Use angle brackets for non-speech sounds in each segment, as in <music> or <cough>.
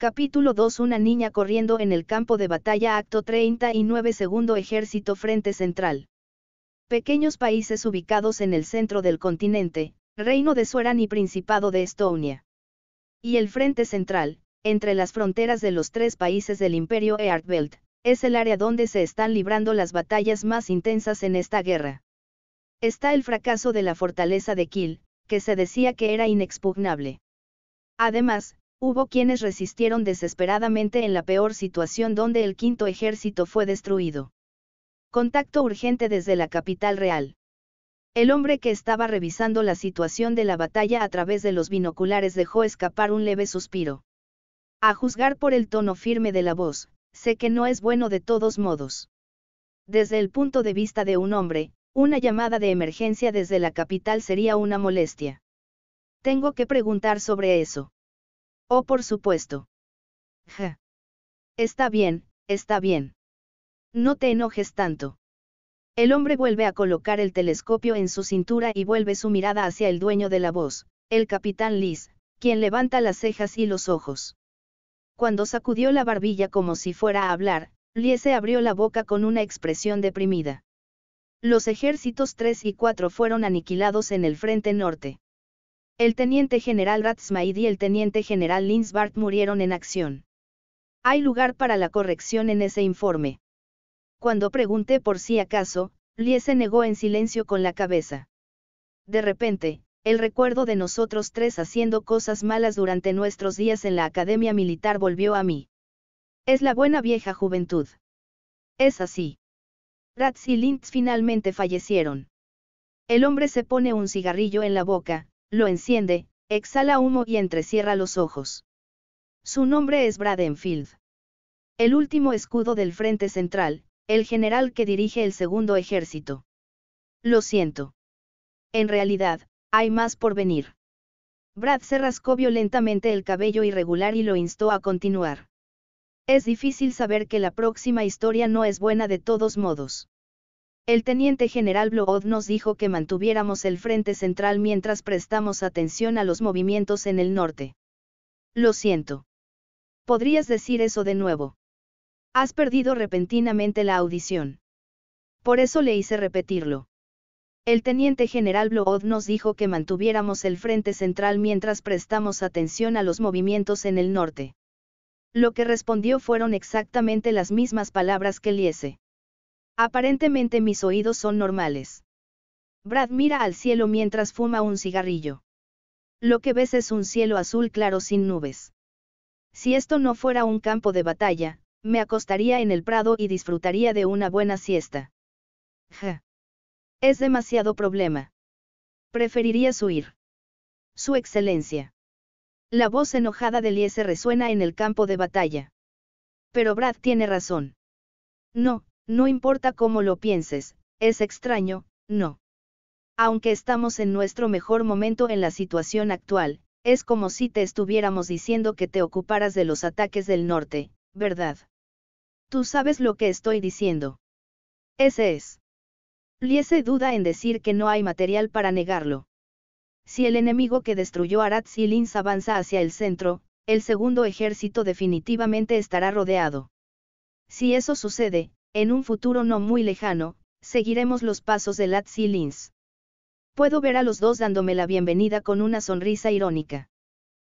Capítulo 2 Una niña corriendo en el campo de batalla Acto 39 Segundo Ejército Frente Central. Pequeños países ubicados en el centro del continente, Reino de Sueran y Principado de Estonia. Y el Frente Central, entre las fronteras de los tres países del Imperio Earthbelt, es el área donde se están librando las batallas más intensas en esta guerra. Está el fracaso de la fortaleza de Kiel, que se decía que era inexpugnable. Además, hubo quienes resistieron desesperadamente en la peor situación donde el quinto ejército fue destruido. Contacto urgente desde la capital real. El hombre que estaba revisando la situación de la batalla a través de los binoculares dejó escapar un leve suspiro. A juzgar por el tono firme de la voz, sé que no es bueno de todos modos. Desde el punto de vista de un hombre, una llamada de emergencia desde la capital sería una molestia. Tengo que preguntar sobre eso. Oh, por supuesto. Ja. Está bien, está bien. No te enojes tanto. El hombre vuelve a colocar el telescopio en su cintura y vuelve su mirada hacia el dueño de la voz, el capitán Liz, quien levanta las cejas y los ojos. Cuando sacudió la barbilla como si fuera a hablar, Liese abrió la boca con una expresión deprimida. Los ejércitos 3 y 4 fueron aniquilados en el frente norte. El teniente general Ratsmaid y el teniente general Linsbart murieron en acción. Hay lugar para la corrección en ese informe. Cuando pregunté por si acaso, Lie se negó en silencio con la cabeza. De repente, el recuerdo de nosotros tres haciendo cosas malas durante nuestros días en la academia militar volvió a mí. Es la buena vieja juventud. Es así. Ratz y Lintz finalmente fallecieron. El hombre se pone un cigarrillo en la boca, lo enciende, exhala humo y entrecierra los ojos. Su nombre es Bradenfield. El último escudo del Frente Central, el general que dirige el segundo ejército. Lo siento. En realidad, hay más por venir. Brad se rascó violentamente el cabello irregular y lo instó a continuar. Es difícil saber que la próxima historia no es buena de todos modos. El teniente general Blood nos dijo que mantuviéramos el frente central mientras prestamos atención a los movimientos en el norte. Lo siento. ¿Podrías decir eso de nuevo? Has perdido repentinamente la audición. Por eso le hice repetirlo. El teniente general Blood nos dijo que mantuviéramos el frente central mientras prestamos atención a los movimientos en el norte. Lo que respondió fueron exactamente las mismas palabras que Liese. Aparentemente mis oídos son normales. Brad mira al cielo mientras fuma un cigarrillo. Lo que ves es un cielo azul claro sin nubes. Si esto no fuera un campo de batalla, me acostaría en el prado y disfrutaría de una buena siesta. Ja. Es demasiado problema. Preferirías huir. Su excelencia. La voz enojada de Liese resuena en el campo de batalla. Pero Brad tiene razón. No, no importa cómo lo pienses, es extraño, no. Aunque estamos en nuestro mejor momento en la situación actual, es como si te estuviéramos diciendo que te ocuparas de los ataques del norte, ¿verdad? Tú sabes lo que estoy diciendo. Ese es. Liese duda en decir que no hay material para negarlo. Si el enemigo que destruyó Arat Silins avanza hacia el centro, el segundo ejército definitivamente estará rodeado. Si eso sucede, en un futuro no muy lejano, seguiremos los pasos de Latzi Lins. Puedo ver a los dos dándome la bienvenida con una sonrisa irónica.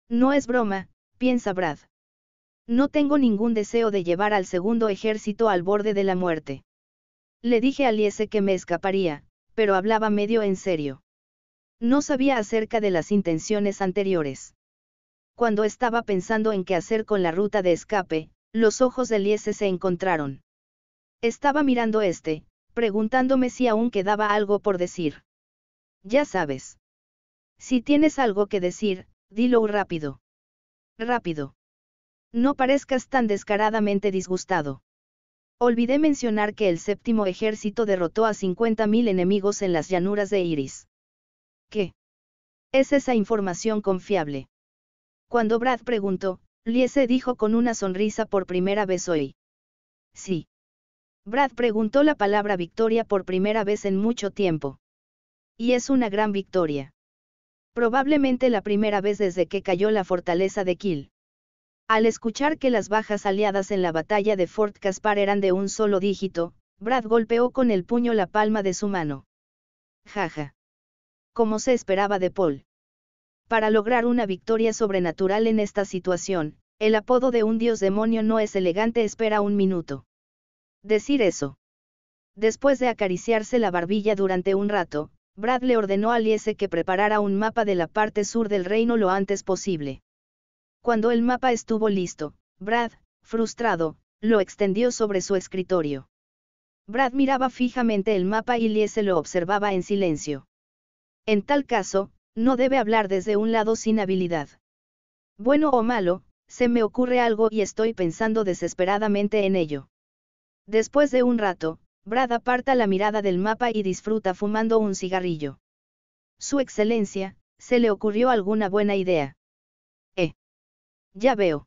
No es broma, piensa Brad. No tengo ningún deseo de llevar al segundo ejército al borde de la muerte. Le dije a Liese que me escaparía, pero hablaba medio en serio. No sabía acerca de las intenciones anteriores. Cuando estaba pensando en qué hacer con la ruta de escape, los ojos de Liese se encontraron. Estaba mirando este, preguntándome si aún quedaba algo por decir. Ya sabes. Si tienes algo que decir, dilo rápido. Rápido. No parezcas tan descaradamente disgustado. Olvidé mencionar que el séptimo ejército derrotó a 50.000 enemigos en las llanuras de Iris. ¿Qué? ¿Es esa información confiable? Cuando Brad preguntó, Liese dijo con una sonrisa por primera vez hoy. Sí. Brad preguntó la palabra victoria por primera vez en mucho tiempo. Y es una gran victoria. Probablemente la primera vez desde que cayó la fortaleza de Kiel. Al escuchar que las bajas aliadas en la batalla de Fort Caspar eran de un solo dígito, Brad golpeó con el puño la palma de su mano. Jaja. Como se esperaba de Paul. Para lograr una victoria sobrenatural en esta situación, el apodo de un dios demonio no es elegante, espera un minuto. Decir eso. Después de acariciarse la barbilla durante un rato, Brad le ordenó a Liese que preparara un mapa de la parte sur del reino lo antes posible. Cuando el mapa estuvo listo, Brad, frustrado, lo extendió sobre su escritorio. Brad miraba fijamente el mapa y Liese lo observaba en silencio. En tal caso, no debe hablar desde un lado sin habilidad. Bueno o malo, se me ocurre algo y estoy pensando desesperadamente en ello. Después de un rato, Brad aparta la mirada del mapa y disfruta fumando un cigarrillo. Su excelencia, ¿se le ocurrió alguna buena idea? Eh. Ya veo.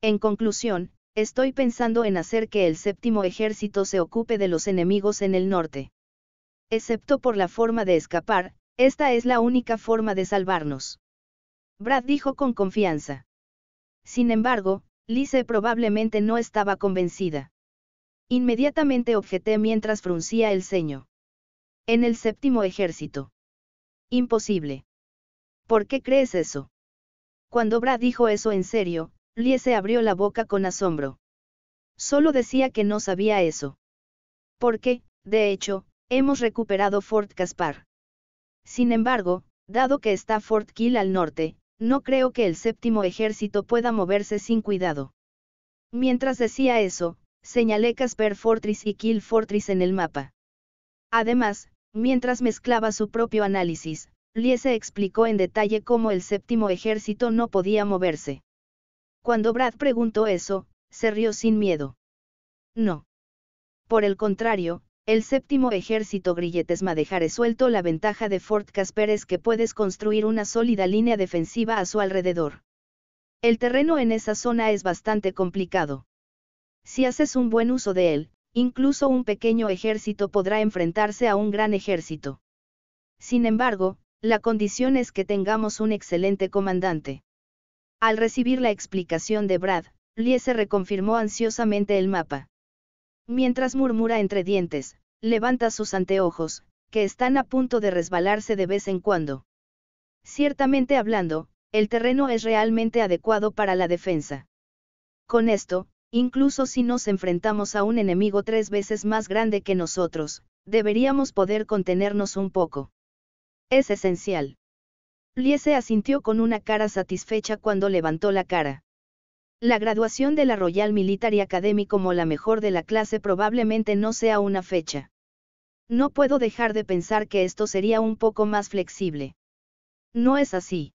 En conclusión, estoy pensando en hacer que el séptimo ejército se ocupe de los enemigos en el norte. Excepto por la forma de escapar, esta es la única forma de salvarnos. Brad dijo con confianza. Sin embargo, Lise probablemente no estaba convencida. Inmediatamente objeté mientras fruncía el ceño. En el séptimo ejército. Imposible. ¿Por qué crees eso? Cuando Brad dijo eso en serio, Liese abrió la boca con asombro. Solo decía que no sabía eso. Porque, de hecho, hemos recuperado Fort Caspar. Sin embargo, dado que está Fort Kill al norte, no creo que el séptimo ejército pueda moverse sin cuidado. Mientras decía eso, señalé Casper Fortress y Kill Fortress en el mapa. Además, mientras mezclaba su propio análisis, Liese explicó en detalle cómo el séptimo ejército no podía moverse. Cuando Brad preguntó eso, se rió sin miedo. No. Por el contrario, el séptimo ejército Grilletesma dejaré suelto la ventaja de Fort Casper es que puedes construir una sólida línea defensiva a su alrededor. El terreno en esa zona es bastante complicado. Si haces un buen uso de él, incluso un pequeño ejército podrá enfrentarse a un gran ejército. Sin embargo, la condición es que tengamos un excelente comandante. Al recibir la explicación de Brad, Liese reconfirmó ansiosamente el mapa. Mientras murmura entre dientes, levanta sus anteojos, que están a punto de resbalarse de vez en cuando. Ciertamente hablando, el terreno es realmente adecuado para la defensa. Con esto, Incluso si nos enfrentamos a un enemigo tres veces más grande que nosotros, deberíamos poder contenernos un poco. Es esencial. Liese asintió con una cara satisfecha cuando levantó la cara. La graduación de la Royal Military Academy como la mejor de la clase probablemente no sea una fecha. No puedo dejar de pensar que esto sería un poco más flexible. No es así.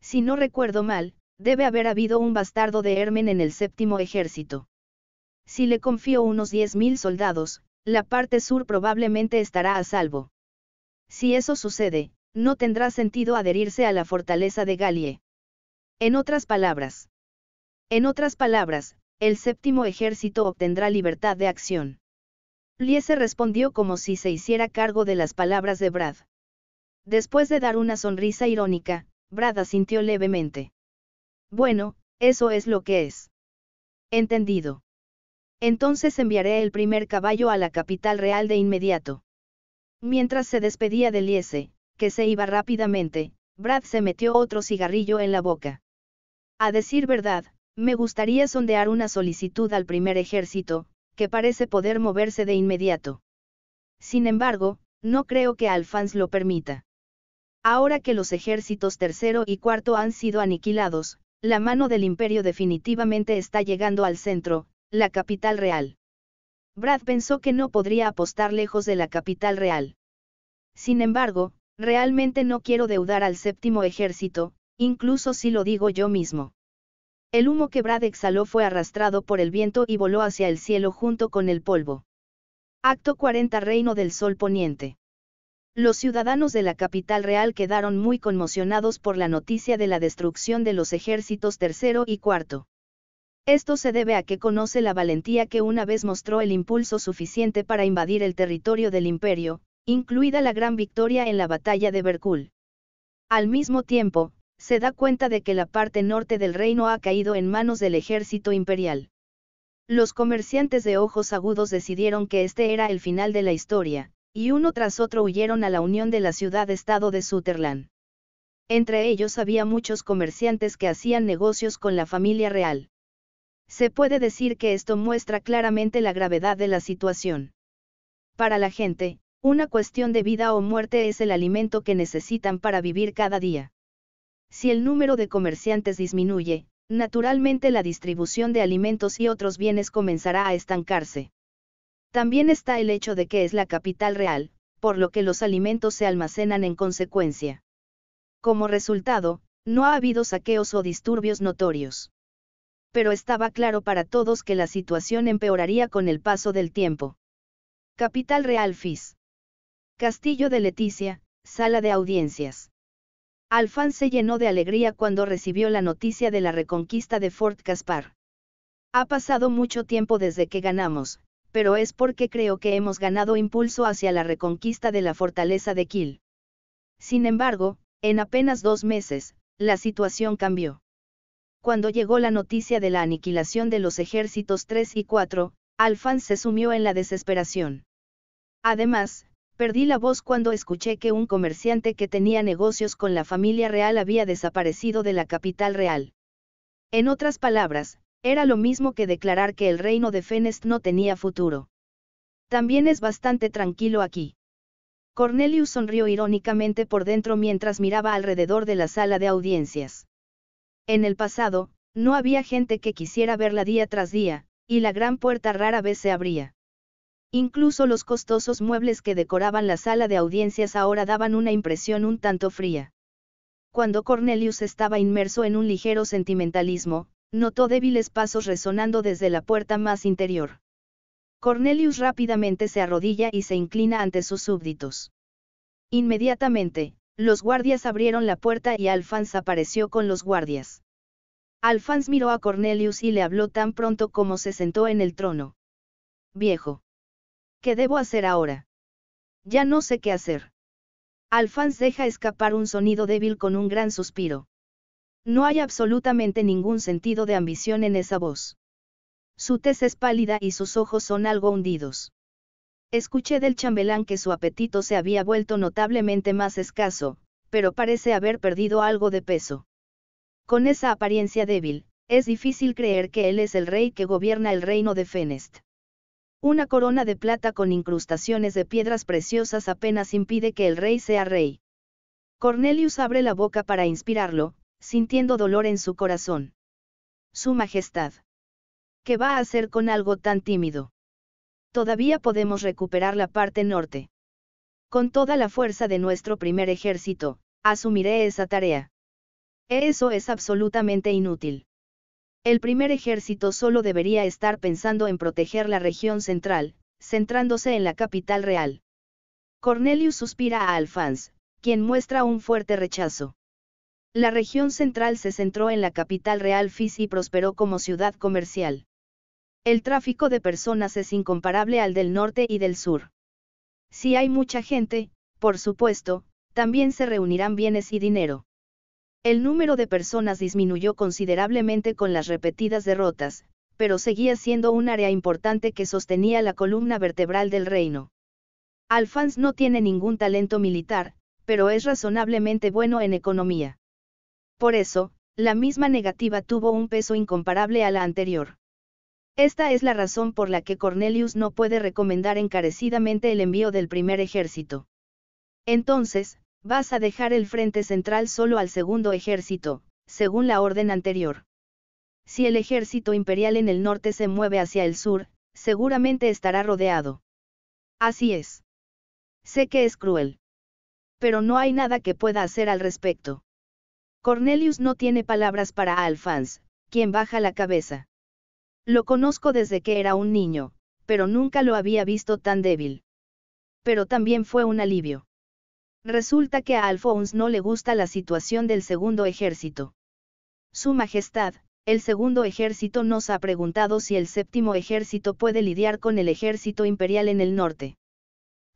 Si no recuerdo mal, Debe haber habido un bastardo de Hermen en el séptimo ejército. Si le confío unos 10.000 soldados, la parte sur probablemente estará a salvo. Si eso sucede, no tendrá sentido adherirse a la fortaleza de Galie. En otras palabras. En otras palabras, el séptimo ejército obtendrá libertad de acción. Liese respondió como si se hiciera cargo de las palabras de Brad. Después de dar una sonrisa irónica, Brad asintió levemente. Bueno, eso es lo que es. Entendido. Entonces enviaré el primer caballo a la capital real de inmediato. Mientras se despedía de Liese, que se iba rápidamente, Brad se metió otro cigarrillo en la boca. A decir verdad, me gustaría sondear una solicitud al primer ejército, que parece poder moverse de inmediato. Sin embargo, no creo que Alfans lo permita. Ahora que los ejércitos tercero y cuarto han sido aniquilados, la mano del imperio definitivamente está llegando al centro, la capital real. Brad pensó que no podría apostar lejos de la capital real. Sin embargo, realmente no quiero deudar al séptimo ejército, incluso si lo digo yo mismo. El humo que Brad exhaló fue arrastrado por el viento y voló hacia el cielo junto con el polvo. Acto 40 Reino del Sol Poniente. Los ciudadanos de la capital real quedaron muy conmocionados por la noticia de la destrucción de los ejércitos tercero y cuarto. Esto se debe a que conoce la valentía que una vez mostró el impulso suficiente para invadir el territorio del imperio, incluida la gran victoria en la batalla de Berkul. Al mismo tiempo, se da cuenta de que la parte norte del reino ha caído en manos del ejército imperial. Los comerciantes de ojos agudos decidieron que este era el final de la historia, y uno tras otro huyeron a la unión de la ciudad-estado de Sutherland. Entre ellos había muchos comerciantes que hacían negocios con la familia real. Se puede decir que esto muestra claramente la gravedad de la situación. Para la gente, una cuestión de vida o muerte es el alimento que necesitan para vivir cada día. Si el número de comerciantes disminuye, naturalmente la distribución de alimentos y otros bienes comenzará a estancarse. También está el hecho de que es la capital real, por lo que los alimentos se almacenan en consecuencia. Como resultado, no ha habido saqueos o disturbios notorios. Pero estaba claro para todos que la situación empeoraría con el paso del tiempo. Capital Real FIS. Castillo de Leticia, sala de audiencias. Alfán se llenó de alegría cuando recibió la noticia de la reconquista de Fort Caspar. Ha pasado mucho tiempo desde que ganamos, pero es porque creo que hemos ganado impulso hacia la reconquista de la fortaleza de Kiel. Sin embargo, en apenas dos meses, la situación cambió. Cuando llegó la noticia de la aniquilación de los ejércitos 3 y 4, Alfán se sumió en la desesperación. Además, Perdí la voz cuando escuché que un comerciante que tenía negocios con la familia real había desaparecido de la capital real. En otras palabras, era lo mismo que declarar que el reino de Fenest no tenía futuro. También es bastante tranquilo aquí. Cornelius sonrió irónicamente por dentro mientras miraba alrededor de la sala de audiencias. En el pasado, no había gente que quisiera verla día tras día, y la gran puerta rara vez se abría. Incluso los costosos muebles que decoraban la sala de audiencias ahora daban una impresión un tanto fría. Cuando Cornelius estaba inmerso en un ligero sentimentalismo, notó débiles pasos resonando desde la puerta más interior. Cornelius rápidamente se arrodilla y se inclina ante sus súbditos. Inmediatamente, los guardias abrieron la puerta y Alfans apareció con los guardias. Alfans miró a Cornelius y le habló tan pronto como se sentó en el trono. Viejo. ¿Qué debo hacer ahora? Ya no sé qué hacer. Alfans deja escapar un sonido débil con un gran suspiro. No hay absolutamente ningún sentido de ambición en esa voz. Su tez es pálida y sus ojos son algo hundidos. Escuché del chambelán que su apetito se había vuelto notablemente más escaso, pero parece haber perdido algo de peso. Con esa apariencia débil, es difícil creer que él es el rey que gobierna el reino de Fenest. Una corona de plata con incrustaciones de piedras preciosas apenas impide que el rey sea rey. Cornelius abre la boca para inspirarlo, sintiendo dolor en su corazón. Su Majestad. ¿Qué va a hacer con algo tan tímido? Todavía podemos recuperar la parte norte. Con toda la fuerza de nuestro primer ejército, asumiré esa tarea. Eso es absolutamente inútil. El primer ejército solo debería estar pensando en proteger la región central, centrándose en la capital real. Cornelius suspira a Alfans, quien muestra un fuerte rechazo. La región central se centró en la capital real Fis y prosperó como ciudad comercial. El tráfico de personas es incomparable al del norte y del sur. Si hay mucha gente, por supuesto, también se reunirán bienes y dinero. El número de personas disminuyó considerablemente con las repetidas derrotas, pero seguía siendo un área importante que sostenía la columna vertebral del reino. Alfans no tiene ningún talento militar, pero es razonablemente bueno en economía. Por eso, la misma negativa tuvo un peso incomparable a la anterior. Esta es la razón por la que Cornelius no puede recomendar encarecidamente el envío del primer ejército. Entonces, Vas a dejar el frente central solo al segundo ejército, según la orden anterior. Si el ejército imperial en el norte se mueve hacia el sur, seguramente estará rodeado. Así es. Sé que es cruel. Pero no hay nada que pueda hacer al respecto. Cornelius no tiene palabras para Alfans, quien baja la cabeza. Lo conozco desde que era un niño, pero nunca lo había visto tan débil. Pero también fue un alivio. Resulta que a Alphonse no le gusta la situación del segundo ejército. Su Majestad, el segundo ejército nos ha preguntado si el séptimo ejército puede lidiar con el ejército imperial en el norte.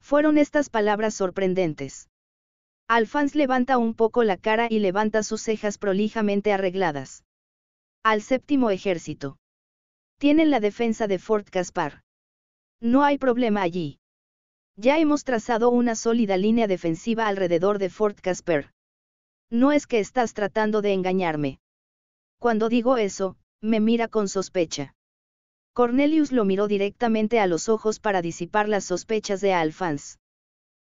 Fueron estas palabras sorprendentes. Alphonse levanta un poco la cara y levanta sus cejas prolijamente arregladas. Al séptimo ejército. Tienen la defensa de Fort Caspar. No hay problema allí. Ya hemos trazado una sólida línea defensiva alrededor de Fort Caspar. No es que estás tratando de engañarme. Cuando digo eso, me mira con sospecha. Cornelius lo miró directamente a los ojos para disipar las sospechas de Alphonse.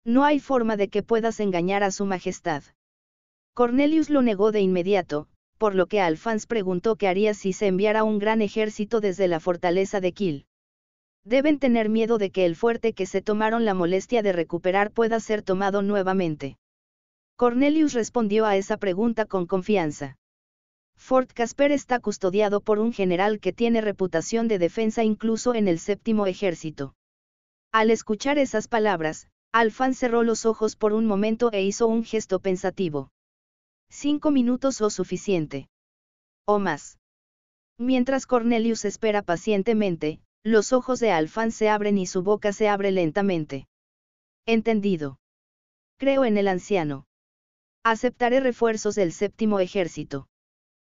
No hay forma de que puedas engañar a su majestad. Cornelius lo negó de inmediato, por lo que Alphonse preguntó qué haría si se enviara un gran ejército desde la fortaleza de Kiel. Deben tener miedo de que el fuerte que se tomaron la molestia de recuperar pueda ser tomado nuevamente. Cornelius respondió a esa pregunta con confianza. Fort Casper está custodiado por un general que tiene reputación de defensa incluso en el séptimo ejército. Al escuchar esas palabras, Alfán cerró los ojos por un momento e hizo un gesto pensativo. Cinco minutos o suficiente. O más. Mientras Cornelius espera pacientemente, los ojos de Alfán se abren y su boca se abre lentamente. Entendido. Creo en el anciano. Aceptaré refuerzos del séptimo ejército.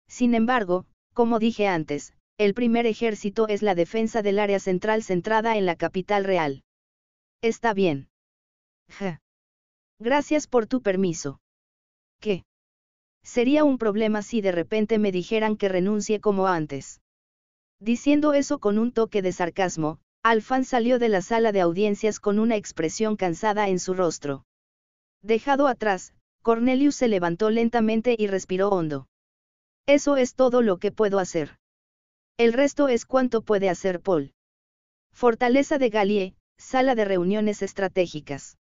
Sin embargo, como dije antes, el primer ejército es la defensa del área central centrada en la capital real. Está bien. Ja. Gracias por tu permiso. ¿Qué? Sería un problema si de repente me dijeran que renuncie como antes. Diciendo eso con un toque de sarcasmo, Alfán salió de la sala de audiencias con una expresión cansada en su rostro. Dejado atrás, Cornelius se levantó lentamente y respiró hondo. Eso es todo lo que puedo hacer. El resto es cuanto puede hacer Paul. Fortaleza de Gallie, sala de reuniones estratégicas.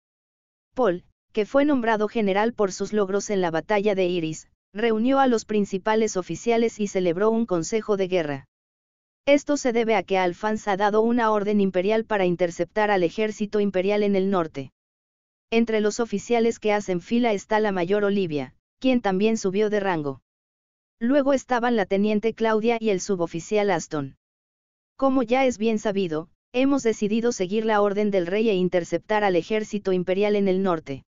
Paul, que fue nombrado general por sus logros en la batalla de Iris, reunió a los principales oficiales y celebró un consejo de guerra. Esto se debe a que Alphonse ha dado una orden imperial para interceptar al ejército imperial en el norte. Entre los oficiales que hacen fila está la mayor Olivia, quien también subió de rango. Luego estaban la teniente Claudia y el suboficial Aston. Como ya es bien sabido, hemos decidido seguir la orden del rey e interceptar al ejército imperial en el norte.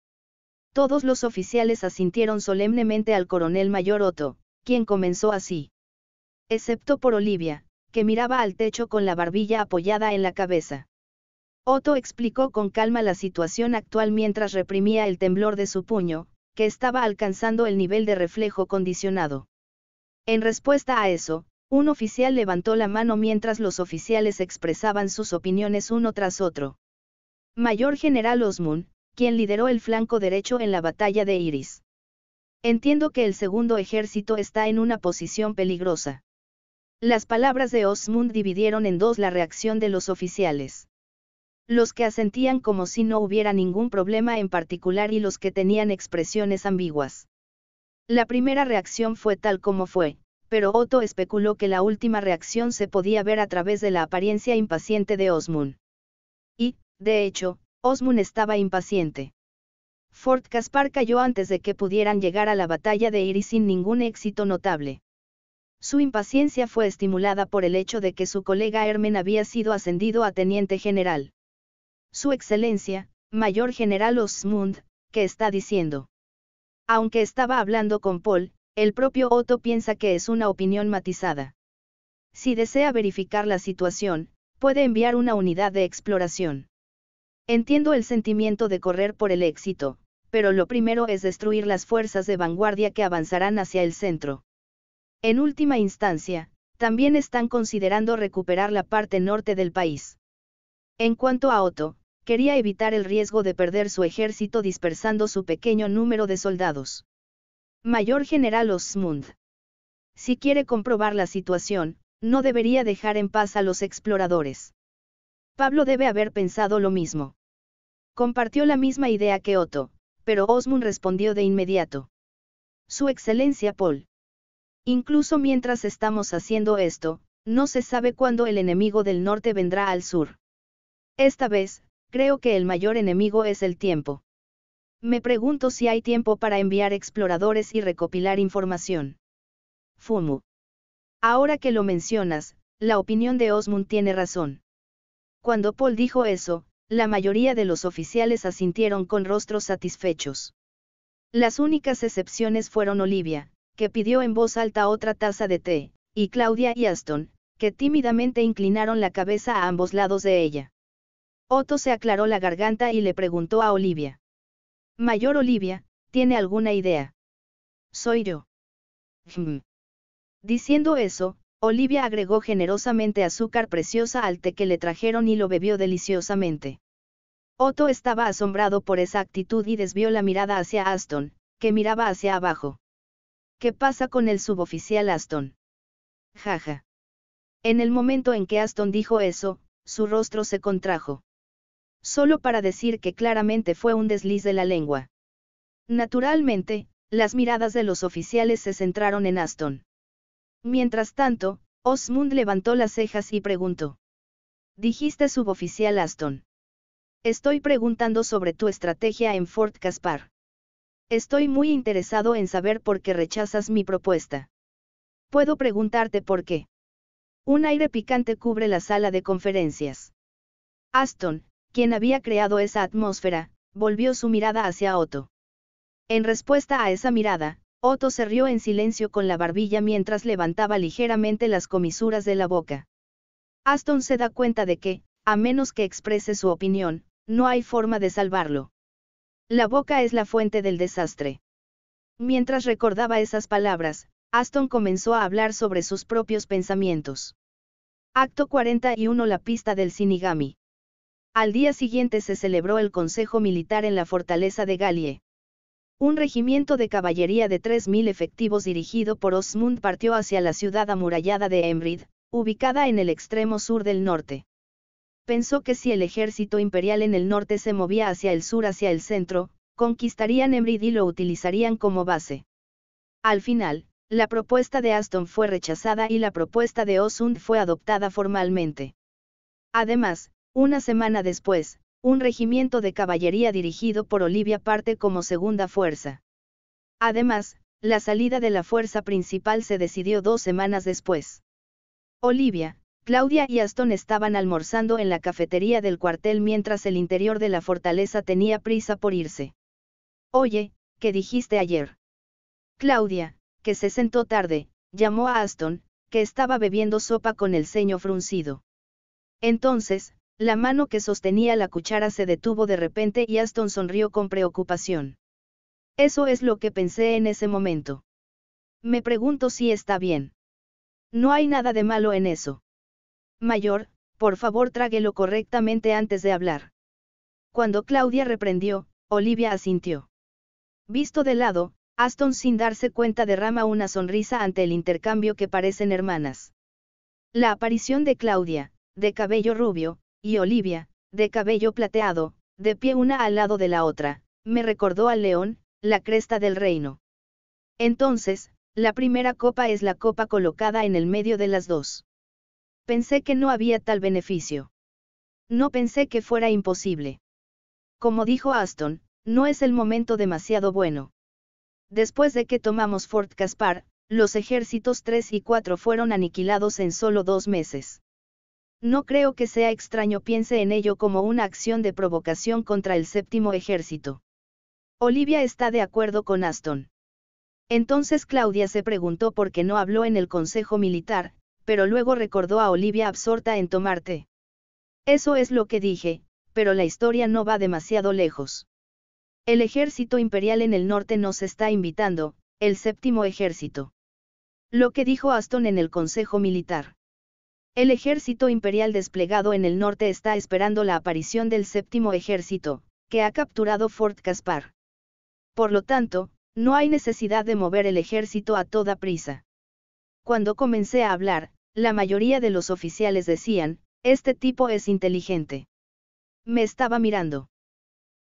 Todos los oficiales asintieron solemnemente al coronel mayor Otto, quien comenzó así. Excepto por Olivia, que miraba al techo con la barbilla apoyada en la cabeza. Otto explicó con calma la situación actual mientras reprimía el temblor de su puño, que estaba alcanzando el nivel de reflejo condicionado. En respuesta a eso, un oficial levantó la mano mientras los oficiales expresaban sus opiniones uno tras otro. Mayor General Osmund, quien lideró el flanco derecho en la batalla de Iris. Entiendo que el segundo ejército está en una posición peligrosa. Las palabras de Osmund dividieron en dos la reacción de los oficiales. Los que asentían como si no hubiera ningún problema en particular y los que tenían expresiones ambiguas. La primera reacción fue tal como fue, pero Otto especuló que la última reacción se podía ver a través de la apariencia impaciente de Osmund. Y, de hecho, Osmund estaba impaciente. Fort Caspar cayó antes de que pudieran llegar a la batalla de Iris sin ningún éxito notable. Su impaciencia fue estimulada por el hecho de que su colega Hermen había sido ascendido a teniente general. Su excelencia, mayor general Osmund, ¿qué está diciendo? Aunque estaba hablando con Paul, el propio Otto piensa que es una opinión matizada. Si desea verificar la situación, puede enviar una unidad de exploración. Entiendo el sentimiento de correr por el éxito, pero lo primero es destruir las fuerzas de vanguardia que avanzarán hacia el centro. En última instancia, también están considerando recuperar la parte norte del país. En cuanto a Otto, quería evitar el riesgo de perder su ejército dispersando su pequeño número de soldados. Mayor General Osmund. Si quiere comprobar la situación, no debería dejar en paz a los exploradores. Pablo debe haber pensado lo mismo. Compartió la misma idea que Otto, pero Osmund respondió de inmediato. Su Excelencia Paul. Incluso mientras estamos haciendo esto, no se sabe cuándo el enemigo del norte vendrá al sur. Esta vez, creo que el mayor enemigo es el tiempo. Me pregunto si hay tiempo para enviar exploradores y recopilar información. Fumu. Ahora que lo mencionas, la opinión de Osmund tiene razón. Cuando Paul dijo eso, la mayoría de los oficiales asintieron con rostros satisfechos. Las únicas excepciones fueron Olivia, que pidió en voz alta otra taza de té, y Claudia y Aston, que tímidamente inclinaron la cabeza a ambos lados de ella. Otto se aclaró la garganta y le preguntó a Olivia. Mayor Olivia, ¿tiene alguna idea? Soy yo. Diciendo eso, Olivia agregó generosamente azúcar preciosa al té que le trajeron y lo bebió deliciosamente. Otto estaba asombrado por esa actitud y desvió la mirada hacia Aston, que miraba hacia abajo. ¿Qué pasa con el suboficial Aston? Jaja. En el momento en que Aston dijo eso, su rostro se contrajo. Solo para decir que claramente fue un desliz de la lengua. Naturalmente, las miradas de los oficiales se centraron en Aston. Mientras tanto, Osmund levantó las cejas y preguntó. Dijiste suboficial Aston. Estoy preguntando sobre tu estrategia en Fort Caspar. Estoy muy interesado en saber por qué rechazas mi propuesta. Puedo preguntarte por qué. Un aire picante cubre la sala de conferencias. Aston, quien había creado esa atmósfera, volvió su mirada hacia Otto. En respuesta a esa mirada, Otto se rió en silencio con la barbilla mientras levantaba ligeramente las comisuras de la boca. Aston se da cuenta de que, a menos que exprese su opinión, no hay forma de salvarlo. La boca es la fuente del desastre. Mientras recordaba esas palabras, Aston comenzó a hablar sobre sus propios pensamientos. Acto 41 La pista del Sinigami. Al día siguiente se celebró el Consejo Militar en la fortaleza de Galie. Un regimiento de caballería de 3.000 efectivos dirigido por Osmund partió hacia la ciudad amurallada de Emrid, ubicada en el extremo sur del norte. Pensó que si el ejército imperial en el norte se movía hacia el sur hacia el centro, conquistarían Emrid y lo utilizarían como base. Al final, la propuesta de Aston fue rechazada y la propuesta de Osmund fue adoptada formalmente. Además, una semana después, un regimiento de caballería dirigido por Olivia parte como segunda fuerza. Además, la salida de la fuerza principal se decidió dos semanas después. Olivia, Claudia y Aston estaban almorzando en la cafetería del cuartel mientras el interior de la fortaleza tenía prisa por irse. Oye, ¿qué dijiste ayer? Claudia, que se sentó tarde, llamó a Aston, que estaba bebiendo sopa con el ceño fruncido. Entonces, la mano que sostenía la cuchara se detuvo de repente y Aston sonrió con preocupación. Eso es lo que pensé en ese momento. Me pregunto si está bien. No hay nada de malo en eso. Mayor, por favor tráguelo correctamente antes de hablar. Cuando Claudia reprendió, Olivia asintió. Visto de lado, Aston sin darse cuenta derrama una sonrisa ante el intercambio que parecen hermanas. La aparición de Claudia, de cabello rubio, y Olivia, de cabello plateado, de pie una al lado de la otra, me recordó al león, la cresta del reino. Entonces, la primera copa es la copa colocada en el medio de las dos. Pensé que no había tal beneficio. No pensé que fuera imposible. Como dijo Aston, no es el momento demasiado bueno. Después de que tomamos Fort Caspar, los ejércitos 3 y 4 fueron aniquilados en solo dos meses. No creo que sea extraño piense en ello como una acción de provocación contra el séptimo ejército. Olivia está de acuerdo con Aston. Entonces Claudia se preguntó por qué no habló en el Consejo Militar, pero luego recordó a Olivia absorta en tomar té. Eso es lo que dije, pero la historia no va demasiado lejos. El ejército imperial en el norte nos está invitando, el séptimo ejército. Lo que dijo Aston en el Consejo Militar. El ejército imperial desplegado en el norte está esperando la aparición del séptimo ejército, que ha capturado Fort Caspar. Por lo tanto, no hay necesidad de mover el ejército a toda prisa. Cuando comencé a hablar, la mayoría de los oficiales decían, este tipo es inteligente. Me estaba mirando.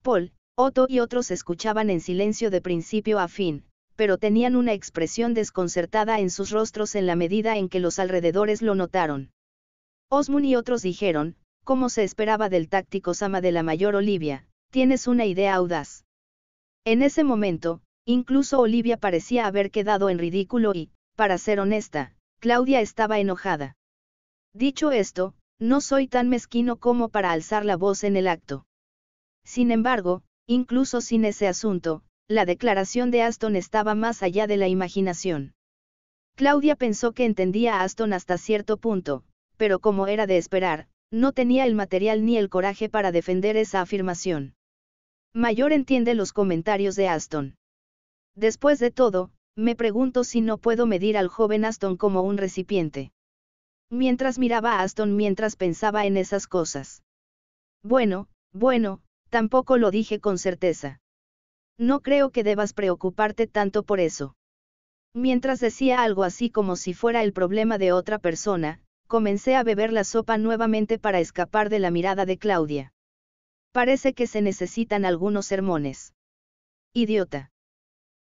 Paul, Otto y otros escuchaban en silencio de principio a fin, pero tenían una expresión desconcertada en sus rostros en la medida en que los alrededores lo notaron. Osmund y otros dijeron, como se esperaba del táctico Sama de la mayor Olivia, tienes una idea audaz. En ese momento, incluso Olivia parecía haber quedado en ridículo y, para ser honesta, Claudia estaba enojada. Dicho esto, no soy tan mezquino como para alzar la voz en el acto. Sin embargo, incluso sin ese asunto, la declaración de Aston estaba más allá de la imaginación. Claudia pensó que entendía a Aston hasta cierto punto, pero como era de esperar, no tenía el material ni el coraje para defender esa afirmación. Mayor entiende los comentarios de Aston. Después de todo, me pregunto si no puedo medir al joven Aston como un recipiente. Mientras miraba a Aston mientras pensaba en esas cosas. Bueno, bueno, tampoco lo dije con certeza. No creo que debas preocuparte tanto por eso. Mientras decía algo así como si fuera el problema de otra persona, comencé a beber la sopa nuevamente para escapar de la mirada de Claudia. Parece que se necesitan algunos sermones. Idiota.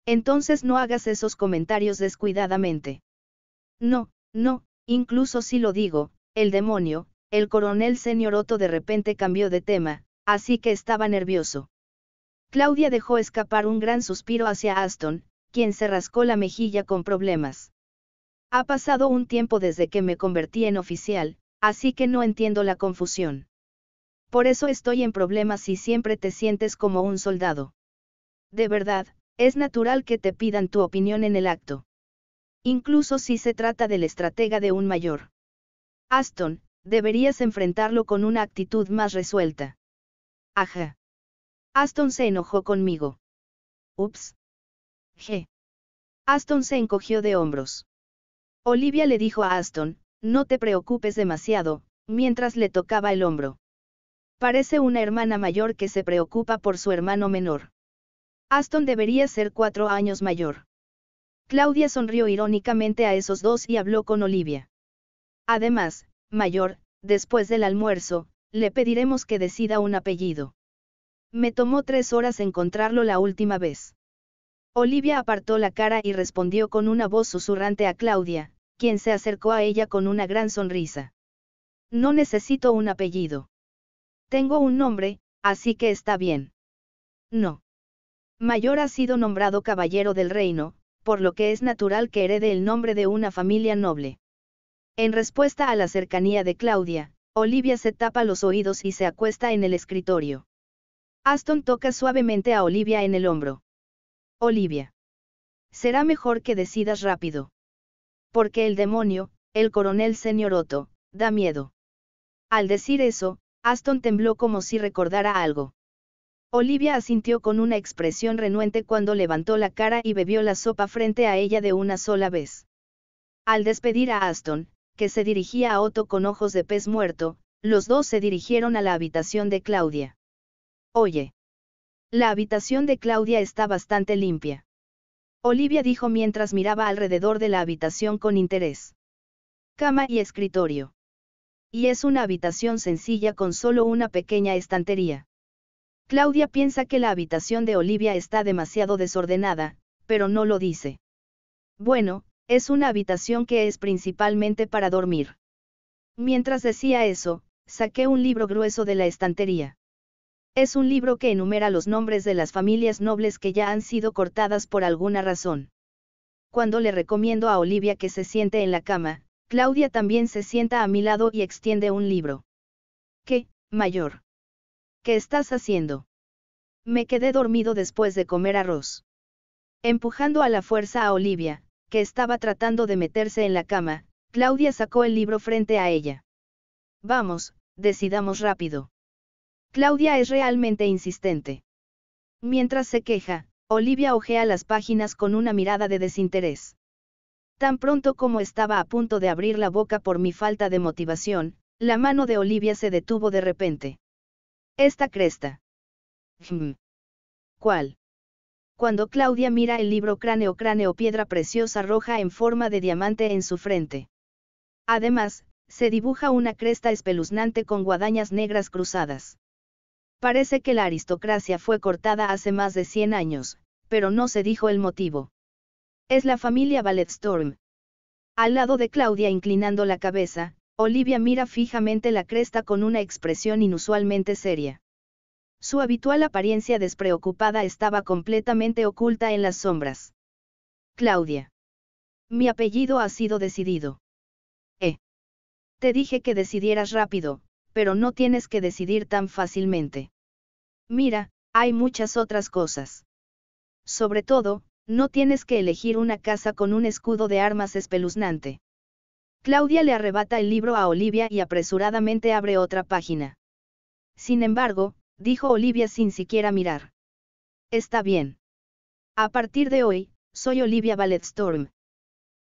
Entonces no hagas esos comentarios descuidadamente. No, no, incluso si lo digo, el demonio, el coronel señor Otto de repente cambió de tema, así que estaba nervioso. Claudia dejó escapar un gran suspiro hacia Aston, quien se rascó la mejilla con problemas. Ha pasado un tiempo desde que me convertí en oficial, así que no entiendo la confusión. Por eso estoy en problemas y siempre te sientes como un soldado. De verdad, es natural que te pidan tu opinión en el acto. Incluso si se trata del estratega de un mayor. Aston, deberías enfrentarlo con una actitud más resuelta. Ajá. Aston se enojó conmigo. Ups. G. Aston se encogió de hombros. Olivia le dijo a Aston, no te preocupes demasiado, mientras le tocaba el hombro. Parece una hermana mayor que se preocupa por su hermano menor. Aston debería ser cuatro años mayor. Claudia sonrió irónicamente a esos dos y habló con Olivia. Además, mayor, después del almuerzo, le pediremos que decida un apellido. Me tomó tres horas encontrarlo la última vez. Olivia apartó la cara y respondió con una voz susurrante a Claudia, quien se acercó a ella con una gran sonrisa. No necesito un apellido. Tengo un nombre, así que está bien. No. Mayor ha sido nombrado caballero del reino, por lo que es natural que herede el nombre de una familia noble. En respuesta a la cercanía de Claudia, Olivia se tapa los oídos y se acuesta en el escritorio. Aston toca suavemente a Olivia en el hombro. Olivia. Será mejor que decidas rápido. Porque el demonio, el coronel señor Otto, da miedo. Al decir eso, Aston tembló como si recordara algo. Olivia asintió con una expresión renuente cuando levantó la cara y bebió la sopa frente a ella de una sola vez. Al despedir a Aston, que se dirigía a Otto con ojos de pez muerto, los dos se dirigieron a la habitación de Claudia. Oye. La habitación de Claudia está bastante limpia. Olivia dijo mientras miraba alrededor de la habitación con interés. Cama y escritorio. Y es una habitación sencilla con solo una pequeña estantería. Claudia piensa que la habitación de Olivia está demasiado desordenada, pero no lo dice. Bueno, es una habitación que es principalmente para dormir. Mientras decía eso, saqué un libro grueso de la estantería. Es un libro que enumera los nombres de las familias nobles que ya han sido cortadas por alguna razón. Cuando le recomiendo a Olivia que se siente en la cama, Claudia también se sienta a mi lado y extiende un libro. ¿Qué, mayor? ¿Qué estás haciendo? Me quedé dormido después de comer arroz. Empujando a la fuerza a Olivia, que estaba tratando de meterse en la cama, Claudia sacó el libro frente a ella. Vamos, decidamos rápido. Claudia es realmente insistente. Mientras se queja, Olivia ojea las páginas con una mirada de desinterés. Tan pronto como estaba a punto de abrir la boca por mi falta de motivación, la mano de Olivia se detuvo de repente. Esta cresta. Hmm. ¿Cuál? Cuando Claudia mira el libro Cráneo Cráneo Piedra Preciosa Roja en forma de diamante en su frente. Además, se dibuja una cresta espeluznante con guadañas negras cruzadas. Parece que la aristocracia fue cortada hace más de 100 años, pero no se dijo el motivo. Es la familia Balletstorm. Al lado de Claudia inclinando la cabeza, Olivia mira fijamente la cresta con una expresión inusualmente seria. Su habitual apariencia despreocupada estaba completamente oculta en las sombras. Claudia. Mi apellido ha sido decidido. Eh. Te dije que decidieras rápido, pero no tienes que decidir tan fácilmente. Mira, hay muchas otras cosas. sobre todo, no tienes que elegir una casa con un escudo de armas espeluznante. Claudia le arrebata el libro a Olivia y apresuradamente abre otra página. Sin embargo, dijo Olivia sin siquiera mirar. Está bien. A partir de hoy, soy Olivia Balletstorm.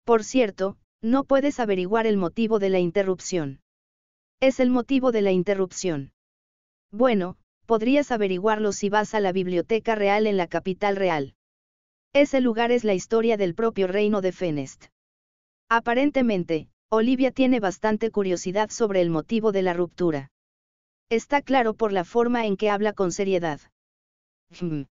Por cierto, no puedes averiguar el motivo de la interrupción. Es el motivo de la interrupción. Bueno, podrías averiguarlo si vas a la Biblioteca Real en la capital real. Ese lugar es la historia del propio reino de Fenest. Aparentemente, Olivia tiene bastante curiosidad sobre el motivo de la ruptura. Está claro por la forma en que habla con seriedad. Hmm.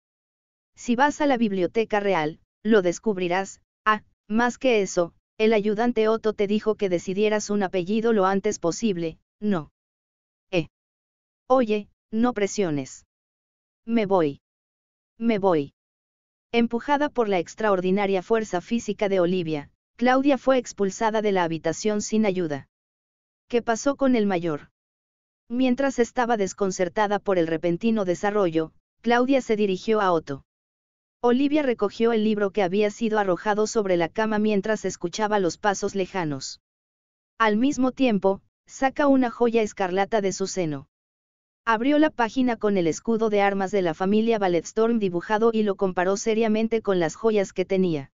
Si vas a la Biblioteca Real, lo descubrirás. Ah, más que eso, el ayudante Otto te dijo que decidieras un apellido lo antes posible, no. Eh. Oye, no presiones. Me voy. Me voy. Empujada por la extraordinaria fuerza física de Olivia, Claudia fue expulsada de la habitación sin ayuda. ¿Qué pasó con el mayor? Mientras estaba desconcertada por el repentino desarrollo, Claudia se dirigió a Otto. Olivia recogió el libro que había sido arrojado sobre la cama mientras escuchaba los pasos lejanos. Al mismo tiempo, saca una joya escarlata de su seno. Abrió la página con el escudo de armas de la familia Balletstorm dibujado y lo comparó seriamente con las joyas que tenía.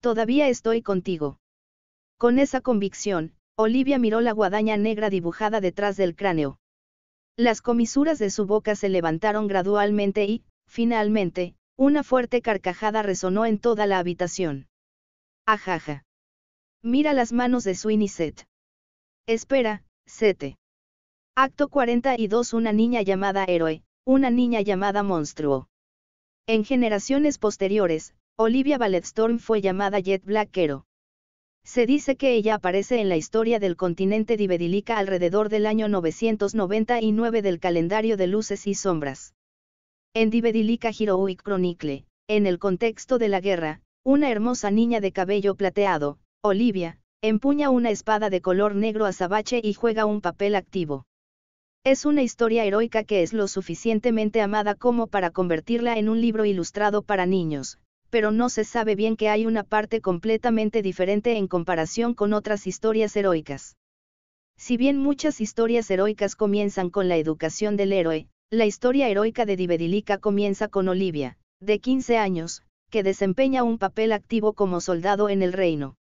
Todavía estoy contigo. Con esa convicción, Olivia miró la guadaña negra dibujada detrás del cráneo. Las comisuras de su boca se levantaron gradualmente y, finalmente, una fuerte carcajada resonó en toda la habitación. Ajaja. Mira las manos de Sweeney Set. Espera, Sete. Acto 42 Una niña llamada héroe, una niña llamada monstruo. En generaciones posteriores, Olivia Balletstorm fue llamada Jet Black Hero. Se dice que ella aparece en la historia del continente Divedilica alrededor del año 999 del calendario de luces y sombras. En Divedilica Heroic Chronicle, en el contexto de la guerra, una hermosa niña de cabello plateado, Olivia, empuña una espada de color negro azabache y juega un papel activo. Es una historia heroica que es lo suficientemente amada como para convertirla en un libro ilustrado para niños, pero no se sabe bien que hay una parte completamente diferente en comparación con otras historias heroicas. Si bien muchas historias heroicas comienzan con la educación del héroe, la historia heroica de Divedilica comienza con Olivia, de 15 años, que desempeña un papel activo como soldado en el reino.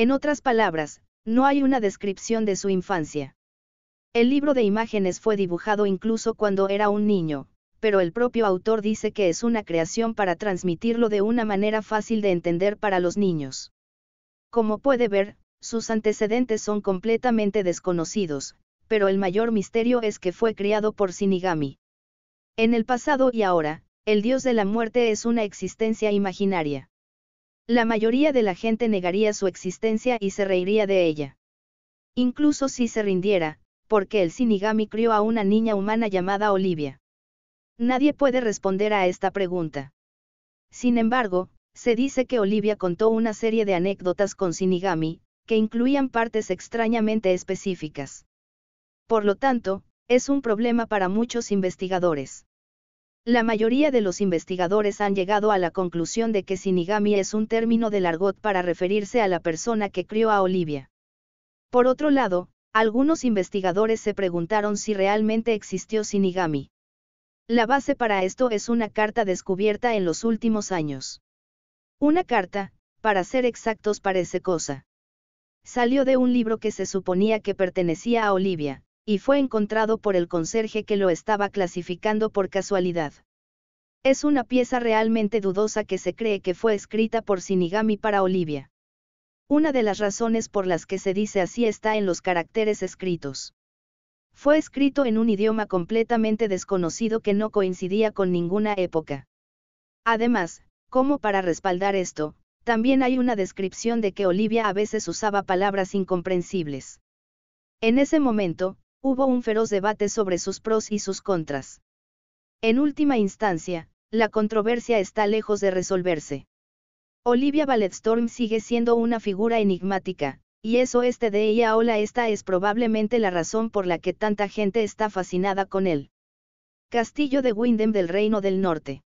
En otras palabras, no hay una descripción de su infancia. El libro de imágenes fue dibujado incluso cuando era un niño, pero el propio autor dice que es una creación para transmitirlo de una manera fácil de entender para los niños. Como puede ver, sus antecedentes son completamente desconocidos, pero el mayor misterio es que fue criado por Shinigami. En el pasado y ahora, el dios de la muerte es una existencia imaginaria. La mayoría de la gente negaría su existencia y se reiría de ella. Incluso si se rindiera, porque el Shinigami crió a una niña humana llamada Olivia? Nadie puede responder a esta pregunta. Sin embargo, se dice que Olivia contó una serie de anécdotas con Shinigami, que incluían partes extrañamente específicas. Por lo tanto, es un problema para muchos investigadores. La mayoría de los investigadores han llegado a la conclusión de que Shinigami es un término del argot para referirse a la persona que crió a Olivia. Por otro lado, algunos investigadores se preguntaron si realmente existió Shinigami. La base para esto es una carta descubierta en los últimos años. Una carta, para ser exactos parece cosa. Salió de un libro que se suponía que pertenecía a Olivia, y fue encontrado por el conserje que lo estaba clasificando por casualidad. Es una pieza realmente dudosa que se cree que fue escrita por Shinigami para Olivia. Una de las razones por las que se dice así está en los caracteres escritos. Fue escrito en un idioma completamente desconocido que no coincidía con ninguna época. Además, como para respaldar esto, también hay una descripción de que Olivia a veces usaba palabras incomprensibles. En ese momento, hubo un feroz debate sobre sus pros y sus contras. En última instancia, la controversia está lejos de resolverse. Olivia Balletstorm sigue siendo una figura enigmática, y eso este de ella hola esta es probablemente la razón por la que tanta gente está fascinada con él. Castillo de Windham del Reino del Norte.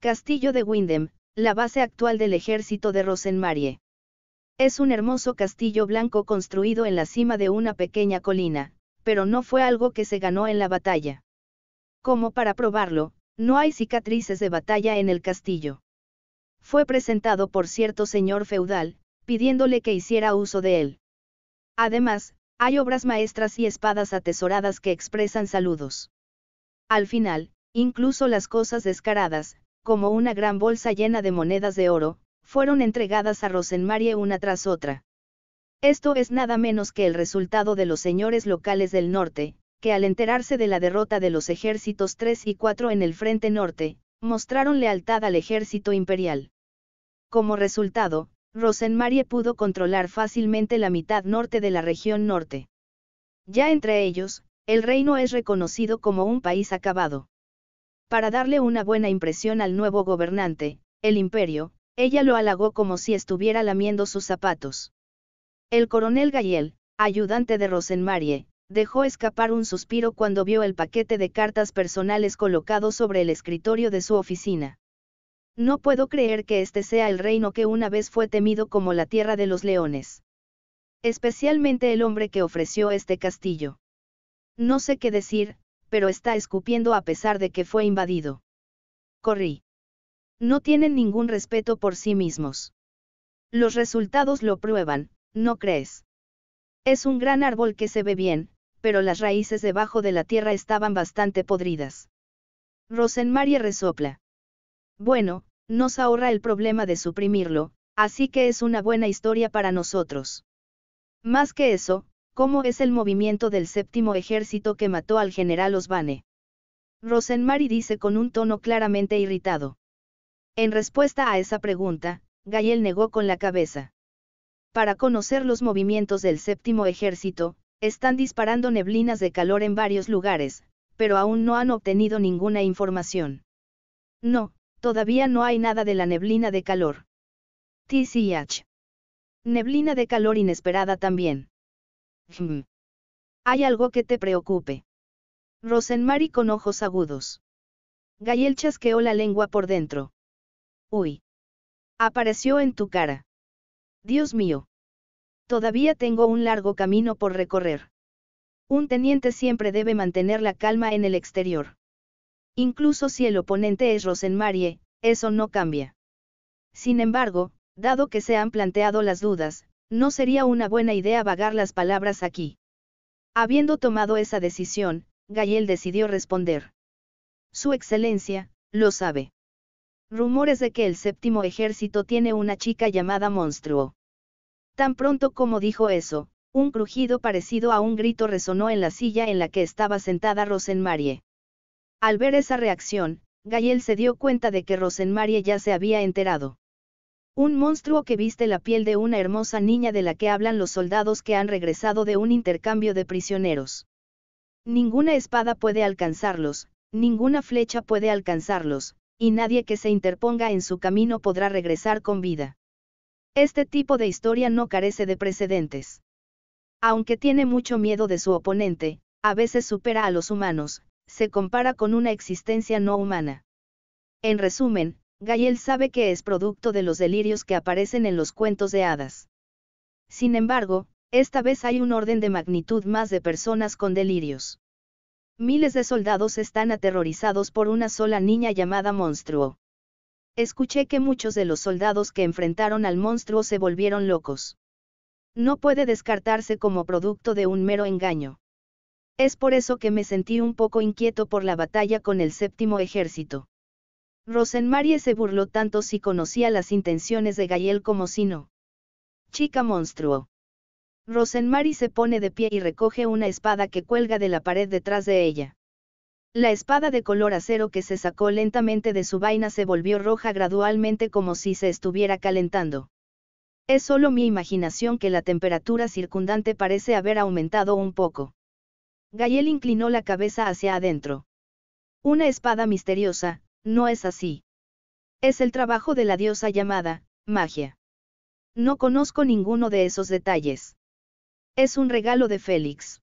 Castillo de Windham, la base actual del ejército de Rosenmarie. Es un hermoso castillo blanco construido en la cima de una pequeña colina, pero no fue algo que se ganó en la batalla. Como para probarlo, no hay cicatrices de batalla en el castillo. Fue presentado por cierto señor feudal, pidiéndole que hiciera uso de él. Además, hay obras maestras y espadas atesoradas que expresan saludos. Al final, incluso las cosas descaradas, como una gran bolsa llena de monedas de oro, fueron entregadas a Rosenmarie una tras otra. Esto es nada menos que el resultado de los señores locales del norte, que al enterarse de la derrota de los ejércitos 3 y 4 en el frente norte, mostraron lealtad al ejército imperial. Como resultado, Rosenmarie pudo controlar fácilmente la mitad norte de la región norte. Ya entre ellos, el reino es reconocido como un país acabado. Para darle una buena impresión al nuevo gobernante, el imperio, ella lo halagó como si estuviera lamiendo sus zapatos. El coronel Gayel, ayudante de Rosenmarie, dejó escapar un suspiro cuando vio el paquete de cartas personales colocado sobre el escritorio de su oficina. No puedo creer que este sea el reino que una vez fue temido como la tierra de los leones. Especialmente el hombre que ofreció este castillo. No sé qué decir, pero está escupiendo a pesar de que fue invadido. Corrí. No tienen ningún respeto por sí mismos. Los resultados lo prueban, ¿no crees? Es un gran árbol que se ve bien, pero las raíces debajo de la tierra estaban bastante podridas. Rosenmarie resopla. Bueno, nos ahorra el problema de suprimirlo, así que es una buena historia para nosotros. Más que eso, ¿cómo es el movimiento del séptimo ejército que mató al general Osbane? Rosenmary dice con un tono claramente irritado. En respuesta a esa pregunta, Gayel negó con la cabeza. Para conocer los movimientos del séptimo ejército, están disparando neblinas de calor en varios lugares, pero aún no han obtenido ninguna información. No, todavía no hay nada de la neblina de calor. TCH. Neblina de calor inesperada también. Hmm. ¿Hay algo que te preocupe? Rosenmary con ojos agudos. Gayel chasqueó la lengua por dentro. Uy. Apareció en tu cara. Dios mío. Todavía tengo un largo camino por recorrer. Un teniente siempre debe mantener la calma en el exterior. Incluso si el oponente es Rosenmarie, eso no cambia. Sin embargo, dado que se han planteado las dudas, no sería una buena idea vagar las palabras aquí. Habiendo tomado esa decisión, Gayel decidió responder. Su excelencia, lo sabe. Rumores de que el séptimo ejército tiene una chica llamada Monstruo. Tan pronto como dijo eso, un crujido parecido a un grito resonó en la silla en la que estaba sentada Rosenmarie. Al ver esa reacción, Gayel se dio cuenta de que Rosenmarie ya se había enterado. Un monstruo que viste la piel de una hermosa niña de la que hablan los soldados que han regresado de un intercambio de prisioneros. Ninguna espada puede alcanzarlos, ninguna flecha puede alcanzarlos, y nadie que se interponga en su camino podrá regresar con vida. Este tipo de historia no carece de precedentes. Aunque tiene mucho miedo de su oponente, a veces supera a los humanos, se compara con una existencia no humana. En resumen, Gayel sabe que es producto de los delirios que aparecen en los cuentos de hadas. Sin embargo, esta vez hay un orden de magnitud más de personas con delirios. Miles de soldados están aterrorizados por una sola niña llamada monstruo. Escuché que muchos de los soldados que enfrentaron al monstruo se volvieron locos. No puede descartarse como producto de un mero engaño. Es por eso que me sentí un poco inquieto por la batalla con el séptimo ejército. Rosenmarie se burló tanto si conocía las intenciones de Gayel como si no. Chica monstruo. Rosenmarie se pone de pie y recoge una espada que cuelga de la pared detrás de ella. La espada de color acero que se sacó lentamente de su vaina se volvió roja gradualmente como si se estuviera calentando. Es solo mi imaginación que la temperatura circundante parece haber aumentado un poco. Gayel inclinó la cabeza hacia adentro. Una espada misteriosa, no es así. Es el trabajo de la diosa llamada, magia. No conozco ninguno de esos detalles. Es un regalo de Félix.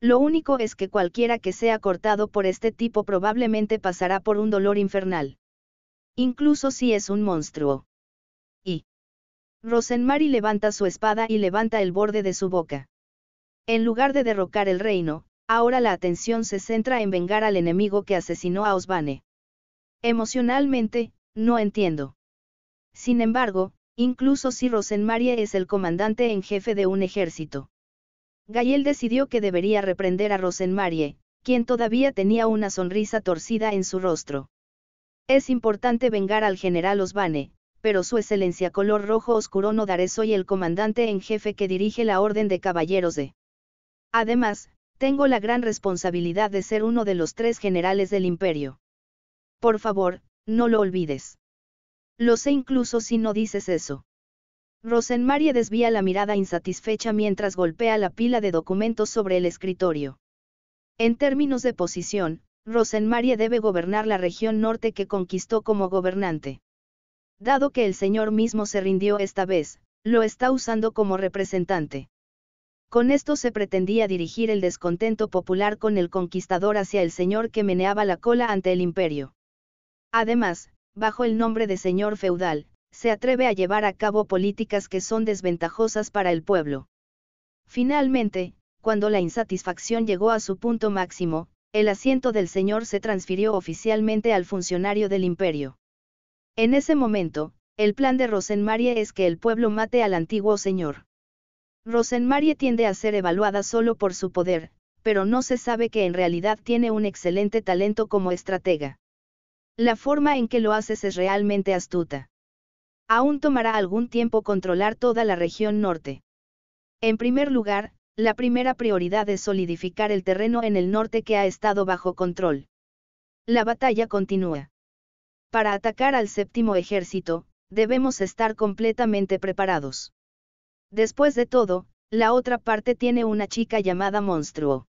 Lo único es que cualquiera que sea cortado por este tipo probablemente pasará por un dolor infernal. incluso si es un monstruo. Y. Rosenmary levanta su espada y levanta el borde de su boca. En lugar de derrocar el reino, ahora la atención se centra en vengar al enemigo que asesinó a Osbane. Emocionalmente, no entiendo. Sin embargo, incluso si Rosenmarie es el comandante en jefe de un ejército. Gayel decidió que debería reprender a Rosenmarie, quien todavía tenía una sonrisa torcida en su rostro. Es importante vengar al general Osbane, pero su excelencia color rojo oscuro no daré soy el comandante en jefe que dirige la orden de caballeros de. Además, tengo la gran responsabilidad de ser uno de los tres generales del imperio. Por favor, no lo olvides. Lo sé incluso si no dices eso. Rosenmarie desvía la mirada insatisfecha mientras golpea la pila de documentos sobre el escritorio. En términos de posición, Rosenmarie debe gobernar la región norte que conquistó como gobernante. Dado que el señor mismo se rindió esta vez, lo está usando como representante. Con esto se pretendía dirigir el descontento popular con el conquistador hacia el señor que meneaba la cola ante el imperio. Además, bajo el nombre de señor feudal, se atreve a llevar a cabo políticas que son desventajosas para el pueblo. Finalmente, cuando la insatisfacción llegó a su punto máximo, el asiento del señor se transfirió oficialmente al funcionario del imperio. En ese momento, el plan de Rosenmarie es que el pueblo mate al antiguo señor. Rosenmarie tiende a ser evaluada solo por su poder, pero no se sabe que en realidad tiene un excelente talento como estratega. La forma en que lo haces es realmente astuta. Aún tomará algún tiempo controlar toda la región norte. En primer lugar, la primera prioridad es solidificar el terreno en el norte que ha estado bajo control. La batalla continúa. Para atacar al séptimo ejército, debemos estar completamente preparados. Después de todo, la otra parte tiene una chica llamada Monstruo.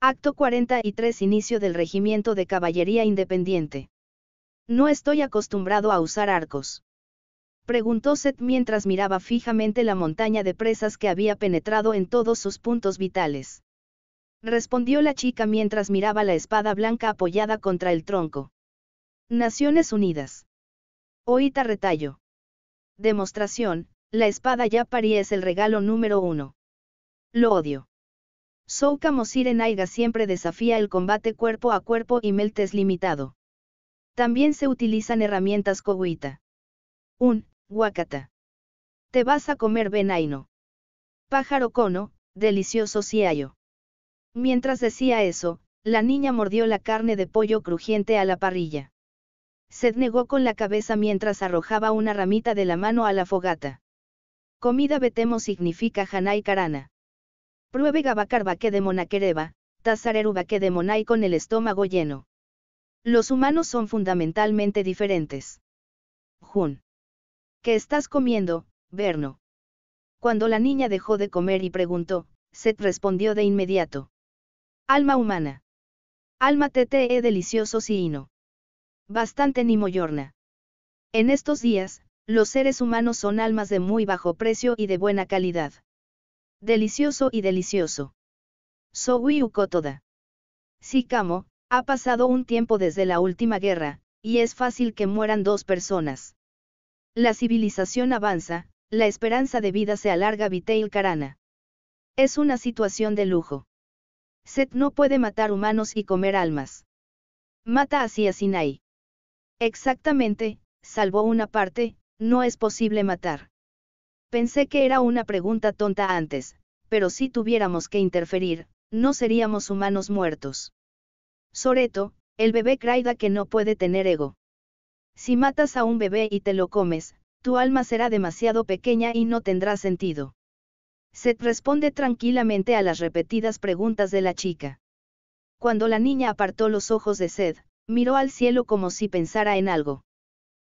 Acto 43 Inicio del Regimiento de Caballería Independiente. No estoy acostumbrado a usar arcos. Preguntó Seth mientras miraba fijamente la montaña de presas que había penetrado en todos sus puntos vitales. Respondió la chica mientras miraba la espada blanca apoyada contra el tronco. Naciones Unidas. Oita retallo. Demostración, la espada Yapari es el regalo número uno. Lo odio. Souka Mosire Naiga siempre desafía el combate cuerpo a cuerpo y Meltes limitado. También se utilizan herramientas Kowita. Un, Wakata. Te vas a comer venaino. Pájaro cono, delicioso ciallo. Mientras decía eso, la niña mordió la carne de pollo crujiente a la parrilla. Sed negó con la cabeza mientras arrojaba una ramita de la mano a la fogata. Comida betemo significa Hanai Karana. Pruebe gabacarbaque de monaquereba, tazarerubaque de monai con el estómago lleno. Los humanos son fundamentalmente diferentes. Jun. ¿Qué estás comiendo, Berno? Cuando la niña dejó de comer y preguntó, Seth respondió de inmediato. Alma humana. Alma tete e delicioso no. Bastante ni moyorna. En estos días, los seres humanos son almas de muy bajo precio y de buena calidad. Delicioso y delicioso. Sowi ukotoda. Sí, camo, ha pasado un tiempo desde la última guerra, y es fácil que mueran dos personas. La civilización avanza, la esperanza de vida se alarga Viteil Karana. Es una situación de lujo. Set no puede matar humanos y comer almas. Mata así a Sinai. Exactamente, salvo una parte, no es posible matar. Pensé que era una pregunta tonta antes, pero si tuviéramos que interferir, no seríamos humanos muertos. Soreto, el bebé Kraida que no puede tener ego. Si matas a un bebé y te lo comes, tu alma será demasiado pequeña y no tendrá sentido. Seth responde tranquilamente a las repetidas preguntas de la chica. Cuando la niña apartó los ojos de Seth, miró al cielo como si pensara en algo.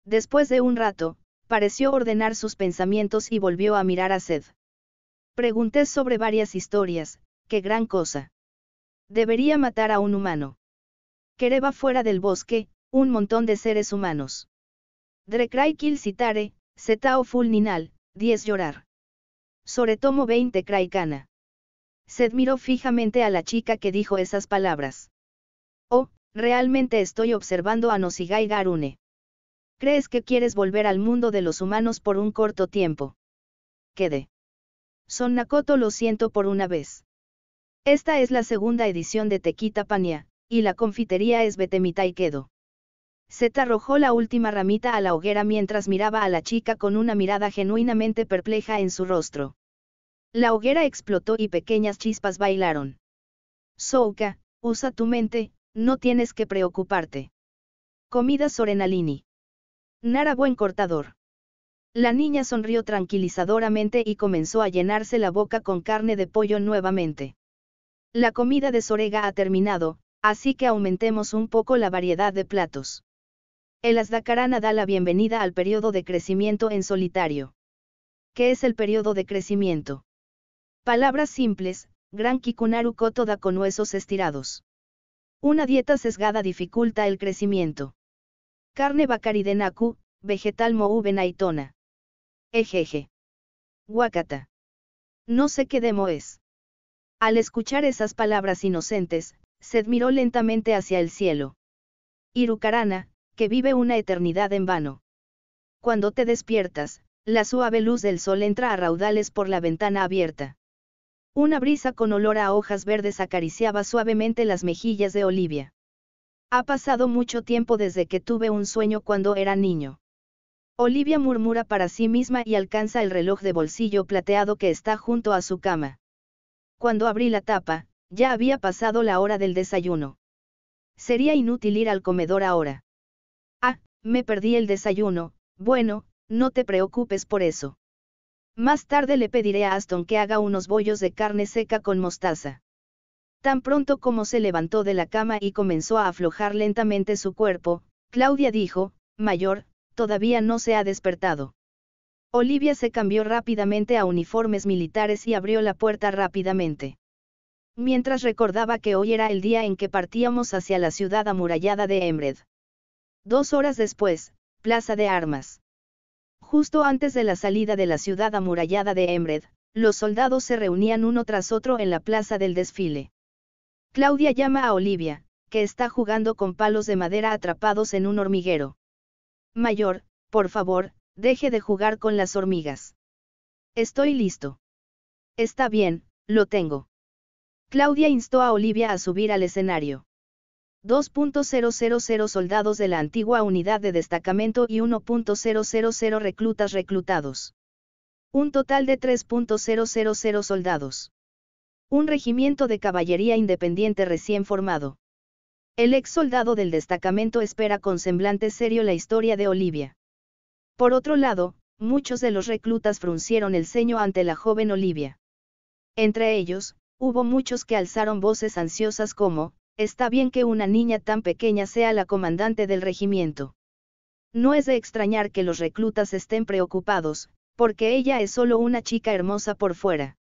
Después de un rato, pareció ordenar sus pensamientos y volvió a mirar a Seth. Pregunté sobre varias historias, qué gran cosa. Debería matar a un humano. Quereba fuera del bosque, un montón de seres humanos. Drekrai Kil Citare, Setao Full Ninal, 10 llorar. Soretomo 20 Kraikana. Sed miró fijamente a la chica que dijo esas palabras. Oh, realmente estoy observando a Nosigai Garune. crees que quieres volver al mundo de los humanos por un corto tiempo. Quede. Son Nakoto lo siento por una vez. Esta es la segunda edición de Tequita Pania, y la confitería es Betemita y Quedo. Zeta arrojó la última ramita a la hoguera mientras miraba a la chica con una mirada genuinamente perpleja en su rostro. La hoguera explotó y pequeñas chispas bailaron. Souka, usa tu mente, no tienes que preocuparte. Comida Sorenalini. Nara buen cortador. La niña sonrió tranquilizadoramente y comenzó a llenarse la boca con carne de pollo nuevamente. La comida de Sorega ha terminado, así que aumentemos un poco la variedad de platos. El Azdakarana da la bienvenida al periodo de crecimiento en solitario. ¿Qué es el periodo de crecimiento? Palabras simples, gran kikunaru koto con huesos estirados. Una dieta sesgada dificulta el crecimiento. Carne bakari de naku, vegetal mou benaitona. Ejeje. Wakata. No sé qué demo es. Al escuchar esas palabras inocentes, se miró lentamente hacia el cielo. Irukarana, que vive una eternidad en vano. Cuando te despiertas, la suave luz del sol entra a raudales por la ventana abierta. Una brisa con olor a hojas verdes acariciaba suavemente las mejillas de Olivia. Ha pasado mucho tiempo desde que tuve un sueño cuando era niño. Olivia murmura para sí misma y alcanza el reloj de bolsillo plateado que está junto a su cama. Cuando abrí la tapa, ya había pasado la hora del desayuno. Sería inútil ir al comedor ahora. Me perdí el desayuno, bueno, no te preocupes por eso. Más tarde le pediré a Aston que haga unos bollos de carne seca con mostaza. Tan pronto como se levantó de la cama y comenzó a aflojar lentamente su cuerpo, Claudia dijo, Mayor, todavía no se ha despertado. Olivia se cambió rápidamente a uniformes militares y abrió la puerta rápidamente. Mientras recordaba que hoy era el día en que partíamos hacia la ciudad amurallada de Emred. Dos horas después, Plaza de Armas. Justo antes de la salida de la ciudad amurallada de Emred, los soldados se reunían uno tras otro en la plaza del desfile. Claudia llama a Olivia, que está jugando con palos de madera atrapados en un hormiguero. Mayor, por favor, deje de jugar con las hormigas. Estoy listo. Está bien, lo tengo. Claudia instó a Olivia a subir al escenario. 2.000 soldados de la antigua unidad de destacamento y 1.000 reclutas reclutados. Un total de 3.000 soldados. Un regimiento de caballería independiente recién formado. El ex soldado del destacamento espera con semblante serio la historia de Olivia. Por otro lado, muchos de los reclutas fruncieron el ceño ante la joven Olivia. Entre ellos, hubo muchos que alzaron voces ansiosas como, Está bien que una niña tan pequeña sea la comandante del regimiento. No es de extrañar que los reclutas estén preocupados, porque ella es solo una chica hermosa por fuera.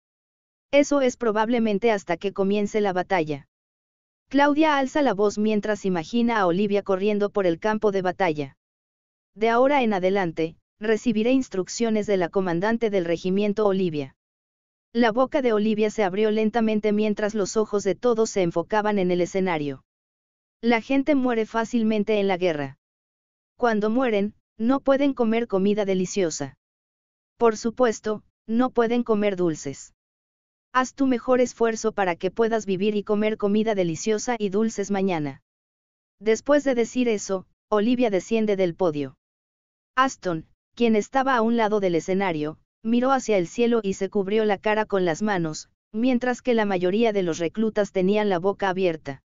Eso es probablemente hasta que comience la batalla. Claudia alza la voz mientras imagina a Olivia corriendo por el campo de batalla. De ahora en adelante, recibiré instrucciones de la comandante del regimiento Olivia. La boca de Olivia se abrió lentamente mientras los ojos de todos se enfocaban en el escenario. La gente muere fácilmente en la guerra. Cuando mueren, no pueden comer comida deliciosa. Por supuesto, no pueden comer dulces. Haz tu mejor esfuerzo para que puedas vivir y comer comida deliciosa y dulces mañana. Después de decir eso, Olivia desciende del podio. Aston, quien estaba a un lado del escenario, miró hacia el cielo y se cubrió la cara con las manos, mientras que la mayoría de los reclutas tenían la boca abierta.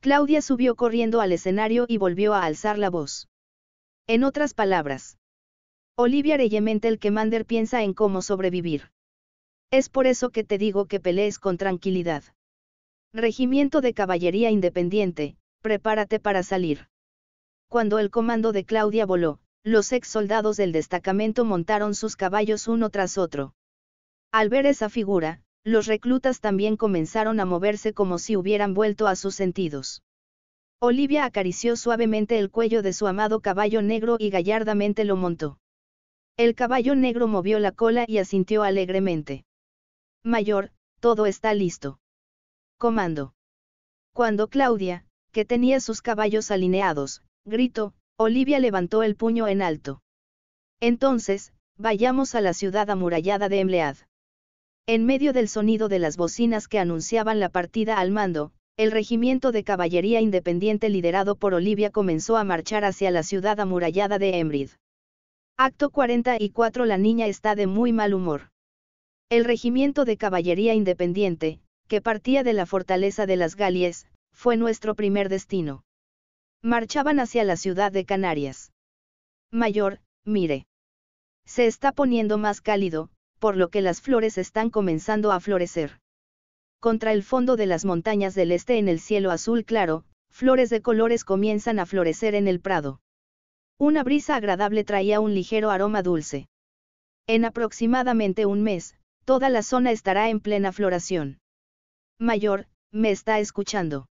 Claudia subió corriendo al escenario y volvió a alzar la voz. En otras palabras, Olivia el Commander piensa en cómo sobrevivir. Es por eso que te digo que pelees con tranquilidad. Regimiento de Caballería Independiente, prepárate para salir. Cuando el comando de Claudia voló, los ex soldados del destacamento montaron sus caballos uno tras otro. Al ver esa figura, los reclutas también comenzaron a moverse como si hubieran vuelto a sus sentidos. Olivia acarició suavemente el cuello de su amado caballo negro y gallardamente lo montó. El caballo negro movió la cola y asintió alegremente. Mayor, todo está listo. Comando. Cuando Claudia, que tenía sus caballos alineados, gritó, Olivia levantó el puño en alto. Entonces, vayamos a la ciudad amurallada de Emlead. En medio del sonido de las bocinas que anunciaban la partida al mando, el regimiento de caballería independiente liderado por Olivia comenzó a marchar hacia la ciudad amurallada de Embrid. Acto 44 La niña está de muy mal humor. El regimiento de caballería independiente, que partía de la fortaleza de las Galies, fue nuestro primer destino. Marchaban hacia la ciudad de Canarias. Mayor, mire. Se está poniendo más cálido, por lo que las flores están comenzando a florecer. Contra el fondo de las montañas del este en el cielo azul claro, flores de colores comienzan a florecer en el prado. Una brisa agradable traía un ligero aroma dulce. En aproximadamente un mes, toda la zona estará en plena floración. Mayor, me está escuchando.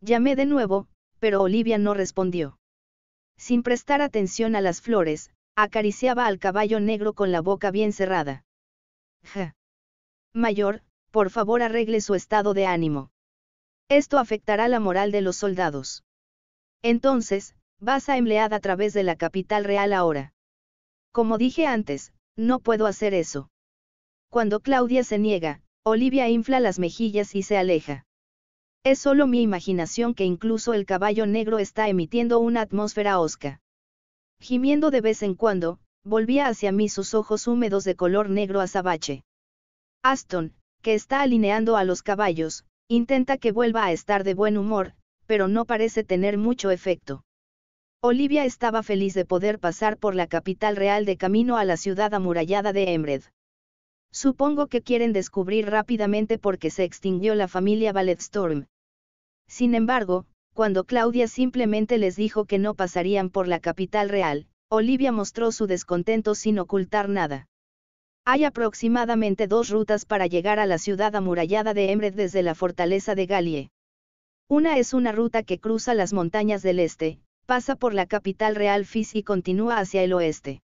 Llamé de nuevo, pero Olivia no respondió. Sin prestar atención a las flores, acariciaba al caballo negro con la boca bien cerrada. Ja. Mayor, por favor arregle su estado de ánimo. Esto afectará la moral de los soldados. Entonces, vas a emplear a través de la capital real ahora. Como dije antes, no puedo hacer eso. Cuando Claudia se niega, Olivia infla las mejillas y se aleja. Es solo mi imaginación que incluso el caballo negro está emitiendo una atmósfera osca. Gimiendo de vez en cuando, volvía hacia mí sus ojos húmedos de color negro azabache. Aston, que está alineando a los caballos, intenta que vuelva a estar de buen humor, pero no parece tener mucho efecto. Olivia estaba feliz de poder pasar por la capital real de camino a la ciudad amurallada de Embred. Supongo que quieren descubrir rápidamente por qué se extinguió la familia Balletstorm. Sin embargo, cuando Claudia simplemente les dijo que no pasarían por la capital real, Olivia mostró su descontento sin ocultar nada. Hay aproximadamente dos rutas para llegar a la ciudad amurallada de Emred desde la fortaleza de Galie. Una es una ruta que cruza las montañas del este, pasa por la capital real Fis y continúa hacia el oeste.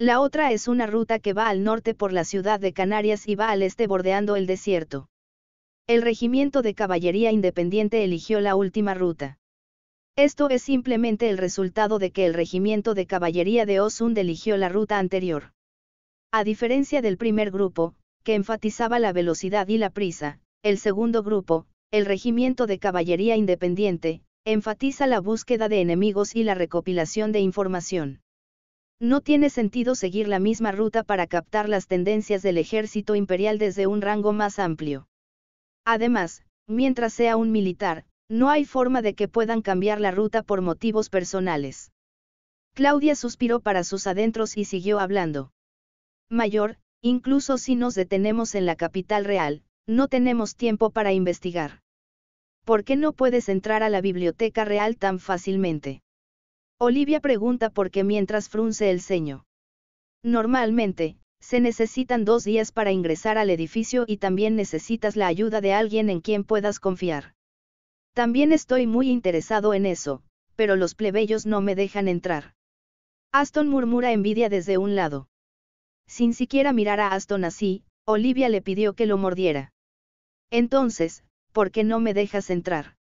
La otra es una ruta que va al norte por la ciudad de Canarias y va al este bordeando el desierto. El regimiento de caballería independiente eligió la última ruta. Esto es simplemente el resultado de que el regimiento de caballería de Osund eligió la ruta anterior. A diferencia del primer grupo, que enfatizaba la velocidad y la prisa, el segundo grupo, el Regimiento de Caballería Independiente, enfatiza la búsqueda de enemigos y la recopilación de información. No tiene sentido seguir la misma ruta para captar las tendencias del ejército imperial desde un rango más amplio. Además, mientras sea un militar, no hay forma de que puedan cambiar la ruta por motivos personales. Claudia suspiró para sus adentros y siguió hablando. Mayor, incluso si nos detenemos en la capital real, no tenemos tiempo para investigar. ¿Por qué no puedes entrar a la biblioteca real tan fácilmente? Olivia pregunta por qué mientras frunce el ceño. Normalmente, se necesitan dos días para ingresar al edificio y también necesitas la ayuda de alguien en quien puedas confiar. También estoy muy interesado en eso, pero los plebeyos no me dejan entrar. Aston murmura envidia desde un lado. Sin siquiera mirar a Aston así, Olivia le pidió que lo mordiera. Entonces, ¿por qué no me dejas entrar?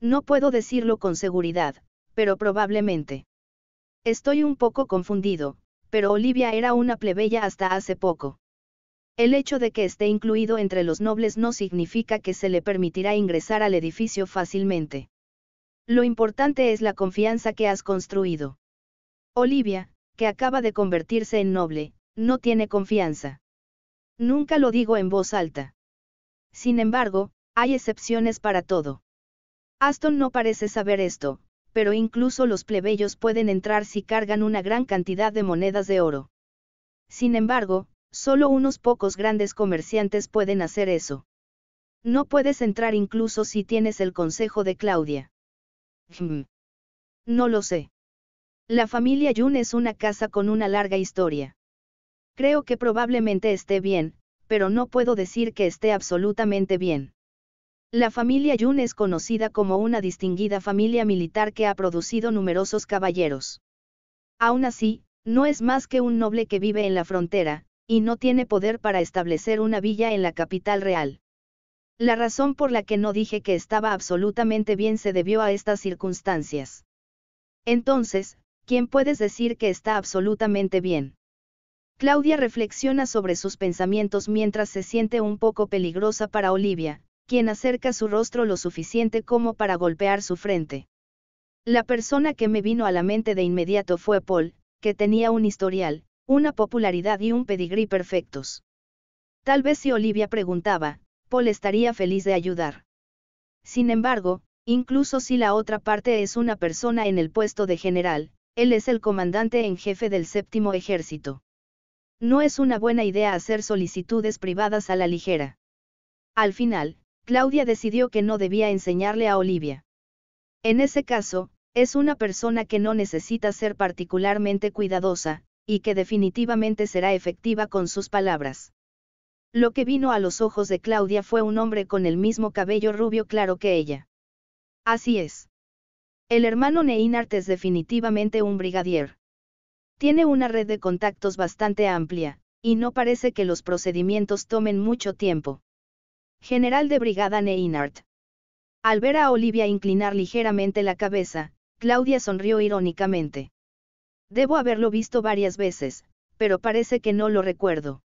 No puedo decirlo con seguridad, pero probablemente. Estoy un poco confundido, pero Olivia era una plebeya hasta hace poco. El hecho de que esté incluido entre los nobles no significa que se le permitirá ingresar al edificio fácilmente. Lo importante es la confianza que has construido. Olivia, que acaba de convertirse en noble, no tiene confianza. Nunca lo digo en voz alta. Sin embargo, hay excepciones para todo. Aston no parece saber esto, pero incluso los plebeyos pueden entrar si cargan una gran cantidad de monedas de oro. Sin embargo, solo unos pocos grandes comerciantes pueden hacer eso. No puedes entrar incluso si tienes el consejo de Claudia. Hmm. No lo sé. La familia Jun es una casa con una larga historia. Creo que probablemente esté bien, pero no puedo decir que esté absolutamente bien. La familia Yun es conocida como una distinguida familia militar que ha producido numerosos caballeros. Aún así, no es más que un noble que vive en la frontera, y no tiene poder para establecer una villa en la capital real. La razón por la que no dije que estaba absolutamente bien se debió a estas circunstancias. Entonces, ¿quién puedes decir que está absolutamente bien? Claudia reflexiona sobre sus pensamientos mientras se siente un poco peligrosa para Olivia, quien acerca su rostro lo suficiente como para golpear su frente. La persona que me vino a la mente de inmediato fue Paul, que tenía un historial, una popularidad y un pedigrí perfectos. Tal vez si Olivia preguntaba, Paul estaría feliz de ayudar. Sin embargo, incluso si la otra parte es una persona en el puesto de general, él es el comandante en jefe del séptimo ejército. No es una buena idea hacer solicitudes privadas a la ligera. Al final, Claudia decidió que no debía enseñarle a Olivia. En ese caso, es una persona que no necesita ser particularmente cuidadosa, y que definitivamente será efectiva con sus palabras. Lo que vino a los ojos de Claudia fue un hombre con el mismo cabello rubio claro que ella. Así es. El hermano Neinart es definitivamente un brigadier. Tiene una red de contactos bastante amplia, y no parece que los procedimientos tomen mucho tiempo. General de Brigada Neinart. Al ver a Olivia inclinar ligeramente la cabeza, Claudia sonrió irónicamente. Debo haberlo visto varias veces, pero parece que no lo recuerdo.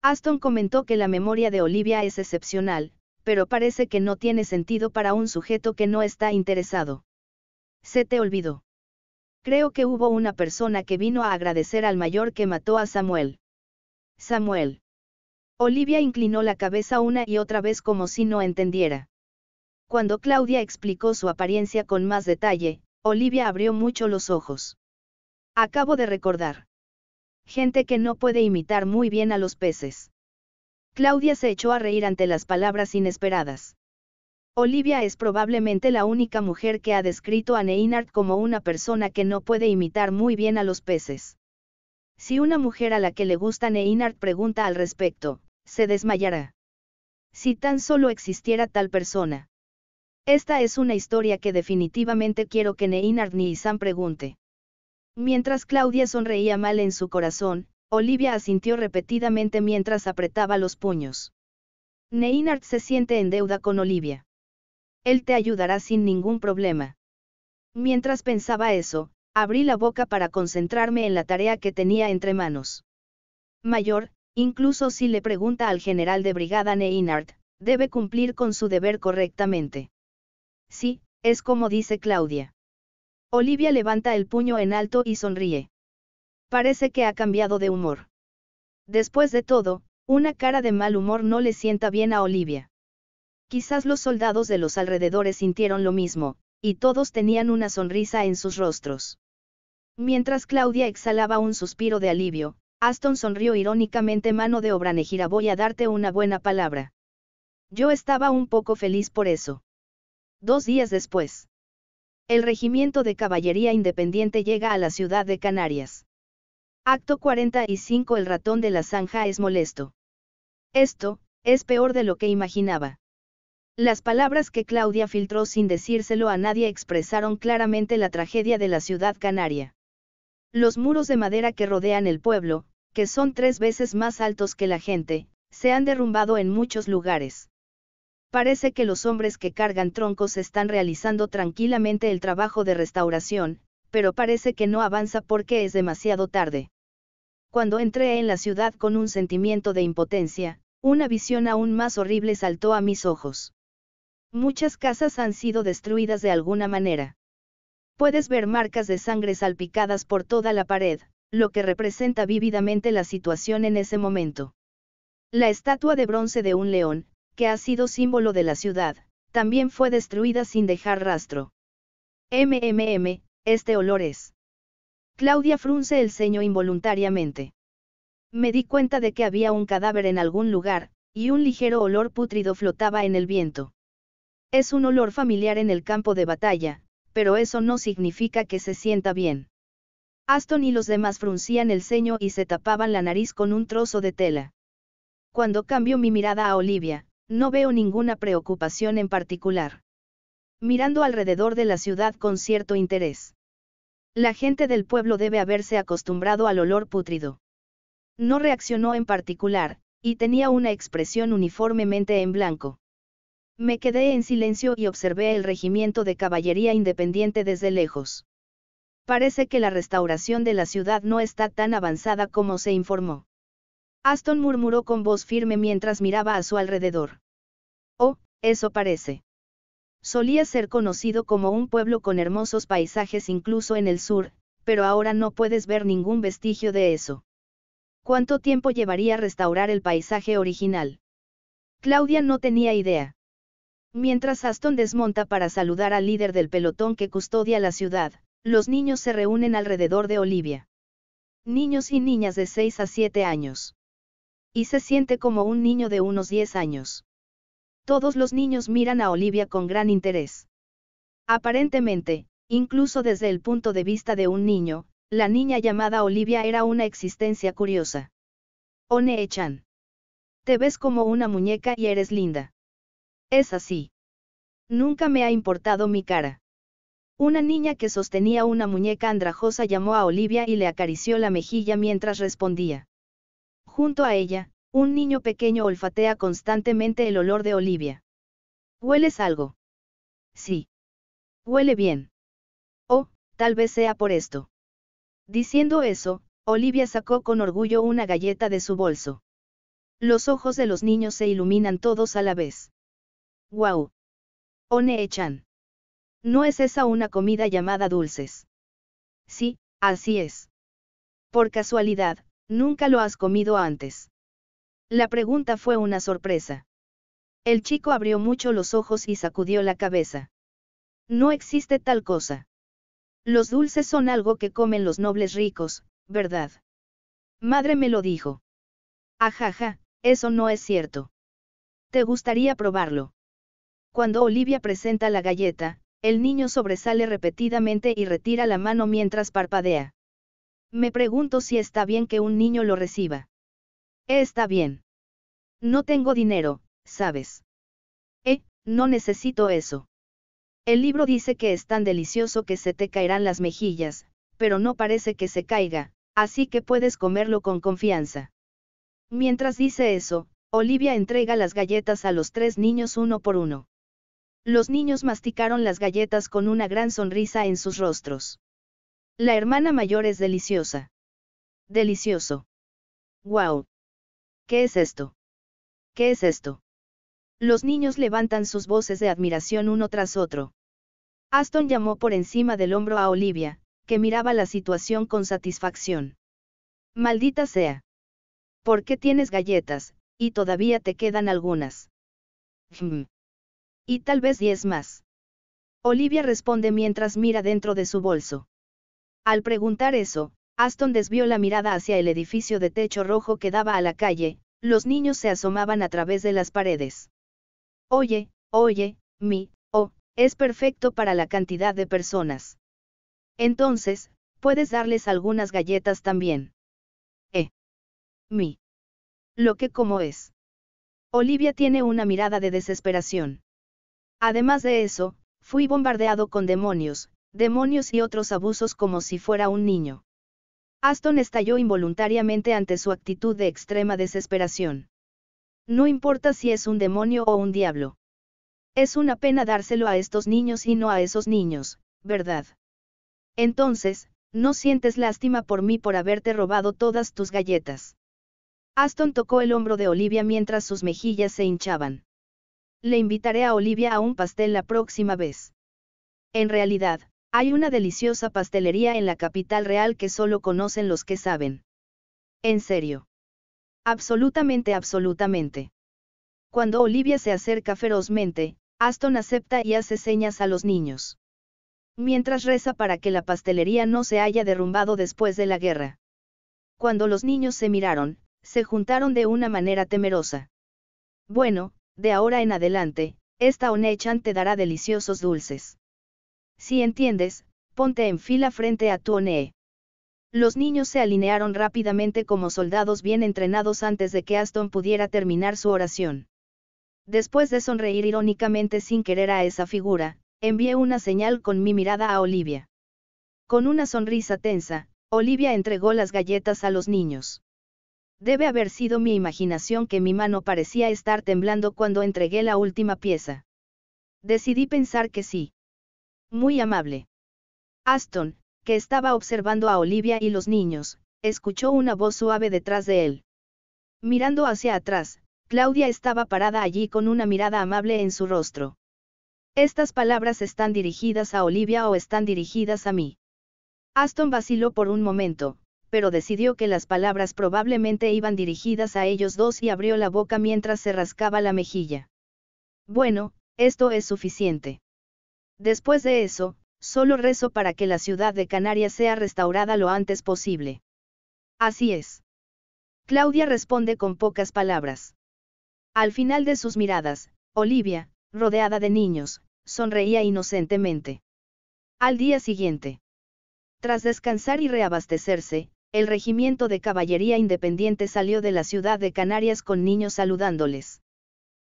Aston comentó que la memoria de Olivia es excepcional, pero parece que no tiene sentido para un sujeto que no está interesado. Se te olvidó. Creo que hubo una persona que vino a agradecer al mayor que mató a Samuel. Samuel. Olivia inclinó la cabeza una y otra vez como si no entendiera. Cuando Claudia explicó su apariencia con más detalle, Olivia abrió mucho los ojos. Acabo de recordar. Gente que no puede imitar muy bien a los peces. Claudia se echó a reír ante las palabras inesperadas. Olivia es probablemente la única mujer que ha descrito a Neinart como una persona que no puede imitar muy bien a los peces. Si una mujer a la que le gusta Neinart pregunta al respecto, se desmayará. Si tan solo existiera tal persona. Esta es una historia que definitivamente quiero que Neinard ni Isam pregunte. Mientras Claudia sonreía mal en su corazón, Olivia asintió repetidamente mientras apretaba los puños. Neinard se siente en deuda con Olivia. Él te ayudará sin ningún problema. Mientras pensaba eso, abrí la boca para concentrarme en la tarea que tenía entre manos. Mayor, incluso si le pregunta al general de brigada Neinart, debe cumplir con su deber correctamente. Sí, es como dice Claudia. Olivia levanta el puño en alto y sonríe. Parece que ha cambiado de humor. Después de todo, una cara de mal humor no le sienta bien a Olivia. Quizás los soldados de los alrededores sintieron lo mismo, y todos tenían una sonrisa en sus rostros. Mientras Claudia exhalaba un suspiro de alivio, Aston sonrió irónicamente mano de obra Nejira voy a darte una buena palabra. Yo estaba un poco feliz por eso. Dos días después. El Regimiento de Caballería Independiente llega a la ciudad de Canarias. Acto 45 El ratón de la zanja es molesto. Esto, es peor de lo que imaginaba. Las palabras que Claudia filtró sin decírselo a nadie expresaron claramente la tragedia de la ciudad canaria. Los muros de madera que rodean el pueblo, que son tres veces más altos que la gente, se han derrumbado en muchos lugares. Parece que los hombres que cargan troncos están realizando tranquilamente el trabajo de restauración, pero parece que no avanza porque es demasiado tarde. Cuando entré en la ciudad con un sentimiento de impotencia, una visión aún más horrible saltó a mis ojos. Muchas casas han sido destruidas de alguna manera. Puedes ver marcas de sangre salpicadas por toda la pared, lo que representa vívidamente la situación en ese momento. La estatua de bronce de un león, que ha sido símbolo de la ciudad, también fue destruida sin dejar rastro. MMM, este olor es. Claudia frunce el ceño involuntariamente. Me di cuenta de que había un cadáver en algún lugar, y un ligero olor pútrido flotaba en el viento. Es un olor familiar en el campo de batalla, pero eso no significa que se sienta bien. Aston y los demás fruncían el ceño y se tapaban la nariz con un trozo de tela. Cuando cambio mi mirada a Olivia, no veo ninguna preocupación en particular. Mirando alrededor de la ciudad con cierto interés. La gente del pueblo debe haberse acostumbrado al olor pútrido. No reaccionó en particular, y tenía una expresión uniformemente en blanco. Me quedé en silencio y observé el regimiento de caballería independiente desde lejos. Parece que la restauración de la ciudad no está tan avanzada como se informó. Aston murmuró con voz firme mientras miraba a su alrededor. Oh, eso parece. Solía ser conocido como un pueblo con hermosos paisajes incluso en el sur, pero ahora no puedes ver ningún vestigio de eso. ¿Cuánto tiempo llevaría restaurar el paisaje original? Claudia no tenía idea. Mientras Aston desmonta para saludar al líder del pelotón que custodia la ciudad, los niños se reúnen alrededor de Olivia. Niños y niñas de 6 a 7 años. Y se siente como un niño de unos 10 años. Todos los niños miran a Olivia con gran interés. Aparentemente, incluso desde el punto de vista de un niño, la niña llamada Olivia era una existencia curiosa. One-chan. Te ves como una muñeca y eres linda. Es así. Nunca me ha importado mi cara. Una niña que sostenía una muñeca andrajosa llamó a Olivia y le acarició la mejilla mientras respondía. Junto a ella, un niño pequeño olfatea constantemente el olor de Olivia. ¿Hueles algo? Sí. Huele bien. Oh, tal vez sea por esto. Diciendo eso, Olivia sacó con orgullo una galleta de su bolso. Los ojos de los niños se iluminan todos a la vez. ¡Guau! One-chan. ¿No es esa una comida llamada dulces? Sí, así es. Por casualidad, nunca lo has comido antes. La pregunta fue una sorpresa. El chico abrió mucho los ojos y sacudió la cabeza. No existe tal cosa. Los dulces son algo que comen los nobles ricos, ¿verdad? Madre me lo dijo. Ajaja, eso no es cierto. ¿Te gustaría probarlo? Cuando Olivia presenta la galleta, el niño sobresale repetidamente y retira la mano mientras parpadea. Me pregunto si está bien que un niño lo reciba. Está bien. No tengo dinero, ¿sabes? Eh, no necesito eso. El libro dice que es tan delicioso que se te caerán las mejillas, pero no parece que se caiga, así que puedes comerlo con confianza. Mientras dice eso, Olivia entrega las galletas a los tres niños uno por uno. Los niños masticaron las galletas con una gran sonrisa en sus rostros. La hermana mayor es deliciosa. Delicioso. ¡Wow! ¿Qué es esto? ¿Qué es esto? Los niños levantan sus voces de admiración uno tras otro. Aston llamó por encima del hombro a Olivia, que miraba la situación con satisfacción. Maldita sea. ¿Por qué tienes galletas, y todavía te quedan algunas? Y tal vez diez más. Olivia responde mientras mira dentro de su bolso. Al preguntar eso, Aston desvió la mirada hacia el edificio de techo rojo que daba a la calle, los niños se asomaban a través de las paredes. Oye, oye, mi, oh, es perfecto para la cantidad de personas. Entonces, puedes darles algunas galletas también. Eh. Mi. Lo que como es. Olivia tiene una mirada de desesperación. Además de eso, fui bombardeado con demonios, demonios y otros abusos como si fuera un niño. Aston estalló involuntariamente ante su actitud de extrema desesperación. No importa si es un demonio o un diablo. Es una pena dárselo a estos niños y no a esos niños, ¿verdad? Entonces, ¿no sientes lástima por mí por haberte robado todas tus galletas? Aston tocó el hombro de Olivia mientras sus mejillas se hinchaban. Le invitaré a Olivia a un pastel la próxima vez. En realidad, hay una deliciosa pastelería en la capital real que solo conocen los que saben. En serio. Absolutamente, absolutamente. Cuando Olivia se acerca ferozmente, Aston acepta y hace señas a los niños. Mientras reza para que la pastelería no se haya derrumbado después de la guerra. Cuando los niños se miraron, se juntaron de una manera temerosa. Bueno, de ahora en adelante, esta Onechan te dará deliciosos dulces. Si entiendes, ponte en fila frente a tu One. Los niños se alinearon rápidamente como soldados bien entrenados antes de que Aston pudiera terminar su oración. Después de sonreír irónicamente sin querer a esa figura, envié una señal con mi mirada a Olivia. Con una sonrisa tensa, Olivia entregó las galletas a los niños. Debe haber sido mi imaginación que mi mano parecía estar temblando cuando entregué la última pieza. Decidí pensar que sí. Muy amable. Aston, que estaba observando a Olivia y los niños, escuchó una voz suave detrás de él. Mirando hacia atrás, Claudia estaba parada allí con una mirada amable en su rostro. ¿Estas palabras están dirigidas a Olivia o están dirigidas a mí? Aston vaciló por un momento, pero decidió que las palabras probablemente iban dirigidas a ellos dos y abrió la boca mientras se rascaba la mejilla. Bueno, esto es suficiente. Después de eso, solo rezo para que la ciudad de Canarias sea restaurada lo antes posible. Así es. Claudia responde con pocas palabras. Al final de sus miradas, Olivia, rodeada de niños, sonreía inocentemente. Al día siguiente. Tras descansar y reabastecerse, el regimiento de caballería independiente salió de la ciudad de Canarias con niños saludándoles.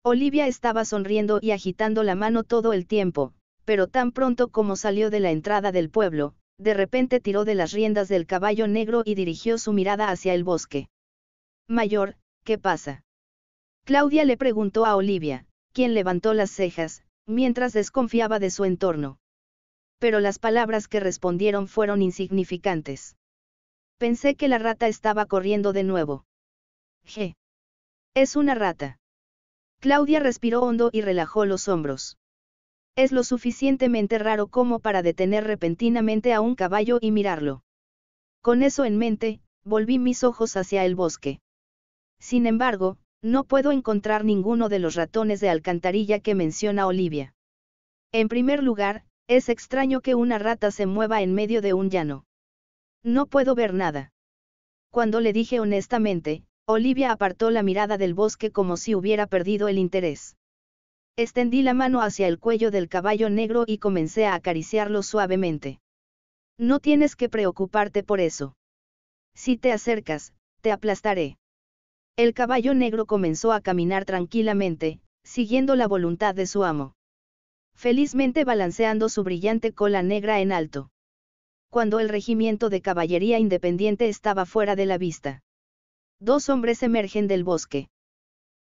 Olivia estaba sonriendo y agitando la mano todo el tiempo, pero tan pronto como salió de la entrada del pueblo, de repente tiró de las riendas del caballo negro y dirigió su mirada hacia el bosque. Mayor, ¿qué pasa? Claudia le preguntó a Olivia, quien levantó las cejas, mientras desconfiaba de su entorno. Pero las palabras que respondieron fueron insignificantes. Pensé que la rata estaba corriendo de nuevo. G. Es una rata. Claudia respiró hondo y relajó los hombros. Es lo suficientemente raro como para detener repentinamente a un caballo y mirarlo. Con eso en mente, volví mis ojos hacia el bosque. Sin embargo, no puedo encontrar ninguno de los ratones de alcantarilla que menciona Olivia. En primer lugar, es extraño que una rata se mueva en medio de un llano. No puedo ver nada. Cuando le dije honestamente, Olivia apartó la mirada del bosque como si hubiera perdido el interés. Extendí la mano hacia el cuello del caballo negro y comencé a acariciarlo suavemente. No tienes que preocuparte por eso. Si te acercas, te aplastaré. El caballo negro comenzó a caminar tranquilamente, siguiendo la voluntad de su amo. Felizmente balanceando su brillante cola negra en alto. Cuando el regimiento de caballería independiente estaba fuera de la vista. Dos hombres emergen del bosque.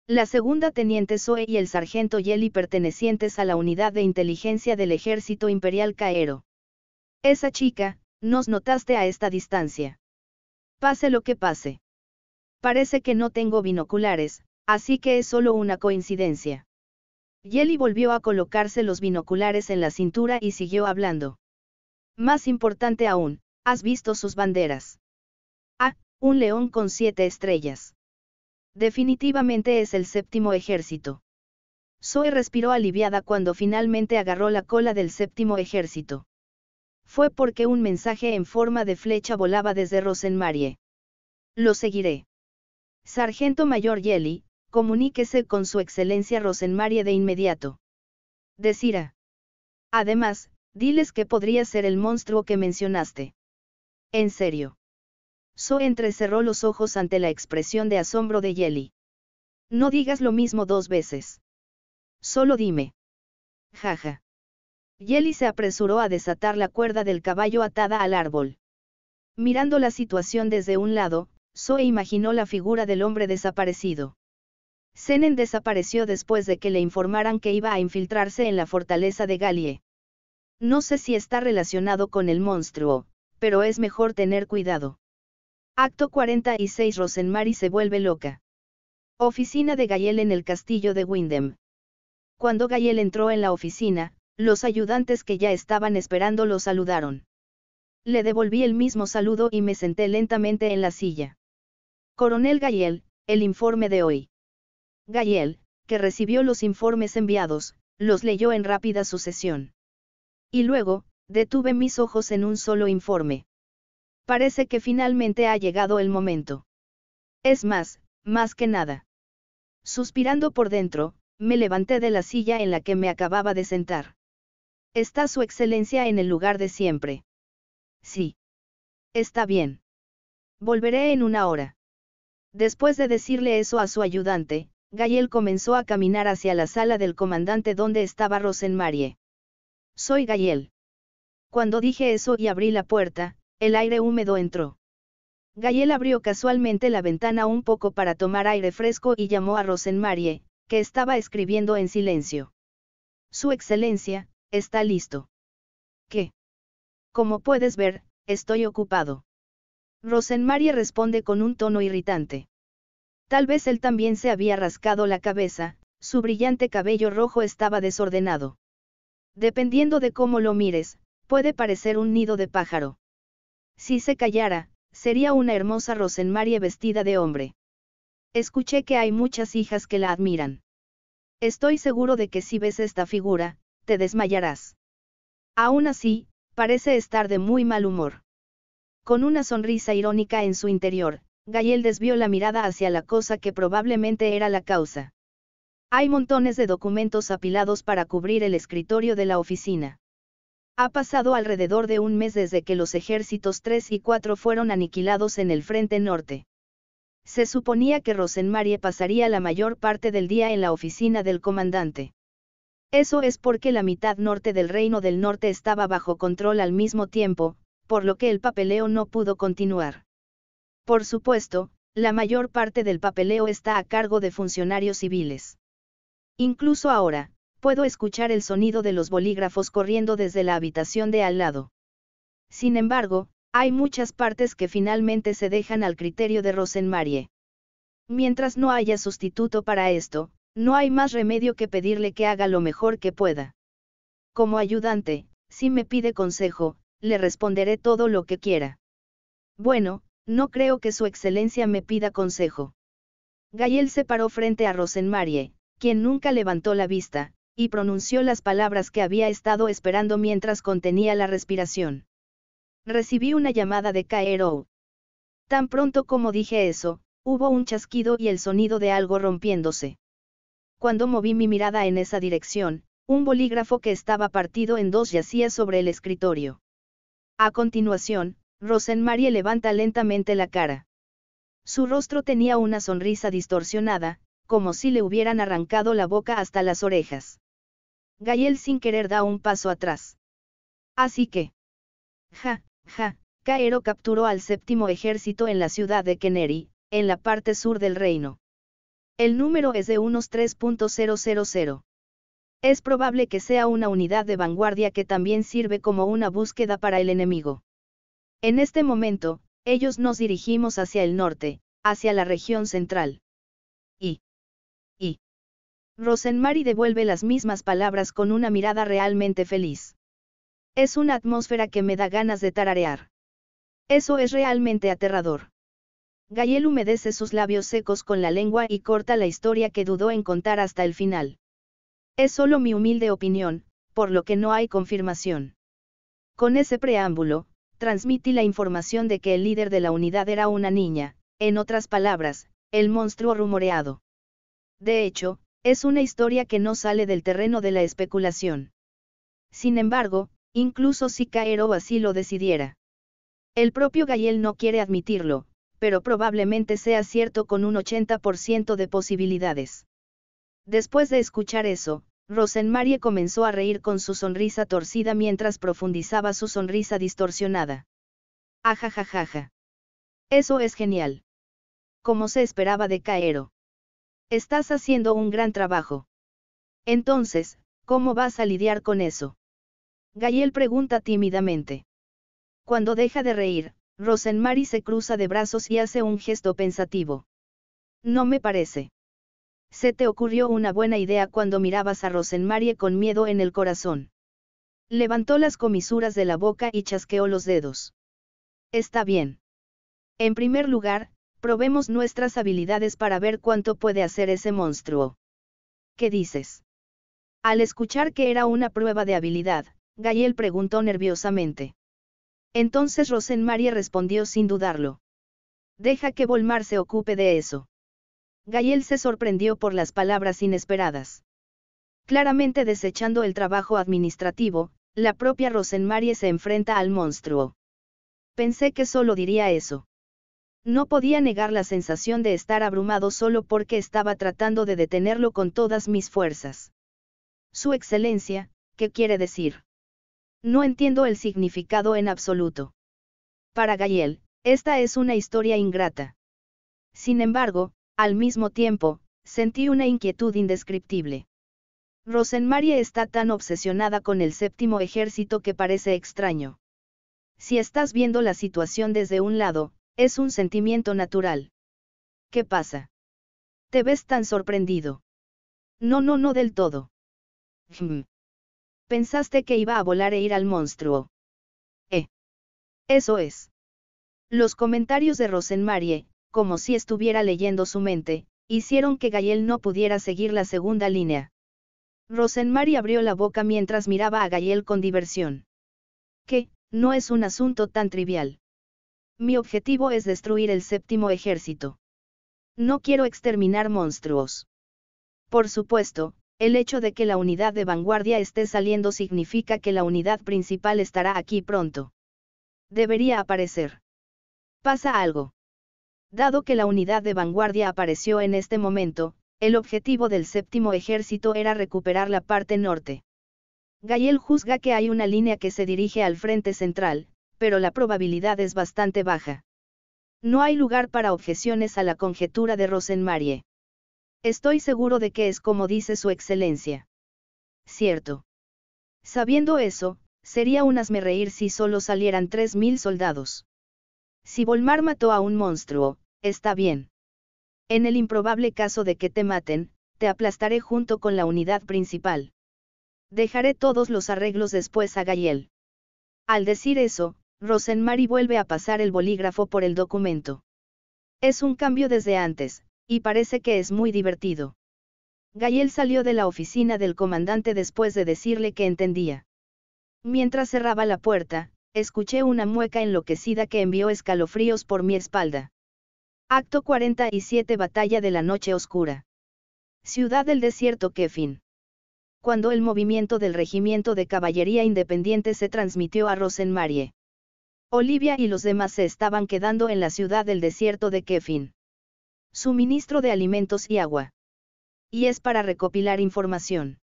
La segunda teniente Zoe y el sargento Yeli pertenecientes a la unidad de inteligencia del ejército imperial Caero. Esa chica, nos notaste a esta distancia. Pase lo que pase. Parece que no tengo binoculares, así que es solo una coincidencia. Yeli volvió a colocarse los binoculares en la cintura y siguió hablando. Más importante aún, ¿has visto sus banderas? Ah, un león con siete estrellas. Definitivamente es el séptimo ejército. Zoe respiró aliviada cuando finalmente agarró la cola del séptimo ejército. Fue porque un mensaje en forma de flecha volaba desde Rosenmarie. Lo seguiré. Sargento Mayor Yeli, comuníquese con su excelencia Rosenmarie de inmediato. Decira. Además, diles que podría ser el monstruo que mencionaste. En serio. Zoe entrecerró los ojos ante la expresión de asombro de Yeli. No digas lo mismo dos veces. Solo dime. Jaja. Yeli se apresuró a desatar la cuerda del caballo atada al árbol. Mirando la situación desde un lado, Zoe imaginó la figura del hombre desaparecido. Senen desapareció después de que le informaran que iba a infiltrarse en la fortaleza de Galie. No sé si está relacionado con el monstruo, pero es mejor tener cuidado. Acto 46 Rosenmary se vuelve loca. Oficina de Gayel en el castillo de Windham. Cuando Gayel entró en la oficina, los ayudantes que ya estaban esperando lo saludaron. Le devolví el mismo saludo y me senté lentamente en la silla. Coronel Gayel, el informe de hoy. Gayel, que recibió los informes enviados, los leyó en rápida sucesión. Y luego, detuve mis ojos en un solo informe. Parece que finalmente ha llegado el momento. Es más, más que nada. Suspirando por dentro, me levanté de la silla en la que me acababa de sentar. ¿Está su excelencia en el lugar de siempre? Sí. Está bien. Volveré en una hora. Después de decirle eso a su ayudante, Gayel comenzó a caminar hacia la sala del comandante donde estaba Rosenmarie. Soy Gayel. Cuando dije eso y abrí la puerta, el aire húmedo entró. Gayel abrió casualmente la ventana un poco para tomar aire fresco y llamó a Rosenmarie, que estaba escribiendo en silencio. Su excelencia, está listo. ¿Qué? Como puedes ver, estoy ocupado. Rosenmarie responde con un tono irritante. Tal vez él también se había rascado la cabeza, su brillante cabello rojo estaba desordenado. Dependiendo de cómo lo mires, puede parecer un nido de pájaro. Si se callara, sería una hermosa Rosenmarie vestida de hombre. Escuché que hay muchas hijas que la admiran. Estoy seguro de que si ves esta figura, te desmayarás. Aún así, parece estar de muy mal humor. Con una sonrisa irónica en su interior, Gayel desvió la mirada hacia la cosa que probablemente era la causa. Hay montones de documentos apilados para cubrir el escritorio de la oficina. Ha pasado alrededor de un mes desde que los ejércitos 3 y 4 fueron aniquilados en el frente norte. Se suponía que Rosenmarie pasaría la mayor parte del día en la oficina del comandante. Eso es porque la mitad norte del Reino del Norte estaba bajo control al mismo tiempo, por lo que el papeleo no pudo continuar. Por supuesto, la mayor parte del papeleo está a cargo de funcionarios civiles. Incluso ahora, puedo escuchar el sonido de los bolígrafos corriendo desde la habitación de al lado. Sin embargo, hay muchas partes que finalmente se dejan al criterio de Rosenmarie. Mientras no haya sustituto para esto, no hay más remedio que pedirle que haga lo mejor que pueda. Como ayudante, si me pide consejo, le responderé todo lo que quiera. Bueno, no creo que su excelencia me pida consejo. Gayel se paró frente a Rosenmarie, quien nunca levantó la vista, y pronunció las palabras que había estado esperando mientras contenía la respiración. Recibí una llamada de Cairo. Tan pronto como dije eso, hubo un chasquido y el sonido de algo rompiéndose. Cuando moví mi mirada en esa dirección, un bolígrafo que estaba partido en dos yacía sobre el escritorio. A continuación, Rosenmarie levanta lentamente la cara. Su rostro tenía una sonrisa distorsionada, como si le hubieran arrancado la boca hasta las orejas. Gayel sin querer da un paso atrás. Así que. Ja, Ja, Caero capturó al séptimo ejército en la ciudad de Keneri, en la parte sur del reino. El número es de unos 3.000. Es probable que sea una unidad de vanguardia que también sirve como una búsqueda para el enemigo. En este momento, ellos nos dirigimos hacia el norte, hacia la región central. Y. Rosenmary devuelve las mismas palabras con una mirada realmente feliz. Es una atmósfera que me da ganas de tararear. Eso es realmente aterrador. Gayel humedece sus labios secos con la lengua y corta la historia que dudó en contar hasta el final. Es solo mi humilde opinión, por lo que no hay confirmación. Con ese preámbulo, transmití la información de que el líder de la unidad era una niña, en otras palabras, el monstruo rumoreado. De hecho, es una historia que no sale del terreno de la especulación. Sin embargo, incluso si Caero así lo decidiera. El propio Gayel no quiere admitirlo, pero probablemente sea cierto con un 80% de posibilidades. Después de escuchar eso, Rosenmarie comenzó a reír con su sonrisa torcida mientras profundizaba su sonrisa distorsionada. Ajajajaja. Eso es genial. Como se esperaba de Caero. Estás haciendo un gran trabajo. Entonces, ¿cómo vas a lidiar con eso? Gayel pregunta tímidamente. Cuando deja de reír, Rosenmary se cruza de brazos y hace un gesto pensativo. No me parece. Se te ocurrió una buena idea cuando mirabas a Rosenmarie con miedo en el corazón. Levantó las comisuras de la boca y chasqueó los dedos. Está bien. En primer lugar, probemos nuestras habilidades para ver cuánto puede hacer ese monstruo. ¿Qué dices? Al escuchar que era una prueba de habilidad, Gayel preguntó nerviosamente. Entonces Rosenmarie respondió sin dudarlo. Deja que Volmar se ocupe de eso. Gayel se sorprendió por las palabras inesperadas. Claramente desechando el trabajo administrativo, la propia Rosenmarie se enfrenta al monstruo. Pensé que solo diría eso. No podía negar la sensación de estar abrumado solo porque estaba tratando de detenerlo con todas mis fuerzas. Su excelencia, ¿qué quiere decir? No entiendo el significado en absoluto. Para Gayel, esta es una historia ingrata. Sin embargo, al mismo tiempo, sentí una inquietud indescriptible. Rosenmarie está tan obsesionada con el séptimo ejército que parece extraño. Si estás viendo la situación desde un lado, es un sentimiento natural. ¿Qué pasa? ¿Te ves tan sorprendido? No, no, no del todo. Hmm. Pensaste que iba a volar e ir al monstruo. Eh. Eso es. Los comentarios de Rosenmarie, como si estuviera leyendo su mente, hicieron que Gayel no pudiera seguir la segunda línea. Rosenmarie abrió la boca mientras miraba a Gayel con diversión. Que, no es un asunto tan trivial. Mi objetivo es destruir el séptimo ejército. No quiero exterminar monstruos. Por supuesto, el hecho de que la unidad de vanguardia esté saliendo significa que la unidad principal estará aquí pronto. Debería aparecer. Pasa algo. Dado que la unidad de vanguardia apareció en este momento, el objetivo del séptimo ejército era recuperar la parte norte. Gayel juzga que hay una línea que se dirige al frente central, pero la probabilidad es bastante baja. No hay lugar para objeciones a la conjetura de Rosenmarie. Estoy seguro de que es como dice su excelencia. Cierto. Sabiendo eso, sería un reír si solo salieran 3.000 soldados. Si Volmar mató a un monstruo, está bien. En el improbable caso de que te maten, te aplastaré junto con la unidad principal. Dejaré todos los arreglos después a Gayel. Al decir eso, Rosenmary vuelve a pasar el bolígrafo por el documento. Es un cambio desde antes, y parece que es muy divertido. Gayel salió de la oficina del comandante después de decirle que entendía. Mientras cerraba la puerta, escuché una mueca enloquecida que envió escalofríos por mi espalda. Acto 47 Batalla de la Noche Oscura. Ciudad del Desierto Kefin. Cuando el movimiento del Regimiento de Caballería Independiente se transmitió a Rosenmarie. Olivia y los demás se estaban quedando en la ciudad del desierto de Kefin. Suministro de alimentos y agua. Y es para recopilar información.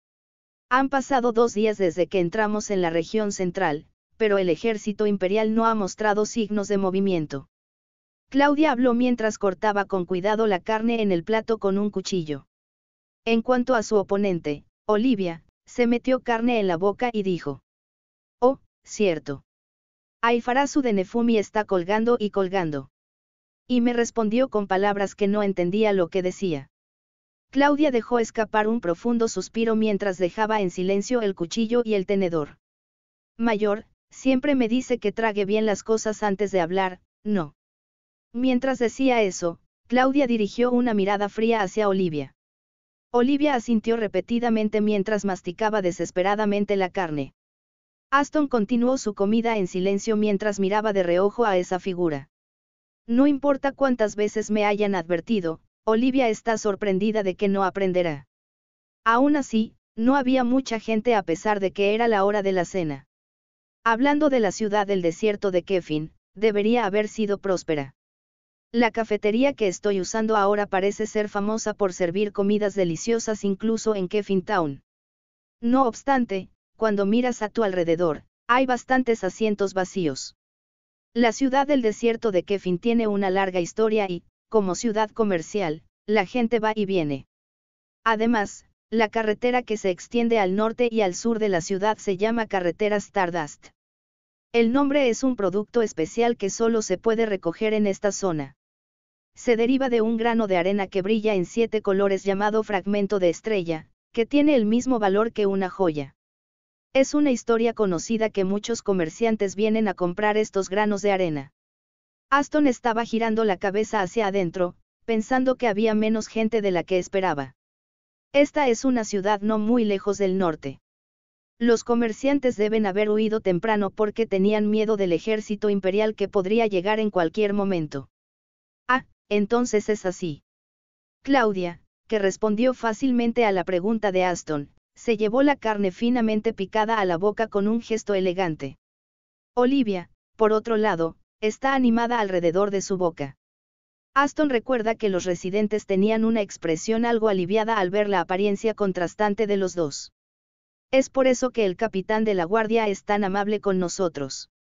Han pasado dos días desde que entramos en la región central, pero el ejército imperial no ha mostrado signos de movimiento. Claudia habló mientras cortaba con cuidado la carne en el plato con un cuchillo. En cuanto a su oponente, Olivia, se metió carne en la boca y dijo. Oh, cierto. Aifarasu de Nefumi está colgando y colgando. Y me respondió con palabras que no entendía lo que decía. Claudia dejó escapar un profundo suspiro mientras dejaba en silencio el cuchillo y el tenedor. Mayor, Siempre me dice que trague bien las cosas antes de hablar, no. Mientras decía eso, Claudia dirigió una mirada fría hacia Olivia. Olivia asintió repetidamente mientras masticaba desesperadamente la carne. Aston continuó su comida en silencio mientras miraba de reojo a esa figura. No importa cuántas veces me hayan advertido, Olivia está sorprendida de que no aprenderá. Aún así, no había mucha gente a pesar de que era la hora de la cena. Hablando de la ciudad del desierto de Kefin, debería haber sido próspera. La cafetería que estoy usando ahora parece ser famosa por servir comidas deliciosas incluso en Kefin Town. No obstante, cuando miras a tu alrededor, hay bastantes asientos vacíos. La ciudad del desierto de Kefin tiene una larga historia y, como ciudad comercial, la gente va y viene. Además, la carretera que se extiende al norte y al sur de la ciudad se llama carretera Stardust. El nombre es un producto especial que solo se puede recoger en esta zona. Se deriva de un grano de arena que brilla en siete colores llamado fragmento de estrella, que tiene el mismo valor que una joya. Es una historia conocida que muchos comerciantes vienen a comprar estos granos de arena. Aston estaba girando la cabeza hacia adentro, pensando que había menos gente de la que esperaba. Esta es una ciudad no muy lejos del norte. Los comerciantes deben haber huido temprano porque tenían miedo del ejército imperial que podría llegar en cualquier momento. Ah, entonces es así. Claudia, que respondió fácilmente a la pregunta de Aston, se llevó la carne finamente picada a la boca con un gesto elegante. Olivia, por otro lado, está animada alrededor de su boca. Aston recuerda que los residentes tenían una expresión algo aliviada al ver la apariencia contrastante de los dos. Es por eso que el capitán de la guardia es tan amable con nosotros.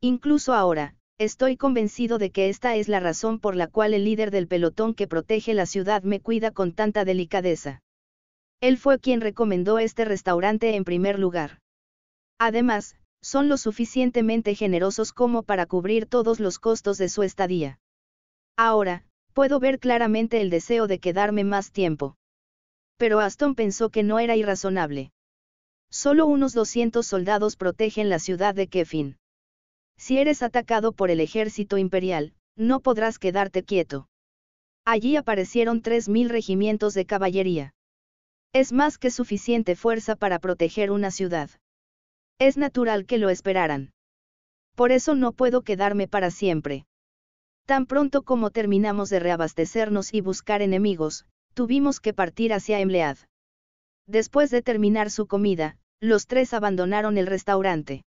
Incluso ahora, estoy convencido de que esta es la razón por la cual el líder del pelotón que protege la ciudad me cuida con tanta delicadeza. Él fue quien recomendó este restaurante en primer lugar. Además, son lo suficientemente generosos como para cubrir todos los costos de su estadía. Ahora, puedo ver claramente el deseo de quedarme más tiempo. Pero Aston pensó que no era irrazonable. Solo unos 200 soldados protegen la ciudad de Kefin. Si eres atacado por el ejército imperial, no podrás quedarte quieto. Allí aparecieron 3.000 regimientos de caballería. Es más que suficiente fuerza para proteger una ciudad. Es natural que lo esperaran. Por eso no puedo quedarme para siempre. Tan pronto como terminamos de reabastecernos y buscar enemigos, tuvimos que partir hacia Emlead. Después de terminar su comida, los tres abandonaron el restaurante.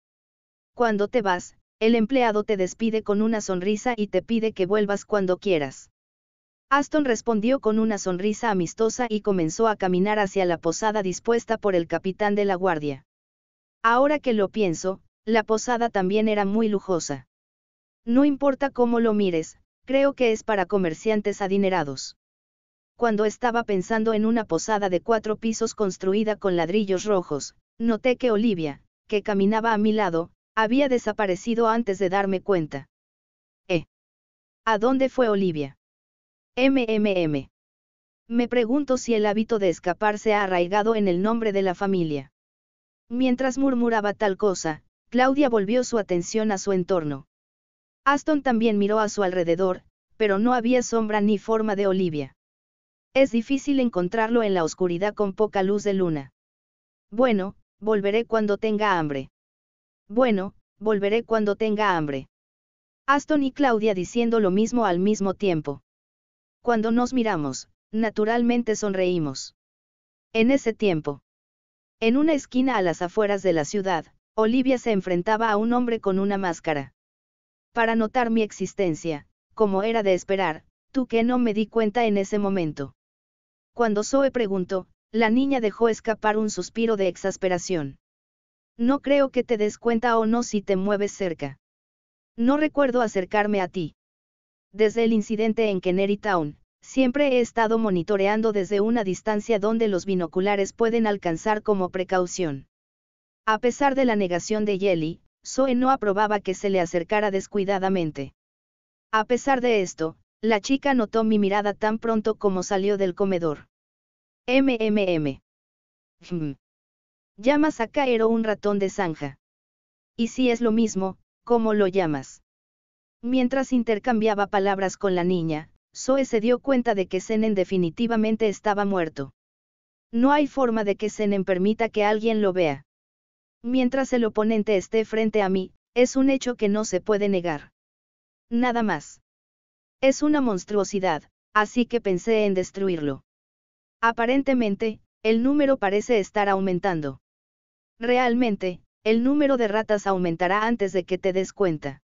Cuando te vas, el empleado te despide con una sonrisa y te pide que vuelvas cuando quieras. Aston respondió con una sonrisa amistosa y comenzó a caminar hacia la posada dispuesta por el capitán de la guardia. Ahora que lo pienso, la posada también era muy lujosa. No importa cómo lo mires, creo que es para comerciantes adinerados. Cuando estaba pensando en una posada de cuatro pisos construida con ladrillos rojos, noté que Olivia, que caminaba a mi lado, había desaparecido antes de darme cuenta. ¿Eh? ¿A dónde fue Olivia? MMM. Me pregunto si el hábito de escapar se ha arraigado en el nombre de la familia. Mientras murmuraba tal cosa, Claudia volvió su atención a su entorno. Aston también miró a su alrededor, pero no había sombra ni forma de Olivia. Es difícil encontrarlo en la oscuridad con poca luz de luna. Bueno, volveré cuando tenga hambre. Bueno, volveré cuando tenga hambre. Aston y Claudia diciendo lo mismo al mismo tiempo. Cuando nos miramos, naturalmente sonreímos. En ese tiempo. En una esquina a las afueras de la ciudad, Olivia se enfrentaba a un hombre con una máscara. Para notar mi existencia, como era de esperar, tú que no me di cuenta en ese momento. Cuando Zoe preguntó, la niña dejó escapar un suspiro de exasperación. No creo que te des cuenta o no si te mueves cerca. No recuerdo acercarme a ti. Desde el incidente en Kennedy Town, siempre he estado monitoreando desde una distancia donde los binoculares pueden alcanzar como precaución. A pesar de la negación de Yeli, Zoe no aprobaba que se le acercara descuidadamente. A pesar de esto, la chica notó mi mirada tan pronto como salió del comedor. MMM. Llamas a Caero un ratón de zanja. Y si es lo mismo, ¿cómo lo llamas? Mientras intercambiaba palabras con la niña, Zoe se dio cuenta de que Senen definitivamente estaba muerto. No hay forma de que Senen permita que alguien lo vea. Mientras el oponente esté frente a mí, es un hecho que no se puede negar. Nada más. Es una monstruosidad, así que pensé en destruirlo. Aparentemente, el número parece estar aumentando. Realmente, el número de ratas aumentará antes de que te des cuenta.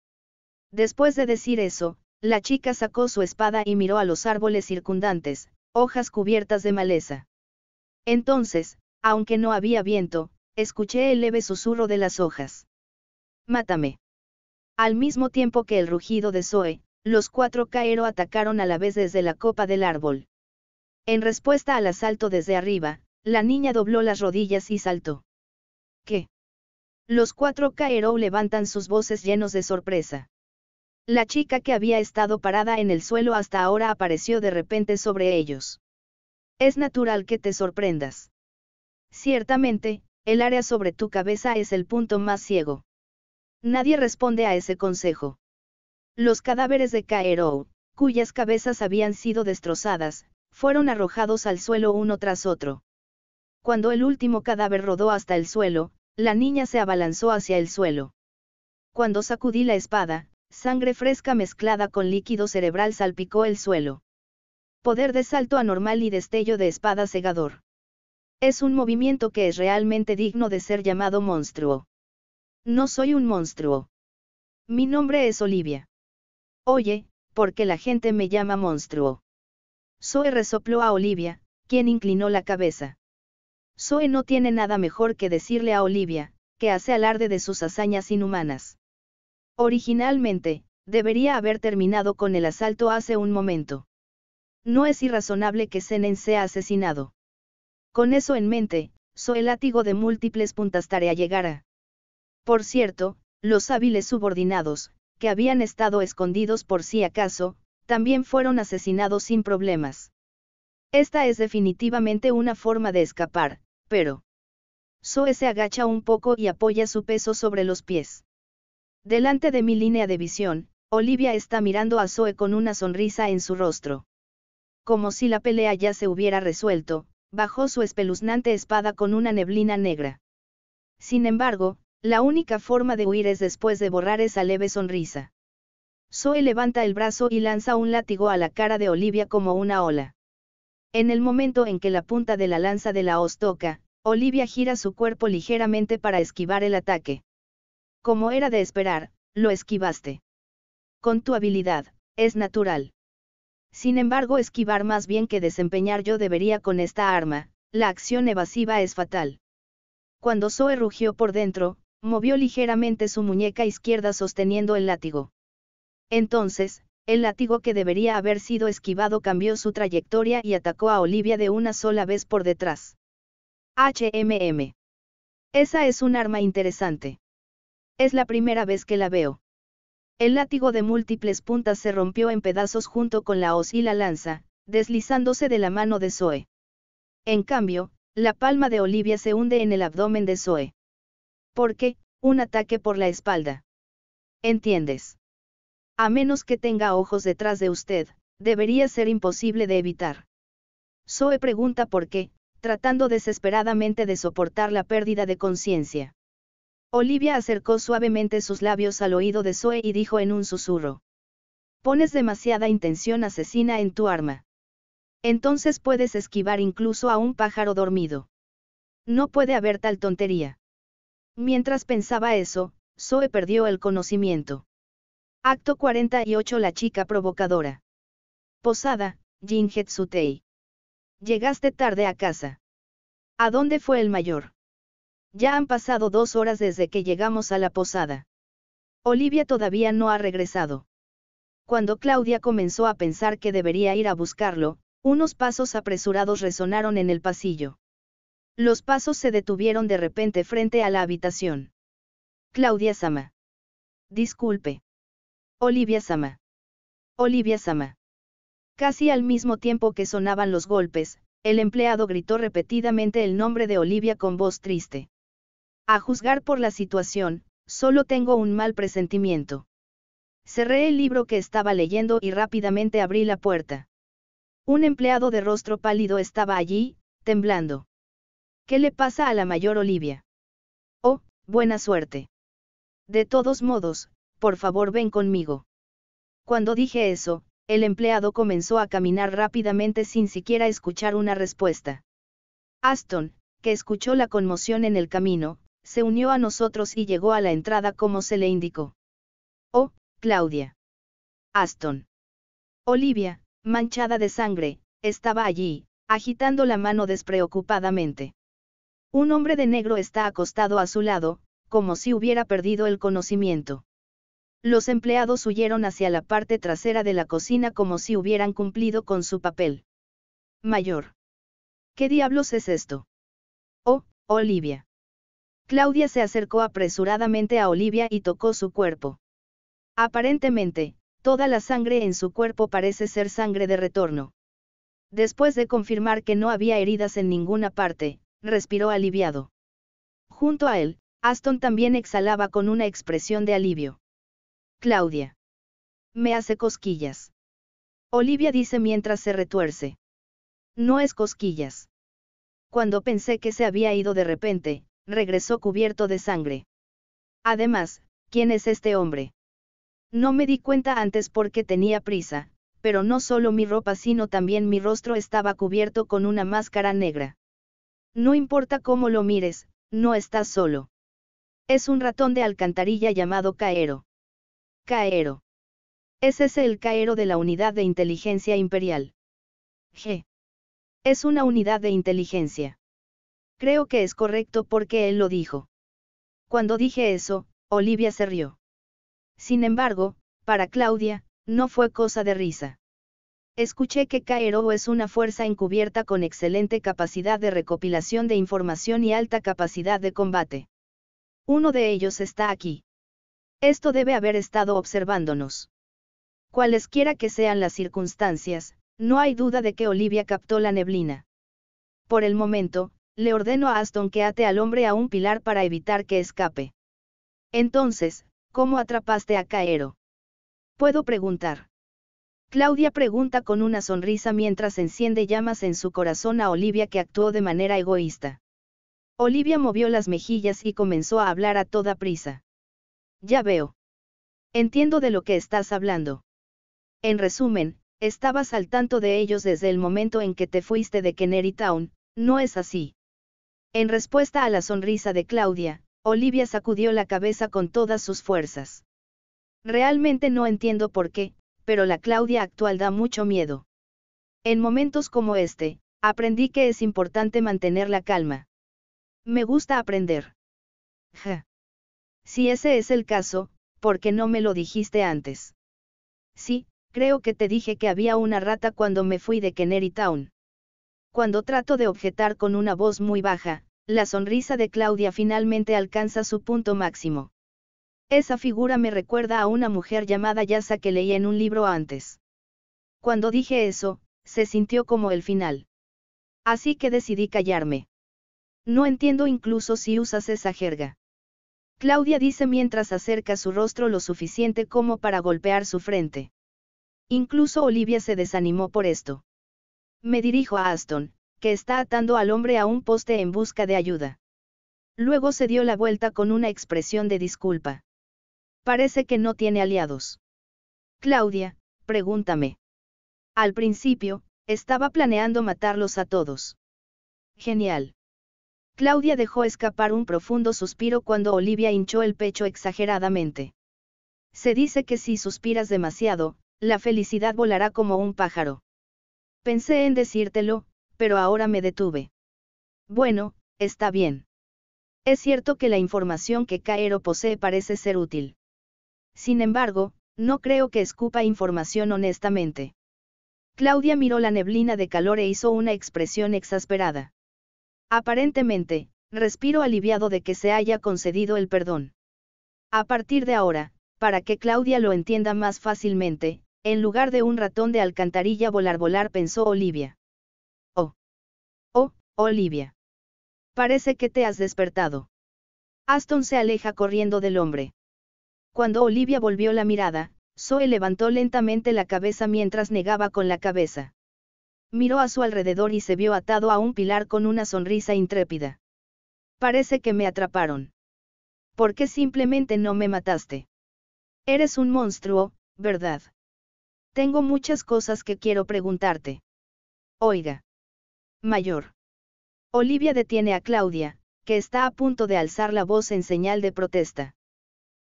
Después de decir eso, la chica sacó su espada y miró a los árboles circundantes, hojas cubiertas de maleza. Entonces, aunque no había viento, escuché el leve susurro de las hojas. Mátame. Al mismo tiempo que el rugido de Zoe, los cuatro Caero atacaron a la vez desde la copa del árbol. En respuesta al asalto desde arriba, la niña dobló las rodillas y saltó. ¿Qué? Los cuatro Caero levantan sus voces llenos de sorpresa. La chica que había estado parada en el suelo hasta ahora apareció de repente sobre ellos. Es natural que te sorprendas. Ciertamente, el área sobre tu cabeza es el punto más ciego. Nadie responde a ese consejo. Los cadáveres de Caero, cuyas cabezas habían sido destrozadas, fueron arrojados al suelo uno tras otro. Cuando el último cadáver rodó hasta el suelo, la niña se abalanzó hacia el suelo. Cuando sacudí la espada, sangre fresca mezclada con líquido cerebral salpicó el suelo. Poder de salto anormal y destello de espada cegador. Es un movimiento que es realmente digno de ser llamado monstruo. No soy un monstruo. Mi nombre es Olivia. Oye, ¿por qué la gente me llama monstruo? Zoe resopló a Olivia, quien inclinó la cabeza. Zoe no tiene nada mejor que decirle a Olivia, que hace alarde de sus hazañas inhumanas. Originalmente, debería haber terminado con el asalto hace un momento. No es irrazonable que Senen sea asesinado. Con eso en mente, Zoe látigo de múltiples puntas tarea llegara. Por cierto, los hábiles subordinados, que habían estado escondidos por si acaso, también fueron asesinados sin problemas. Esta es definitivamente una forma de escapar, pero... Zoe se agacha un poco y apoya su peso sobre los pies. Delante de mi línea de visión, Olivia está mirando a Zoe con una sonrisa en su rostro. Como si la pelea ya se hubiera resuelto, bajó su espeluznante espada con una neblina negra. Sin embargo, la única forma de huir es después de borrar esa leve sonrisa. Zoe levanta el brazo y lanza un látigo a la cara de Olivia como una ola. En el momento en que la punta de la lanza de la hoz toca, Olivia gira su cuerpo ligeramente para esquivar el ataque. Como era de esperar, lo esquivaste. Con tu habilidad, es natural. Sin embargo, esquivar más bien que desempeñar yo debería con esta arma, la acción evasiva es fatal. Cuando Zoe rugió por dentro, movió ligeramente su muñeca izquierda sosteniendo el látigo. Entonces, el látigo que debería haber sido esquivado cambió su trayectoria y atacó a Olivia de una sola vez por detrás. HMM. Esa es un arma interesante. Es la primera vez que la veo. El látigo de múltiples puntas se rompió en pedazos junto con la hoz y la lanza, deslizándose de la mano de Zoe. En cambio, la palma de Olivia se hunde en el abdomen de Zoe. ¿Por qué? Un ataque por la espalda. ¿Entiendes? A menos que tenga ojos detrás de usted, debería ser imposible de evitar. Zoe pregunta por qué, tratando desesperadamente de soportar la pérdida de conciencia. Olivia acercó suavemente sus labios al oído de Zoe y dijo en un susurro. Pones demasiada intención asesina en tu arma. Entonces puedes esquivar incluso a un pájaro dormido. No puede haber tal tontería. Mientras pensaba eso, Zoe perdió el conocimiento. Acto 48 La chica provocadora. Posada, Jinjetsutei. Llegaste tarde a casa. ¿A dónde fue el mayor? Ya han pasado dos horas desde que llegamos a la posada. Olivia todavía no ha regresado. Cuando Claudia comenzó a pensar que debería ir a buscarlo, unos pasos apresurados resonaron en el pasillo. Los pasos se detuvieron de repente frente a la habitación. Claudia Sama. Disculpe. Olivia Sama. Olivia Sama. Casi al mismo tiempo que sonaban los golpes, el empleado gritó repetidamente el nombre de Olivia con voz triste. A juzgar por la situación, solo tengo un mal presentimiento. Cerré el libro que estaba leyendo y rápidamente abrí la puerta. Un empleado de rostro pálido estaba allí, temblando. ¿Qué le pasa a la mayor Olivia? Oh, buena suerte. De todos modos, por favor ven conmigo. Cuando dije eso, el empleado comenzó a caminar rápidamente sin siquiera escuchar una respuesta. Aston, que escuchó la conmoción en el camino, se unió a nosotros y llegó a la entrada como se le indicó. Oh, Claudia. Aston. Olivia, manchada de sangre, estaba allí, agitando la mano despreocupadamente. Un hombre de negro está acostado a su lado, como si hubiera perdido el conocimiento. Los empleados huyeron hacia la parte trasera de la cocina como si hubieran cumplido con su papel. Mayor. ¿Qué diablos es esto? Oh, Olivia. Claudia se acercó apresuradamente a Olivia y tocó su cuerpo. Aparentemente, toda la sangre en su cuerpo parece ser sangre de retorno. Después de confirmar que no había heridas en ninguna parte, respiró aliviado. Junto a él, Aston también exhalaba con una expresión de alivio. Claudia. Me hace cosquillas. Olivia dice mientras se retuerce. No es cosquillas. Cuando pensé que se había ido de repente, regresó cubierto de sangre. Además, ¿quién es este hombre? No me di cuenta antes porque tenía prisa, pero no solo mi ropa sino también mi rostro estaba cubierto con una máscara negra. No importa cómo lo mires, no estás solo. Es un ratón de alcantarilla llamado Caero. Caero. Es ese el Caero de la Unidad de Inteligencia Imperial. G. Es una unidad de inteligencia. Creo que es correcto porque él lo dijo. Cuando dije eso, Olivia se rió. Sin embargo, para Claudia, no fue cosa de risa. Escuché que Cairo es una fuerza encubierta con excelente capacidad de recopilación de información y alta capacidad de combate. Uno de ellos está aquí. Esto debe haber estado observándonos. Cualesquiera que sean las circunstancias, no hay duda de que Olivia captó la neblina. Por el momento, le ordeno a Aston que ate al hombre a un pilar para evitar que escape. Entonces, ¿cómo atrapaste a Caero? Puedo preguntar. Claudia pregunta con una sonrisa mientras enciende llamas en su corazón a Olivia que actuó de manera egoísta. Olivia movió las mejillas y comenzó a hablar a toda prisa. Ya veo. Entiendo de lo que estás hablando. En resumen, estabas al tanto de ellos desde el momento en que te fuiste de Canary Town, ¿no es así? En respuesta a la sonrisa de Claudia, Olivia sacudió la cabeza con todas sus fuerzas. Realmente no entiendo por qué, pero la Claudia actual da mucho miedo. En momentos como este, aprendí que es importante mantener la calma. Me gusta aprender. Ja. Si ese es el caso, ¿por qué no me lo dijiste antes? Sí, creo que te dije que había una rata cuando me fui de Canary Town. Cuando trato de objetar con una voz muy baja, la sonrisa de Claudia finalmente alcanza su punto máximo. Esa figura me recuerda a una mujer llamada Yasa que leí en un libro antes. Cuando dije eso, se sintió como el final. Así que decidí callarme. No entiendo incluso si usas esa jerga. Claudia dice mientras acerca su rostro lo suficiente como para golpear su frente. Incluso Olivia se desanimó por esto. Me dirijo a Aston, que está atando al hombre a un poste en busca de ayuda. Luego se dio la vuelta con una expresión de disculpa. Parece que no tiene aliados. Claudia, pregúntame. Al principio, estaba planeando matarlos a todos. Genial. Claudia dejó escapar un profundo suspiro cuando Olivia hinchó el pecho exageradamente. Se dice que si suspiras demasiado, la felicidad volará como un pájaro. Pensé en decírtelo, pero ahora me detuve. Bueno, está bien. Es cierto que la información que Caero posee parece ser útil. Sin embargo, no creo que escupa información honestamente. Claudia miró la neblina de calor e hizo una expresión exasperada. Aparentemente, respiro aliviado de que se haya concedido el perdón. A partir de ahora, para que Claudia lo entienda más fácilmente, en lugar de un ratón de alcantarilla volar volar pensó Olivia. Oh. Oh, Olivia. Parece que te has despertado. Aston se aleja corriendo del hombre. Cuando Olivia volvió la mirada, Zoe levantó lentamente la cabeza mientras negaba con la cabeza. Miró a su alrededor y se vio atado a un pilar con una sonrisa intrépida. Parece que me atraparon. ¿Por qué simplemente no me mataste? Eres un monstruo, ¿verdad? Tengo muchas cosas que quiero preguntarte. Oiga. Mayor. Olivia detiene a Claudia, que está a punto de alzar la voz en señal de protesta.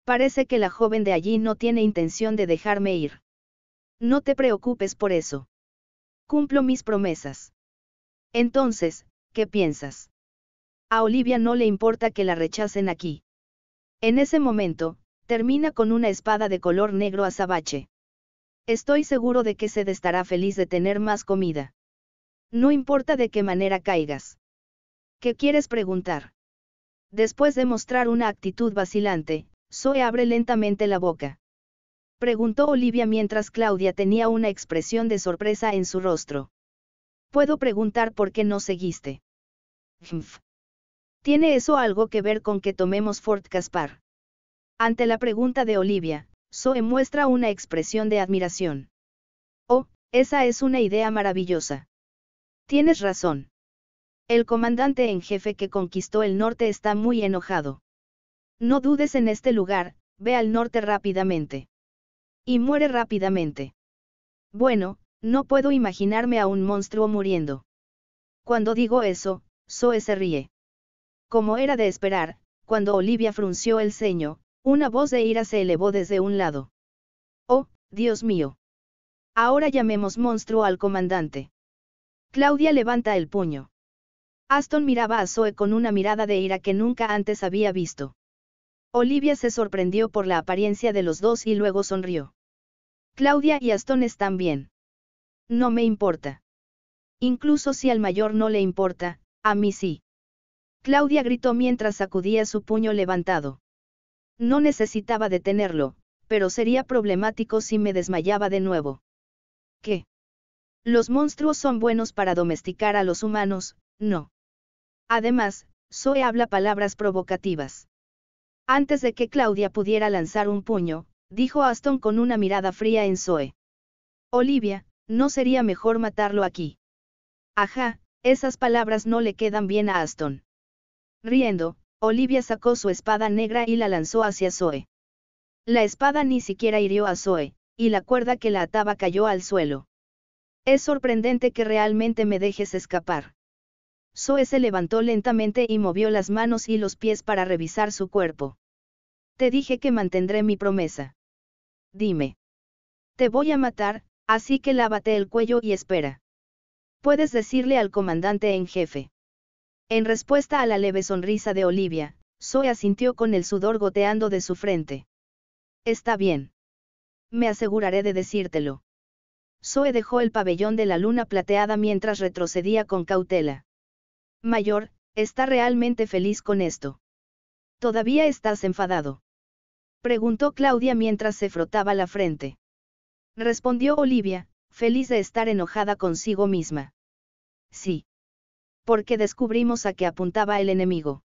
Parece que la joven de allí no tiene intención de dejarme ir. No te preocupes por eso. Cumplo mis promesas. Entonces, ¿qué piensas? A Olivia no le importa que la rechacen aquí. En ese momento, termina con una espada de color negro azabache. Estoy seguro de que se estará feliz de tener más comida. No importa de qué manera caigas. ¿Qué quieres preguntar? Después de mostrar una actitud vacilante, Zoe abre lentamente la boca. Preguntó Olivia mientras Claudia tenía una expresión de sorpresa en su rostro. ¿Puedo preguntar por qué no seguiste? ¿Tiene eso algo que ver con que tomemos Fort Caspar? Ante la pregunta de Olivia, Zoe muestra una expresión de admiración. Oh, esa es una idea maravillosa. Tienes razón. El comandante en jefe que conquistó el norte está muy enojado. No dudes en este lugar, ve al norte rápidamente. Y muere rápidamente. Bueno, no puedo imaginarme a un monstruo muriendo. Cuando digo eso, Zoe se ríe. Como era de esperar, cuando Olivia frunció el ceño, una voz de ira se elevó desde un lado. Oh, Dios mío. Ahora llamemos monstruo al comandante. Claudia levanta el puño. Aston miraba a Zoe con una mirada de ira que nunca antes había visto. Olivia se sorprendió por la apariencia de los dos y luego sonrió. Claudia y Aston están bien. No me importa. Incluso si al mayor no le importa, a mí sí. Claudia gritó mientras sacudía su puño levantado. No necesitaba detenerlo, pero sería problemático si me desmayaba de nuevo. ¿Qué? Los monstruos son buenos para domesticar a los humanos, no. Además, Zoe habla palabras provocativas. Antes de que Claudia pudiera lanzar un puño, dijo Aston con una mirada fría en Zoe. Olivia, ¿no sería mejor matarlo aquí? Ajá, esas palabras no le quedan bien a Aston. Riendo, Olivia sacó su espada negra y la lanzó hacia Zoe. La espada ni siquiera hirió a Zoe, y la cuerda que la ataba cayó al suelo. Es sorprendente que realmente me dejes escapar. Zoe se levantó lentamente y movió las manos y los pies para revisar su cuerpo. Te dije que mantendré mi promesa. Dime. Te voy a matar, así que lávate el cuello y espera. Puedes decirle al comandante en jefe. En respuesta a la leve sonrisa de Olivia, Zoe asintió con el sudor goteando de su frente. Está bien. Me aseguraré de decírtelo. Zoe dejó el pabellón de la luna plateada mientras retrocedía con cautela. Mayor, ¿está realmente feliz con esto? ¿Todavía estás enfadado? Preguntó Claudia mientras se frotaba la frente. Respondió Olivia, feliz de estar enojada consigo misma. Sí. Porque descubrimos a qué apuntaba el enemigo.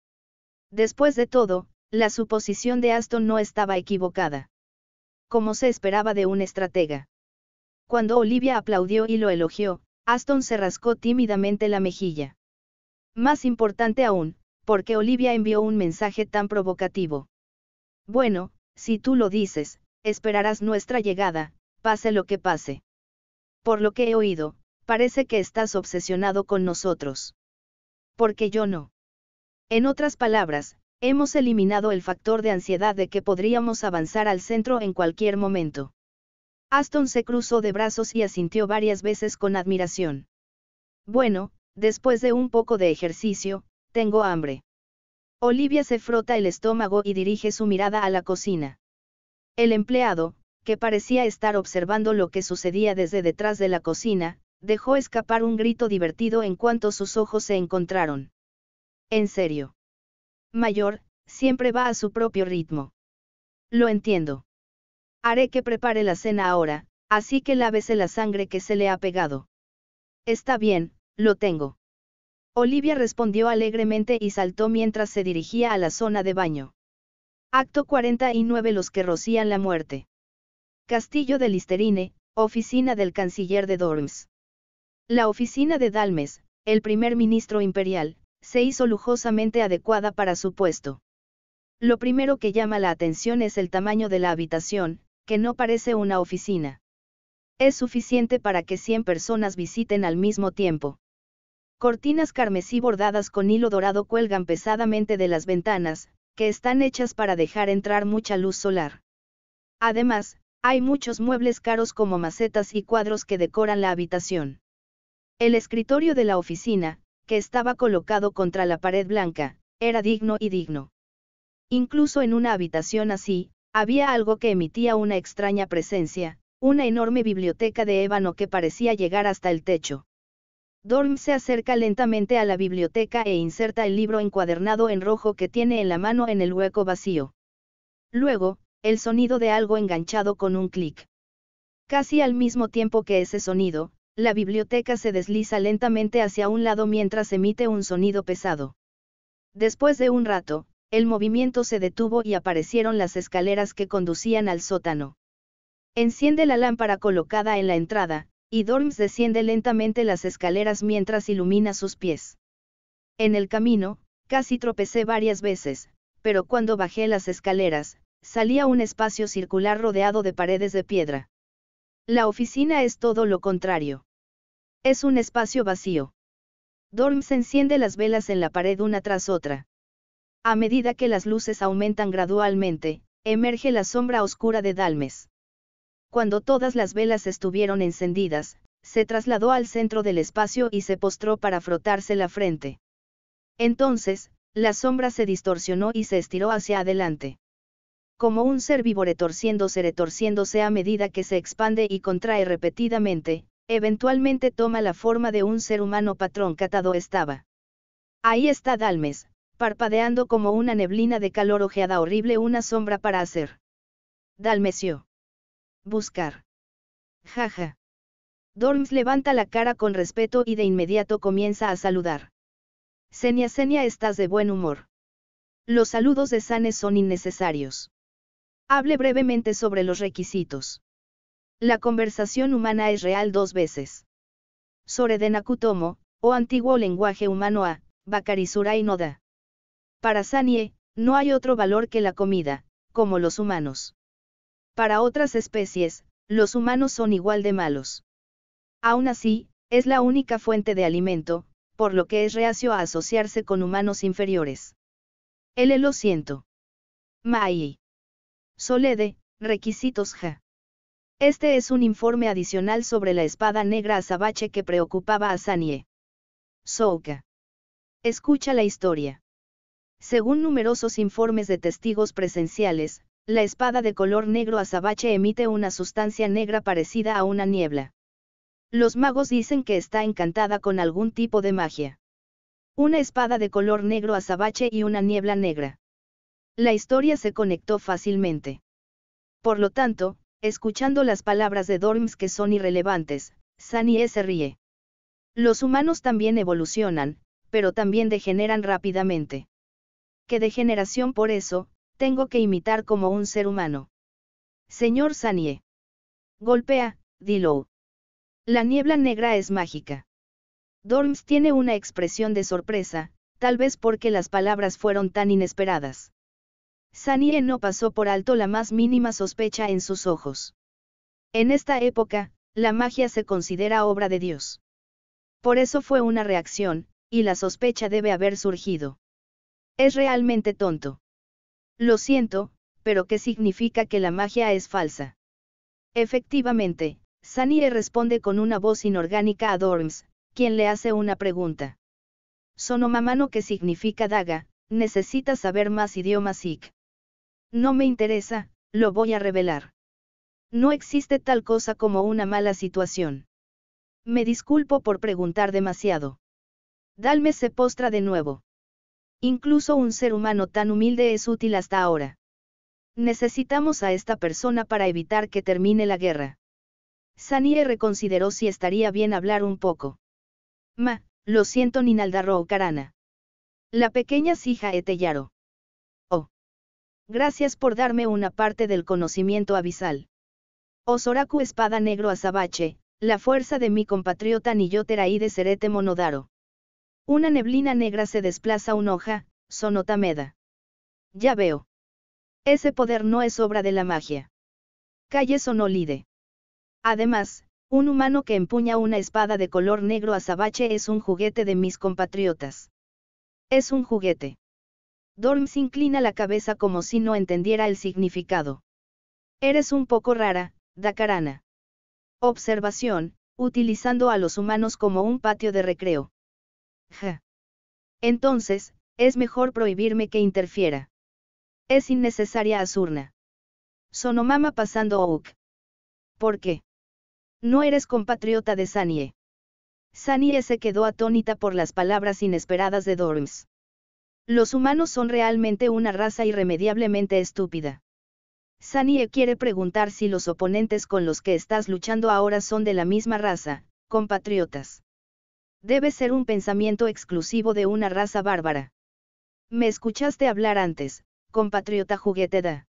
Después de todo, la suposición de Aston no estaba equivocada. Como se esperaba de un estratega. Cuando Olivia aplaudió y lo elogió, Aston se rascó tímidamente la mejilla. Más importante aún, porque Olivia envió un mensaje tan provocativo. Bueno, si tú lo dices, esperarás nuestra llegada, pase lo que pase. Por lo que he oído, parece que estás obsesionado con nosotros. Porque yo no. En otras palabras, hemos eliminado el factor de ansiedad de que podríamos avanzar al centro en cualquier momento. Aston se cruzó de brazos y asintió varias veces con admiración. Bueno, después de un poco de ejercicio, tengo hambre. Olivia se frota el estómago y dirige su mirada a la cocina. El empleado, que parecía estar observando lo que sucedía desde detrás de la cocina, dejó escapar un grito divertido en cuanto sus ojos se encontraron. En serio. Mayor, siempre va a su propio ritmo. Lo entiendo. Haré que prepare la cena ahora, así que lávese la sangre que se le ha pegado. Está bien, lo tengo. Olivia respondió alegremente y saltó mientras se dirigía a la zona de baño. Acto 49 Los que rocían la muerte. Castillo de Listerine, oficina del canciller de Dorms. La oficina de Dalmes, el primer ministro imperial, se hizo lujosamente adecuada para su puesto. Lo primero que llama la atención es el tamaño de la habitación, que no parece una oficina. Es suficiente para que 100 personas visiten al mismo tiempo. Cortinas carmesí bordadas con hilo dorado cuelgan pesadamente de las ventanas, que están hechas para dejar entrar mucha luz solar. Además, hay muchos muebles caros como macetas y cuadros que decoran la habitación. El escritorio de la oficina, que estaba colocado contra la pared blanca, era digno y digno. Incluso en una habitación así, había algo que emitía una extraña presencia, una enorme biblioteca de ébano que parecía llegar hasta el techo. Dorm se acerca lentamente a la biblioteca e inserta el libro encuadernado en rojo que tiene en la mano en el hueco vacío. Luego, el sonido de algo enganchado con un clic. Casi al mismo tiempo que ese sonido, la biblioteca se desliza lentamente hacia un lado mientras emite un sonido pesado. Después de un rato, el movimiento se detuvo y aparecieron las escaleras que conducían al sótano. Enciende la lámpara colocada en la entrada, y Dorms desciende lentamente las escaleras mientras ilumina sus pies. En el camino, casi tropecé varias veces, pero cuando bajé las escaleras, salía un espacio circular rodeado de paredes de piedra. La oficina es todo lo contrario. Es un espacio vacío. Dorms enciende las velas en la pared una tras otra. A medida que las luces aumentan gradualmente, emerge la sombra oscura de Dalmes. Cuando todas las velas estuvieron encendidas, se trasladó al centro del espacio y se postró para frotarse la frente. Entonces, la sombra se distorsionó y se estiró hacia adelante. Como un ser vivo retorciéndose retorciéndose a medida que se expande y contrae repetidamente, eventualmente toma la forma de un ser humano patrón catado estaba. Ahí está Dalmes, parpadeando como una neblina de calor ojeada horrible una sombra para hacer. Dalmesio. Buscar. Jaja. Dorms levanta la cara con respeto y de inmediato comienza a saludar. Senia Senia estás de buen humor. Los saludos de Sanes son innecesarios. Hable brevemente sobre los requisitos. La conversación humana es real dos veces. Sore de Nakutomo, o antiguo lenguaje humano a, Bakarisura Noda. Para Sanie, no hay otro valor que la comida, como los humanos. Para otras especies, los humanos son igual de malos. Aún así, es la única fuente de alimento, por lo que es reacio a asociarse con humanos inferiores. Él lo siento. Mai. Solede, requisitos ja. Este es un informe adicional sobre la espada negra azabache que preocupaba a Sanie. Souka. Escucha la historia. Según numerosos informes de testigos presenciales, la espada de color negro azabache emite una sustancia negra parecida a una niebla. Los magos dicen que está encantada con algún tipo de magia. Una espada de color negro azabache y una niebla negra. La historia se conectó fácilmente. Por lo tanto, escuchando las palabras de Dorms que son irrelevantes, Sanie se ríe. Los humanos también evolucionan, pero también degeneran rápidamente que de generación por eso, tengo que imitar como un ser humano. Señor Sanie. Golpea, Dilo. La niebla negra es mágica. Dorms tiene una expresión de sorpresa, tal vez porque las palabras fueron tan inesperadas. Sanie no pasó por alto la más mínima sospecha en sus ojos. En esta época, la magia se considera obra de Dios. Por eso fue una reacción, y la sospecha debe haber surgido. Es realmente tonto. Lo siento, pero ¿qué significa que la magia es falsa? Efectivamente, Sanie responde con una voz inorgánica a Dorms, quien le hace una pregunta. Sonomamano que significa daga, necesita saber más idiomas Sikh. No me interesa, lo voy a revelar. No existe tal cosa como una mala situación. Me disculpo por preguntar demasiado. Dalme se postra de nuevo. Incluso un ser humano tan humilde es útil hasta ahora. Necesitamos a esta persona para evitar que termine la guerra. Sanie reconsideró si estaría bien hablar un poco. Ma, lo siento Ninaldarro Karana. La pequeña Sija Eteyaro. Gracias por darme una parte del conocimiento abisal. Osoraku Espada Negro Azabache, la fuerza de mi compatriota Niyoteraí de Serete Monodaro. Una neblina negra se desplaza un hoja, Sonotameda. Ya veo. Ese poder no es obra de la magia. Calle Sonolide. Además, un humano que empuña una espada de color negro azabache es un juguete de mis compatriotas. Es un juguete. Dorms inclina la cabeza como si no entendiera el significado. Eres un poco rara, Dakarana. Observación, utilizando a los humanos como un patio de recreo. Ja. Entonces, es mejor prohibirme que interfiera. Es innecesaria Asurna. Sonomama pasando Ouk. ¿Por qué? No eres compatriota de Sanie. Sanie se quedó atónita por las palabras inesperadas de Dorms. Los humanos son realmente una raza irremediablemente estúpida. Sanie quiere preguntar si los oponentes con los que estás luchando ahora son de la misma raza, compatriotas. Debe ser un pensamiento exclusivo de una raza bárbara. Me escuchaste hablar antes, compatriota jugueteda.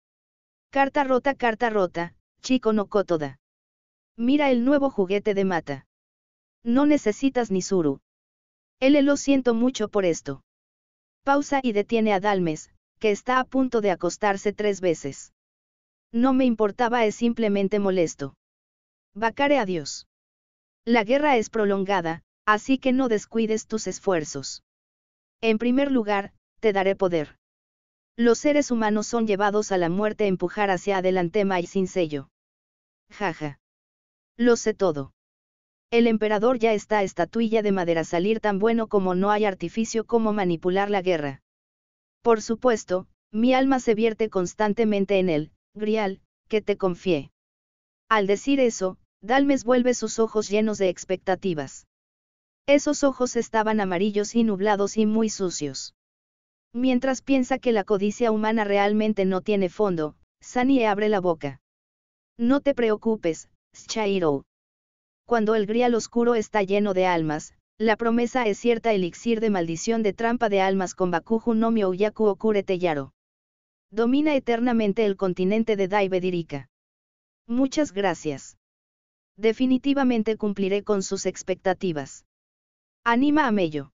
Carta rota, carta rota, chico no cotoda. Mira el nuevo juguete de mata. No necesitas ni suru. Él lo siento mucho por esto. Pausa y detiene a Dalmes, que está a punto de acostarse tres veces. No me importaba, es simplemente molesto. Bacare adiós. La guerra es prolongada, Así que no descuides tus esfuerzos. En primer lugar, te daré poder. Los seres humanos son llevados a la muerte empujar hacia adelante y sin sello. Jaja. Lo sé todo. El emperador ya está estatuilla de madera salir tan bueno como no hay artificio como manipular la guerra. Por supuesto, mi alma se vierte constantemente en él, Grial, que te confié. Al decir eso, Dalmes vuelve sus ojos llenos de expectativas. Esos ojos estaban amarillos y nublados y muy sucios. Mientras piensa que la codicia humana realmente no tiene fondo, Sanie abre la boca. No te preocupes, Shairo. Cuando el grial oscuro está lleno de almas, la promesa es cierta elixir de maldición de trampa de almas con Bakuju no Miyouyaku Okure Teyaro. Domina eternamente el continente de Daibedirika. Muchas gracias. Definitivamente cumpliré con sus expectativas. Anima a Mello.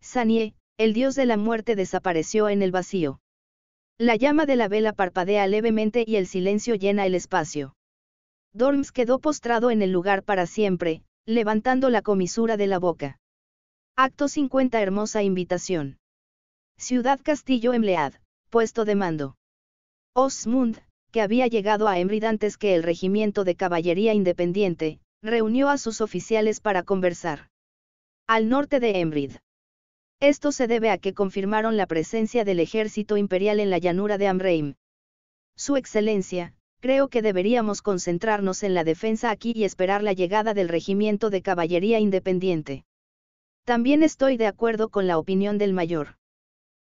Sanie, el dios de la muerte desapareció en el vacío. La llama de la vela parpadea levemente y el silencio llena el espacio. Dorms quedó postrado en el lugar para siempre, levantando la comisura de la boca. Acto 50 Hermosa invitación. Ciudad Castillo Emlead, puesto de mando. Osmund, que había llegado a Emrid antes que el regimiento de caballería independiente, reunió a sus oficiales para conversar. Al norte de Emrid. Esto se debe a que confirmaron la presencia del ejército imperial en la llanura de Amreim. Su excelencia, creo que deberíamos concentrarnos en la defensa aquí y esperar la llegada del regimiento de caballería independiente. También estoy de acuerdo con la opinión del mayor.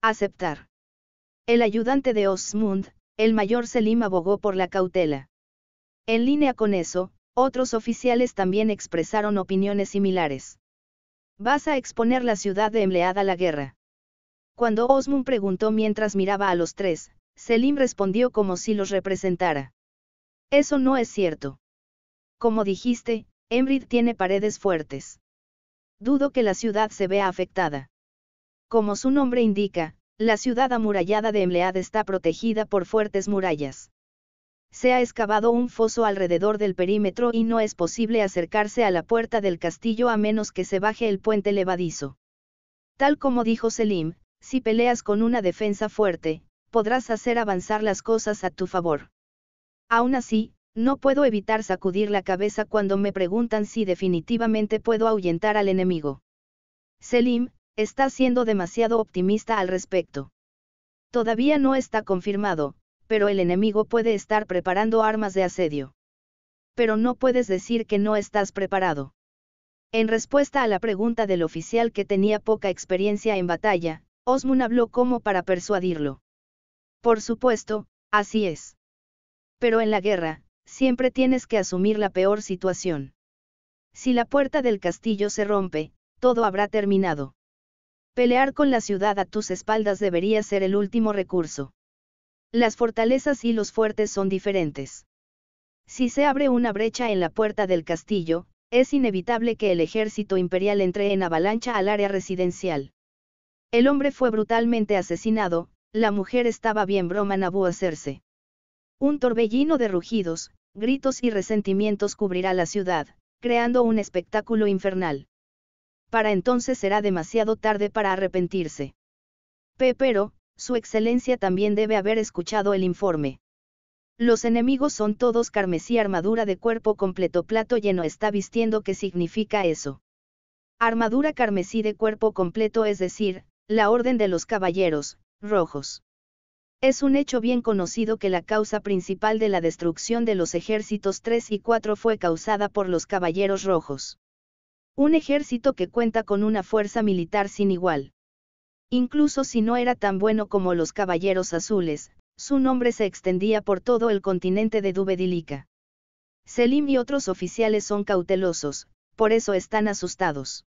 Aceptar. El ayudante de Osmund, el mayor Selim abogó por la cautela. En línea con eso, otros oficiales también expresaron opiniones similares. Vas a exponer la ciudad de Emlead a la guerra. Cuando Osmund preguntó mientras miraba a los tres, Selim respondió como si los representara. Eso no es cierto. Como dijiste, Embrid tiene paredes fuertes. Dudo que la ciudad se vea afectada. Como su nombre indica, la ciudad amurallada de Emlead está protegida por fuertes murallas. Se ha excavado un foso alrededor del perímetro y no es posible acercarse a la puerta del castillo a menos que se baje el puente levadizo. Tal como dijo Selim, si peleas con una defensa fuerte, podrás hacer avanzar las cosas a tu favor. Aún así, no puedo evitar sacudir la cabeza cuando me preguntan si definitivamente puedo ahuyentar al enemigo. Selim, está siendo demasiado optimista al respecto. Todavía no está confirmado, pero el enemigo puede estar preparando armas de asedio. Pero no puedes decir que no estás preparado. En respuesta a la pregunta del oficial que tenía poca experiencia en batalla, Osmun habló como para persuadirlo. Por supuesto, así es. Pero en la guerra, siempre tienes que asumir la peor situación. Si la puerta del castillo se rompe, todo habrá terminado. Pelear con la ciudad a tus espaldas debería ser el último recurso. Las fortalezas y los fuertes son diferentes. Si se abre una brecha en la puerta del castillo, es inevitable que el ejército imperial entre en avalancha al área residencial. El hombre fue brutalmente asesinado, la mujer estaba bien broma Nabu hacerse. Un torbellino de rugidos, gritos y resentimientos cubrirá la ciudad, creando un espectáculo infernal. Para entonces será demasiado tarde para arrepentirse. pero, Su Excelencia también debe haber escuchado el informe. Los enemigos son todos carmesí armadura de cuerpo completo plato lleno está vistiendo qué significa eso. Armadura carmesí de cuerpo completo es decir, la orden de los caballeros, rojos. Es un hecho bien conocido que la causa principal de la destrucción de los ejércitos 3 y 4 fue causada por los Caballeros Rojos. Un ejército que cuenta con una fuerza militar sin igual. Incluso si no era tan bueno como los Caballeros Azules, su nombre se extendía por todo el continente de Dubedilica. Selim y otros oficiales son cautelosos, por eso están asustados.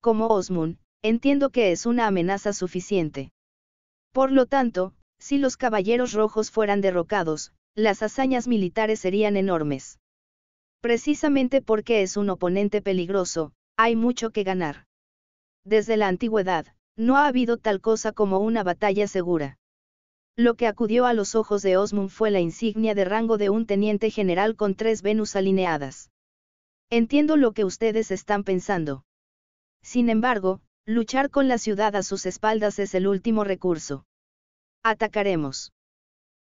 Como Osmun, entiendo que es una amenaza suficiente. Por lo tanto, si los caballeros rojos fueran derrocados, las hazañas militares serían enormes. Precisamente porque es un oponente peligroso, hay mucho que ganar. Desde la antigüedad, no ha habido tal cosa como una batalla segura. Lo que acudió a los ojos de Osmund fue la insignia de rango de un teniente general con tres Venus alineadas. Entiendo lo que ustedes están pensando. Sin embargo, luchar con la ciudad a sus espaldas es el último recurso. Atacaremos.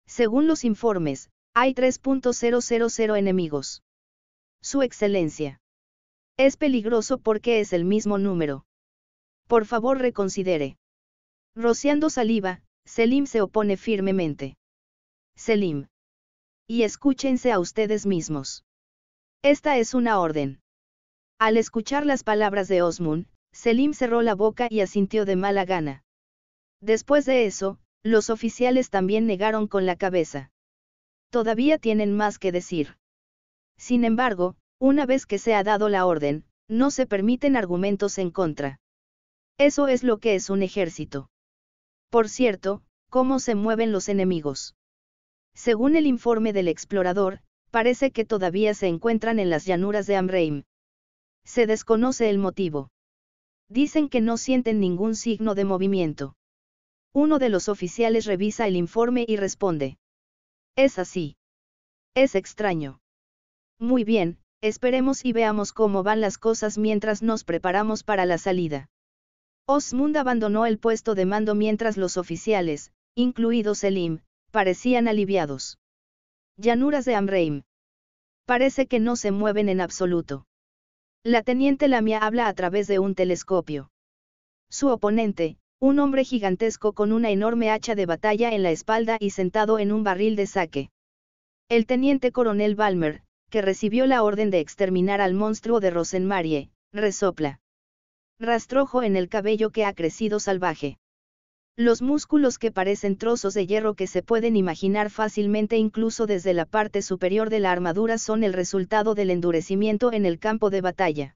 Según los informes, hay 3.000 enemigos. Su excelencia. Es peligroso porque es el mismo número. Por favor reconsidere. Rociando saliva, Selim se opone firmemente. Selim. Y escúchense a ustedes mismos. Esta es una orden. Al escuchar las palabras de Osmun, Selim cerró la boca y asintió de mala gana. Después de eso, los oficiales también negaron con la cabeza. Todavía tienen más que decir. Sin embargo, una vez que se ha dado la orden, no se permiten argumentos en contra. Eso es lo que es un ejército. Por cierto, ¿cómo se mueven los enemigos? Según el informe del explorador, parece que todavía se encuentran en las llanuras de Amreim. Se desconoce el motivo. Dicen que no sienten ningún signo de movimiento. Uno de los oficiales revisa el informe y responde. Es así. Es extraño. Muy bien, esperemos y veamos cómo van las cosas mientras nos preparamos para la salida. Osmund abandonó el puesto de mando mientras los oficiales, incluidos Selim, parecían aliviados. Llanuras de Amreim. Parece que no se mueven en absoluto. La teniente Lamia habla a través de un telescopio. Su oponente, un hombre gigantesco con una enorme hacha de batalla en la espalda y sentado en un barril de saque. El teniente coronel Balmer, que recibió la orden de exterminar al monstruo de Rosenmarie, resopla. Rastrojo en el cabello que ha crecido salvaje. Los músculos que parecen trozos de hierro que se pueden imaginar fácilmente incluso desde la parte superior de la armadura son el resultado del endurecimiento en el campo de batalla.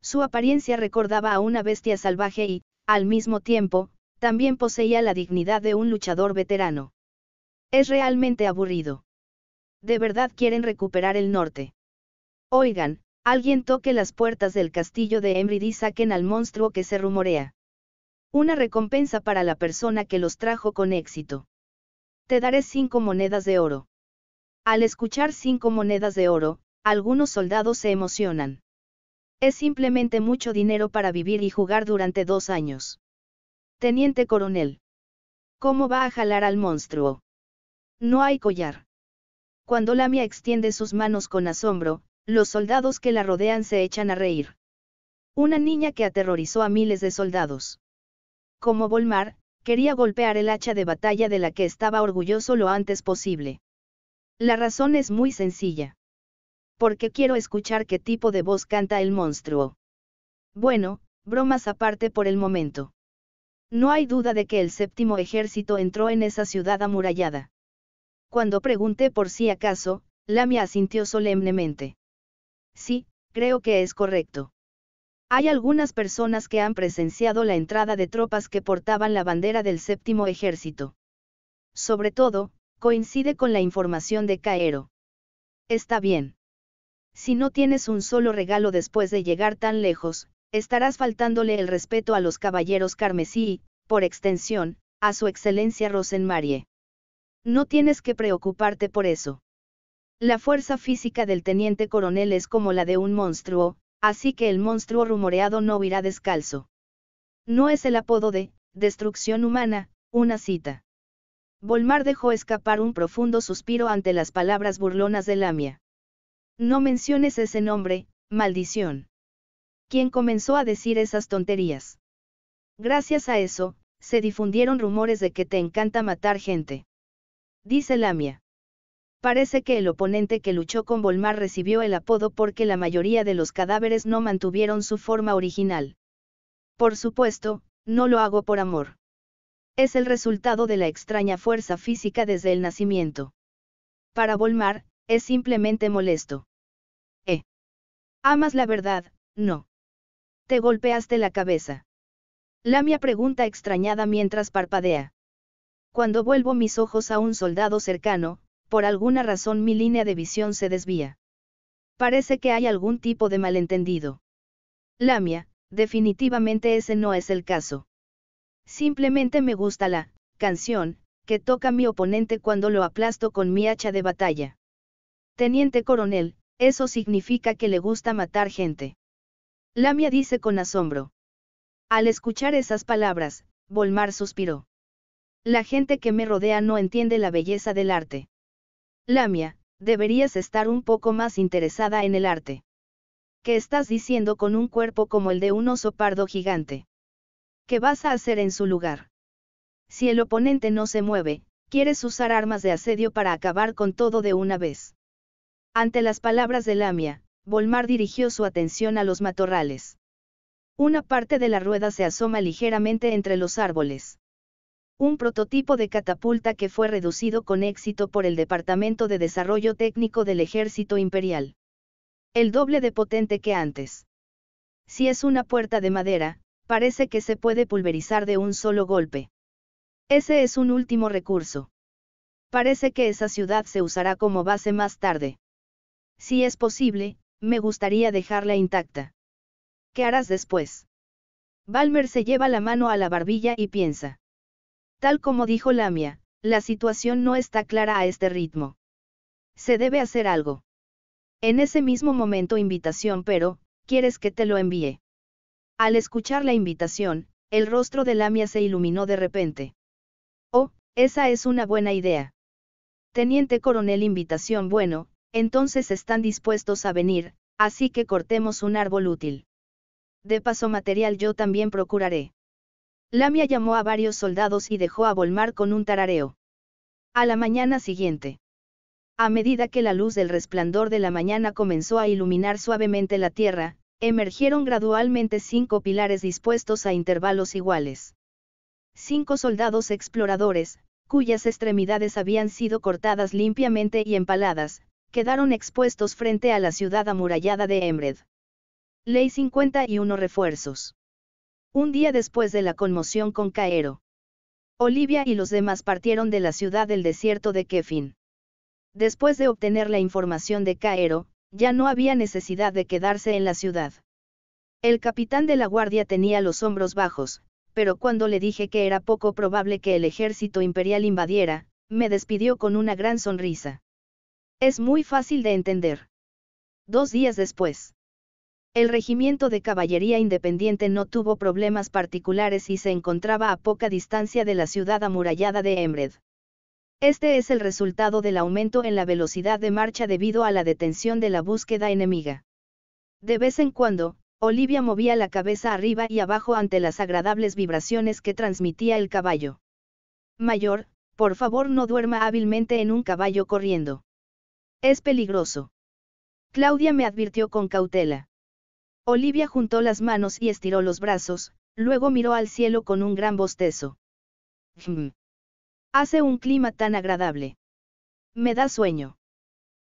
Su apariencia recordaba a una bestia salvaje y, al mismo tiempo, también poseía la dignidad de un luchador veterano. Es realmente aburrido. De verdad quieren recuperar el norte. Oigan, alguien toque las puertas del castillo de Emrid y saquen al monstruo que se rumorea. Una recompensa para la persona que los trajo con éxito. Te daré cinco monedas de oro. Al escuchar cinco monedas de oro, algunos soldados se emocionan. Es simplemente mucho dinero para vivir y jugar durante dos años. Teniente coronel. ¿Cómo va a jalar al monstruo? No hay collar. Cuando Lamia extiende sus manos con asombro, los soldados que la rodean se echan a reír. Una niña que aterrorizó a miles de soldados. Como Volmar, quería golpear el hacha de batalla de la que estaba orgulloso lo antes posible. La razón es muy sencilla porque quiero escuchar qué tipo de voz canta el monstruo. Bueno, bromas aparte por el momento. No hay duda de que el séptimo ejército entró en esa ciudad amurallada. Cuando pregunté por si acaso, Lamia asintió solemnemente. Sí, creo que es correcto. Hay algunas personas que han presenciado la entrada de tropas que portaban la bandera del séptimo ejército. Sobre todo, coincide con la información de Caero. Está bien. Si no tienes un solo regalo después de llegar tan lejos, estarás faltándole el respeto a los caballeros carmesí y, por extensión, a su excelencia Rosenmarie. No tienes que preocuparte por eso. La fuerza física del teniente coronel es como la de un monstruo, así que el monstruo rumoreado no irá descalzo. No es el apodo de, destrucción humana, una cita. Volmar dejó escapar un profundo suspiro ante las palabras burlonas de Lamia. No menciones ese nombre, maldición. ¿Quién comenzó a decir esas tonterías? Gracias a eso, se difundieron rumores de que te encanta matar gente. Dice Lamia. Parece que el oponente que luchó con Volmar recibió el apodo porque la mayoría de los cadáveres no mantuvieron su forma original. Por supuesto, no lo hago por amor. Es el resultado de la extraña fuerza física desde el nacimiento. Para Volmar, es simplemente molesto. ¿Eh? ¿Amas la verdad? No. Te golpeaste la cabeza. Lamia pregunta extrañada mientras parpadea. Cuando vuelvo mis ojos a un soldado cercano, por alguna razón mi línea de visión se desvía. Parece que hay algún tipo de malentendido. Lamia, definitivamente ese no es el caso. Simplemente me gusta la canción que toca mi oponente cuando lo aplasto con mi hacha de batalla. Teniente coronel, eso significa que le gusta matar gente. Lamia dice con asombro. Al escuchar esas palabras, Volmar suspiró. La gente que me rodea no entiende la belleza del arte. Lamia, deberías estar un poco más interesada en el arte. ¿Qué estás diciendo con un cuerpo como el de un oso pardo gigante? ¿Qué vas a hacer en su lugar? Si el oponente no se mueve, quieres usar armas de asedio para acabar con todo de una vez. Ante las palabras de Lamia, Volmar dirigió su atención a los matorrales. Una parte de la rueda se asoma ligeramente entre los árboles. un prototipo de catapulta que fue reducido con éxito por el Departamento de Desarrollo Técnico del Ejército Imperial. El doble de potente que antes. Si es una puerta de madera, parece que se puede pulverizar de un solo golpe. Ese es un último recurso. Parece que esa ciudad se usará como base más tarde. Si es posible, me gustaría dejarla intacta. ¿Qué harás después? Balmer se lleva la mano a la barbilla y piensa. Tal como dijo Lamia, la situación no está clara a este ritmo. Se debe hacer algo. En ese mismo momento invitación pero, ¿quieres que te lo envíe? Al escuchar la invitación, el rostro de Lamia se iluminó de repente. Oh, esa es una buena idea. Teniente coronel invitación bueno, entonces están dispuestos a venir, así que cortemos un árbol útil. De paso material yo también procuraré. Lamia llamó a varios soldados y dejó a Volmar con un tarareo. A la mañana siguiente. A medida que la luz del resplandor de la mañana comenzó a iluminar suavemente la tierra, emergieron gradualmente cinco pilares dispuestos a intervalos iguales. Cinco soldados exploradores, cuyas extremidades habían sido cortadas limpiamente y empaladas, quedaron expuestos frente a la ciudad amurallada de Emred. Ley 51 refuerzos. Un día después de la conmoción con Caero. Olivia y los demás partieron de la ciudad del desierto de Kefin. Después de obtener la información de Caero, ya no había necesidad de quedarse en la ciudad. El capitán de la guardia tenía los hombros bajos, pero cuando le dije que era poco probable que el ejército imperial invadiera, me despidió con una gran sonrisa. Es muy fácil de entender. Dos días después. El regimiento de caballería independiente no tuvo problemas particulares y se encontraba a poca distancia de la ciudad amurallada de Emred. Este es el resultado del aumento en la velocidad de marcha debido a la detención de la búsqueda enemiga. De vez en cuando, Olivia movía la cabeza arriba y abajo ante las agradables vibraciones que transmitía el caballo. Mayor, por favor no duerma hábilmente en un caballo corriendo. Es peligroso. Claudia me advirtió con cautela. Olivia juntó las manos y estiró los brazos, luego miró al cielo con un gran bostezo. Hmm. Hace un clima tan agradable. Me da sueño.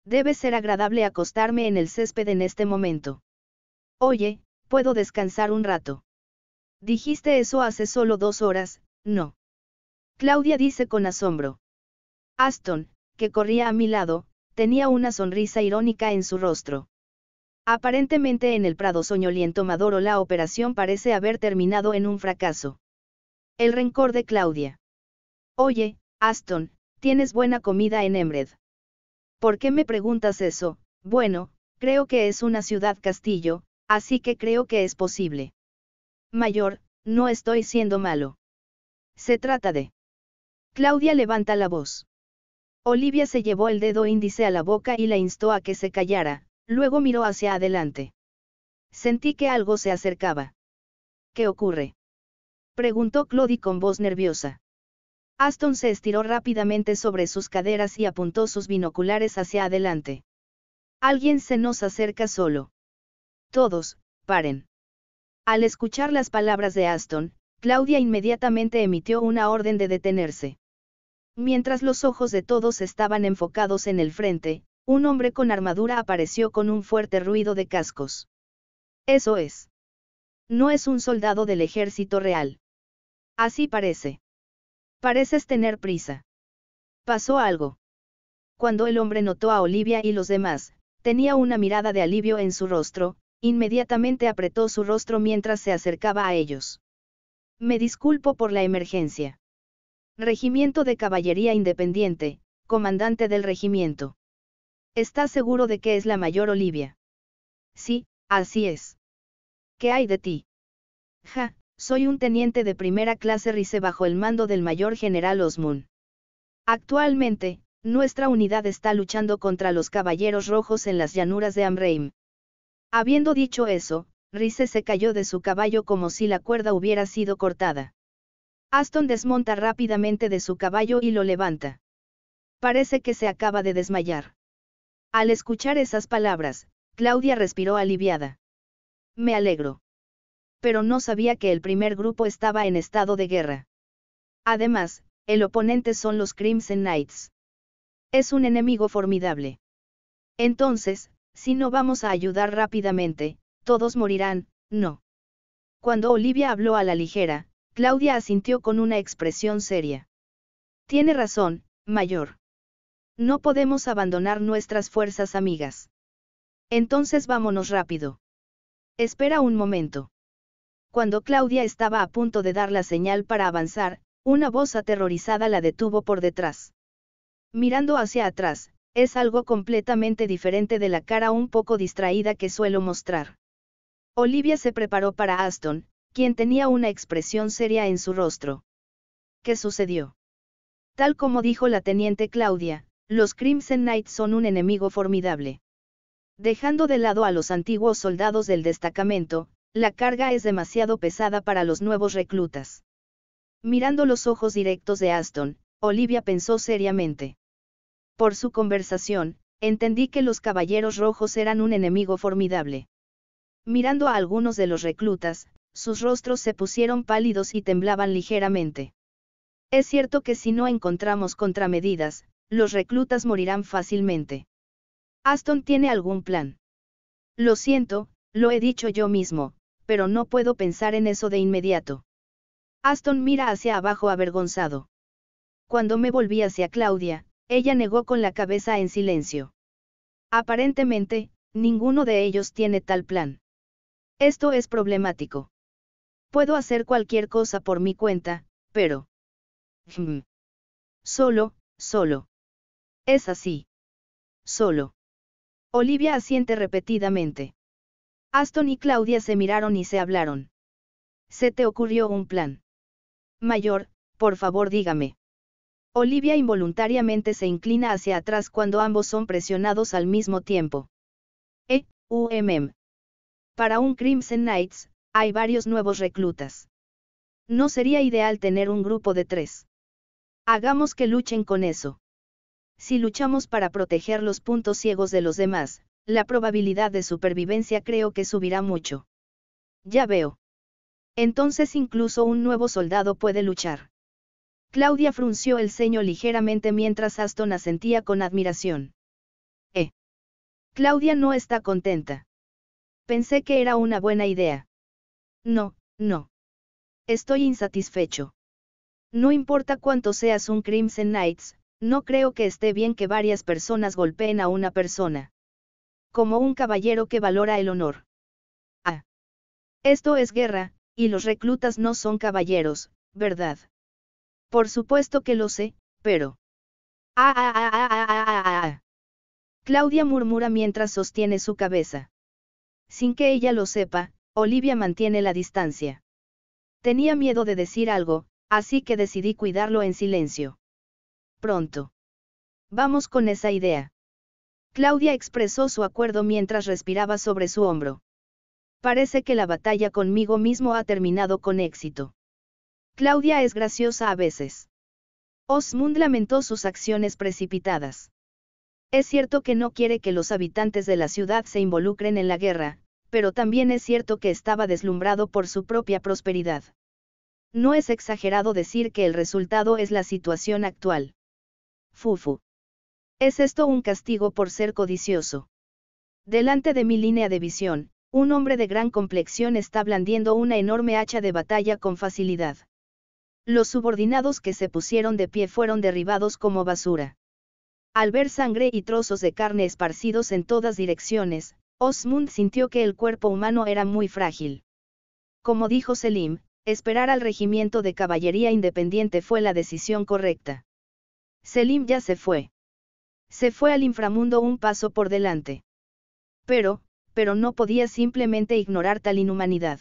Debe ser agradable acostarme en el césped en este momento. Oye, puedo descansar un rato. Dijiste eso hace solo dos horas, no. Claudia dice con asombro. Aston, que corría a mi lado, tenía una sonrisa irónica en su rostro. Aparentemente en el Prado soñoliento Maduro la operación parece haber terminado en un fracaso. El rencor de Claudia. Oye, Aston, tienes buena comida en Emred. ¿Por qué me preguntas eso? Bueno, creo que es una ciudad-castillo, así que creo que es posible. Mayor, no estoy siendo malo. Se trata de... Claudia levanta la voz. Olivia se llevó el dedo índice a la boca y la instó a que se callara, Luego miró hacia adelante. Sentí que algo se acercaba. ¿Qué ocurre? Preguntó Claudie con voz nerviosa. Aston se estiró rápidamente sobre sus caderas y apuntó sus binoculares hacia adelante. Alguien se nos acerca solo. Todos, paren. Al escuchar las palabras de Aston, Claudia inmediatamente emitió una orden de detenerse. Mientras los ojos de todos estaban enfocados en el frente, un hombre con armadura apareció con un fuerte ruido de cascos. Eso es. No es un soldado del ejército real. Así parece. Pareces tener prisa. Pasó algo. Cuando el hombre notó a Olivia y los demás, tenía una mirada de alivio en su rostro, inmediatamente apretó su rostro mientras se acercaba a ellos. Me disculpo por la emergencia. Regimiento de Caballería Independiente, comandante del regimiento. ¿Estás seguro de que es la mayor Olivia? Sí, así es. ¿Qué hay de ti? Ja, soy un teniente de primera clase Rice bajo el mando del mayor general Osmund. Actualmente, nuestra unidad está luchando contra los caballeros rojos en las llanuras de Amreim. Habiendo dicho eso, Rice se cayó de su caballo como si la cuerda hubiera sido cortada. Aston desmonta rápidamente de su caballo y lo levanta. Parece que se acaba de desmayar. Al escuchar esas palabras, Claudia respiró aliviada. Me alegro. Pero no sabía que el primer grupo estaba en estado de guerra. Además, el oponente son los Crimson Knights. Es un enemigo formidable. Entonces, si no vamos a ayudar rápidamente, todos morirán, no. Cuando Olivia habló a la ligera, Claudia asintió con una expresión seria. Tiene razón, mayor. No podemos abandonar nuestras fuerzas amigas. Entonces vámonos rápido. Espera un momento. Cuando Claudia estaba a punto de dar la señal para avanzar, una voz aterrorizada la detuvo por detrás. Mirando hacia atrás, es algo completamente diferente de la cara un poco distraída que suelo mostrar. Olivia se preparó para Aston, quien tenía una expresión seria en su rostro. ¿Qué sucedió? Tal como dijo la teniente Claudia, los Crimson Knights son un enemigo formidable. Dejando de lado a los antiguos soldados del destacamento, la carga es demasiado pesada para los nuevos reclutas. Mirando los ojos directos de Aston, Olivia pensó seriamente. Por su conversación, entendí que los caballeros rojos eran un enemigo formidable. Mirando a algunos de los reclutas, sus rostros se pusieron pálidos y temblaban ligeramente. Es cierto que si no encontramos contramedidas, los reclutas morirán fácilmente. Aston tiene algún plan. Lo siento, lo he dicho yo mismo, pero no puedo pensar en eso de inmediato. Aston mira hacia abajo avergonzado. Cuando me volví hacia Claudia, ella negó con la cabeza en silencio. Aparentemente, ninguno de ellos tiene tal plan. Esto es problemático. Puedo hacer cualquier cosa por mi cuenta, pero... Hmm. Solo, solo. Es así. Solo. Olivia asiente repetidamente. Aston y Claudia se miraron y se hablaron. ¿Se te ocurrió un plan? Mayor, por favor dígame. Olivia involuntariamente se inclina hacia atrás cuando ambos son presionados al mismo tiempo. E, UMM. Para un Crimson Knights, hay varios nuevos reclutas. No sería ideal tener un grupo de tres. Hagamos que luchen con eso. Si luchamos para proteger los puntos ciegos de los demás, la probabilidad de supervivencia creo que subirá mucho. Ya veo. Entonces incluso un nuevo soldado puede luchar. Claudia frunció el ceño ligeramente mientras Aston asentía con admiración. Eh. Claudia no está contenta. Pensé que era una buena idea. No, no. Estoy insatisfecho. No importa cuánto seas un Crimson Knights, no creo que esté bien que varias personas golpeen a una persona. Como un caballero que valora el honor. Ah. Esto es guerra, y los reclutas no son caballeros, ¿verdad? Por supuesto que lo sé, pero... Ah, ah, ah, ah, ah, ah, ah, ah. Claudia murmura mientras sostiene su cabeza. Sin que ella lo sepa, Olivia mantiene la distancia. Tenía miedo de decir algo, así que decidí cuidarlo en silencio. Pronto. Vamos con esa idea. Claudia expresó su acuerdo mientras respiraba sobre su hombro. Parece que la batalla conmigo mismo ha terminado con éxito. Claudia es graciosa a veces. Osmund lamentó sus acciones precipitadas. Es cierto que no quiere que los habitantes de la ciudad se involucren en la guerra, pero también es cierto que estaba deslumbrado por su propia prosperidad. No es exagerado decir que el resultado es la situación actual. Fufu. ¿Es esto un castigo por ser codicioso? Delante de mi línea de visión, un hombre de gran complexión está blandiendo una enorme hacha de batalla con facilidad. Los subordinados que se pusieron de pie fueron derribados como basura. Al ver sangre y trozos de carne esparcidos en todas direcciones, Osmund sintió que el cuerpo humano era muy frágil. Como dijo Selim, esperar al regimiento de caballería independiente fue la decisión correcta. Selim ya se fue. Se fue al inframundo un paso por delante. Pero, pero no podía simplemente ignorar tal inhumanidad.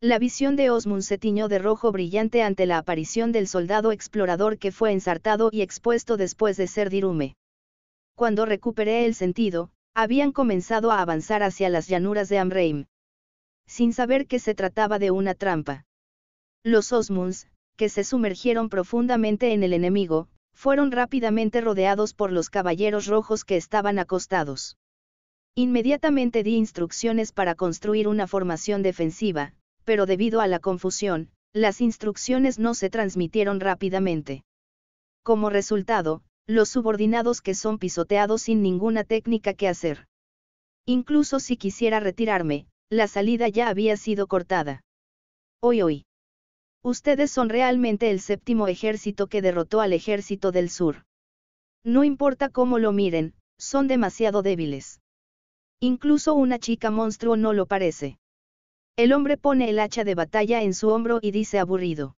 La visión de Osmund se tiñó de rojo brillante ante la aparición del soldado explorador que fue ensartado y expuesto después de ser dirume. Cuando recuperé el sentido, habían comenzado a avanzar hacia las llanuras de Amreim. Sin saber que se trataba de una trampa. Los Osmunds, que se sumergieron profundamente en el enemigo, fueron rápidamente rodeados por los caballeros rojos que estaban acostados. Inmediatamente di instrucciones para construir una formación defensiva, pero debido a la confusión, las instrucciones no se transmitieron rápidamente. Como resultado, los subordinados que son pisoteados sin ninguna técnica que hacer. Incluso si quisiera retirarme, la salida ya había sido cortada. Hoy hoy. Ustedes son realmente el séptimo ejército que derrotó al ejército del sur. No importa cómo lo miren, son demasiado débiles. Incluso una chica monstruo no lo parece. El hombre pone el hacha de batalla en su hombro y dice aburrido.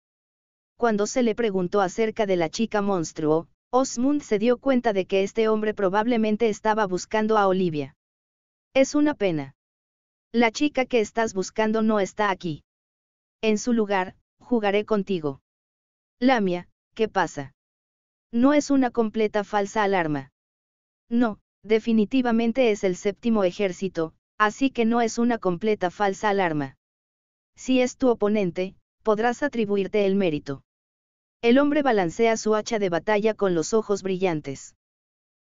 Cuando se le preguntó acerca de la chica monstruo, Osmund se dio cuenta de que este hombre probablemente estaba buscando a Olivia. Es una pena. La chica que estás buscando no está aquí. En su lugar, jugaré contigo. Lamia, ¿qué pasa? No es una completa falsa alarma. No, definitivamente es el séptimo ejército, así que no es una completa falsa alarma. Si es tu oponente, podrás atribuirte el mérito. El hombre balancea su hacha de batalla con los ojos brillantes.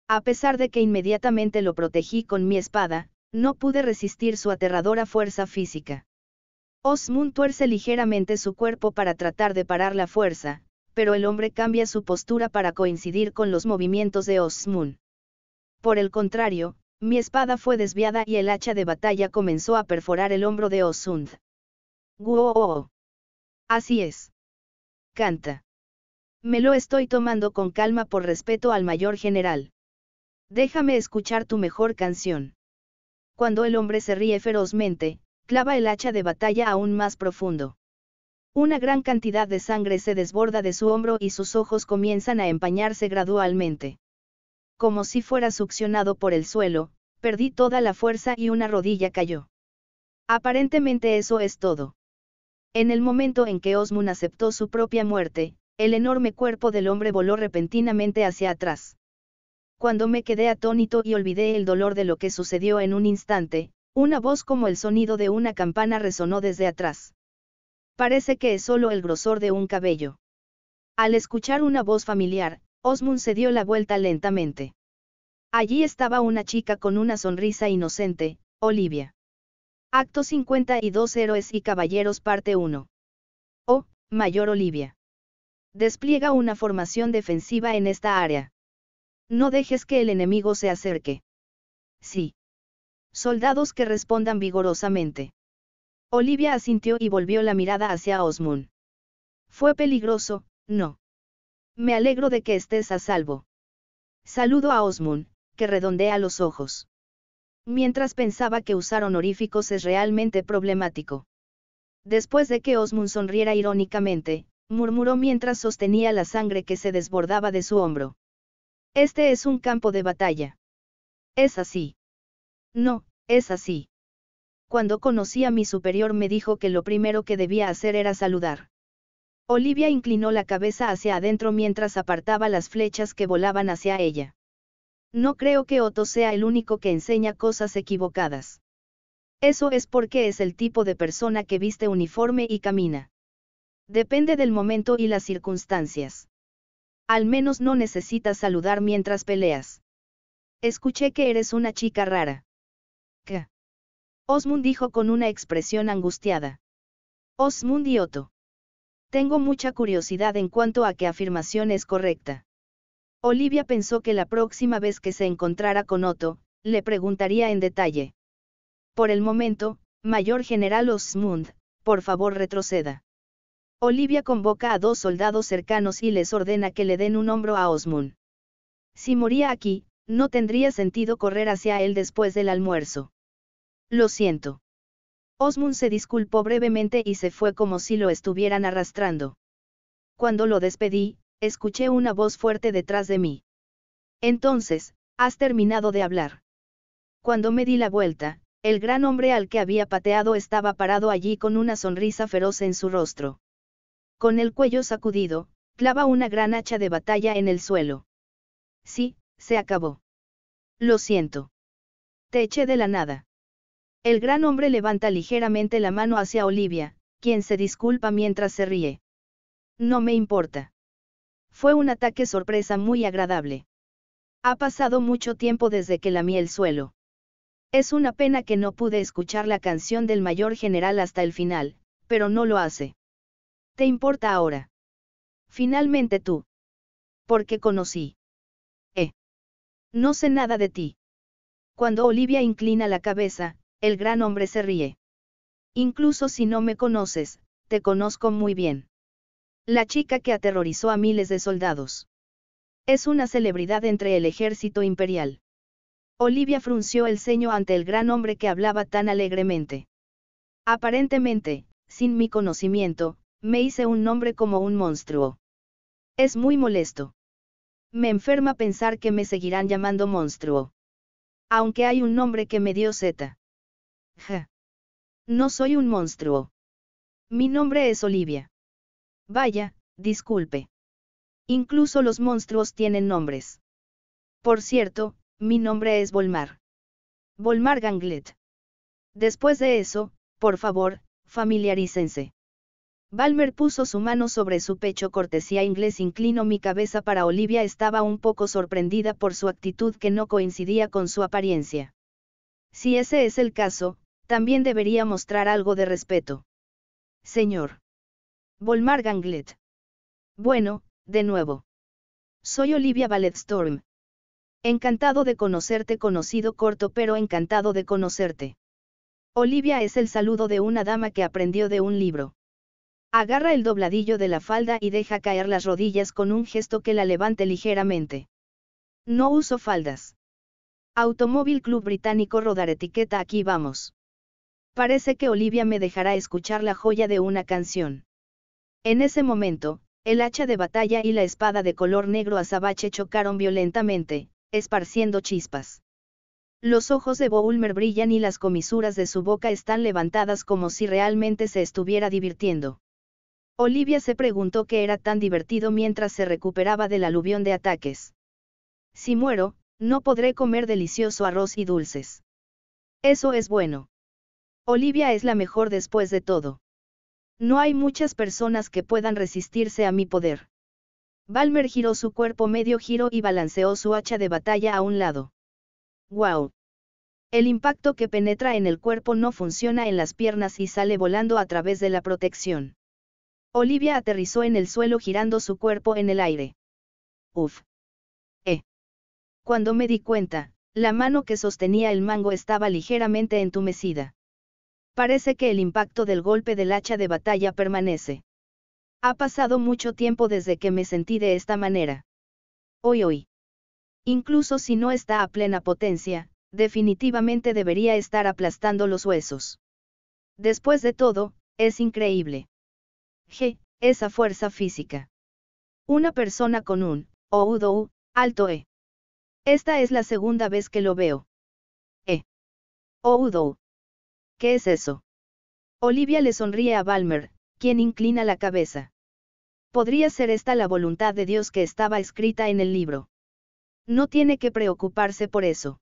A pesar de que inmediatamente lo protegí con mi espada, no pude resistir su aterradora fuerza física. Osmund tuerce ligeramente su cuerpo para tratar de parar la fuerza, pero el hombre cambia su postura para coincidir con los movimientos de Osmund. Por el contrario, mi espada fue desviada y el hacha de batalla comenzó a perforar el hombro de Osund. ¡Guo! Así es. Canta. Me lo estoy tomando con calma por respeto al mayor general. Déjame escuchar tu mejor canción. Cuando el hombre se ríe ferozmente, clava el hacha de batalla aún más profundo. Una gran cantidad de sangre se desborda de su hombro y sus ojos comienzan a empañarse gradualmente. Como si fuera succionado por el suelo, perdí toda la fuerza y una rodilla cayó. Aparentemente eso es todo. En el momento en que Osmund aceptó su propia muerte, el enorme cuerpo del hombre voló repentinamente hacia atrás. Cuando me quedé atónito y olvidé el dolor de lo que sucedió en un instante, una voz como el sonido de una campana resonó desde atrás. Parece que es solo el grosor de un cabello. Al escuchar una voz familiar, Osmund se dio la vuelta lentamente. Allí estaba una chica con una sonrisa inocente, Olivia. Acto 52 Héroes y Caballeros Parte 1. Oh, Mayor Olivia. Despliega una formación defensiva en esta área. No dejes que el enemigo se acerque. Sí. Soldados que respondan vigorosamente. Olivia asintió y volvió la mirada hacia Osmund. Fue peligroso, no. Me alegro de que estés a salvo. Saludo a Osmund, que redondea los ojos. Mientras pensaba que usar honoríficos es realmente problemático. Después de que Osmund sonriera irónicamente, murmuró mientras sostenía la sangre que se desbordaba de su hombro. Este es un campo de batalla. Es así. No, es así. Cuando conocí a mi superior me dijo que lo primero que debía hacer era saludar. Olivia inclinó la cabeza hacia adentro mientras apartaba las flechas que volaban hacia ella. No creo que Otto sea el único que enseña cosas equivocadas. Eso es porque es el tipo de persona que viste uniforme y camina. Depende del momento y las circunstancias. Al menos no necesitas saludar mientras peleas. Escuché que eres una chica rara. ¿Qué? Osmund dijo con una expresión angustiada. Osmund y Otto. Tengo mucha curiosidad en cuanto a qué afirmación es correcta. Olivia pensó que la próxima vez que se encontrara con Otto, le preguntaría en detalle. Por el momento, Mayor General Osmund, por favor retroceda. Olivia convoca a dos soldados cercanos y les ordena que le den un hombro a Osmund. Si moría aquí, no tendría sentido correr hacia él después del almuerzo. Lo siento. Osmund se disculpó brevemente y se fue como si lo estuvieran arrastrando. Cuando lo despedí, escuché una voz fuerte detrás de mí. Entonces, has terminado de hablar. Cuando me di la vuelta, el gran hombre al que había pateado estaba parado allí con una sonrisa feroz en su rostro. Con el cuello sacudido, clava una gran hacha de batalla en el suelo. Sí, se acabó. Lo siento. Te eché de la nada. El gran hombre levanta ligeramente la mano hacia Olivia, quien se disculpa mientras se ríe. No me importa. Fue un ataque sorpresa muy agradable. Ha pasado mucho tiempo desde que lamí el suelo. Es una pena que no pude escuchar la canción del mayor general hasta el final, pero no lo hace. ¿Te importa ahora? Finalmente tú. Porque conocí. Eh. No sé nada de ti. Cuando Olivia inclina la cabeza, el gran hombre se ríe. Incluso si no me conoces, te conozco muy bien. La chica que aterrorizó a miles de soldados. Es una celebridad entre el ejército imperial. Olivia frunció el ceño ante el gran hombre que hablaba tan alegremente. Aparentemente, sin mi conocimiento, me hice un nombre como un monstruo. Es muy molesto. Me enferma pensar que me seguirán llamando monstruo. Aunque hay un nombre que me dio Z. Ja. No soy un monstruo. Mi nombre es Olivia. Vaya, disculpe. Incluso los monstruos tienen nombres. Por cierto, mi nombre es Volmar. Volmar Ganglet. Después de eso, por favor, familiarícense. Balmer puso su mano sobre su pecho cortesía inglés inclinó mi cabeza para Olivia estaba un poco sorprendida por su actitud que no coincidía con su apariencia. Si ese es el caso, también debería mostrar algo de respeto. Señor. Volmar Ganglet. Bueno, de nuevo. Soy Olivia Balletstorm, Encantado de conocerte conocido corto pero encantado de conocerte. Olivia es el saludo de una dama que aprendió de un libro. Agarra el dobladillo de la falda y deja caer las rodillas con un gesto que la levante ligeramente. No uso faldas. Automóvil Club Británico Rodar etiqueta aquí vamos. Parece que Olivia me dejará escuchar la joya de una canción. En ese momento, el hacha de batalla y la espada de color negro azabache chocaron violentamente, esparciendo chispas. Los ojos de Boulmer brillan y las comisuras de su boca están levantadas como si realmente se estuviera divirtiendo. Olivia se preguntó qué era tan divertido mientras se recuperaba del aluvión de ataques. Si muero, no podré comer delicioso arroz y dulces. Eso es bueno. Olivia es la mejor después de todo. No hay muchas personas que puedan resistirse a mi poder. Balmer giró su cuerpo medio giro y balanceó su hacha de batalla a un lado. ¡Wow! El impacto que penetra en el cuerpo no funciona en las piernas y sale volando a través de la protección. Olivia aterrizó en el suelo girando su cuerpo en el aire. Uf. Eh. Cuando me di cuenta, la mano que sostenía el mango estaba ligeramente entumecida. Parece que el impacto del golpe del hacha de batalla permanece. Ha pasado mucho tiempo desde que me sentí de esta manera. Hoy hoy. Incluso si no está a plena potencia, definitivamente debería estar aplastando los huesos. Después de todo, es increíble. G, esa fuerza física. Una persona con un, Oudo, alto E. Esta es la segunda vez que lo veo. E. Oudo. ¿Qué es eso? Olivia le sonríe a Balmer, quien inclina la cabeza. Podría ser esta la voluntad de Dios que estaba escrita en el libro. No tiene que preocuparse por eso.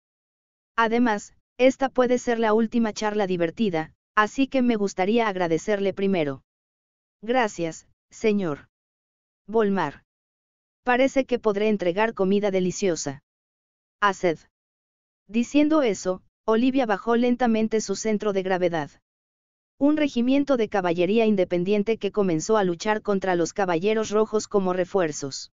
Además, esta puede ser la última charla divertida, así que me gustaría agradecerle primero. Gracias, señor. Volmar. Parece que podré entregar comida deliciosa. Haced. Diciendo eso, Olivia bajó lentamente su centro de gravedad. Un regimiento de caballería independiente que comenzó a luchar contra los caballeros rojos como refuerzos.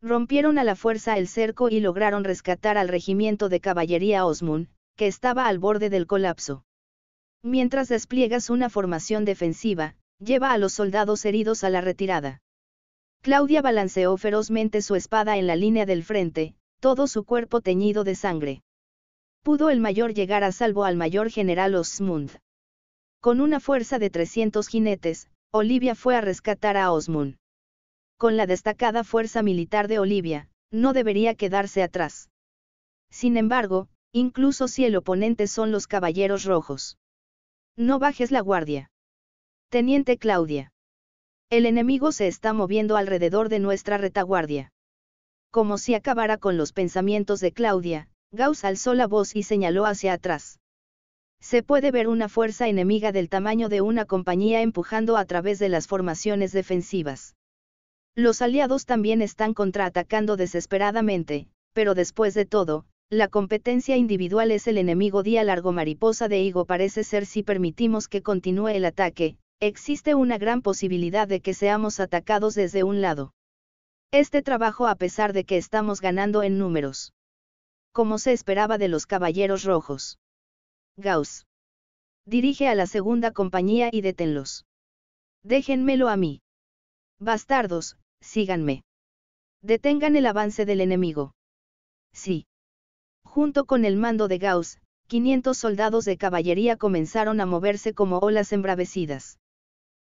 Rompieron a la fuerza el cerco y lograron rescatar al regimiento de caballería Osmund, que estaba al borde del colapso. Mientras despliegas una formación defensiva, lleva a los soldados heridos a la retirada. Claudia balanceó ferozmente su espada en la línea del frente, todo su cuerpo teñido de sangre. Pudo el mayor llegar a salvo al mayor general Osmund. Con una fuerza de 300 jinetes, Olivia fue a rescatar a Osmund. Con la destacada fuerza militar de Olivia, no debería quedarse atrás. Sin embargo, incluso si el oponente son los caballeros rojos. No bajes la guardia. Teniente Claudia. El enemigo se está moviendo alrededor de nuestra retaguardia. Como si acabara con los pensamientos de Claudia, Gauss alzó la voz y señaló hacia atrás se puede ver una fuerza enemiga del tamaño de una compañía empujando a través de las formaciones defensivas. Los aliados también están contraatacando desesperadamente, pero después de todo, la competencia individual es el enemigo día largo mariposa de higo parece ser si permitimos que continúe el ataque, existe una gran posibilidad de que seamos atacados desde un lado. Este trabajo a pesar de que estamos ganando en números. Como se esperaba de los caballeros rojos. Gauss. Dirige a la segunda compañía y deténlos. Déjenmelo a mí. Bastardos, síganme. Detengan el avance del enemigo. Sí. Junto con el mando de Gauss, 500 soldados de caballería comenzaron a moverse como olas embravecidas.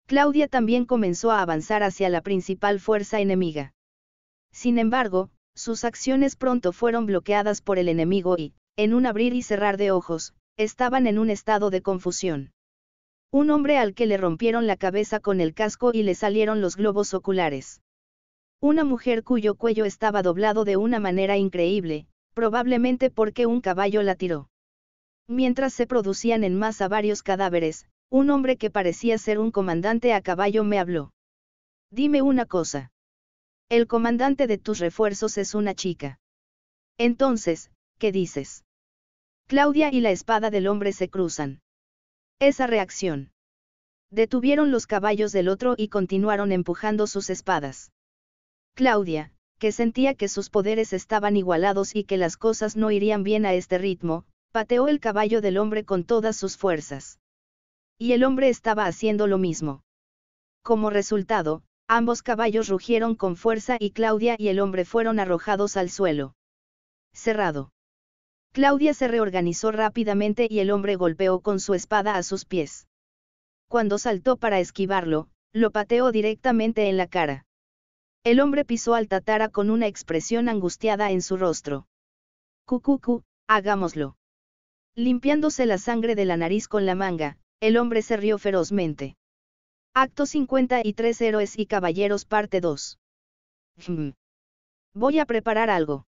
Claudia también comenzó a avanzar hacia la principal fuerza enemiga. Sin embargo, sus acciones pronto fueron bloqueadas por el enemigo y, en un abrir y cerrar de ojos, estaban en un estado de confusión. Un hombre al que le rompieron la cabeza con el casco y le salieron los globos oculares. Una mujer cuyo cuello estaba doblado de una manera increíble, probablemente porque un caballo la tiró. Mientras se producían en masa varios cadáveres, un hombre que parecía ser un comandante a caballo me habló. Dime una cosa. El comandante de tus refuerzos es una chica. Entonces, ¿qué dices? Claudia y la espada del hombre se cruzan. Esa reacción. Detuvieron los caballos del otro y continuaron empujando sus espadas. Claudia, que sentía que sus poderes estaban igualados y que las cosas no irían bien a este ritmo, pateó el caballo del hombre con todas sus fuerzas. Y el hombre estaba haciendo lo mismo. Como resultado, ambos caballos rugieron con fuerza y Claudia y el hombre fueron arrojados al suelo. Cerrado. Claudia se reorganizó rápidamente y el hombre golpeó con su espada a sus pies. Cuando saltó para esquivarlo, lo pateó directamente en la cara. El hombre pisó al tatara con una expresión angustiada en su rostro. Cucucu, hagámoslo. Limpiándose la sangre de la nariz con la manga, el hombre se rió ferozmente. Acto 53 Héroes y Caballeros Parte 2. Hmm. Voy a preparar algo.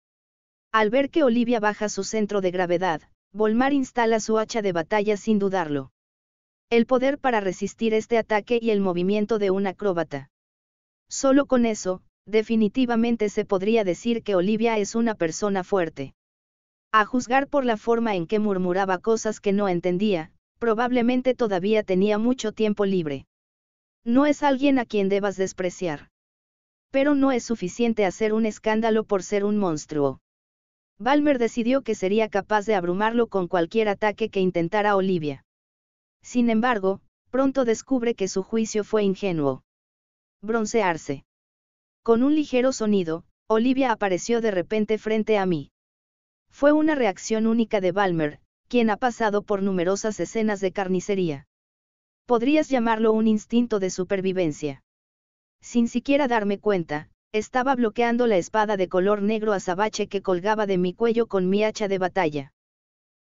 Al ver que Olivia baja su centro de gravedad, Volmar instala su hacha de batalla sin dudarlo. El poder para resistir este ataque y el movimiento de un acróbata. Solo con eso, definitivamente se podría decir que Olivia es una persona fuerte. A juzgar por la forma en que murmuraba cosas que no entendía, probablemente todavía tenía mucho tiempo libre. No es alguien a quien debas despreciar. Pero no es suficiente hacer un escándalo por ser un monstruo. Balmer decidió que sería capaz de abrumarlo con cualquier ataque que intentara Olivia. Sin embargo, pronto descubre que su juicio fue ingenuo. Broncearse. Con un ligero sonido, Olivia apareció de repente frente a mí. Fue una reacción única de Balmer, quien ha pasado por numerosas escenas de carnicería. Podrías llamarlo un instinto de supervivencia. Sin siquiera darme cuenta, estaba bloqueando la espada de color negro azabache que colgaba de mi cuello con mi hacha de batalla.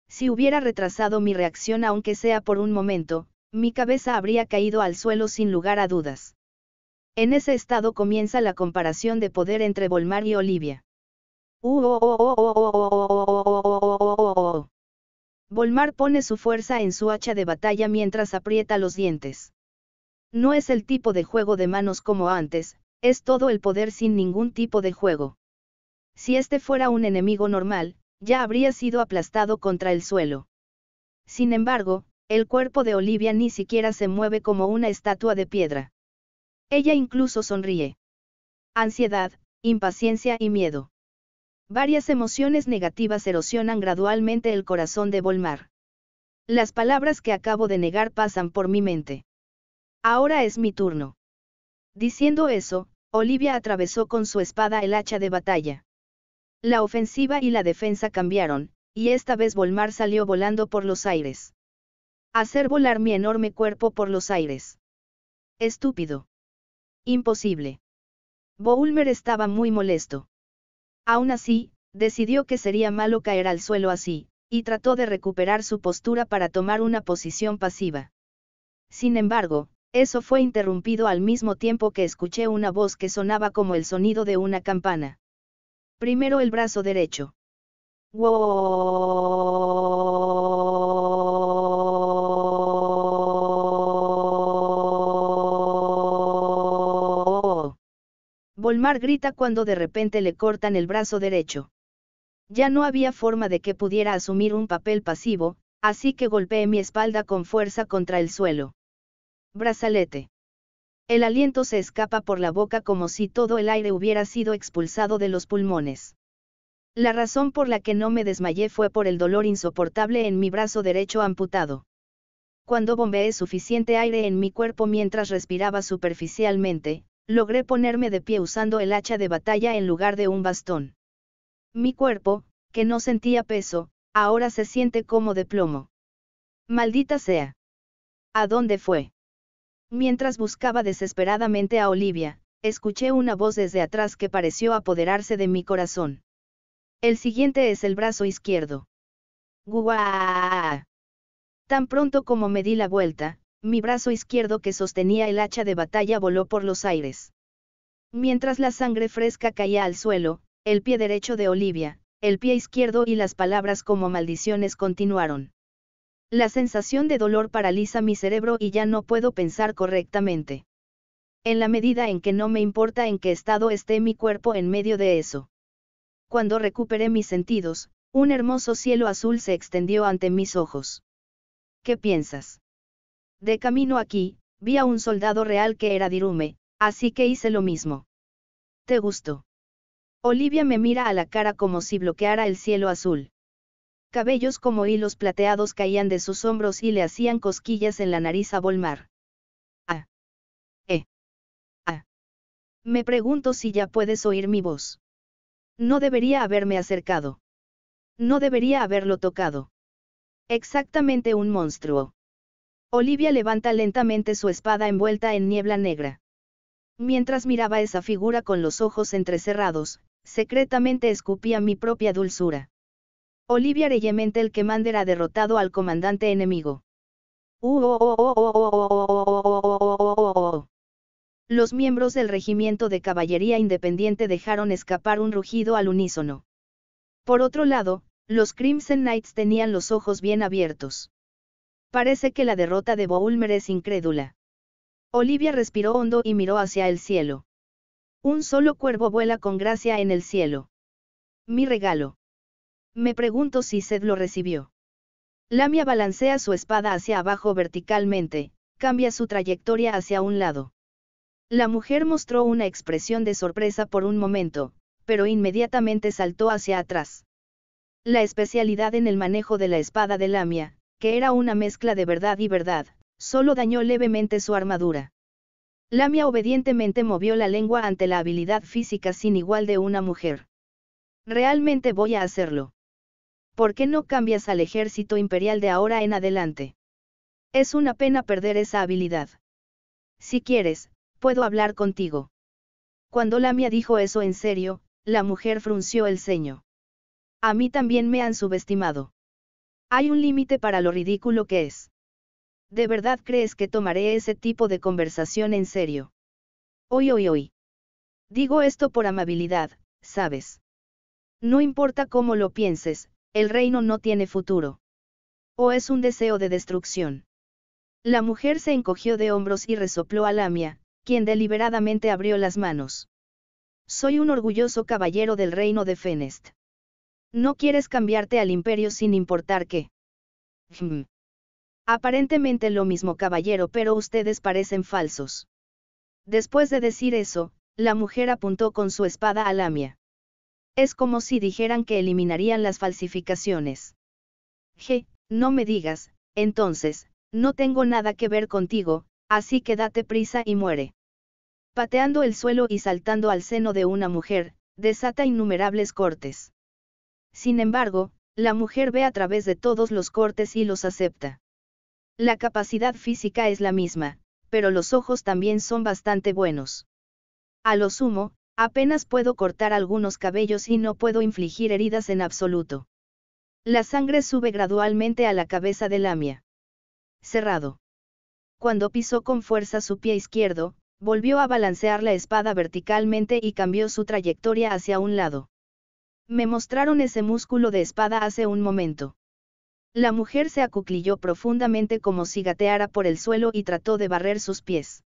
Si hubiera retrasado mi reacción aunque sea por un momento, mi cabeza habría caído al suelo sin lugar a dudas. En ese estado comienza la comparación de poder entre Volmar y Olivia. Volmar pone su fuerza en su hacha de batalla mientras aprieta los dientes. No es el tipo de juego de manos como antes, es todo el poder sin ningún tipo de juego. Si este fuera un enemigo normal, ya habría sido aplastado contra el suelo. Sin embargo, el cuerpo de Olivia ni siquiera se mueve como una estatua de piedra. Ella incluso sonríe. Ansiedad, impaciencia y miedo. Varias emociones negativas erosionan gradualmente el corazón de Volmar. Las palabras que acabo de negar pasan por mi mente. Ahora es mi turno. Diciendo eso, Olivia atravesó con su espada el hacha de batalla. La ofensiva y la defensa cambiaron, y esta vez Volmar salió volando por los aires. Hacer volar mi enorme cuerpo por los aires. Estúpido. Imposible. Boulmer estaba muy molesto. Aún así, decidió que sería malo caer al suelo así, y trató de recuperar su postura para tomar una posición pasiva. Sin embargo, eso fue interrumpido al mismo tiempo que escuché una voz que sonaba como el sonido de una campana. Primero el brazo derecho. Volmar grita cuando de repente le cortan el brazo derecho. Ya no había forma de que pudiera asumir un papel pasivo, así que golpeé mi espalda con fuerza contra el suelo. brazalete. El aliento se escapa por la boca como si todo el aire hubiera sido expulsado de los pulmones. La razón por la que no me desmayé fue por el dolor insoportable en mi brazo derecho amputado. Cuando bombeé suficiente aire en mi cuerpo mientras respiraba superficialmente, logré ponerme de pie usando el hacha de batalla en lugar de un bastón. Mi cuerpo, que no sentía peso, ahora se siente como de plomo. Maldita sea. ¿A dónde fue? Mientras buscaba desesperadamente a Olivia, escuché una voz desde atrás que pareció apoderarse de mi corazón. El siguiente es el brazo izquierdo. ¡Guau! Tan pronto como me di la vuelta, mi brazo izquierdo que sostenía el hacha de batalla voló por los aires. Mientras la sangre fresca caía al suelo, el pie derecho de Olivia, el pie izquierdo y las palabras como maldiciones continuaron. La sensación de dolor paraliza mi cerebro y ya no puedo pensar correctamente. En la medida en que no me importa en qué estado esté mi cuerpo en medio de eso. Cuando recuperé mis sentidos, un hermoso cielo azul se extendió ante mis ojos. ¿Qué piensas? De camino aquí, vi a un soldado real que era Dirume, así que hice lo mismo. ¿Te gustó? Olivia me mira a la cara como si bloqueara el cielo azul. Cabellos como hilos plateados caían de sus hombros y le hacían cosquillas en la nariz a Volmar. Ah. Eh. Ah. Me pregunto si ya puedes oír mi voz. No debería haberme acercado. No debería haberlo tocado. Exactamente un monstruo. Olivia levanta lentamente su espada envuelta en niebla negra. Mientras miraba esa figura con los ojos entrecerrados, secretamente escupía mi propia dulzura. Olivia Regimental Commander ha derrotado al comandante enemigo. Los miembros del regimiento de caballería independiente dejaron escapar un rugido al unísono. Por otro lado, los Crimson Knights tenían los ojos bien abiertos. Parece que la derrota de Boulmer es incrédula. Olivia respiró hondo y miró hacia el cielo. Un solo cuervo vuela con gracia en el cielo. Mi regalo. Me pregunto si Sed lo recibió. Lamia balancea su espada hacia abajo verticalmente, cambia su trayectoria hacia un lado. La mujer mostró una expresión de sorpresa por un momento, pero inmediatamente saltó hacia atrás. La especialidad en el manejo de la espada de Lamia, que era una mezcla de verdad y verdad, solo dañó levemente su armadura. Lamia obedientemente movió la lengua ante la habilidad física sin igual de una mujer. Realmente voy a hacerlo. ¿Por qué no cambias al ejército imperial de ahora en adelante? Es una pena perder esa habilidad. Si quieres, puedo hablar contigo. Cuando Lamia dijo eso en serio, la mujer frunció el ceño. A mí también me han subestimado. Hay un límite para lo ridículo que es. ¿De verdad crees que tomaré ese tipo de conversación en serio? Hoy, hoy, hoy. Digo esto por amabilidad, sabes. No importa cómo lo pienses, el reino no tiene futuro. O es un deseo de destrucción. La mujer se encogió de hombros y resopló a Lamia, quien deliberadamente abrió las manos. Soy un orgulloso caballero del reino de Fenest. No quieres cambiarte al imperio sin importar qué. Hmm. Aparentemente lo mismo caballero, pero ustedes parecen falsos. Después de decir eso, la mujer apuntó con su espada a Lamia. Es como si dijeran que eliminarían las falsificaciones. Je, no me digas, entonces, no tengo nada que ver contigo, así que date prisa y muere. Pateando el suelo y saltando al seno de una mujer, desata innumerables cortes. Sin embargo, la mujer ve a través de todos los cortes y los acepta. La capacidad física es la misma, pero los ojos también son bastante buenos. A lo sumo, apenas puedo cortar algunos cabellos y no puedo infligir heridas en absoluto. La sangre sube gradualmente a la cabeza de Lamia. Cerrado. Cuando pisó con fuerza su pie izquierdo, volvió a balancear la espada verticalmente y cambió su trayectoria hacia un lado. Me mostraron ese músculo de espada hace un momento. La mujer se acuclilló profundamente como si gateara por el suelo y trató de barrer sus pies.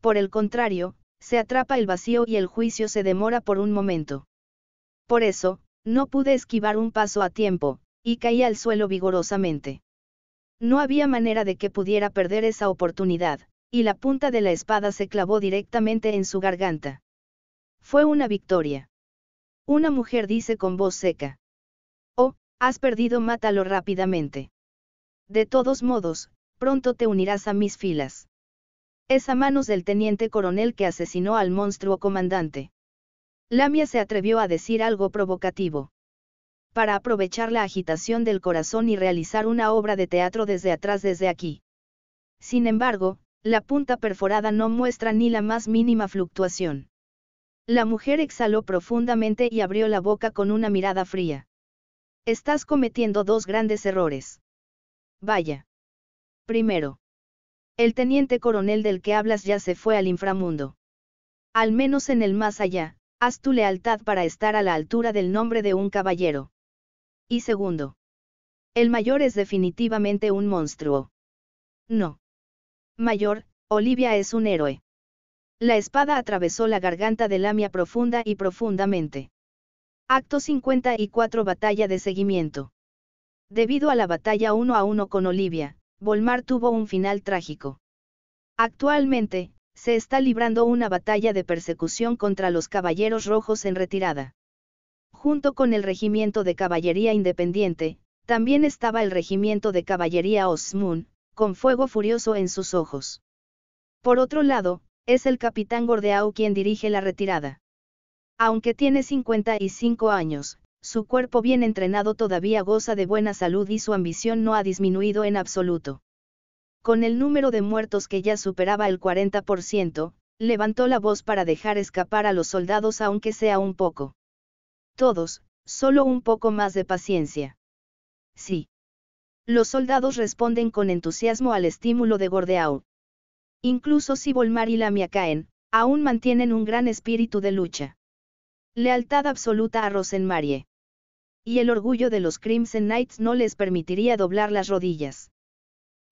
Por el contrario, se atrapa el vacío y el juicio se demora por un momento. Por eso, no pude esquivar un paso a tiempo, y caí al suelo vigorosamente. No había manera de que pudiera perder esa oportunidad, y la punta de la espada se clavó directamente en su garganta. Fue una victoria. Una mujer dice con voz seca. Oh, has perdido, mátalo rápidamente. De todos modos, pronto te unirás a mis filas. Es a manos del teniente coronel que asesinó al monstruo comandante. Lamia se atrevió a decir algo provocativo. Para aprovechar la agitación del corazón y realizar una obra de teatro desde atrás desde aquí. Sin embargo, la punta perforada no muestra ni la más mínima fluctuación. La mujer exhaló profundamente y abrió la boca con una mirada fría. Estás cometiendo dos grandes errores. Vaya. Primero. El teniente coronel del que hablas ya se fue al inframundo. Al menos en el más allá, haz tu lealtad para estar a la altura del nombre de un caballero. Y segundo. El mayor es definitivamente un monstruo. No. Mayor, Olivia es un héroe. La espada atravesó la garganta de Lamia profunda y profundamente. Acto 54 Batalla de seguimiento. Debido a la batalla uno a uno con Olivia, Volmar tuvo un final trágico. Actualmente, se está librando una batalla de persecución contra los Caballeros Rojos en retirada. Junto con el Regimiento de Caballería Independiente, también estaba el Regimiento de Caballería Osmoon, con fuego furioso en sus ojos. Por otro lado, es el capitán Gordeau quien dirige la retirada. Aunque tiene 55 años, su cuerpo bien entrenado todavía goza de buena salud y su ambición no ha disminuido en absoluto. Con el número de muertos que ya superaba el 40%, levantó la voz para dejar escapar a los soldados aunque sea un poco. Todos, solo un poco más de paciencia. Sí. Los soldados responden con entusiasmo al estímulo de Gordeau. Incluso si Volmar y Lamia caen, aún mantienen un gran espíritu de lucha. Lealtad absoluta a Rosenmarie. Y el orgullo de los Crimson Knights no les permitiría doblar las rodillas.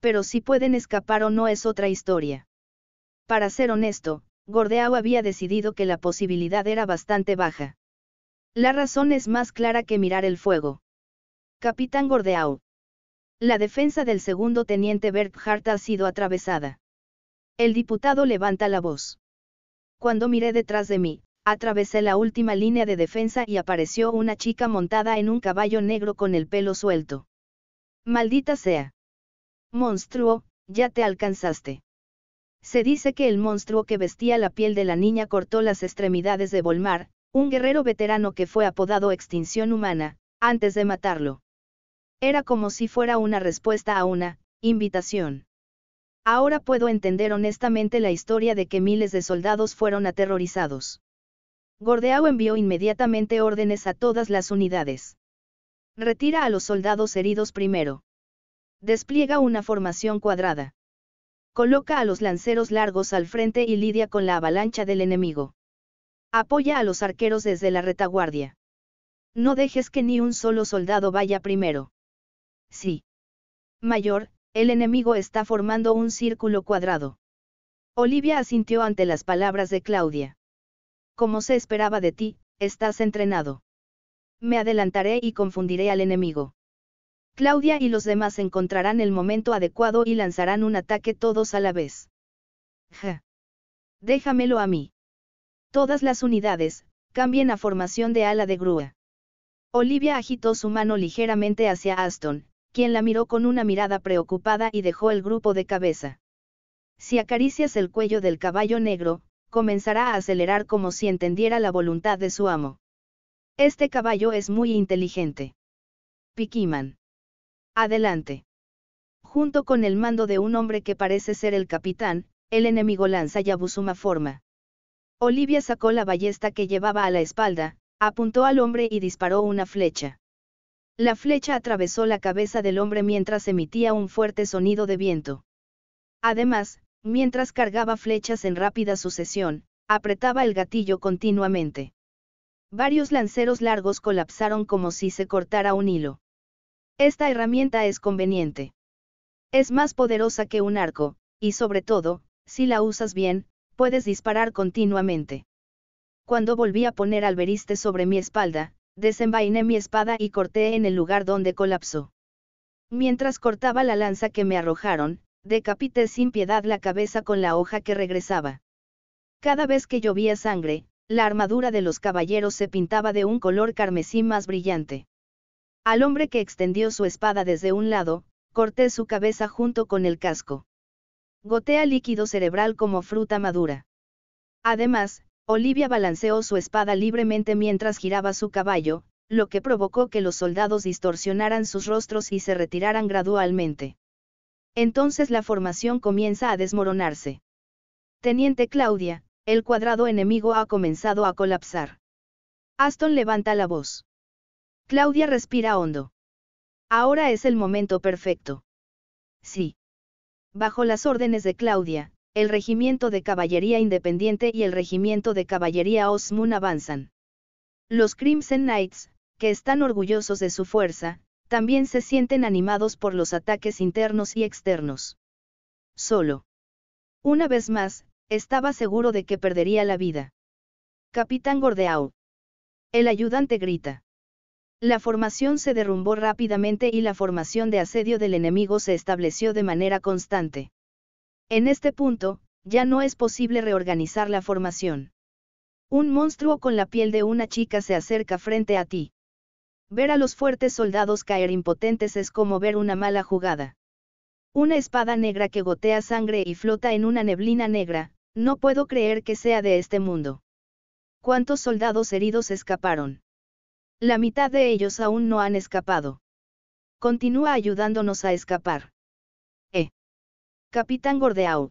Pero si pueden escapar o no es otra historia. Para ser honesto, Gordeau había decidido que la posibilidad era bastante baja. La razón es más clara que mirar el fuego. Capitán Gordeau. La defensa del segundo teniente Berghardt ha sido atravesada. El diputado levanta la voz. Cuando miré detrás de mí, atravesé la última línea de defensa y apareció una chica montada en un caballo negro con el pelo suelto. Maldita sea. Monstruo, ya te alcanzaste. Se dice que el monstruo que vestía la piel de la niña cortó las extremidades de Volmar, un guerrero veterano que fue apodado Extinción Humana, antes de matarlo. Era como si fuera una respuesta a una invitación. Ahora puedo entender honestamente la historia de que miles de soldados fueron aterrorizados. Gordeau envió inmediatamente órdenes a todas las unidades. Retira a los soldados heridos primero. Despliega una formación cuadrada. Coloca a los lanceros largos al frente y lidia con la avalancha del enemigo. Apoya a los arqueros desde la retaguardia. No dejes que ni un solo soldado vaya primero. Sí. Mayor, el enemigo está formando un círculo cuadrado. Olivia asintió ante las palabras de Claudia. Como se esperaba de ti, estás entrenado. Me adelantaré y confundiré al enemigo. Claudia y los demás encontrarán el momento adecuado y lanzarán un ataque todos a la vez. Ja. Déjamelo a mí. Todas las unidades, cambien a formación de ala de grúa. Olivia agitó su mano ligeramente hacia Aston, quien la miró con una mirada preocupada y dejó el grupo de cabeza. Si acaricias el cuello del caballo negro, comenzará a acelerar como si entendiera la voluntad de su amo. Este caballo es muy inteligente. Piquiman. Adelante. Junto con el mando de un hombre que parece ser el capitán, el enemigo lanza Yabusuma forma. Olivia sacó la ballesta que llevaba a la espalda, apuntó al hombre y disparó una flecha. La flecha atravesó la cabeza del hombre mientras emitía un fuerte sonido de viento. Además, mientras cargaba flechas en rápida sucesión, apretaba el gatillo continuamente. Varios lanceros largos colapsaron como si se cortara un hilo. Esta herramienta es conveniente. Es más poderosa que un arco, y sobre todo, si la usas bien, puedes disparar continuamente. Cuando volví a poner al beriste sobre mi espalda, desenvainé mi espada y corté en el lugar donde colapsó. Mientras cortaba la lanza que me arrojaron, decapité sin piedad la cabeza con la hoja que regresaba. Cada vez que llovía sangre, la armadura de los caballeros se pintaba de un color carmesí más brillante. Al hombre que extendió su espada desde un lado, corté su cabeza junto con el casco. Gotea líquido cerebral como fruta madura. Además, Olivia balanceó su espada libremente mientras giraba su caballo, lo que provocó que los soldados distorsionaran sus rostros y se retiraran gradualmente. Entonces la formación comienza a desmoronarse. Teniente Claudia, el cuadrado enemigo ha comenzado a colapsar. Aston levanta la voz. Claudia respira hondo. Ahora es el momento perfecto. Sí. Bajo las órdenes de Claudia, el Regimiento de Caballería Independiente y el Regimiento de Caballería Osmun avanzan. Los Crimson Knights, que están orgullosos de su fuerza, también se sienten animados por los ataques internos y externos. Solo. Una vez más, estaba seguro de que perdería la vida. Capitán Gordeau. El ayudante grita. La formación se derrumbó rápidamente y la formación de asedio del enemigo se estableció de manera constante. En este punto, ya no es posible reorganizar la formación. Un monstruo con la piel de una chica se acerca frente a ti. Ver a los fuertes soldados caer impotentes es como ver una mala jugada. Una espada negra que gotea sangre y flota en una neblina negra, no puedo creer que sea de este mundo. ¿Cuántos soldados heridos escaparon? La mitad de ellos aún no han escapado. Continúa ayudándonos a escapar. Capitán Gordeau.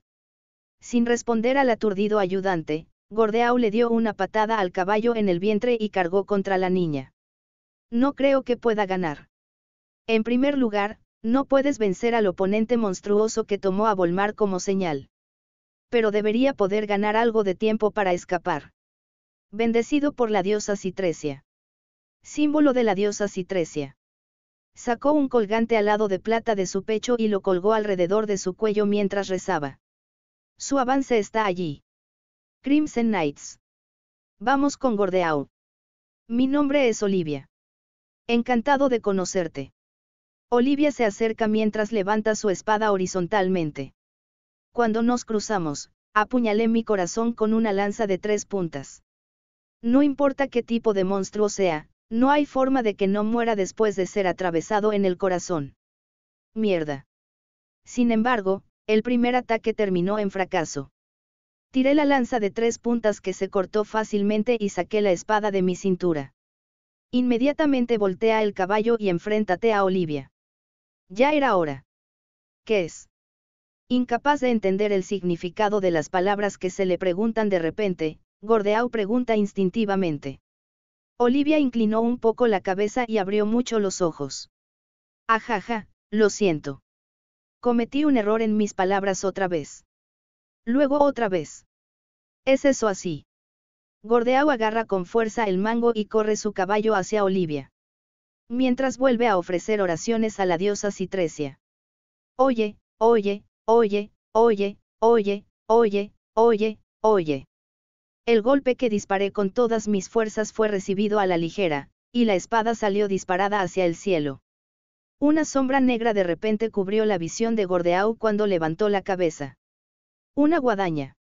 Sin responder al aturdido ayudante, Gordeau le dio una patada al caballo en el vientre y cargó contra la niña. No creo que pueda ganar. En primer lugar, no puedes vencer al oponente monstruoso que tomó a Volmar como señal. Pero debería poder ganar algo de tiempo para escapar. Bendecido por la diosa Citresia. Símbolo de la diosa Citresia. Sacó un colgante alado de plata de su pecho y lo colgó alrededor de su cuello mientras rezaba. Su avance está allí. Crimson Knights. Vamos con Gordeau. Mi nombre es Olivia. Encantado de conocerte. Olivia se acerca mientras levanta su espada horizontalmente. Cuando nos cruzamos, apuñalé mi corazón con una lanza de tres puntas. No importa qué tipo de monstruo sea, no hay forma de que no muera después de ser atravesado en el corazón. Mierda. Sin embargo, el primer ataque terminó en fracaso. Tiré la lanza de tres puntas que se cortó fácilmente y saqué la espada de mi cintura. Inmediatamente voltea el caballo y enfréntate a Olivia. Ya era hora. ¿Qué es? Incapaz de entender el significado de las palabras que se le preguntan de repente, Gordeau pregunta instintivamente. Olivia inclinó un poco la cabeza y abrió mucho los ojos. Ajaja, lo siento. Cometí un error en mis palabras otra vez. Luego otra vez. ¿Es eso así? Gordeau agarra con fuerza el mango y corre su caballo hacia Olivia. Mientras vuelve a ofrecer oraciones a la diosa Citresia. Oye, oye, oye, oye, oye, oye, oye, oye. El golpe que disparé con todas mis fuerzas fue recibido a la ligera, y la espada salió disparada hacia el cielo. Una sombra negra de repente cubrió la visión de Gordeau cuando levantó la cabeza. Una guadaña.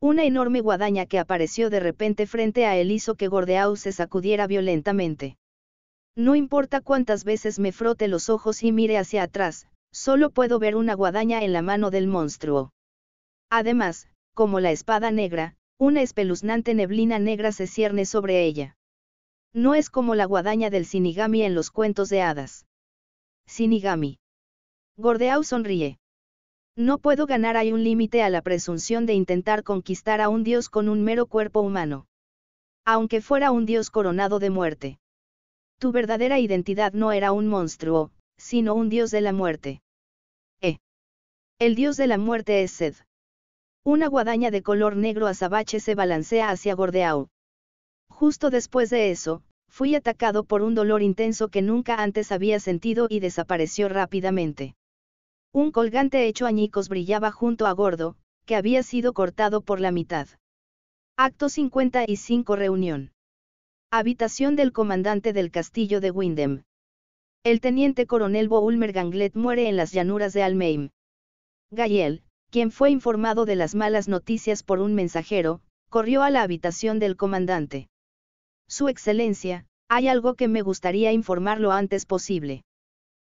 Una enorme guadaña que apareció de repente frente a él hizo que Gordeau se sacudiera violentamente. No importa cuántas veces me frote los ojos y mire hacia atrás, solo puedo ver una guadaña en la mano del monstruo. Además, como la espada negra, una espeluznante neblina negra se cierne sobre ella. No es como la guadaña del Sinigami en los cuentos de hadas. Sinigami. Gordeau sonríe. No puedo ganar hay un límite a la presunción de intentar conquistar a un dios con un mero cuerpo humano. Aunque fuera un dios coronado de muerte. Tu verdadera identidad no era un monstruo, sino un dios de la muerte. Eh. El dios de la muerte es Sed. Una guadaña de color negro azabache se balancea hacia Gordeau. Justo después de eso, fui atacado por un dolor intenso que nunca antes había sentido y desapareció rápidamente. Un colgante hecho añicos brillaba junto a Gordo, que había sido cortado por la mitad. Acto 55 Reunión. Habitación del comandante del castillo de Windham. El teniente coronel Boulmer Ganglet muere en las llanuras de Almeim. Gayel, quien fue informado de las malas noticias por un mensajero, corrió a la habitación del comandante. Su Excelencia, hay algo que me gustaría informar lo antes posible.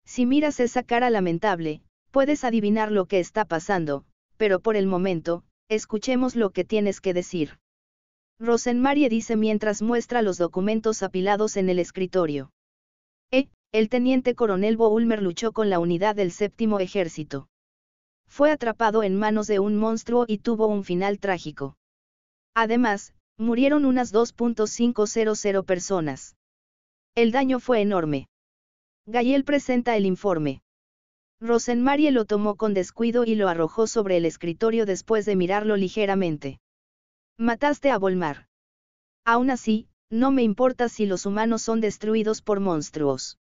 Si miras esa cara lamentable, puedes adivinar lo que está pasando, pero por el momento, escuchemos lo que tienes que decir. Rosenmarie dice mientras muestra los documentos apilados en el escritorio. Eh, el teniente coronel Boulmer luchó con la unidad del séptimo ejército. Fue atrapado en manos de un monstruo y tuvo un final trágico. Además, murieron unas 2.500 personas. El daño fue enorme. Gayel presenta el informe. Rosenmarie lo tomó con descuido y lo arrojó sobre el escritorio después de mirarlo ligeramente. Mataste a Volmar. Aún así, no me importa si los humanos son destruidos por monstruos.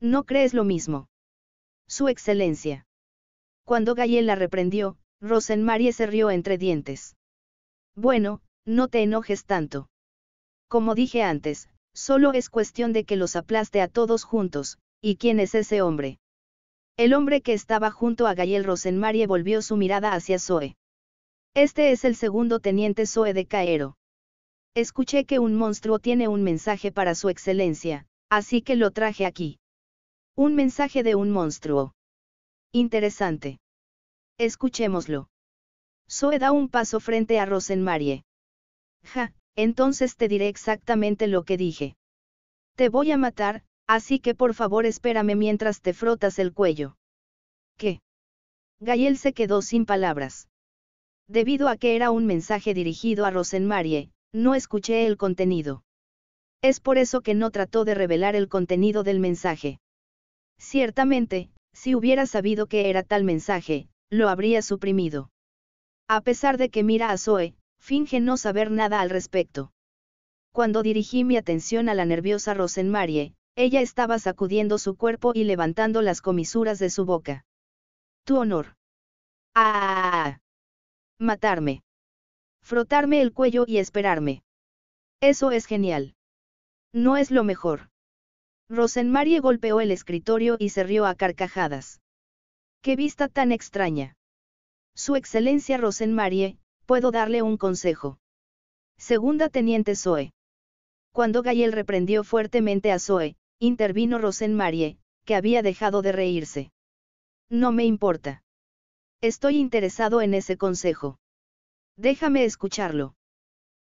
¿No crees lo mismo? Su excelencia. Cuando Gayel la reprendió, Rosenmarie se rió entre dientes. Bueno, no te enojes tanto. Como dije antes, solo es cuestión de que los aplaste a todos juntos, ¿y quién es ese hombre? El hombre que estaba junto a Gayel Rosenmarie volvió su mirada hacia Zoe. Este es el segundo teniente Zoe de Caero. Escuché que un monstruo tiene un mensaje para su excelencia, así que lo traje aquí. Un mensaje de un monstruo. Interesante. Escuchémoslo. Zoe da un paso frente a Rosenmarie. Ja, entonces te diré exactamente lo que dije. Te voy a matar, así que por favor espérame mientras te frotas el cuello. ¿Qué? Gayel se quedó sin palabras. Debido a que era un mensaje dirigido a Rosenmarie, no escuché el contenido. Es por eso que no trató de revelar el contenido del mensaje. Ciertamente, si hubiera sabido que era tal mensaje, lo habría suprimido. A pesar de que mira a Zoe, finge no saber nada al respecto. Cuando dirigí mi atención a la nerviosa Rosenmarie, ella estaba sacudiendo su cuerpo y levantando las comisuras de su boca. Tu honor. Ah. Matarme. Frotarme el cuello y esperarme. Eso es genial. No es lo mejor. Rosenmarie golpeó el escritorio y se rió a carcajadas. ¡Qué vista tan extraña! Su Excelencia Rosenmarie, puedo darle un consejo. Segunda Teniente Zoe. Cuando Gayel reprendió fuertemente a Zoe, intervino Rosenmarie, que había dejado de reírse. No me importa. Estoy interesado en ese consejo. Déjame escucharlo.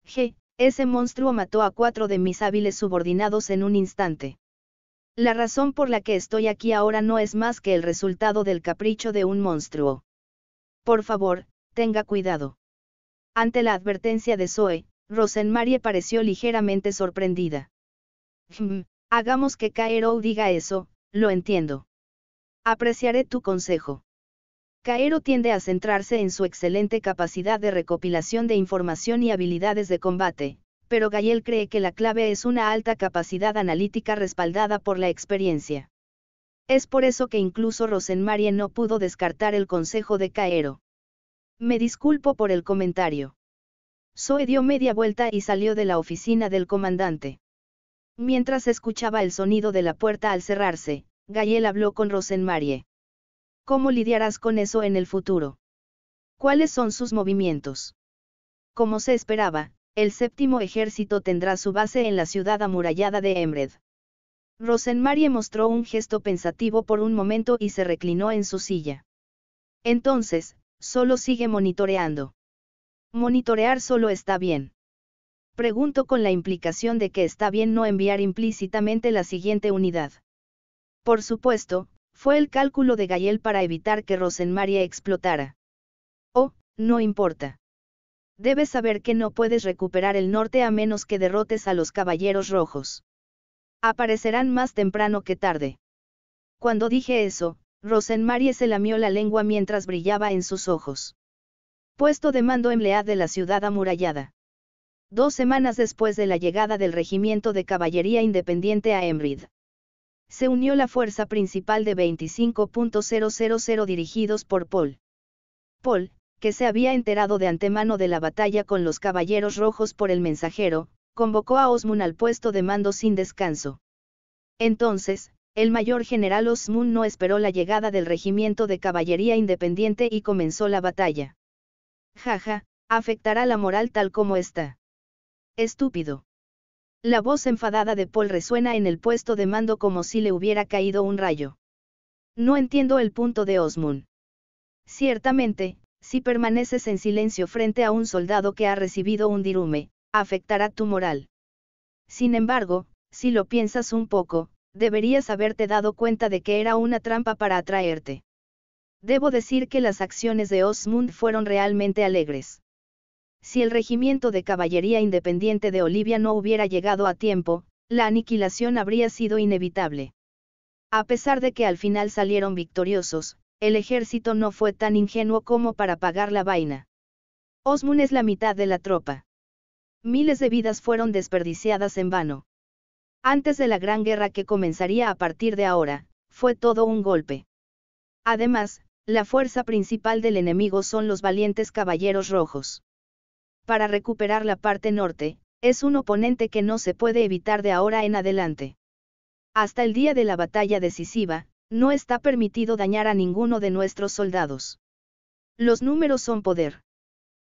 G, ese monstruo mató a cuatro de mis hábiles subordinados en un instante. La razón por la que estoy aquí ahora no es más que el resultado del capricho de un monstruo. Por favor, tenga cuidado. Ante la advertencia de Zoe, Rosenmarie pareció ligeramente sorprendida. Hmm, hagamos que Caero diga eso, lo entiendo. Apreciaré tu consejo. Caero tiende a centrarse en su excelente capacidad de recopilación de información y habilidades de combate, pero Gayel cree que la clave es una alta capacidad analítica respaldada por la experiencia. Es por eso que incluso Rosenmarie no pudo descartar el consejo de Caero. Me disculpo por el comentario. Zoe dio media vuelta y salió de la oficina del comandante. Mientras escuchaba el sonido de la puerta al cerrarse, Gayel habló con Rosenmarie. ¿Cómo lidiarás con eso en el futuro? ¿Cuáles son sus movimientos? Como se esperaba, el séptimo ejército tendrá su base en la ciudad amurallada de Emred. Rosenmarie mostró un gesto pensativo por un momento y se reclinó en su silla. Entonces, solo sigue monitoreando. Monitorear solo está bien. Pregunto con la implicación de que está bien no enviar implícitamente la siguiente unidad. Por supuesto, fue el cálculo de Gayel para evitar que Rosenmarie explotara. Oh, no importa. Debes saber que no puedes recuperar el norte a menos que derrotes a los caballeros rojos. Aparecerán más temprano que tarde. Cuando dije eso, Rosenmarie se lamió la lengua mientras brillaba en sus ojos. Puesto de mando en Lead de la ciudad amurallada. Dos semanas después de la llegada del regimiento de caballería independiente a Emrid. Se unió la fuerza principal de 25.000 dirigidos por Paul. Paul, que se había enterado de antemano de la batalla con los Caballeros Rojos por el mensajero, convocó a Osmund al puesto de mando sin descanso. Entonces, el mayor general Osmund no esperó la llegada del regimiento de caballería independiente y comenzó la batalla. Jaja, afectará la moral tal como está. Estúpido. La voz enfadada de Paul resuena en el puesto de mando como si le hubiera caído un rayo. No entiendo el punto de Osmund. Ciertamente, si permaneces en silencio frente a un soldado que ha recibido un dirume, afectará tu moral. Sin embargo, si lo piensas un poco, deberías haberte dado cuenta de que era una trampa para atraerte. Debo decir que las acciones de Osmund fueron realmente alegres. Si el regimiento de caballería independiente de Olivia no hubiera llegado a tiempo, la aniquilación habría sido inevitable. A pesar de que al final salieron victoriosos, el ejército no fue tan ingenuo como para pagar la vaina. Osmund es la mitad de la tropa. Miles de vidas fueron desperdiciadas en vano. Antes de la gran guerra que comenzaría a partir de ahora, fue todo un golpe. Además, la fuerza principal del enemigo son los valientes caballeros rojos. Para recuperar la parte norte, es un oponente que no se puede evitar de ahora en adelante. Hasta el día de la batalla decisiva, no está permitido dañar a ninguno de nuestros soldados. Los números son poder.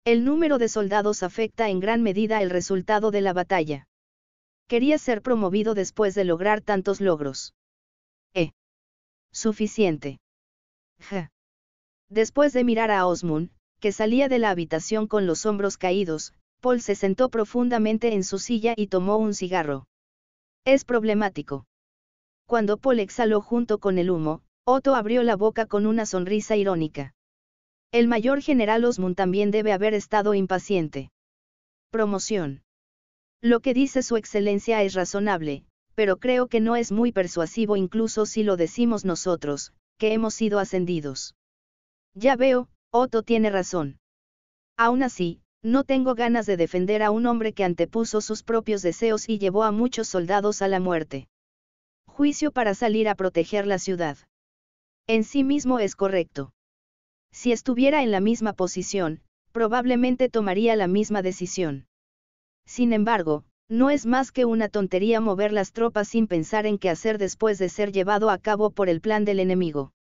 El número de soldados afecta en gran medida el resultado de la batalla. Quería ser promovido después de lograr tantos logros. Eh. Suficiente. Ja. Después de mirar a Osmund, que salía de la habitación con los hombros caídos, Paul se sentó profundamente en su silla y tomó un cigarro. Es problemático. Cuando Paul exhaló junto con el humo, Otto abrió la boca con una sonrisa irónica. El mayor general Osmund también debe haber estado impaciente. Promoción. Lo que dice su excelencia es razonable, pero creo que no es muy persuasivo incluso si lo decimos nosotros, que hemos sido ascendidos. Ya veo, Otto tiene razón. Aún así, no tengo ganas de defender a un hombre que antepuso sus propios deseos y llevó a muchos soldados a la muerte. Juicio para salir a proteger la ciudad. En sí mismo es correcto. Si estuviera en la misma posición, probablemente tomaría la misma decisión. Sin embargo, no es más que una tontería mover las tropas sin pensar en qué hacer después de ser llevado a cabo por el plan del enemigo.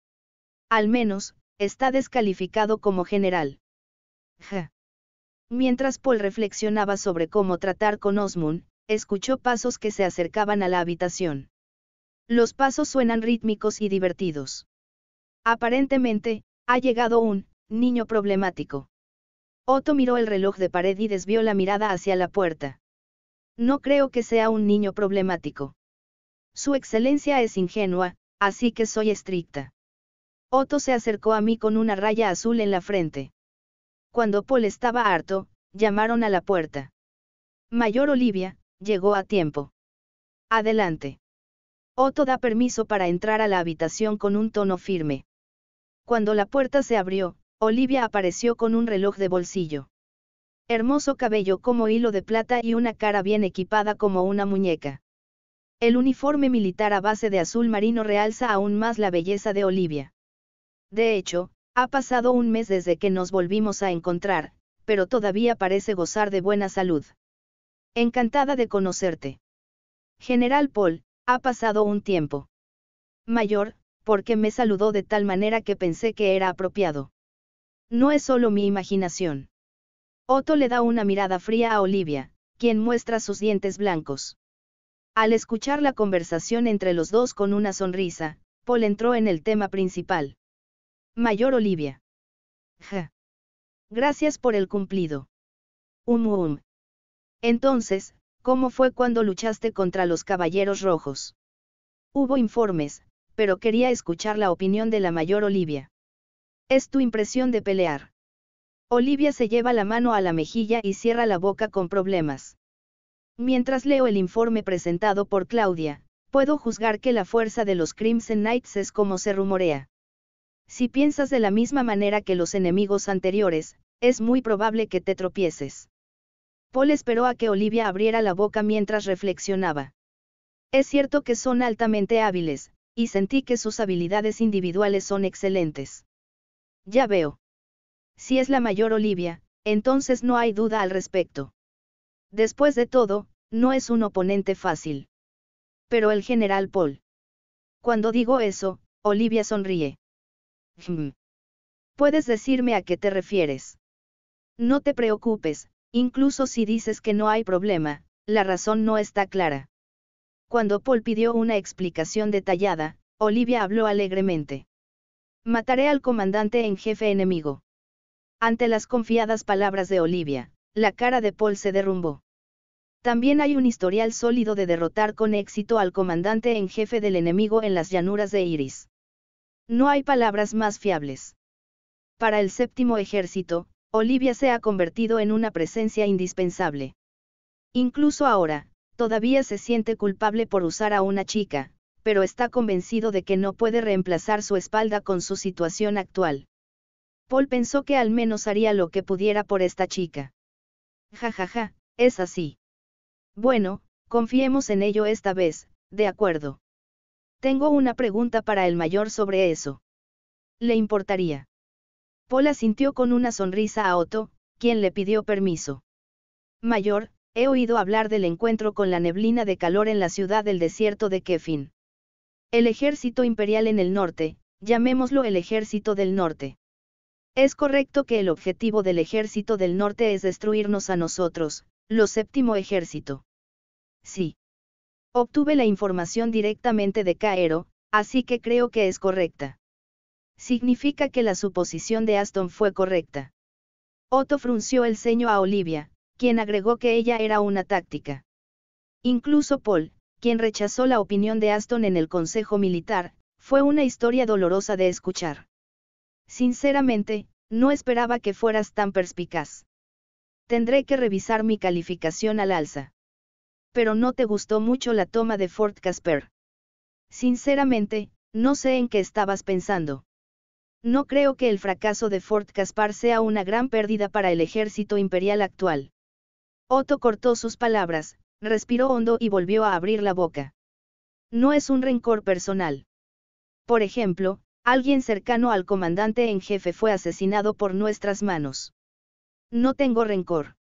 Al menos, está descalificado como general. Ja. Mientras Paul reflexionaba sobre cómo tratar con Osmund, escuchó pasos que se acercaban a la habitación. Los pasos suenan rítmicos y divertidos. Aparentemente, ha llegado un niño problemático. Otto miró el reloj de pared y desvió la mirada hacia la puerta. No creo que sea un niño problemático. Su excelencia es ingenua, así que soy estricta. Otto se acercó a mí con una raya azul en la frente. Cuando Paul estaba harto, llamaron a la puerta. Mayor Olivia, llegó a tiempo. Adelante. Otto da permiso para entrar a la habitación con un tono firme. Cuando la puerta se abrió, Olivia apareció con un reloj de bolsillo. Hermoso cabello como hilo de plata y una cara bien equipada como una muñeca. El uniforme militar a base de azul marino realza aún más la belleza de Olivia. De hecho, ha pasado un mes desde que nos volvimos a encontrar, pero todavía parece gozar de buena salud. Encantada de conocerte. General Paul, ha pasado un tiempo. Mayor, porque me saludó de tal manera que pensé que era apropiado. No es solo mi imaginación. Otto le da una mirada fría a Olivia, quien muestra sus dientes blancos. Al escuchar la conversación entre los dos con una sonrisa, Paul entró en el tema principal. Mayor Olivia. Ja. Gracias por el cumplido. Um, um. Entonces, ¿cómo fue cuando luchaste contra los Caballeros Rojos? Hubo informes, pero quería escuchar la opinión de la mayor Olivia. Es tu impresión de pelear. Olivia se lleva la mano a la mejilla y cierra la boca con problemas. Mientras leo el informe presentado por Claudia, puedo juzgar que la fuerza de los Crimson Knights es como se rumorea. Si piensas de la misma manera que los enemigos anteriores, es muy probable que te tropieces. Paul esperó a que Olivia abriera la boca mientras reflexionaba. Es cierto que son altamente hábiles, y sentí que sus habilidades individuales son excelentes. Ya veo. Si es la mayor Olivia, entonces no hay duda al respecto. Después de todo, no es un oponente fácil. Pero el general Paul. Cuando digo eso, Olivia sonríe. ¿Puedes decirme a qué te refieres? No te preocupes, incluso si dices que no hay problema, la razón no está clara. Cuando Paul pidió una explicación detallada, Olivia habló alegremente. Mataré al comandante en jefe enemigo. Ante las confiadas palabras de Olivia, la cara de Paul se derrumbó. También hay un historial sólido de derrotar con éxito al comandante en jefe del enemigo en las llanuras de Iris. No hay palabras más fiables. Para el séptimo ejército, Olivia se ha convertido en una presencia indispensable. Incluso ahora, todavía se siente culpable por usar a una chica, pero está convencido de que no puede reemplazar su espalda con su situación actual. Paul pensó que al menos haría lo que pudiera por esta chica. Ja ja ja, es así. Bueno, confiemos en ello esta vez, de acuerdo. Tengo una pregunta para el mayor sobre eso. ¿Le importaría? Paul asintió con una sonrisa a Otto, quien le pidió permiso. Mayor, he oído hablar del encuentro con la neblina de calor en la ciudad del desierto de Kefin. El ejército imperial en el norte, llamémoslo el ejército del norte. Es correcto que el objetivo del ejército del norte es destruirnos a nosotros, lo séptimo ejército. Sí. Obtuve la información directamente de Caero, así que creo que es correcta. Significa que la suposición de Aston fue correcta. Otto frunció el ceño a Olivia, quien agregó que ella era una táctica. Incluso Paul, quien rechazó la opinión de Aston en el Consejo Militar, fue una historia dolorosa de escuchar. Sinceramente, no esperaba que fueras tan perspicaz. Tendré que revisar mi calificación al alza. Pero no te gustó mucho la toma de Fort Casper. Sinceramente, no sé en qué estabas pensando. No creo que el fracaso de Fort Caspar sea una gran pérdida para el ejército imperial actual. Otto cortó sus palabras, respiró hondo y volvió a abrir la boca. No es un rencor personal. Por ejemplo, alguien cercano al comandante en jefe fue asesinado por nuestras manos. No tengo rencor.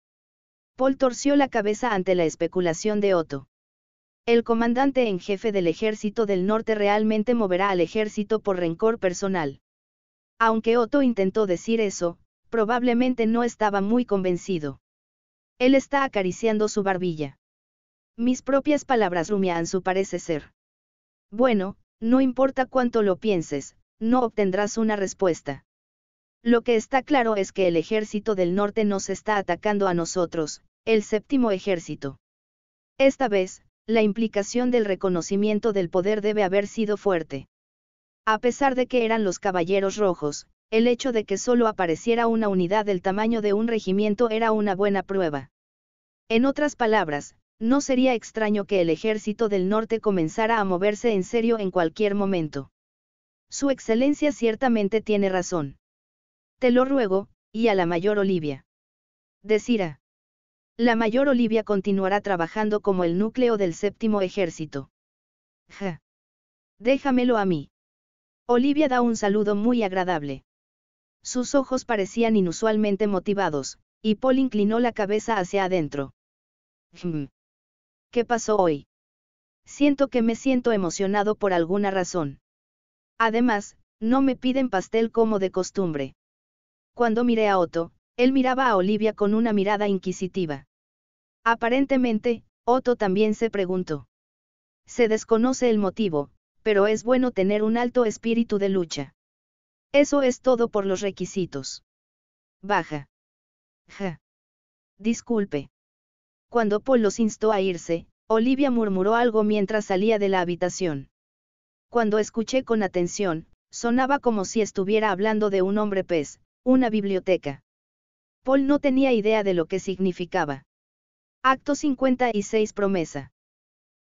Paul torció la cabeza ante la especulación de Otto. El comandante en jefe del ejército del norte realmente moverá al ejército por rencor personal. Aunque Otto intentó decir eso, probablemente no estaba muy convencido. Él está acariciando su barbilla. Mis propias palabras rumian su parece ser. Bueno, no importa cuánto lo pienses, no obtendrás una respuesta. Lo que está claro es que el ejército del norte nos está atacando a nosotros, el séptimo ejército. Esta vez, la implicación del reconocimiento del poder debe haber sido fuerte. A pesar de que eran los caballeros rojos, el hecho de que solo apareciera una unidad del tamaño de un regimiento era una buena prueba. En otras palabras, no sería extraño que el ejército del norte comenzara a moverse en serio en cualquier momento. Su excelencia ciertamente tiene razón. Te lo ruego, y a la mayor Olivia. Decira. La mayor Olivia continuará trabajando como el núcleo del séptimo ejército. Ja. Déjamelo a mí. Olivia da un saludo muy agradable. Sus ojos parecían inusualmente motivados, y Paul inclinó la cabeza hacia adentro. Hmm. ¿Qué pasó hoy? Siento que me siento emocionado por alguna razón. Además, no me piden pastel como de costumbre. Cuando miré a Otto, él miraba a Olivia con una mirada inquisitiva. Aparentemente, Otto también se preguntó. Se desconoce el motivo, pero es bueno tener un alto espíritu de lucha. Eso es todo por los requisitos. Baja. Ja. Disculpe. Cuando Paul los instó a irse, Olivia murmuró algo mientras salía de la habitación. Cuando escuché con atención, sonaba como si estuviera hablando de un hombre pez, una biblioteca. Paul no tenía idea de lo que significaba. Acto 56 Promesa.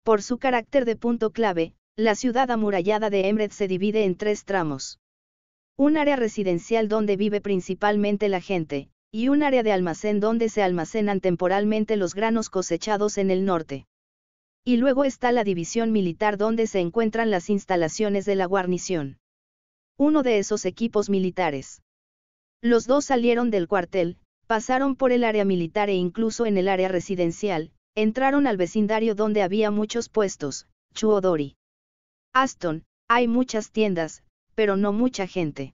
Por su carácter de punto clave, la ciudad amurallada de Emret se divide en tres tramos. Un área residencial donde vive principalmente la gente, y un área de almacén donde se almacenan temporalmente los granos cosechados en el norte. Y luego está la división militar donde se encuentran las instalaciones de la guarnición. Uno de esos equipos militares. Los dos salieron del cuartel, pasaron por el área militar e incluso en el área residencial, entraron al vecindario donde había muchos puestos, Chuodori. Aston, Hay muchas tiendas, pero no mucha gente.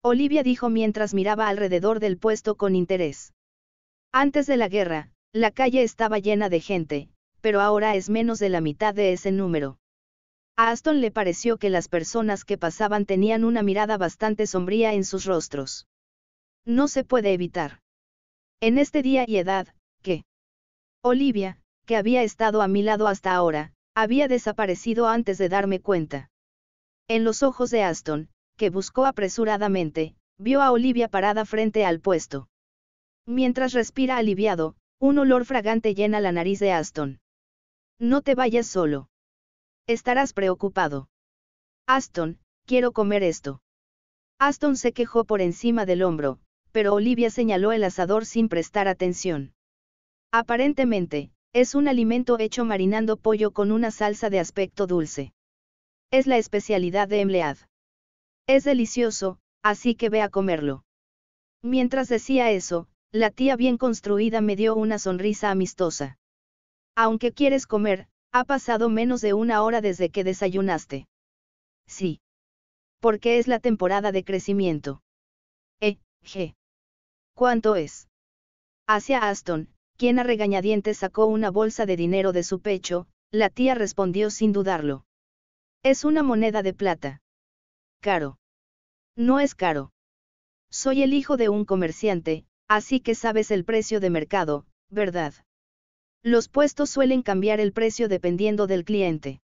Olivia dijo mientras miraba alrededor del puesto con interés. Antes de la guerra, la calle estaba llena de gente, pero ahora es menos de la mitad de ese número. A Aston le pareció que las personas que pasaban tenían una mirada bastante sombría en sus rostros. No se puede evitar. En este día y edad, ¿qué? Olivia, que había estado a mi lado hasta ahora, había desaparecido antes de darme cuenta. En los ojos de Aston, que buscó apresuradamente, vio a Olivia parada frente al puesto. Mientras respira aliviado, un olor fragante llena la nariz de Aston. No te vayas solo. Estarás preocupado. Aston, quiero comer esto. Aston se quejó por encima del hombro, pero Olivia señaló el asador sin prestar atención. Aparentemente, es un alimento hecho marinando pollo con una salsa de aspecto dulce. Es la especialidad de Emlead. Es delicioso, así que ve a comerlo. Mientras decía eso, la tía bien construida me dio una sonrisa amistosa. Aunque quieres comer, ha pasado menos de una hora desde que desayunaste. Sí. Porque es la temporada de crecimiento. Eh, G. ¿Cuánto es? Hacia Aston, quien a regañadientes sacó una bolsa de dinero de su pecho, la tía respondió sin dudarlo. Es una moneda de plata. Caro. No es caro. Soy el hijo de un comerciante, así que sabes el precio de mercado, ¿verdad? Los puestos suelen cambiar el precio dependiendo del cliente.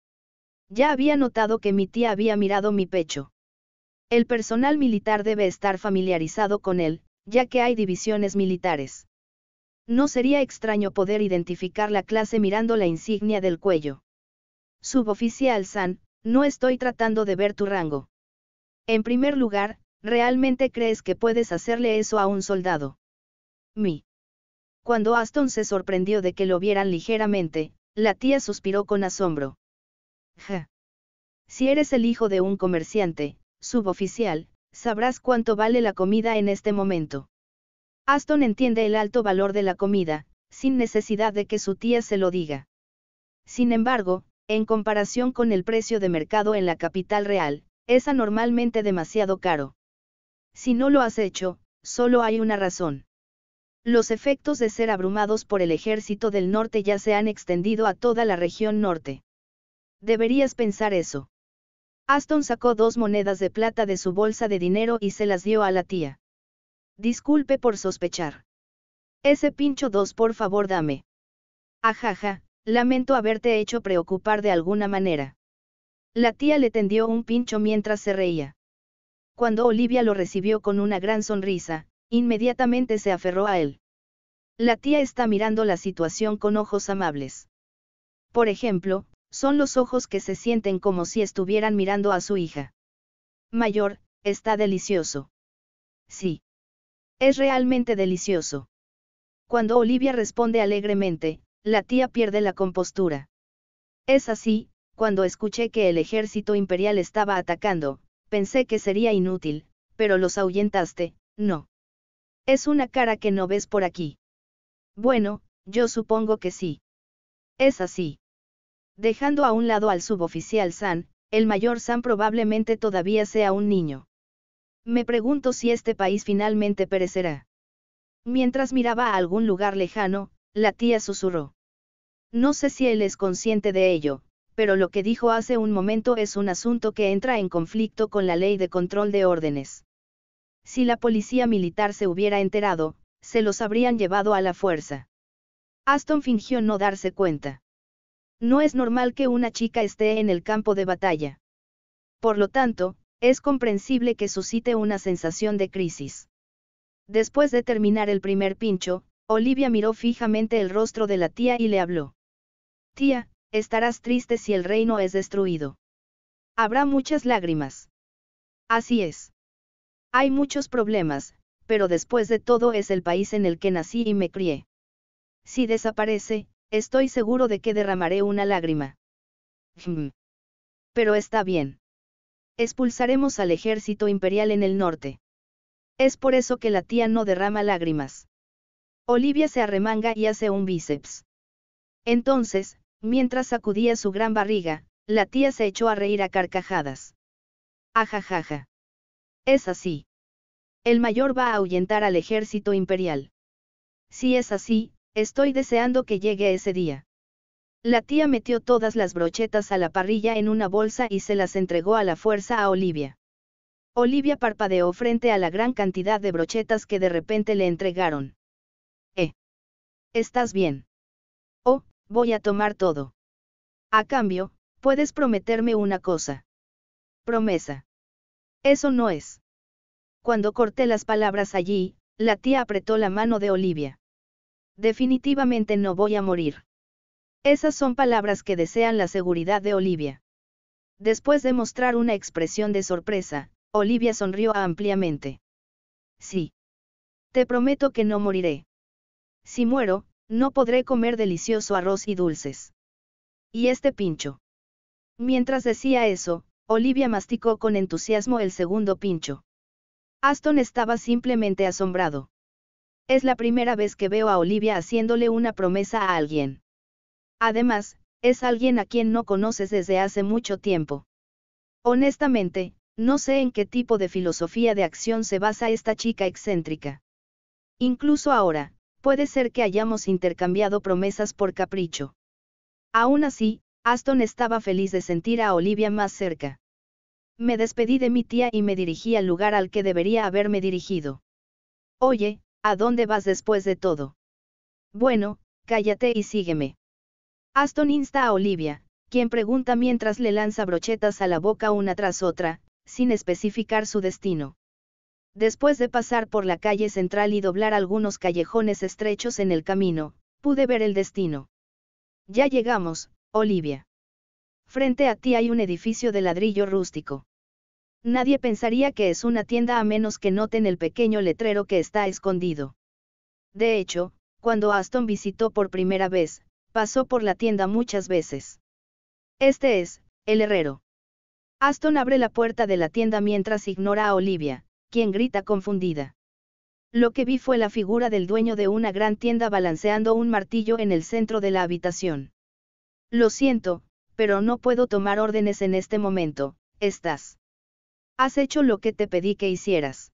Ya había notado que mi tía había mirado mi pecho. El personal militar debe estar familiarizado con él, ya que hay divisiones militares. No sería extraño poder identificar la clase mirando la insignia del cuello. Suboficial San, no estoy tratando de ver tu rango. En primer lugar, ¿realmente crees que puedes hacerle eso a un soldado? Mi. Cuando Aston se sorprendió de que lo vieran ligeramente, la tía suspiró con asombro. Ja. Si eres el hijo de un comerciante, suboficial, sabrás cuánto vale la comida en este momento. Aston entiende el alto valor de la comida, sin necesidad de que su tía se lo diga. Sin embargo, en comparación con el precio de mercado en la capital real, es anormalmente demasiado caro. Si no lo has hecho, solo hay una razón. Los efectos de ser abrumados por el ejército del norte ya se han extendido a toda la región norte. Deberías pensar eso. Aston sacó dos monedas de plata de su bolsa de dinero y se las dio a la tía. Disculpe por sospechar. Ese pincho dos por favor dame. Ajaja, Lamento haberte hecho preocupar de alguna manera. La tía le tendió un pincho mientras se reía. Cuando Olivia lo recibió con una gran sonrisa, inmediatamente se aferró a él. La tía está mirando la situación con ojos amables. Por ejemplo, son los ojos que se sienten como si estuvieran mirando a su hija. Mayor, está delicioso. Sí. Es realmente delicioso. Cuando Olivia responde alegremente, la tía pierde la compostura. Es así, cuando escuché que el ejército imperial estaba atacando, pensé que sería inútil, pero los ahuyentaste, no. Es una cara que no ves por aquí. Bueno, yo supongo que sí. Es así. Dejando a un lado al suboficial San, el mayor San probablemente todavía sea un niño. Me pregunto si este país finalmente perecerá. Mientras miraba a algún lugar lejano, la tía susurró. No sé si él es consciente de ello, pero lo que dijo hace un momento es un asunto que entra en conflicto con la ley de control de órdenes. Si la policía militar se hubiera enterado, se los habrían llevado a la fuerza. Aston fingió no darse cuenta. No es normal que una chica esté en el campo de batalla. Por lo tanto, es comprensible que suscite una sensación de crisis. Después de terminar el primer pincho, Olivia miró fijamente el rostro de la tía y le habló. Tía, estarás triste si el reino es destruido. Habrá muchas lágrimas. Así es. Hay muchos problemas, pero después de todo es el país en el que nací y me crié. Si desaparece, estoy seguro de que derramaré una lágrima. Pero está bien. Expulsaremos al ejército imperial en el norte. Es por eso que la tía no derrama lágrimas. Olivia se arremanga y hace un bíceps. Entonces, mientras sacudía su gran barriga, la tía se echó a reír a carcajadas. Ajajaja. Es así. El mayor va a ahuyentar al ejército imperial. Si es así, estoy deseando que llegue ese día. La tía metió todas las brochetas a la parrilla en una bolsa y se las entregó a la fuerza a Olivia. Olivia parpadeó frente a la gran cantidad de brochetas que de repente le entregaron. Eh. ¿Estás bien? Oh, voy a tomar todo. A cambio, puedes prometerme una cosa. Promesa. Eso no es. Cuando corté las palabras allí, la tía apretó la mano de Olivia. Definitivamente no voy a morir. Esas son palabras que desean la seguridad de Olivia. Después de mostrar una expresión de sorpresa, Olivia sonrió ampliamente. Sí. Te prometo que no moriré. Si muero, no podré comer delicioso arroz y dulces. ¿Y este pincho? Mientras decía eso, Olivia masticó con entusiasmo el segundo pincho. Aston estaba simplemente asombrado. Es la primera vez que veo a Olivia haciéndole una promesa a alguien. Además, es alguien a quien no conoces desde hace mucho tiempo. Honestamente, no sé en qué tipo de filosofía de acción se basa esta chica excéntrica. Incluso ahora, puede ser que hayamos intercambiado promesas por capricho. Aún así, Aston estaba feliz de sentir a Olivia más cerca. Me despedí de mi tía y me dirigí al lugar al que debería haberme dirigido. Oye, ¿a dónde vas después de todo? Bueno, cállate y sígueme. Aston insta a Olivia, quien pregunta mientras le lanza brochetas a la boca una tras otra, sin especificar su destino. Después de pasar por la calle central y doblar algunos callejones estrechos en el camino, pude ver el destino. Ya llegamos, Olivia. Frente a ti hay un edificio de ladrillo rústico. Nadie pensaría que es una tienda a menos que noten el pequeño letrero que está escondido. De hecho, cuando Aston visitó por primera vez, pasó por la tienda muchas veces. Este es, el herrero. Aston abre la puerta de la tienda mientras ignora a Olivia, quien grita confundida. Lo que vi fue la figura del dueño de una gran tienda balanceando un martillo en el centro de la habitación. Lo siento, pero no puedo tomar órdenes en este momento, estás. Has hecho lo que te pedí que hicieras.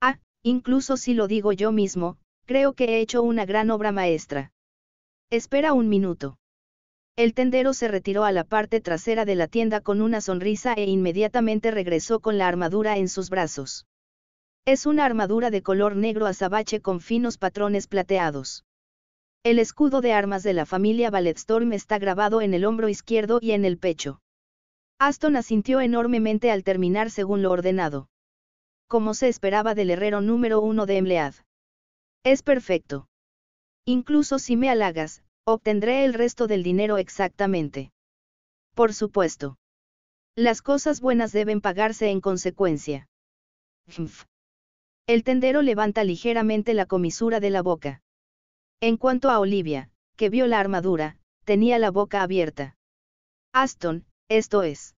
Ah, incluso si lo digo yo mismo, creo que he hecho una gran obra maestra. Espera un minuto. El tendero se retiró a la parte trasera de la tienda con una sonrisa e inmediatamente regresó con la armadura en sus brazos. Es una armadura de color negro azabache con finos patrones plateados. El escudo de armas de la familia Balletstorm está grabado en el hombro izquierdo y en el pecho. Aston asintió enormemente al terminar según lo ordenado. Como se esperaba del herrero número uno de Emlead. Es perfecto. Incluso si me halagas, Obtendré el resto del dinero exactamente. Por supuesto. Las cosas buenas deben pagarse en consecuencia. El tendero levanta ligeramente la comisura de la boca. En cuanto a Olivia, que vio la armadura, tenía la boca abierta. Aston, esto es.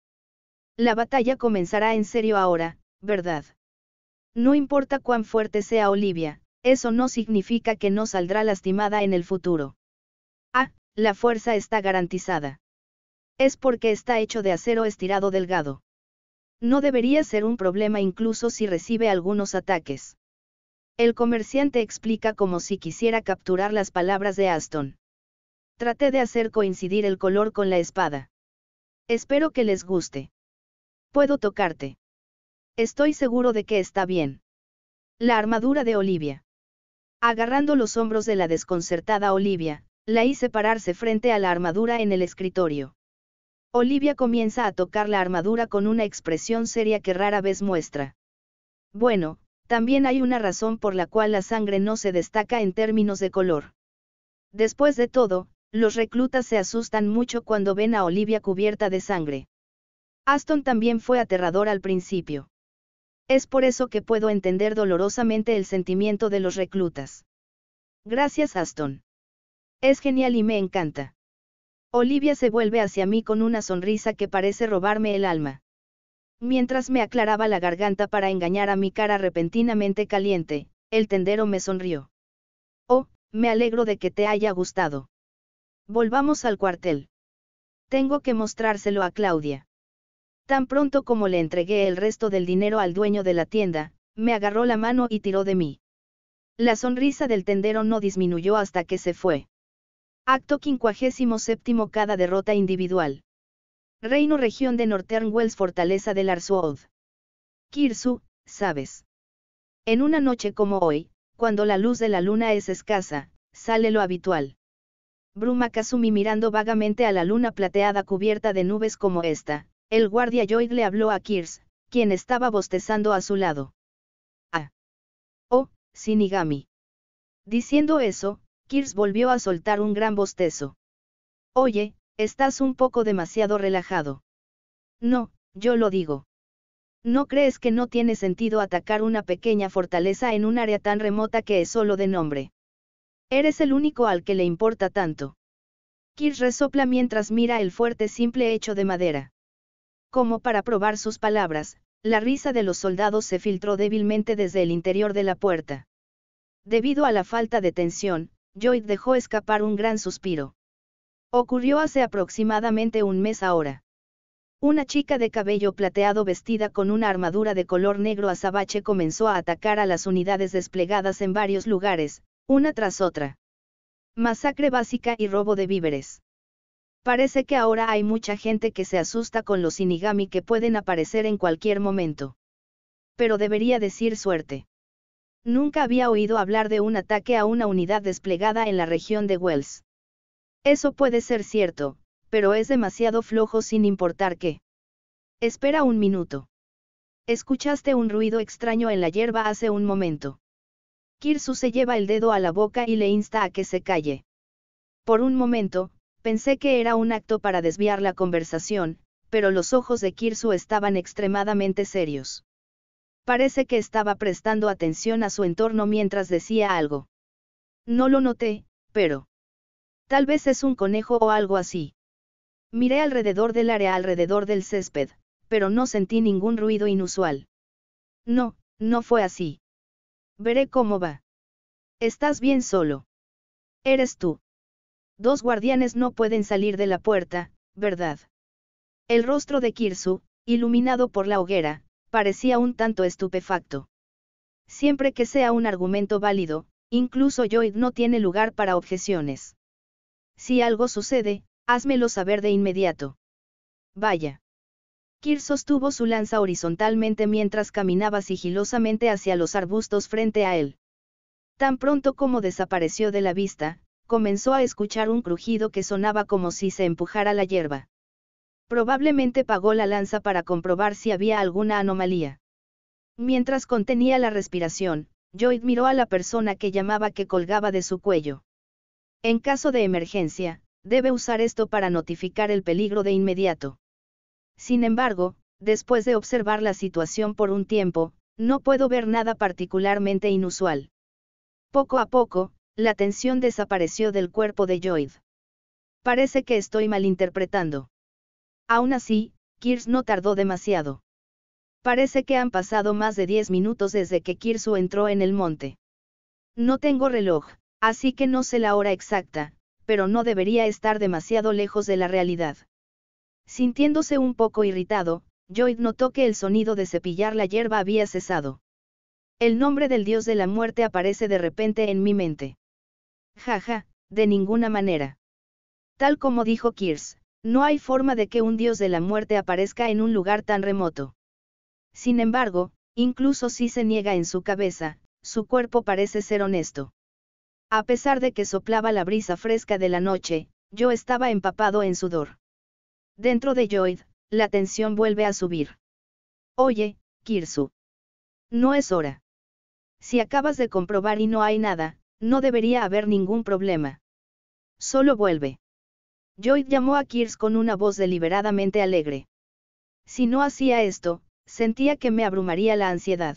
La batalla comenzará en serio ahora, ¿verdad? No importa cuán fuerte sea Olivia, eso no significa que no saldrá lastimada en el futuro. Ah, la fuerza está garantizada. Es porque está hecho de acero estirado delgado. No debería ser un problema incluso si recibe algunos ataques. El comerciante explica como si quisiera capturar las palabras de Aston. Traté de hacer coincidir el color con la espada. Espero que les guste. Puedo tocarte. Estoy seguro de que está bien. La armadura de Olivia. Agarrando los hombros de la desconcertada Olivia, la hice pararse frente a la armadura en el escritorio. Olivia comienza a tocar la armadura con una expresión seria que rara vez muestra. Bueno, también hay una razón por la cual la sangre no se destaca en términos de color. Después de todo, los reclutas se asustan mucho cuando ven a Olivia cubierta de sangre. Aston también fue aterrador al principio. Es por eso que puedo entender dolorosamente el sentimiento de los reclutas. Gracias Aston. Es genial y me encanta. Olivia se vuelve hacia mí con una sonrisa que parece robarme el alma. Mientras me aclaraba la garganta para engañar a mi cara repentinamente caliente, el tendero me sonrió. Oh, me alegro de que te haya gustado. Volvamos al cuartel. Tengo que mostrárselo a Claudia. Tan pronto como le entregué el resto del dinero al dueño de la tienda, me agarró la mano y tiró de mí. La sonrisa del tendero no disminuyó hasta que se fue. Acto 57 Cada derrota individual. Reino Región de Northern Wells Fortaleza del Arswood. Kirsu, sabes. En una noche como hoy, cuando la luz de la luna es escasa, sale lo habitual. Bruma Kazumi mirando vagamente a la luna plateada cubierta de nubes como esta, el guardia Joyd le habló a Kirs, quien estaba bostezando a su lado. Ah. Oh, Shinigami. Diciendo eso, Kirs volvió a soltar un gran bostezo. Oye, estás un poco demasiado relajado. No, yo lo digo. ¿No crees que no tiene sentido atacar una pequeña fortaleza en un área tan remota que es solo de nombre? Eres el único al que le importa tanto. Kirs resopla mientras mira el fuerte simple hecho de madera. Como para probar sus palabras, la risa de los soldados se filtró débilmente desde el interior de la puerta. Debido a la falta de tensión, Joyd dejó escapar un gran suspiro. Ocurrió hace aproximadamente un mes ahora. Una chica de cabello plateado vestida con una armadura de color negro azabache comenzó a atacar a las unidades desplegadas en varios lugares, una tras otra. Masacre básica y robo de víveres. Parece que ahora hay mucha gente que se asusta con los inigami que pueden aparecer en cualquier momento. Pero debería decir suerte. Nunca había oído hablar de un ataque a una unidad desplegada en la región de Wells. Eso puede ser cierto, pero es demasiado flojo sin importar qué. Espera un minuto. Escuchaste un ruido extraño en la hierba hace un momento. Kirsu se lleva el dedo a la boca y le insta a que se calle. Por un momento, pensé que era un acto para desviar la conversación, pero los ojos de Kirsu estaban extremadamente serios. Parece que estaba prestando atención a su entorno mientras decía algo. No lo noté, pero... Tal vez es un conejo o algo así. Miré alrededor del área alrededor del césped, pero no sentí ningún ruido inusual. No, no fue así. Veré cómo va. Estás bien solo. Eres tú. Dos guardianes no pueden salir de la puerta, ¿verdad? El rostro de Kirsu, iluminado por la hoguera, parecía un tanto estupefacto. Siempre que sea un argumento válido, incluso Joyd no tiene lugar para objeciones. Si algo sucede, házmelo saber de inmediato. Vaya. Kir sostuvo su lanza horizontalmente mientras caminaba sigilosamente hacia los arbustos frente a él. Tan pronto como desapareció de la vista, comenzó a escuchar un crujido que sonaba como si se empujara la hierba. Probablemente pagó la lanza para comprobar si había alguna anomalía. Mientras contenía la respiración, Joyd miró a la persona que llamaba que colgaba de su cuello. En caso de emergencia, debe usar esto para notificar el peligro de inmediato. Sin embargo, después de observar la situación por un tiempo, no puedo ver nada particularmente inusual. Poco a poco, la tensión desapareció del cuerpo de Joyd. Parece que estoy malinterpretando. Aún así, Kirs no tardó demasiado. Parece que han pasado más de 10 minutos desde que Kirsu entró en el monte. No tengo reloj, así que no sé la hora exacta, pero no debería estar demasiado lejos de la realidad. Sintiéndose un poco irritado, Joyd notó que el sonido de cepillar la hierba había cesado. El nombre del dios de la muerte aparece de repente en mi mente. Jaja, de ninguna manera. Tal como dijo Kirs, no hay forma de que un dios de la muerte aparezca en un lugar tan remoto. Sin embargo, incluso si se niega en su cabeza, su cuerpo parece ser honesto. A pesar de que soplaba la brisa fresca de la noche, yo estaba empapado en sudor. Dentro de Joyd, la tensión vuelve a subir. Oye, Kirsu. No es hora. Si acabas de comprobar y no hay nada, no debería haber ningún problema. Solo vuelve. Joyd llamó a Kirs con una voz deliberadamente alegre. Si no hacía esto, sentía que me abrumaría la ansiedad.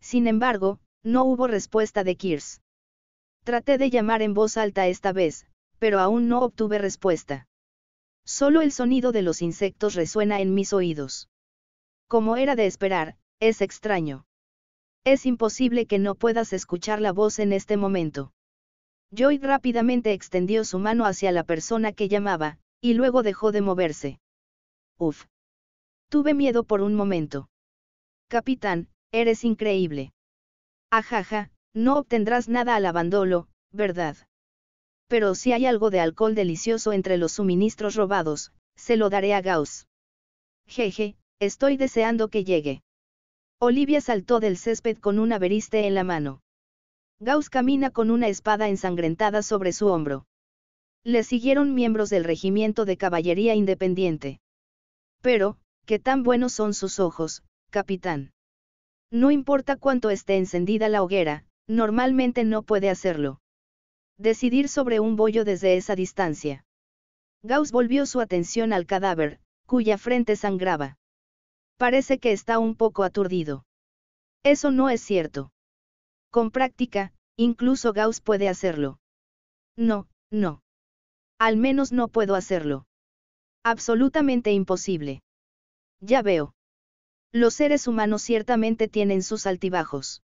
Sin embargo, no hubo respuesta de Kirs. Traté de llamar en voz alta esta vez, pero aún no obtuve respuesta. Solo el sonido de los insectos resuena en mis oídos. Como era de esperar, es extraño. Es imposible que no puedas escuchar la voz en este momento. Joyd rápidamente extendió su mano hacia la persona que llamaba, y luego dejó de moverse. Uf. Tuve miedo por un momento. Capitán, eres increíble. Ajaja, no obtendrás nada al abandolo, ¿verdad? Pero si hay algo de alcohol delicioso entre los suministros robados, se lo daré a Gauss. Jeje, estoy deseando que llegue. Olivia saltó del césped con una beriste en la mano. Gauss camina con una espada ensangrentada sobre su hombro. Le siguieron miembros del regimiento de caballería independiente. Pero, ¿qué tan buenos son sus ojos, capitán? No importa cuánto esté encendida la hoguera, normalmente no puede hacerlo. Decidir sobre un bollo desde esa distancia. Gauss volvió su atención al cadáver, cuya frente sangraba. Parece que está un poco aturdido. Eso no es cierto. Con práctica, incluso Gauss puede hacerlo. No, no. Al menos no puedo hacerlo. Absolutamente imposible. Ya veo. Los seres humanos ciertamente tienen sus altibajos.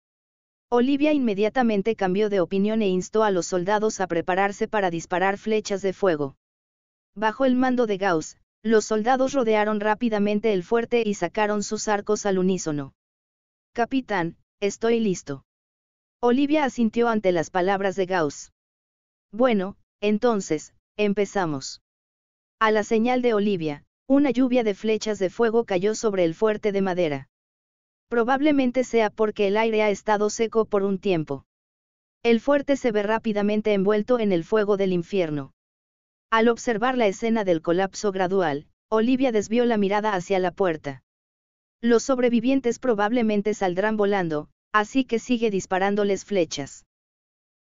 Olivia inmediatamente cambió de opinión e instó a los soldados a prepararse para disparar flechas de fuego. Bajo el mando de Gauss, los soldados rodearon rápidamente el fuerte y sacaron sus arcos al unísono. Capitán, estoy listo. Olivia asintió ante las palabras de Gauss. Bueno, entonces, empezamos. A la señal de Olivia, una lluvia de flechas de fuego cayó sobre el fuerte de madera. Probablemente sea porque el aire ha estado seco por un tiempo. El fuerte se ve rápidamente envuelto en el fuego del infierno. Al observar la escena del colapso gradual, Olivia desvió la mirada hacia la puerta. Los sobrevivientes probablemente saldrán volando, así que sigue disparándoles flechas.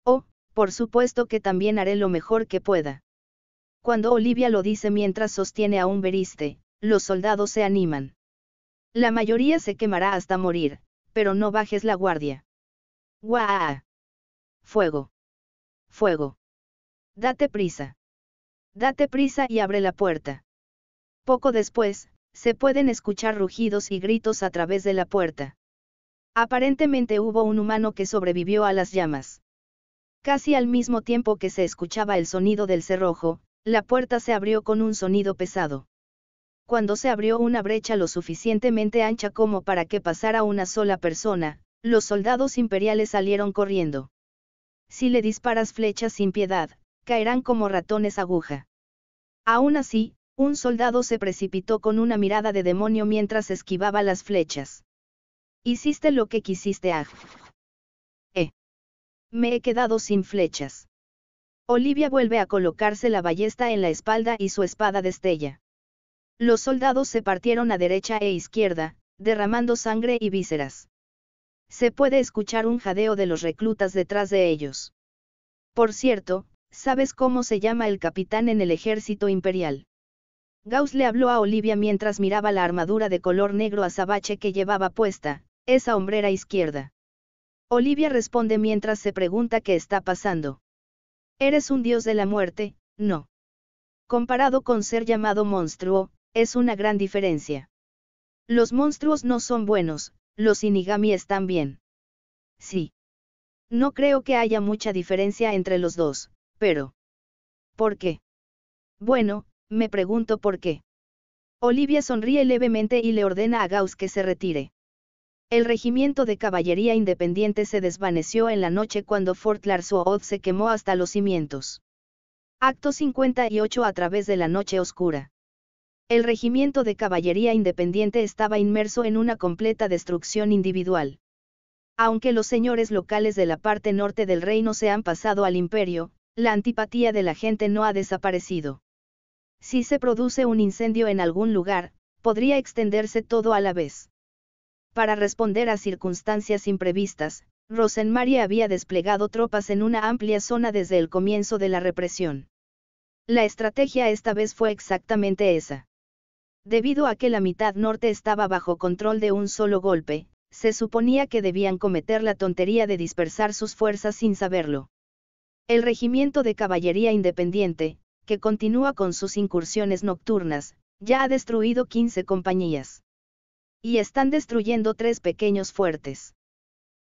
Oh, por supuesto que también haré lo mejor que pueda. Cuando Olivia lo dice mientras sostiene a un beriste, los soldados se animan. La mayoría se quemará hasta morir, pero no bajes la guardia. ¡Guau! Fuego. Fuego. Date prisa. Date prisa y abre la puerta. Poco después, se pueden escuchar rugidos y gritos a través de la puerta. Aparentemente hubo un humano que sobrevivió a las llamas. Casi al mismo tiempo que se escuchaba el sonido del cerrojo, la puerta se abrió con un sonido pesado. Cuando se abrió una brecha lo suficientemente ancha como para que pasara una sola persona, los soldados imperiales salieron corriendo. Si le disparas flechas sin piedad, caerán como ratones aguja. Aún así, un soldado se precipitó con una mirada de demonio mientras esquivaba las flechas. Hiciste lo que quisiste, Aj. Eh. Me he quedado sin flechas. Olivia vuelve a colocarse la ballesta en la espalda y su espada destella. Los soldados se partieron a derecha e izquierda, derramando sangre y vísceras. Se puede escuchar un jadeo de los reclutas detrás de ellos. Por cierto, ¿Sabes cómo se llama el capitán en el ejército imperial? Gauss le habló a Olivia mientras miraba la armadura de color negro azabache que llevaba puesta, esa hombrera izquierda. Olivia responde mientras se pregunta qué está pasando. Eres un dios de la muerte, no. Comparado con ser llamado monstruo, es una gran diferencia. Los monstruos no son buenos, los inigami están bien. Sí. No creo que haya mucha diferencia entre los dos, pero... ¿Por qué? Bueno, me pregunto por qué. Olivia sonríe levemente y le ordena a Gauss que se retire. El regimiento de caballería independiente se desvaneció en la noche cuando Fort Larsood se quemó hasta los cimientos. Acto 58 a través de la noche oscura. El regimiento de caballería independiente estaba inmerso en una completa destrucción individual. Aunque los señores locales de la parte norte del reino se han pasado al imperio, la antipatía de la gente no ha desaparecido. Si se produce un incendio en algún lugar, podría extenderse todo a la vez. Para responder a circunstancias imprevistas, Rosenmarie había desplegado tropas en una amplia zona desde el comienzo de la represión. La estrategia esta vez fue exactamente esa. Debido a que la mitad norte estaba bajo control de un solo golpe, se suponía que debían cometer la tontería de dispersar sus fuerzas sin saberlo. El Regimiento de Caballería Independiente, que continúa con sus incursiones nocturnas, ya ha destruido 15 compañías. Y están destruyendo tres pequeños fuertes.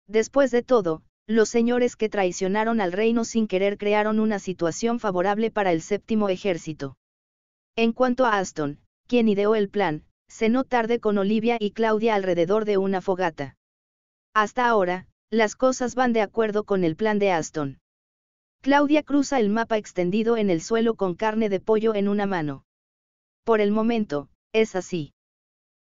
Después de todo, los señores que traicionaron al reino sin querer crearon una situación favorable para el séptimo ejército. En cuanto a Aston, quien ideó el plan, cenó tarde con Olivia y Claudia alrededor de una fogata. Hasta ahora, las cosas van de acuerdo con el plan de Aston. Claudia cruza el mapa extendido en el suelo con carne de pollo en una mano. Por el momento, es así.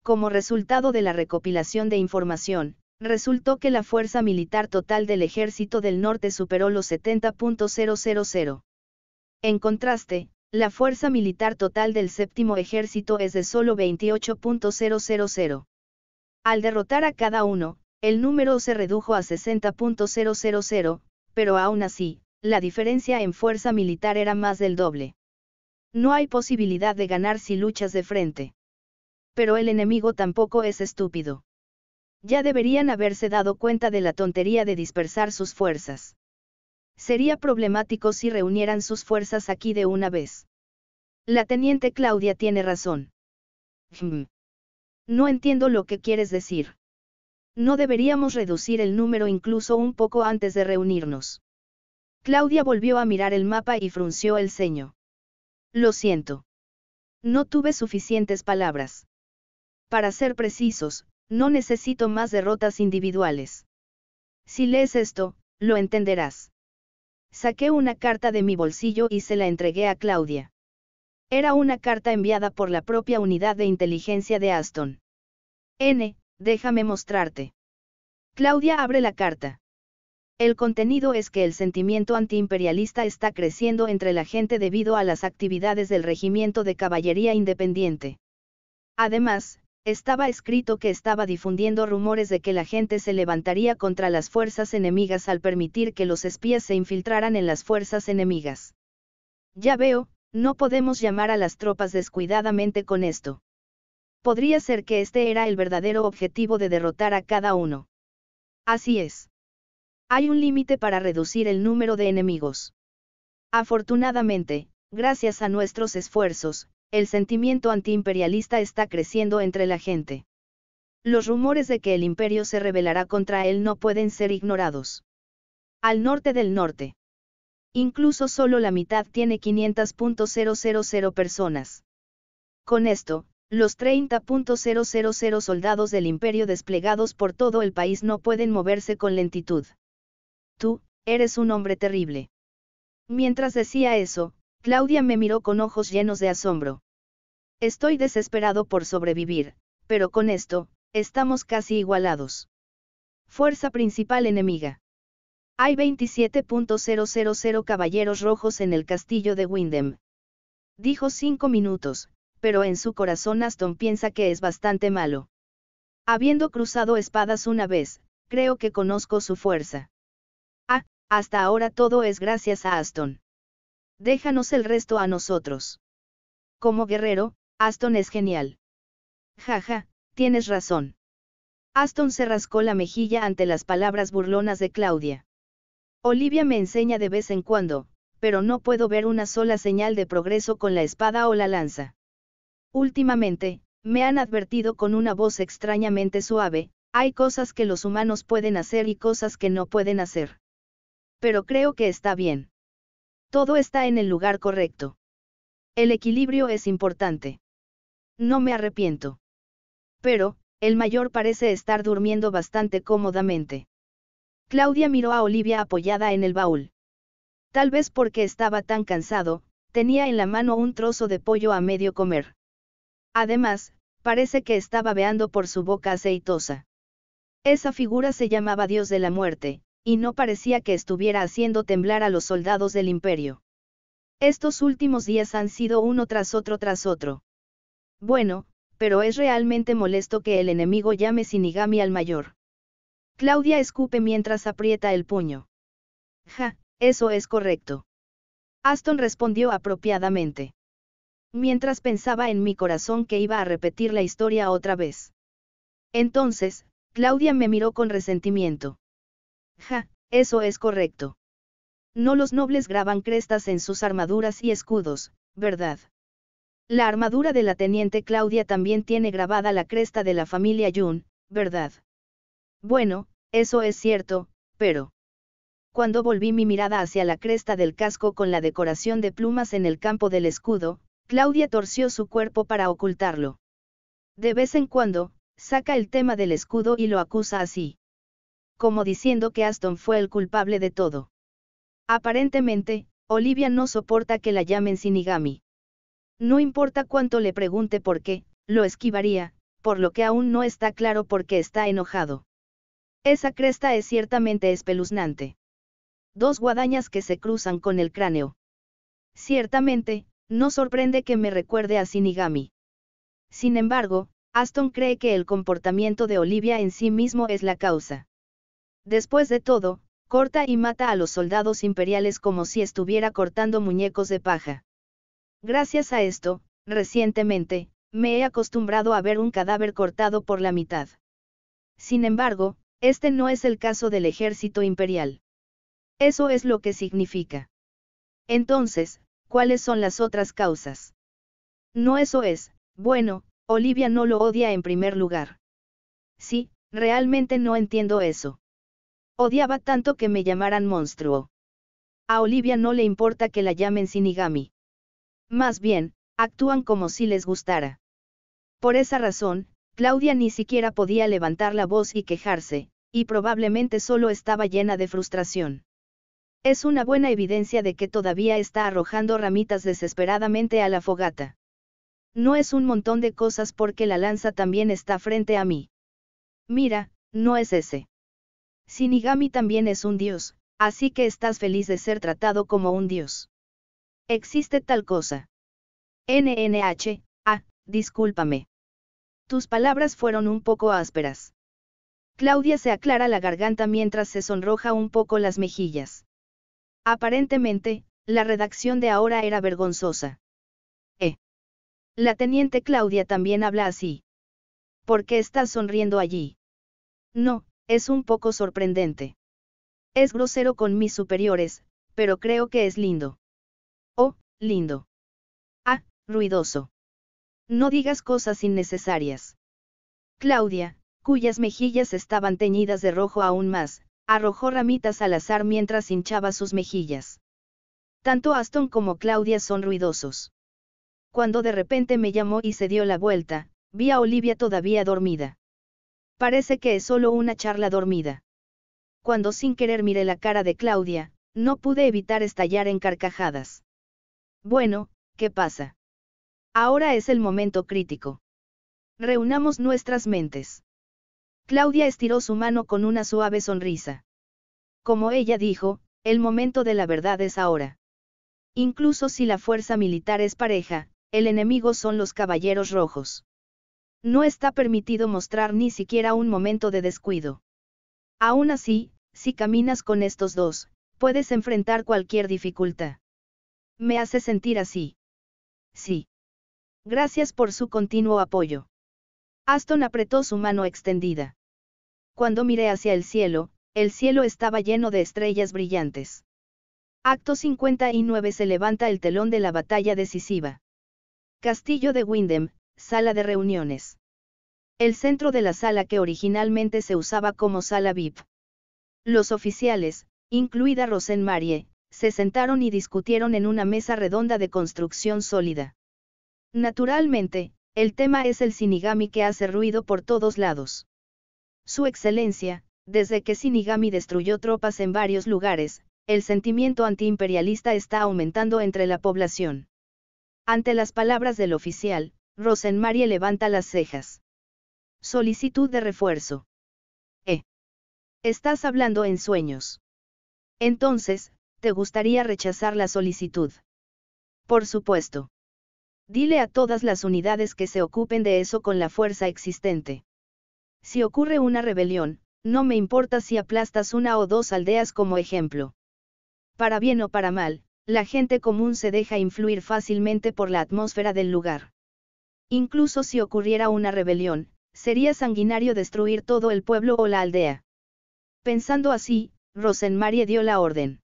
Como resultado de la recopilación de información, resultó que la fuerza militar total del ejército del norte superó los 70.000. En contraste, la fuerza militar total del séptimo ejército es de solo 28.000. Al derrotar a cada uno, el número se redujo a 60.000, pero aún así, la diferencia en fuerza militar era más del doble. No hay posibilidad de ganar si luchas de frente. Pero el enemigo tampoco es estúpido. Ya deberían haberse dado cuenta de la tontería de dispersar sus fuerzas. Sería problemático si reunieran sus fuerzas aquí de una vez. La teniente Claudia tiene razón. No entiendo lo que quieres decir. No deberíamos reducir el número incluso un poco antes de reunirnos. Claudia volvió a mirar el mapa y frunció el ceño. Lo siento. No tuve suficientes palabras. Para ser precisos, no necesito más derrotas individuales. Si lees esto, lo entenderás. Saqué una carta de mi bolsillo y se la entregué a Claudia. Era una carta enviada por la propia unidad de inteligencia de Aston. N, déjame mostrarte. Claudia abre la carta. El contenido es que el sentimiento antiimperialista está creciendo entre la gente debido a las actividades del Regimiento de Caballería Independiente. Además, estaba escrito que estaba difundiendo rumores de que la gente se levantaría contra las fuerzas enemigas al permitir que los espías se infiltraran en las fuerzas enemigas. Ya veo, no podemos llamar a las tropas descuidadamente con esto. Podría ser que este era el verdadero objetivo de derrotar a cada uno. Así es. Hay un límite para reducir el número de enemigos. Afortunadamente, gracias a nuestros esfuerzos, el sentimiento antiimperialista está creciendo entre la gente. Los rumores de que el imperio se rebelará contra él no pueden ser ignorados. Al norte del norte. Incluso solo la mitad tiene 500.000 personas. Con esto, los 30.000 soldados del imperio desplegados por todo el país no pueden moverse con lentitud. Tú, eres un hombre terrible. Mientras decía eso, Claudia me miró con ojos llenos de asombro. Estoy desesperado por sobrevivir, pero con esto, estamos casi igualados. Fuerza principal enemiga. Hay 27.000 caballeros rojos en el castillo de Windham. Dijo cinco minutos, pero en su corazón Aston piensa que es bastante malo. Habiendo cruzado espadas una vez, creo que conozco su fuerza. Hasta ahora todo es gracias a Aston. Déjanos el resto a nosotros. Como guerrero, Aston es genial. Jaja, tienes razón. Aston se rascó la mejilla ante las palabras burlonas de Claudia. Olivia me enseña de vez en cuando, pero no puedo ver una sola señal de progreso con la espada o la lanza. Últimamente, me han advertido con una voz extrañamente suave, hay cosas que los humanos pueden hacer y cosas que no pueden hacer pero creo que está bien. Todo está en el lugar correcto. El equilibrio es importante. No me arrepiento. Pero, el mayor parece estar durmiendo bastante cómodamente. Claudia miró a Olivia apoyada en el baúl. Tal vez porque estaba tan cansado, tenía en la mano un trozo de pollo a medio comer. Además, parece que estaba veando por su boca aceitosa. Esa figura se llamaba Dios de la Muerte, y no parecía que estuviera haciendo temblar a los soldados del imperio. Estos últimos días han sido uno tras otro tras otro. Bueno, pero es realmente molesto que el enemigo llame Sinigami al mayor. Claudia escupe mientras aprieta el puño. Ja, eso es correcto. Aston respondió apropiadamente. Mientras pensaba en mi corazón que iba a repetir la historia otra vez. Entonces, Claudia me miró con resentimiento. Ja, eso es correcto. No los nobles graban crestas en sus armaduras y escudos, ¿verdad? La armadura de la teniente Claudia también tiene grabada la cresta de la familia Jun, ¿verdad? Bueno, eso es cierto, pero... Cuando volví mi mirada hacia la cresta del casco con la decoración de plumas en el campo del escudo, Claudia torció su cuerpo para ocultarlo. De vez en cuando, saca el tema del escudo y lo acusa así. Como diciendo que Aston fue el culpable de todo. Aparentemente, Olivia no soporta que la llamen Sinigami. No importa cuánto le pregunte por qué, lo esquivaría, por lo que aún no está claro por qué está enojado. Esa cresta es ciertamente espeluznante. Dos guadañas que se cruzan con el cráneo. Ciertamente, no sorprende que me recuerde a Sinigami. Sin embargo, Aston cree que el comportamiento de Olivia en sí mismo es la causa. Después de todo, corta y mata a los soldados imperiales como si estuviera cortando muñecos de paja. Gracias a esto, recientemente, me he acostumbrado a ver un cadáver cortado por la mitad. Sin embargo, este no es el caso del ejército imperial. Eso es lo que significa. Entonces, ¿cuáles son las otras causas? No eso es, bueno, Olivia no lo odia en primer lugar. Sí, realmente no entiendo eso. Odiaba tanto que me llamaran monstruo. A Olivia no le importa que la llamen Sinigami. Más bien, actúan como si les gustara. Por esa razón, Claudia ni siquiera podía levantar la voz y quejarse, y probablemente solo estaba llena de frustración. Es una buena evidencia de que todavía está arrojando ramitas desesperadamente a la fogata. No es un montón de cosas porque la lanza también está frente a mí. Mira, no es ese. Sinigami también es un dios, así que estás feliz de ser tratado como un dios. Existe tal cosa. NNH, ah, discúlpame. Tus palabras fueron un poco ásperas. Claudia se aclara la garganta mientras se sonroja un poco las mejillas. Aparentemente, la redacción de ahora era vergonzosa. Eh. La teniente Claudia también habla así. ¿Por qué estás sonriendo allí? No, es un poco sorprendente. Es grosero con mis superiores, pero creo que es lindo. Oh, lindo. Ah, ruidoso. No digas cosas innecesarias. Claudia, cuyas mejillas estaban teñidas de rojo aún más, arrojó ramitas al azar mientras hinchaba sus mejillas. Tanto Aston como Claudia son ruidosos. Cuando de repente me llamó y se dio la vuelta, vi a Olivia todavía dormida. Parece que es solo una charla dormida. Cuando sin querer miré la cara de Claudia, no pude evitar estallar en carcajadas. Bueno, ¿qué pasa? Ahora es el momento crítico. Reunamos nuestras mentes. Claudia estiró su mano con una suave sonrisa. Como ella dijo, el momento de la verdad es ahora. Incluso si la fuerza militar es pareja, el enemigo son los caballeros rojos. No está permitido mostrar ni siquiera un momento de descuido. Aún así, si caminas con estos dos, puedes enfrentar cualquier dificultad. Me hace sentir así. Sí. Gracias por su continuo apoyo. Aston apretó su mano extendida. Cuando miré hacia el cielo, el cielo estaba lleno de estrellas brillantes. Acto 59 se levanta el telón de la batalla decisiva. Castillo de Windham, sala de reuniones. El centro de la sala que originalmente se usaba como sala VIP. Los oficiales, incluida Rosenmarie, se sentaron y discutieron en una mesa redonda de construcción sólida. Naturalmente, el tema es el Sinigami que hace ruido por todos lados. Su excelencia, desde que Sinigami destruyó tropas en varios lugares, el sentimiento antiimperialista está aumentando entre la población. Ante las palabras del oficial, Rosenmarie levanta las cejas. Solicitud de refuerzo. Eh. Estás hablando en sueños. Entonces, ¿te gustaría rechazar la solicitud? Por supuesto. Dile a todas las unidades que se ocupen de eso con la fuerza existente. Si ocurre una rebelión, no me importa si aplastas una o dos aldeas como ejemplo. Para bien o para mal, la gente común se deja influir fácilmente por la atmósfera del lugar. Incluso si ocurriera una rebelión, sería sanguinario destruir todo el pueblo o la aldea. Pensando así, Rosenmarie dio la orden.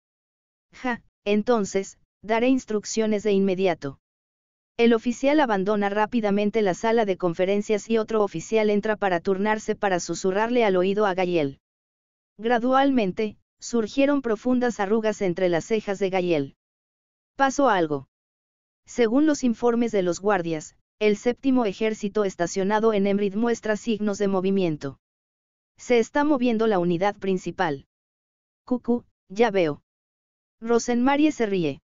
Ja, entonces, daré instrucciones de inmediato. El oficial abandona rápidamente la sala de conferencias y otro oficial entra para turnarse para susurrarle al oído a Gayel. Gradualmente, surgieron profundas arrugas entre las cejas de Gayel. ¿Pasó algo? Según los informes de los guardias, el séptimo ejército estacionado en Emrid muestra signos de movimiento. Se está moviendo la unidad principal. Cucu, ya veo. Rosenmarie se ríe.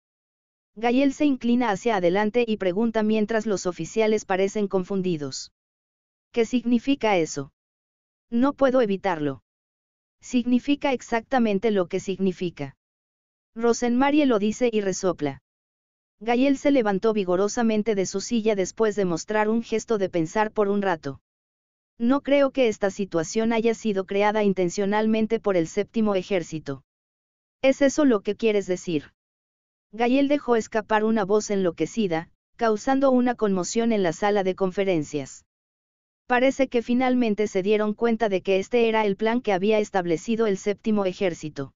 Gayel se inclina hacia adelante y pregunta mientras los oficiales parecen confundidos. ¿Qué significa eso? No puedo evitarlo. Significa exactamente lo que significa. Rosenmarie lo dice y resopla. Gayel se levantó vigorosamente de su silla después de mostrar un gesto de pensar por un rato. No creo que esta situación haya sido creada intencionalmente por el séptimo ejército. ¿Es eso lo que quieres decir? Gayel dejó escapar una voz enloquecida, causando una conmoción en la sala de conferencias. Parece que finalmente se dieron cuenta de que este era el plan que había establecido el séptimo ejército.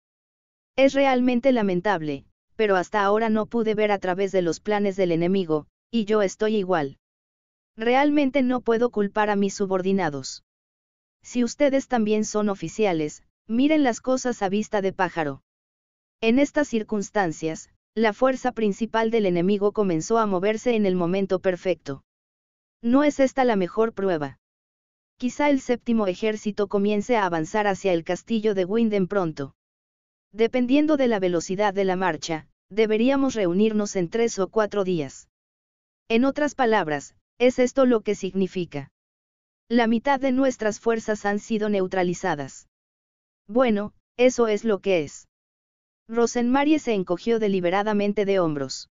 Es realmente lamentable, pero hasta ahora no pude ver a través de los planes del enemigo, y yo estoy igual. Realmente no puedo culpar a mis subordinados. Si ustedes también son oficiales, miren las cosas a vista de pájaro. En estas circunstancias, la fuerza principal del enemigo comenzó a moverse en el momento perfecto. ¿No es esta la mejor prueba? Quizá el séptimo ejército comience a avanzar hacia el castillo de Winden pronto. Dependiendo de la velocidad de la marcha, deberíamos reunirnos en tres o cuatro días. En otras palabras, es esto lo que significa. La mitad de nuestras fuerzas han sido neutralizadas. Bueno, eso es lo que es. Rosenmarie se encogió deliberadamente de hombros.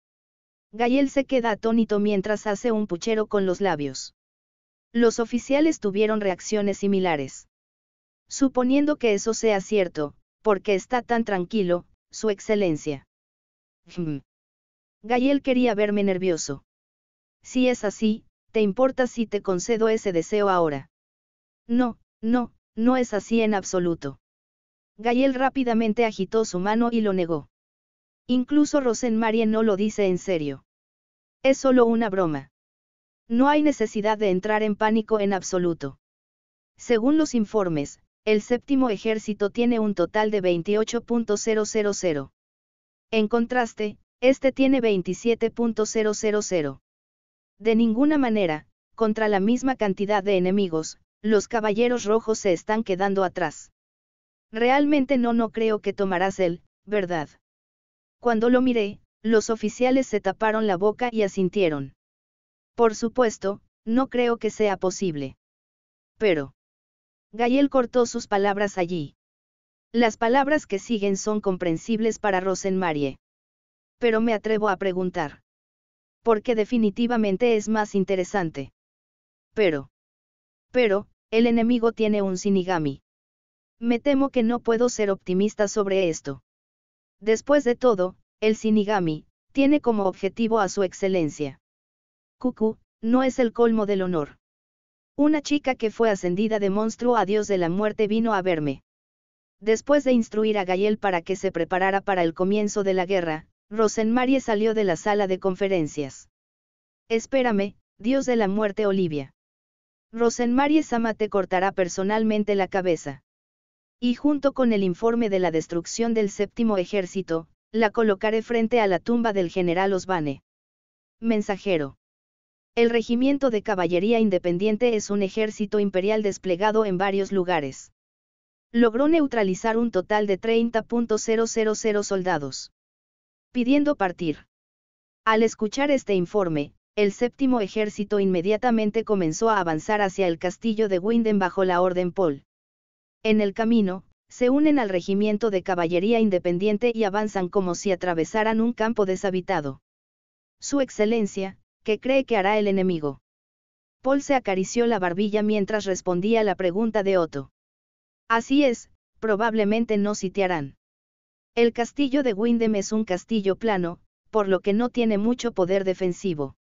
Gayel se queda atónito mientras hace un puchero con los labios. Los oficiales tuvieron reacciones similares. Suponiendo que eso sea cierto, porque está tan tranquilo, Su Excelencia. Gayel quería verme nervioso. Si es así, ¿te importa si te concedo ese deseo ahora? No, no, no es así en absoluto. Gayel rápidamente agitó su mano y lo negó. Incluso Rosenmarie no lo dice en serio. Es solo una broma. No hay necesidad de entrar en pánico en absoluto. Según los informes, el séptimo ejército tiene un total de 28.000. En contraste, este tiene 27.000. De ninguna manera, contra la misma cantidad de enemigos, los caballeros rojos se están quedando atrás. Realmente no no creo que tomarás el, ¿verdad? Cuando lo miré, los oficiales se taparon la boca y asintieron. Por supuesto, no creo que sea posible. Pero. Gayel cortó sus palabras allí. Las palabras que siguen son comprensibles para Rosenmarie. Pero me atrevo a preguntar porque definitivamente es más interesante. Pero. Pero, el enemigo tiene un Shinigami. Me temo que no puedo ser optimista sobre esto. Después de todo, el Shinigami, tiene como objetivo a su excelencia. Kuku, no es el colmo del honor. Una chica que fue ascendida de monstruo a dios de la muerte vino a verme. Después de instruir a Gayel para que se preparara para el comienzo de la guerra, Rosenmarie salió de la sala de conferencias. Espérame, Dios de la muerte Olivia. Rosenmarie Sama te cortará personalmente la cabeza. Y junto con el informe de la destrucción del séptimo ejército, la colocaré frente a la tumba del general Osbane. Mensajero. El regimiento de caballería independiente es un ejército imperial desplegado en varios lugares. Logró neutralizar un total de 30.000 soldados pidiendo partir. Al escuchar este informe, el séptimo ejército inmediatamente comenzó a avanzar hacia el castillo de Winden bajo la Orden Paul. En el camino, se unen al regimiento de caballería independiente y avanzan como si atravesaran un campo deshabitado. Su excelencia, ¿qué cree que hará el enemigo? Paul se acarició la barbilla mientras respondía a la pregunta de Otto. Así es, probablemente no sitiarán. El castillo de Windham es un castillo plano, por lo que no tiene mucho poder defensivo.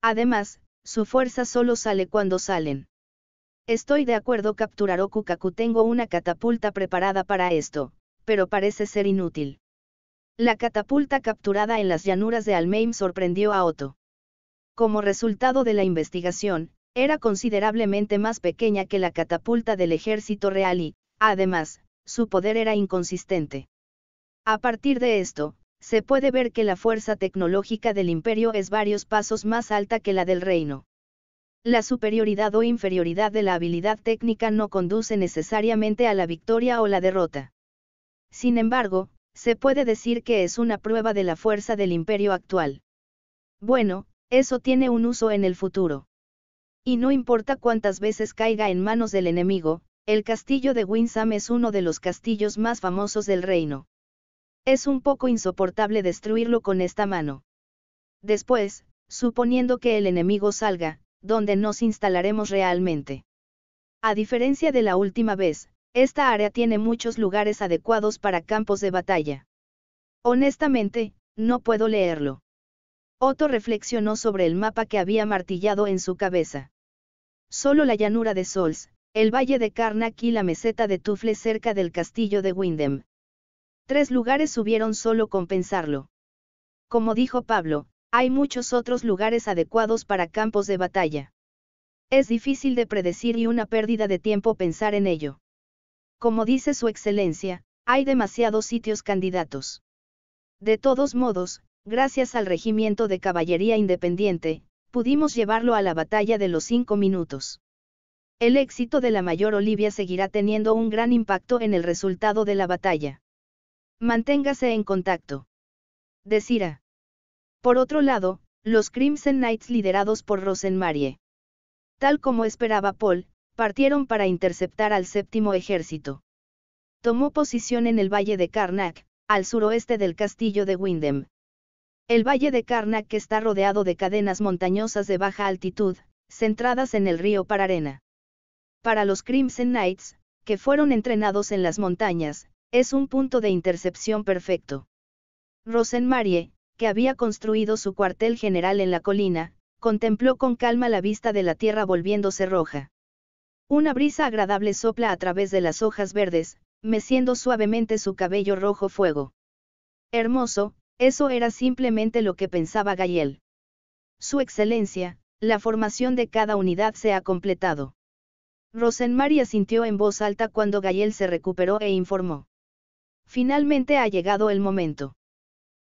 Además, su fuerza solo sale cuando salen. Estoy de acuerdo capturar Okukaku tengo una catapulta preparada para esto, pero parece ser inútil. La catapulta capturada en las llanuras de Almeim sorprendió a Otto. Como resultado de la investigación, era considerablemente más pequeña que la catapulta del ejército real y, además, su poder era inconsistente. A partir de esto, se puede ver que la fuerza tecnológica del imperio es varios pasos más alta que la del reino. La superioridad o inferioridad de la habilidad técnica no conduce necesariamente a la victoria o la derrota. Sin embargo, se puede decir que es una prueba de la fuerza del imperio actual. Bueno, eso tiene un uso en el futuro. Y no importa cuántas veces caiga en manos del enemigo, el castillo de Winsam es uno de los castillos más famosos del reino. Es un poco insoportable destruirlo con esta mano. Después, suponiendo que el enemigo salga, donde nos instalaremos realmente. A diferencia de la última vez, esta área tiene muchos lugares adecuados para campos de batalla. Honestamente, no puedo leerlo. Otto reflexionó sobre el mapa que había martillado en su cabeza. Solo la llanura de Sols, el valle de Karnak y la meseta de Tufle cerca del castillo de Windem. Tres lugares subieron solo con pensarlo. Como dijo Pablo, hay muchos otros lugares adecuados para campos de batalla. Es difícil de predecir y una pérdida de tiempo pensar en ello. Como dice su excelencia, hay demasiados sitios candidatos. De todos modos, gracias al regimiento de caballería independiente, pudimos llevarlo a la batalla de los cinco minutos. El éxito de la mayor Olivia seguirá teniendo un gran impacto en el resultado de la batalla. Manténgase en contacto. Decira. Por otro lado, los Crimson Knights liderados por Rosenmarie. Tal como esperaba Paul, partieron para interceptar al séptimo ejército. Tomó posición en el valle de Karnak, al suroeste del castillo de Windem. El valle de Karnak está rodeado de cadenas montañosas de baja altitud, centradas en el río Pararena. Para los Crimson Knights, que fueron entrenados en las montañas, es un punto de intercepción perfecto. Rosenmarie, que había construido su cuartel general en la colina, contempló con calma la vista de la tierra volviéndose roja. Una brisa agradable sopla a través de las hojas verdes, meciendo suavemente su cabello rojo fuego. Hermoso, eso era simplemente lo que pensaba Gayel. Su excelencia, la formación de cada unidad se ha completado. Rosenmarie sintió en voz alta cuando Gayel se recuperó e informó. Finalmente ha llegado el momento.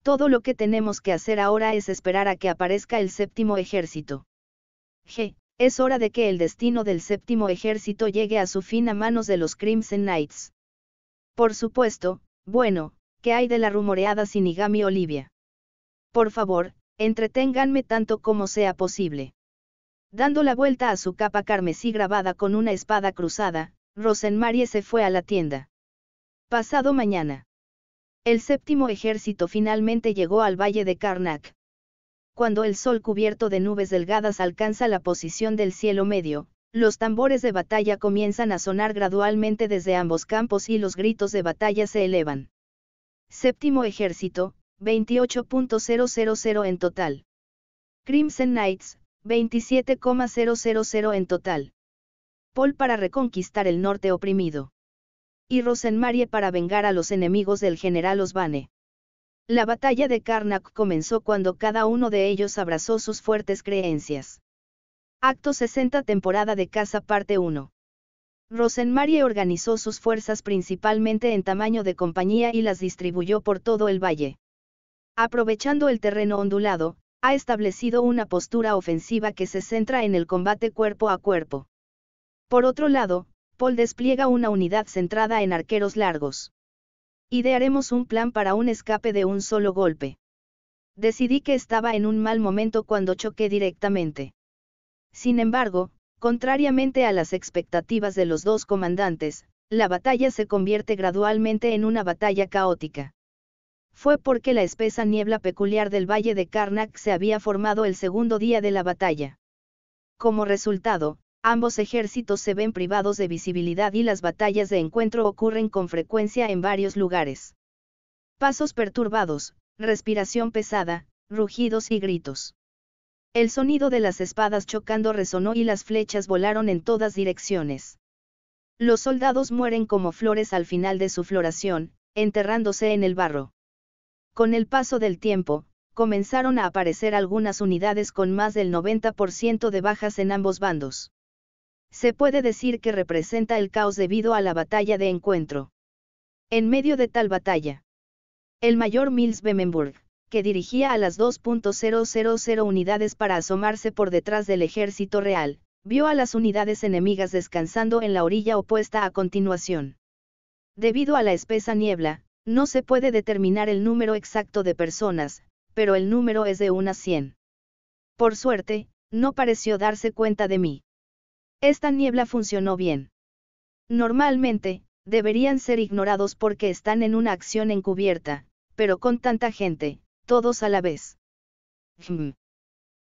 Todo lo que tenemos que hacer ahora es esperar a que aparezca el séptimo ejército. G. Es hora de que el destino del séptimo ejército llegue a su fin a manos de los Crimson Knights. Por supuesto, bueno, ¿qué hay de la rumoreada Sinigami Olivia? Por favor, entreténganme tanto como sea posible. Dando la vuelta a su capa carmesí grabada con una espada cruzada, Rosenmarie se fue a la tienda. Pasado mañana. El séptimo ejército finalmente llegó al valle de Karnak. Cuando el sol cubierto de nubes delgadas alcanza la posición del cielo medio, los tambores de batalla comienzan a sonar gradualmente desde ambos campos y los gritos de batalla se elevan. Séptimo ejército, 28.000 en total. Crimson Knights, 27,000 en total. Paul para reconquistar el norte oprimido y Rosenmarie para vengar a los enemigos del general Osbane. La batalla de Karnak comenzó cuando cada uno de ellos abrazó sus fuertes creencias. Acto 60 temporada de caza parte 1. Rosenmarie organizó sus fuerzas principalmente en tamaño de compañía y las distribuyó por todo el valle. Aprovechando el terreno ondulado, ha establecido una postura ofensiva que se centra en el combate cuerpo a cuerpo. Por otro lado, Paul despliega una unidad centrada en arqueros largos. Idearemos un plan para un escape de un solo golpe. Decidí que estaba en un mal momento cuando choqué directamente. Sin embargo, contrariamente a las expectativas de los dos comandantes, la batalla se convierte gradualmente en una batalla caótica. Fue porque la espesa niebla peculiar del valle de Karnak se había formado el segundo día de la batalla. Como resultado, ambos ejércitos se ven privados de visibilidad y las batallas de encuentro ocurren con frecuencia en varios lugares. Pasos perturbados, respiración pesada, rugidos y gritos. El sonido de las espadas chocando resonó y las flechas volaron en todas direcciones. Los soldados mueren como flores al final de su floración, enterrándose en el barro. Con el paso del tiempo, comenzaron a aparecer algunas unidades con más del 90% de bajas en ambos bandos. Se puede decir que representa el caos debido a la batalla de encuentro. En medio de tal batalla. El mayor Mills Bemenburg, que dirigía a las 2.000 unidades para asomarse por detrás del ejército real, vio a las unidades enemigas descansando en la orilla opuesta a continuación. Debido a la espesa niebla, no se puede determinar el número exacto de personas, pero el número es de unas 100. Por suerte, no pareció darse cuenta de mí. Esta niebla funcionó bien. Normalmente, deberían ser ignorados porque están en una acción encubierta, pero con tanta gente, todos a la vez. Hmm.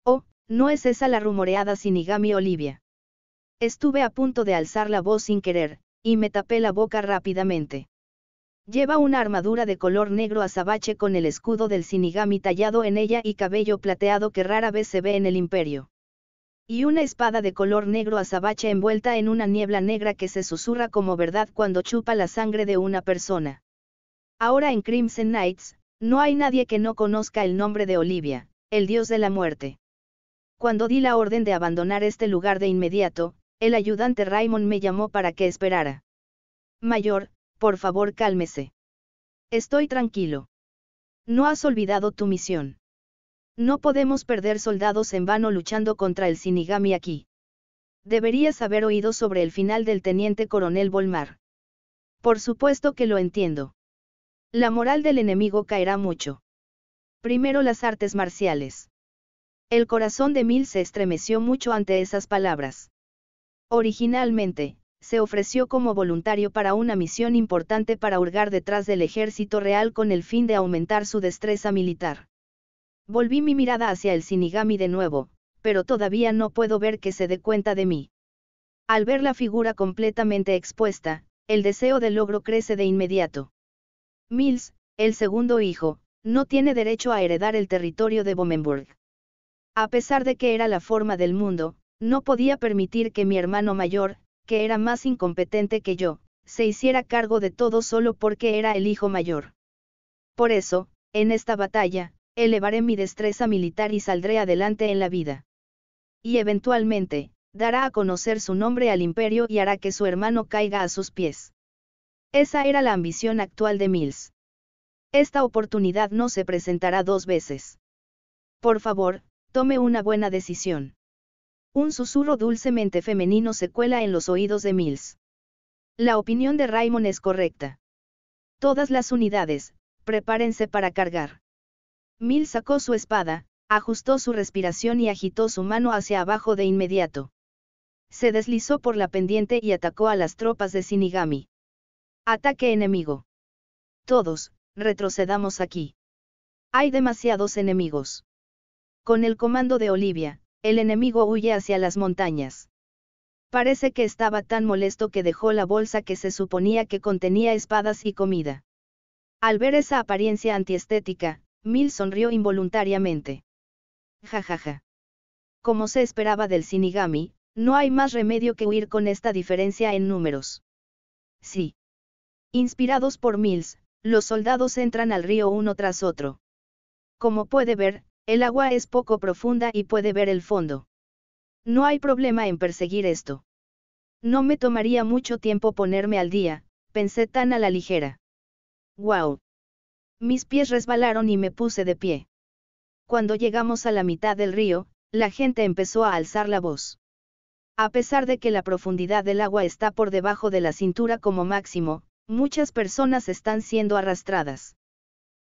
Oh, no es esa la rumoreada Sinigami Olivia. Estuve a punto de alzar la voz sin querer, y me tapé la boca rápidamente. Lleva una armadura de color negro azabache con el escudo del Sinigami tallado en ella y cabello plateado que rara vez se ve en el imperio. Y una espada de color negro azabache envuelta en una niebla negra que se susurra como verdad cuando chupa la sangre de una persona. Ahora en Crimson Knights, no hay nadie que no conozca el nombre de Olivia, el dios de la muerte. Cuando di la orden de abandonar este lugar de inmediato, el ayudante Raymond me llamó para que esperara. Mayor, por favor cálmese. Estoy tranquilo. No has olvidado tu misión. No podemos perder soldados en vano luchando contra el Sinigami aquí. Deberías haber oído sobre el final del teniente coronel Volmar. Por supuesto que lo entiendo. La moral del enemigo caerá mucho. Primero las artes marciales. El corazón de Mil se estremeció mucho ante esas palabras. Originalmente, se ofreció como voluntario para una misión importante para hurgar detrás del ejército real con el fin de aumentar su destreza militar. Volví mi mirada hacia el Sinigami de nuevo, pero todavía no puedo ver que se dé cuenta de mí. Al ver la figura completamente expuesta, el deseo de logro crece de inmediato. Mills, el segundo hijo, no tiene derecho a heredar el territorio de Bomenburg. A pesar de que era la forma del mundo, no podía permitir que mi hermano mayor, que era más incompetente que yo, se hiciera cargo de todo solo porque era el hijo mayor. Por eso, en esta batalla, elevaré mi destreza militar y saldré adelante en la vida. Y eventualmente, dará a conocer su nombre al imperio y hará que su hermano caiga a sus pies. Esa era la ambición actual de Mills. Esta oportunidad no se presentará dos veces. Por favor, tome una buena decisión. Un susurro dulcemente femenino se cuela en los oídos de Mills. La opinión de Raymond es correcta. Todas las unidades, prepárense para cargar. Mills sacó su espada, ajustó su respiración y agitó su mano hacia abajo de inmediato. Se deslizó por la pendiente y atacó a las tropas de Shinigami. Ataque enemigo. Todos, retrocedamos aquí. Hay demasiados enemigos. Con el comando de Olivia, el enemigo huye hacia las montañas. Parece que estaba tan molesto que dejó la bolsa que se suponía que contenía espadas y comida. Al ver esa apariencia antiestética, Mil sonrió involuntariamente. Jajaja. Ja, ja. Como se esperaba del Shinigami, no hay más remedio que huir con esta diferencia en números. Sí. Inspirados por Mills, los soldados entran al río uno tras otro. Como puede ver, el agua es poco profunda y puede ver el fondo. No hay problema en perseguir esto. No me tomaría mucho tiempo ponerme al día, pensé tan a la ligera. ¡Wow! Mis pies resbalaron y me puse de pie. Cuando llegamos a la mitad del río, la gente empezó a alzar la voz. A pesar de que la profundidad del agua está por debajo de la cintura como máximo, muchas personas están siendo arrastradas.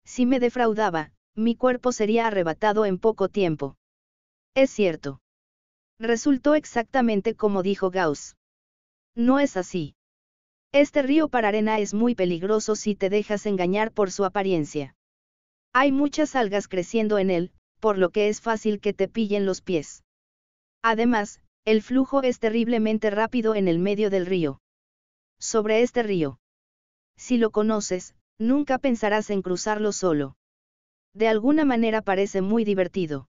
Si me defraudaba, mi cuerpo sería arrebatado en poco tiempo. Es cierto. Resultó exactamente como dijo Gauss. No es así. Este río para arena es muy peligroso si te dejas engañar por su apariencia. Hay muchas algas creciendo en él, por lo que es fácil que te pillen los pies. Además, el flujo es terriblemente rápido en el medio del río. Sobre este río. Si lo conoces, nunca pensarás en cruzarlo solo. De alguna manera parece muy divertido.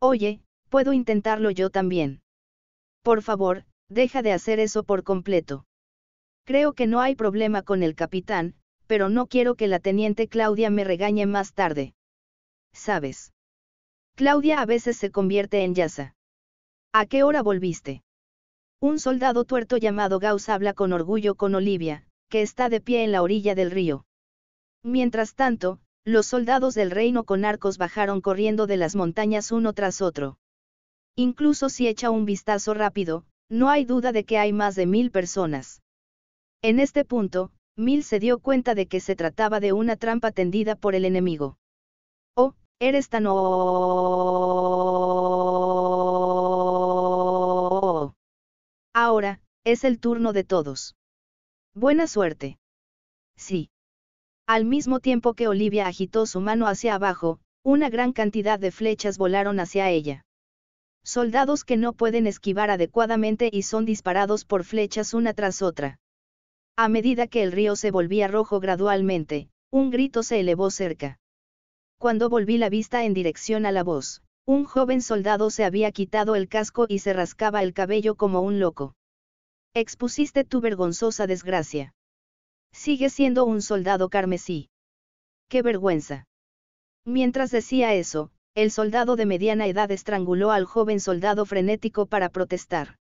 Oye, puedo intentarlo yo también. Por favor, deja de hacer eso por completo. Creo que no hay problema con el capitán, pero no quiero que la teniente Claudia me regañe más tarde. ¿Sabes? Claudia a veces se convierte en Yasa. ¿A qué hora volviste? Un soldado tuerto llamado Gauss habla con orgullo con Olivia, que está de pie en la orilla del río. Mientras tanto, los soldados del reino con arcos bajaron corriendo de las montañas uno tras otro. Incluso si echa un vistazo rápido, no hay duda de que hay más de mil personas. En este punto, Mil se dio cuenta de que se trataba de una trampa tendida por el enemigo. Oh, eres tan... Ahora, es el turno de todos. Buena suerte. Sí. Al mismo tiempo que Olivia agitó su mano hacia abajo, una gran cantidad de flechas volaron hacia ella. Soldados que no pueden esquivar adecuadamente y son disparados por flechas una tras otra. A medida que el río se volvía rojo gradualmente, un grito se elevó cerca. Cuando volví la vista en dirección a la voz, un joven soldado se había quitado el casco y se rascaba el cabello como un loco. Expusiste tu vergonzosa desgracia. Sigue siendo un soldado carmesí. ¡Qué vergüenza! Mientras decía eso, el soldado de mediana edad estranguló al joven soldado frenético para protestar.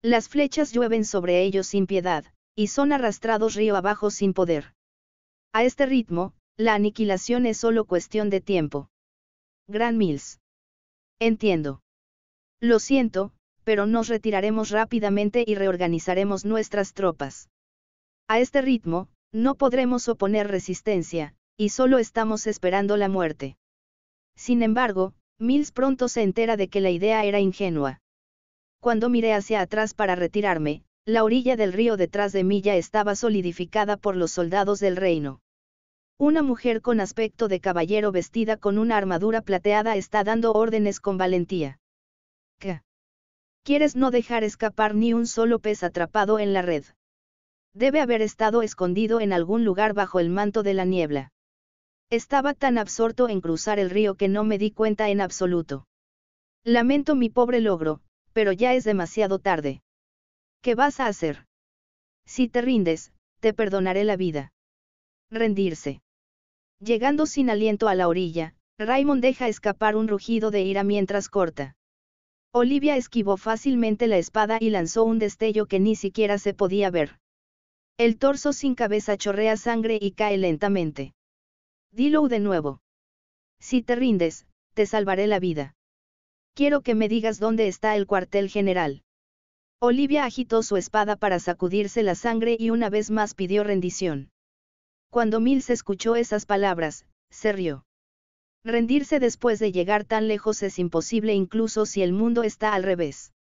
Las flechas llueven sobre ellos sin piedad, y son arrastrados río abajo sin poder. A este ritmo, la aniquilación es solo cuestión de tiempo. Gran Mills. Entiendo. Lo siento, pero nos retiraremos rápidamente y reorganizaremos nuestras tropas. A este ritmo, no podremos oponer resistencia, y solo estamos esperando la muerte. Sin embargo, Mills pronto se entera de que la idea era ingenua. Cuando miré hacia atrás para retirarme, la orilla del río detrás de mí ya estaba solidificada por los soldados del reino. Una mujer con aspecto de caballero vestida con una armadura plateada está dando órdenes con valentía. ¿Qué? ¿Quieres no dejar escapar ni un solo pez atrapado en la red? Debe haber estado escondido en algún lugar bajo el manto de la niebla. Estaba tan absorto en cruzar el río que no me di cuenta en absoluto. Lamento mi pobre logro, pero ya es demasiado tarde. ¿Qué vas a hacer? Si te rindes, te perdonaré la vida. Rendirse. Llegando sin aliento a la orilla, Raymond deja escapar un rugido de ira mientras corta. Olivia esquivó fácilmente la espada y lanzó un destello que ni siquiera se podía ver. El torso sin cabeza chorrea sangre y cae lentamente. Dilo de nuevo. Si te rindes, te salvaré la vida. Quiero que me digas dónde está el cuartel general. Olivia agitó su espada para sacudirse la sangre y una vez más pidió rendición. Cuando Mills escuchó esas palabras, se rió. Rendirse después de llegar tan lejos es imposible incluso si el mundo está al revés.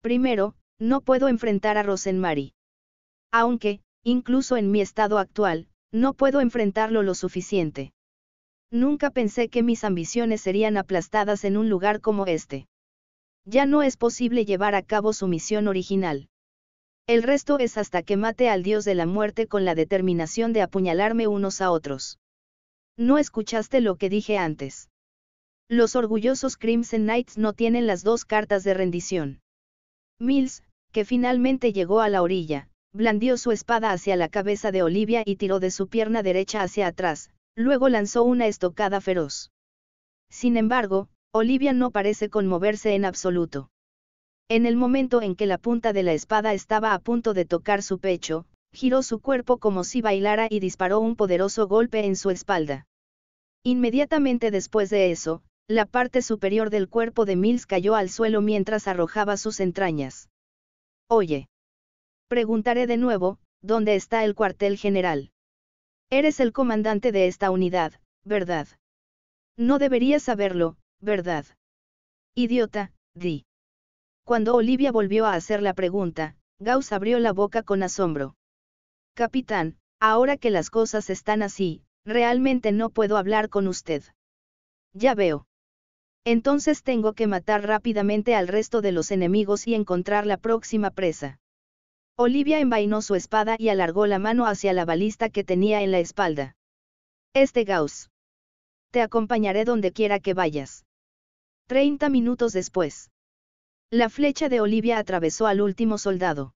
Primero, no puedo enfrentar a Rosemary. Aunque, incluso en mi estado actual, no puedo enfrentarlo lo suficiente. Nunca pensé que mis ambiciones serían aplastadas en un lugar como este. Ya no es posible llevar a cabo su misión original. El resto es hasta que mate al dios de la muerte con la determinación de apuñalarme unos a otros. No escuchaste lo que dije antes. Los orgullosos Crimson Knights no tienen las dos cartas de rendición. Mills, que finalmente llegó a la orilla, blandió su espada hacia la cabeza de Olivia y tiró de su pierna derecha hacia atrás, luego lanzó una estocada feroz. Sin embargo, Olivia no parece conmoverse en absoluto. En el momento en que la punta de la espada estaba a punto de tocar su pecho, giró su cuerpo como si bailara y disparó un poderoso golpe en su espalda. Inmediatamente después de eso, la parte superior del cuerpo de Mills cayó al suelo mientras arrojaba sus entrañas. Oye. Preguntaré de nuevo, ¿dónde está el cuartel general? Eres el comandante de esta unidad, ¿verdad? No deberías saberlo, ¿verdad? Idiota, di. Cuando Olivia volvió a hacer la pregunta, Gauss abrió la boca con asombro. Capitán, ahora que las cosas están así, realmente no puedo hablar con usted. Ya veo. Entonces tengo que matar rápidamente al resto de los enemigos y encontrar la próxima presa. Olivia envainó su espada y alargó la mano hacia la balista que tenía en la espalda. Este Gauss. Te acompañaré donde quiera que vayas. Treinta minutos después. La flecha de Olivia atravesó al último soldado.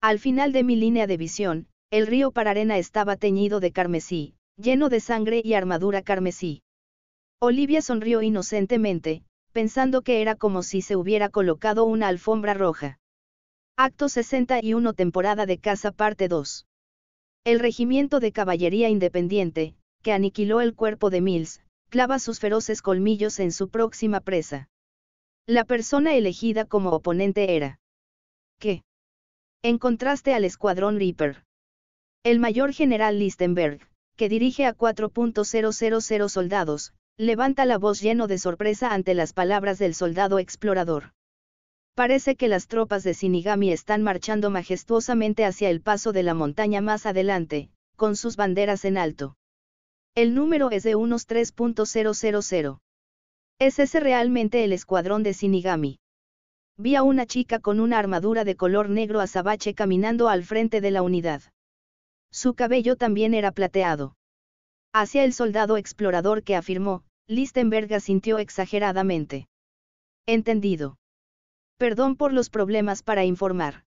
Al final de mi línea de visión, el río Pararena estaba teñido de carmesí, lleno de sangre y armadura carmesí. Olivia sonrió inocentemente, pensando que era como si se hubiera colocado una alfombra roja. Acto 61 Temporada de Caza Parte 2. El Regimiento de Caballería Independiente, que aniquiló el cuerpo de Mills, clava sus feroces colmillos en su próxima presa. La persona elegida como oponente era. ¿Qué? En contraste al escuadrón Reaper. El mayor general Listenberg, que dirige a 4.000 soldados, levanta la voz lleno de sorpresa ante las palabras del soldado explorador. Parece que las tropas de Shinigami están marchando majestuosamente hacia el paso de la montaña más adelante, con sus banderas en alto. El número es de unos 3.000. ¿Es ese realmente el escuadrón de Shinigami? Vi a una chica con una armadura de color negro azabache caminando al frente de la unidad. Su cabello también era plateado. Hacia el soldado explorador que afirmó, Listenberg asintió exageradamente. Entendido. Perdón por los problemas para informar.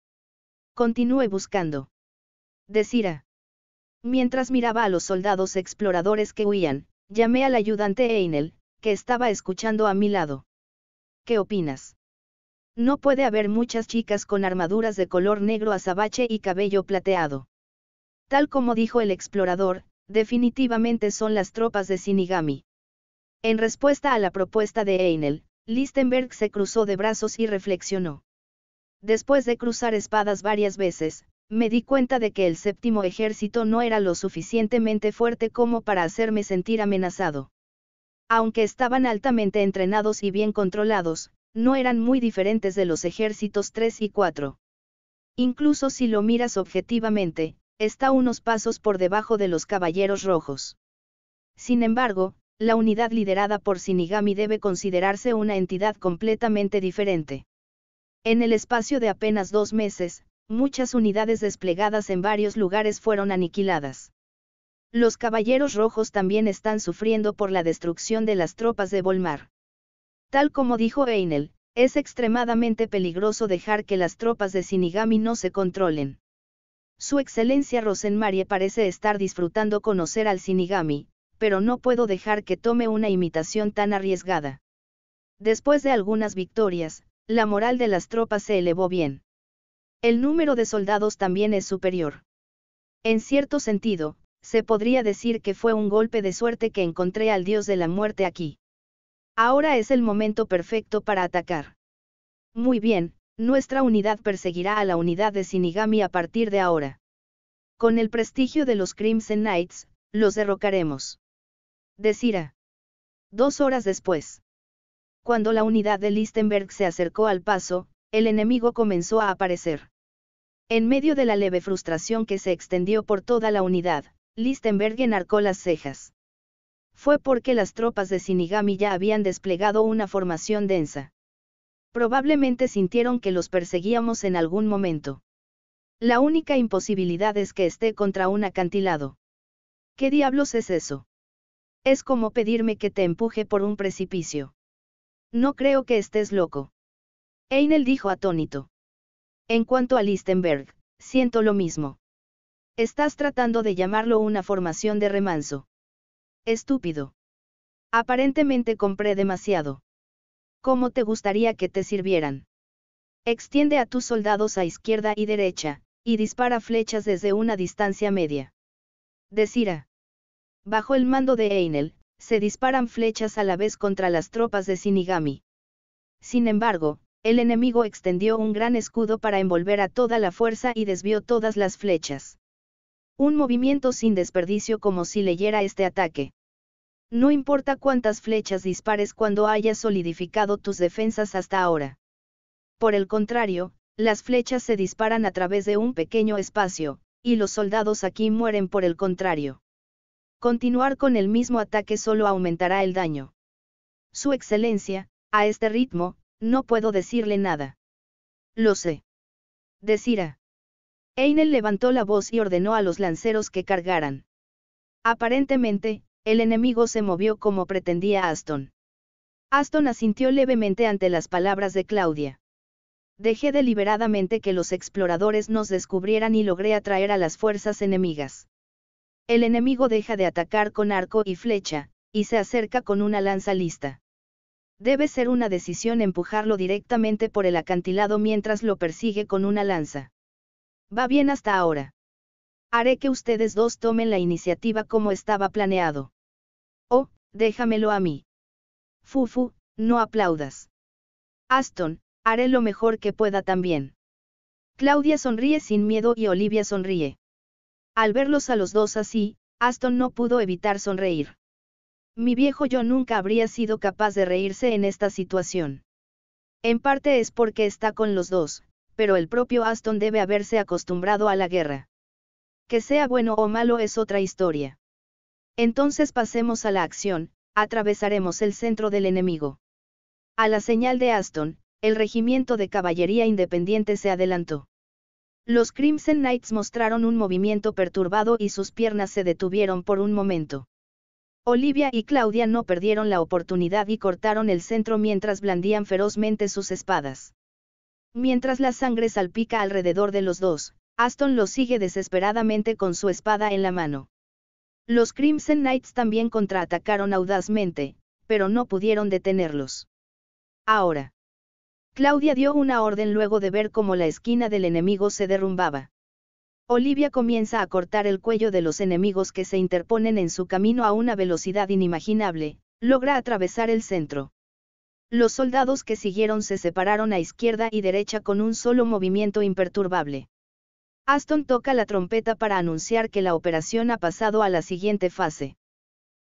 Continúe buscando. Decira. Mientras miraba a los soldados exploradores que huían, llamé al ayudante Einel, que estaba escuchando a mi lado. ¿Qué opinas? No puede haber muchas chicas con armaduras de color negro azabache y cabello plateado. Tal como dijo el explorador, definitivamente son las tropas de Shinigami. En respuesta a la propuesta de Einel, Listenberg se cruzó de brazos y reflexionó. Después de cruzar espadas varias veces, me di cuenta de que el séptimo ejército no era lo suficientemente fuerte como para hacerme sentir amenazado. Aunque estaban altamente entrenados y bien controlados, no eran muy diferentes de los ejércitos 3 y 4. Incluso si lo miras objetivamente, está unos pasos por debajo de los caballeros rojos. Sin embargo, la unidad liderada por Shinigami debe considerarse una entidad completamente diferente. En el espacio de apenas dos meses, muchas unidades desplegadas en varios lugares fueron aniquiladas. Los caballeros rojos también están sufriendo por la destrucción de las tropas de Volmar. Tal como dijo Einel, es extremadamente peligroso dejar que las tropas de Shinigami no se controlen. Su excelencia Rosenmarie parece estar disfrutando conocer al Shinigami, pero no puedo dejar que tome una imitación tan arriesgada. Después de algunas victorias, la moral de las tropas se elevó bien. El número de soldados también es superior. En cierto sentido, se podría decir que fue un golpe de suerte que encontré al dios de la muerte aquí. Ahora es el momento perfecto para atacar. Muy bien, nuestra unidad perseguirá a la unidad de Shinigami a partir de ahora. Con el prestigio de los Crimson Knights, los derrocaremos. Decira. Dos horas después. Cuando la unidad de Listenberg se acercó al paso, el enemigo comenzó a aparecer. En medio de la leve frustración que se extendió por toda la unidad, Listenberg enarcó las cejas. Fue porque las tropas de Shinigami ya habían desplegado una formación densa. Probablemente sintieron que los perseguíamos en algún momento. La única imposibilidad es que esté contra un acantilado. ¿Qué diablos es eso? Es como pedirme que te empuje por un precipicio. No creo que estés loco. Einel dijo atónito. En cuanto a Listenberg, siento lo mismo. Estás tratando de llamarlo una formación de remanso. Estúpido. Aparentemente compré demasiado. ¿Cómo te gustaría que te sirvieran? Extiende a tus soldados a izquierda y derecha, y dispara flechas desde una distancia media. Decira. Bajo el mando de Einel, se disparan flechas a la vez contra las tropas de Shinigami. Sin embargo, el enemigo extendió un gran escudo para envolver a toda la fuerza y desvió todas las flechas. Un movimiento sin desperdicio como si leyera este ataque. No importa cuántas flechas dispares cuando hayas solidificado tus defensas hasta ahora. Por el contrario, las flechas se disparan a través de un pequeño espacio, y los soldados aquí mueren por el contrario. Continuar con el mismo ataque solo aumentará el daño. Su excelencia, a este ritmo, no puedo decirle nada. Lo sé. Decira. Einel levantó la voz y ordenó a los lanceros que cargaran. Aparentemente, el enemigo se movió como pretendía Aston. Aston asintió levemente ante las palabras de Claudia. Dejé deliberadamente que los exploradores nos descubrieran y logré atraer a las fuerzas enemigas. El enemigo deja de atacar con arco y flecha, y se acerca con una lanza lista. Debe ser una decisión empujarlo directamente por el acantilado mientras lo persigue con una lanza. Va bien hasta ahora. haré que ustedes dos tomen la iniciativa como estaba planeado. Déjamelo a mí. Fufu, no aplaudas. Aston, haré lo mejor que pueda también. Claudia sonríe sin miedo y Olivia sonríe. Al verlos a los dos así, Aston no pudo evitar sonreír. Mi viejo yo nunca habría sido capaz de reírse en esta situación. En parte es porque está con los dos, pero el propio Aston debe haberse acostumbrado a la guerra. Que sea bueno o malo es otra historia. Entonces pasemos a la acción, atravesaremos el centro del enemigo. A la señal de Aston, el regimiento de caballería independiente se adelantó. Los Crimson Knights mostraron un movimiento perturbado y sus piernas se detuvieron por un momento. Olivia y Claudia no perdieron la oportunidad y cortaron el centro mientras blandían ferozmente sus espadas. Mientras la sangre salpica alrededor de los dos, Aston los sigue desesperadamente con su espada en la mano. Los Crimson Knights también contraatacaron audazmente, pero no pudieron detenerlos. Ahora. Claudia dio una orden luego de ver cómo la esquina del enemigo se derrumbaba. Olivia comienza a cortar el cuello de los enemigos que se interponen en su camino a una velocidad inimaginable, logra atravesar el centro. Los soldados que siguieron se separaron a izquierda y derecha con un solo movimiento imperturbable. Aston toca la trompeta para anunciar que la operación ha pasado a la siguiente fase.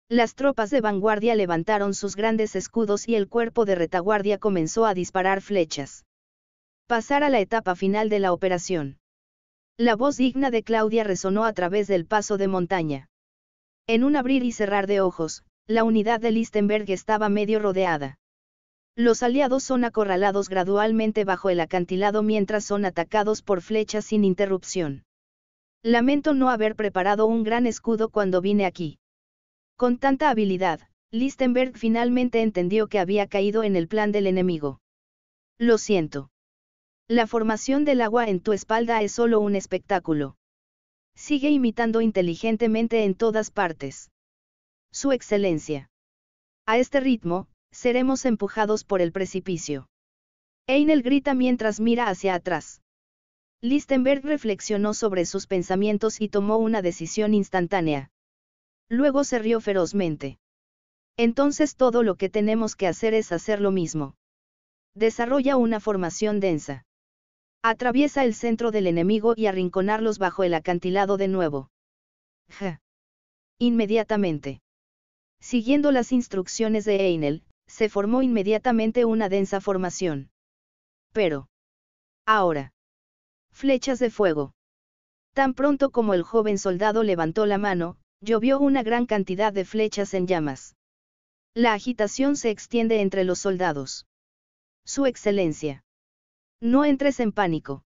Las tropas de vanguardia levantaron sus grandes escudos y el cuerpo de retaguardia comenzó a disparar flechas. Pasar a la etapa final de la operación. La voz digna de Claudia resonó a través del paso de montaña. En un abrir y cerrar de ojos, la unidad de Listenberg estaba medio rodeada. Los aliados son acorralados gradualmente bajo el acantilado mientras son atacados por flechas sin interrupción. Lamento no haber preparado un gran escudo cuando vine aquí. Con tanta habilidad, Listenberg finalmente entendió que había caído en el plan del enemigo. Lo siento. La formación del agua en tu espalda es solo un espectáculo. Sigue imitando inteligentemente en todas partes. Su excelencia. A este ritmo, seremos empujados por el precipicio. Einel grita mientras mira hacia atrás. Listenberg reflexionó sobre sus pensamientos y tomó una decisión instantánea. Luego se rió ferozmente. Entonces todo lo que tenemos que hacer es hacer lo mismo. Desarrolla una formación densa. Atraviesa el centro del enemigo y arrinconarlos bajo el acantilado de nuevo. Ja. Inmediatamente. Siguiendo las instrucciones de Einel, se formó inmediatamente una densa formación. Pero. Ahora. Flechas de fuego. Tan pronto como el joven soldado levantó la mano, llovió una gran cantidad de flechas en llamas. La agitación se extiende entre los soldados. Su excelencia. No entres en pánico.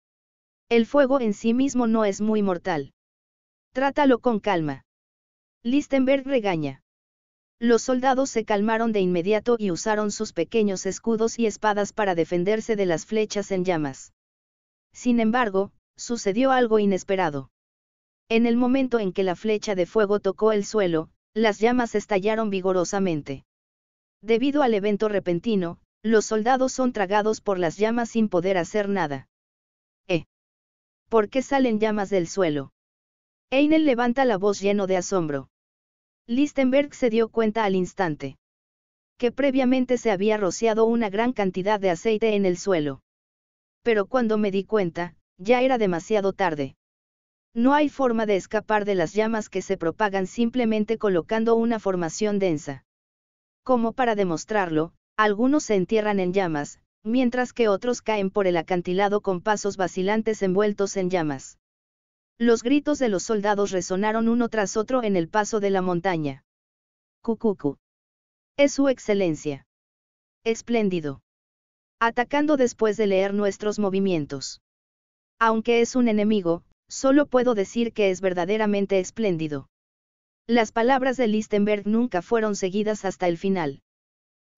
El fuego en sí mismo no es muy mortal. Trátalo con calma. Listenberg regaña. Los soldados se calmaron de inmediato y usaron sus pequeños escudos y espadas para defenderse de las flechas en llamas. Sin embargo, sucedió algo inesperado. En el momento en que la flecha de fuego tocó el suelo, las llamas estallaron vigorosamente. Debido al evento repentino, los soldados son tragados por las llamas sin poder hacer nada. ¿Eh? ¿Por qué salen llamas del suelo? Einel levanta la voz lleno de asombro. Listenberg se dio cuenta al instante. Que previamente se había rociado una gran cantidad de aceite en el suelo. Pero cuando me di cuenta, ya era demasiado tarde. No hay forma de escapar de las llamas que se propagan simplemente colocando una formación densa. Como para demostrarlo, algunos se entierran en llamas, mientras que otros caen por el acantilado con pasos vacilantes envueltos en llamas. Los gritos de los soldados resonaron uno tras otro en el paso de la montaña. Cucucu. Es su excelencia. Espléndido. Atacando después de leer nuestros movimientos. Aunque es un enemigo, solo puedo decir que es verdaderamente espléndido. Las palabras de Listenberg nunca fueron seguidas hasta el final.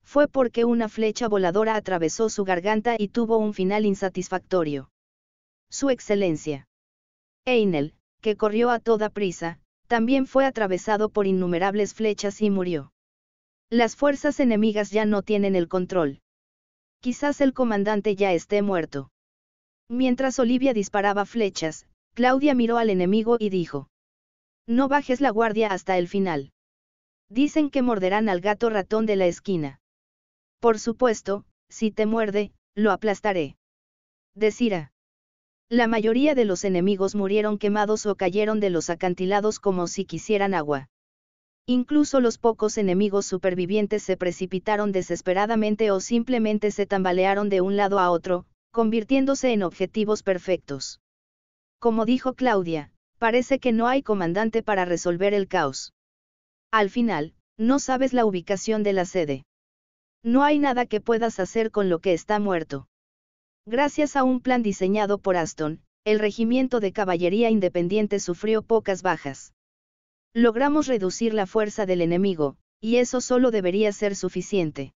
Fue porque una flecha voladora atravesó su garganta y tuvo un final insatisfactorio. Su excelencia. Einel, que corrió a toda prisa, también fue atravesado por innumerables flechas y murió. Las fuerzas enemigas ya no tienen el control. Quizás el comandante ya esté muerto. Mientras Olivia disparaba flechas, Claudia miró al enemigo y dijo. No bajes la guardia hasta el final. Dicen que morderán al gato ratón de la esquina. Por supuesto, si te muerde, lo aplastaré. Decira. La mayoría de los enemigos murieron quemados o cayeron de los acantilados como si quisieran agua. Incluso los pocos enemigos supervivientes se precipitaron desesperadamente o simplemente se tambalearon de un lado a otro, convirtiéndose en objetivos perfectos. Como dijo Claudia, parece que no hay comandante para resolver el caos. Al final, no sabes la ubicación de la sede. No hay nada que puedas hacer con lo que está muerto. Gracias a un plan diseñado por Aston, el regimiento de caballería independiente sufrió pocas bajas. Logramos reducir la fuerza del enemigo, y eso solo debería ser suficiente.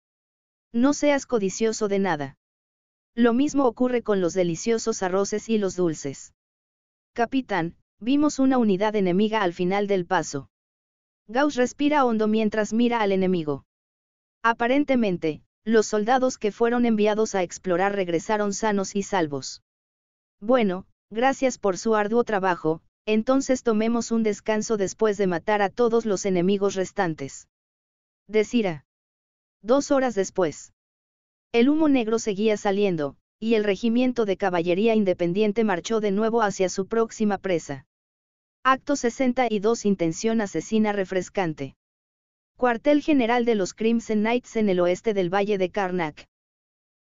No seas codicioso de nada. Lo mismo ocurre con los deliciosos arroces y los dulces. Capitán, vimos una unidad enemiga al final del paso. Gauss respira hondo mientras mira al enemigo. Aparentemente, los soldados que fueron enviados a explorar regresaron sanos y salvos. Bueno, gracias por su arduo trabajo, entonces tomemos un descanso después de matar a todos los enemigos restantes. Decira. Dos horas después. El humo negro seguía saliendo, y el regimiento de caballería independiente marchó de nuevo hacia su próxima presa. Acto 62 Intención asesina refrescante. Cuartel general de los Crimson Knights en el oeste del Valle de Karnak.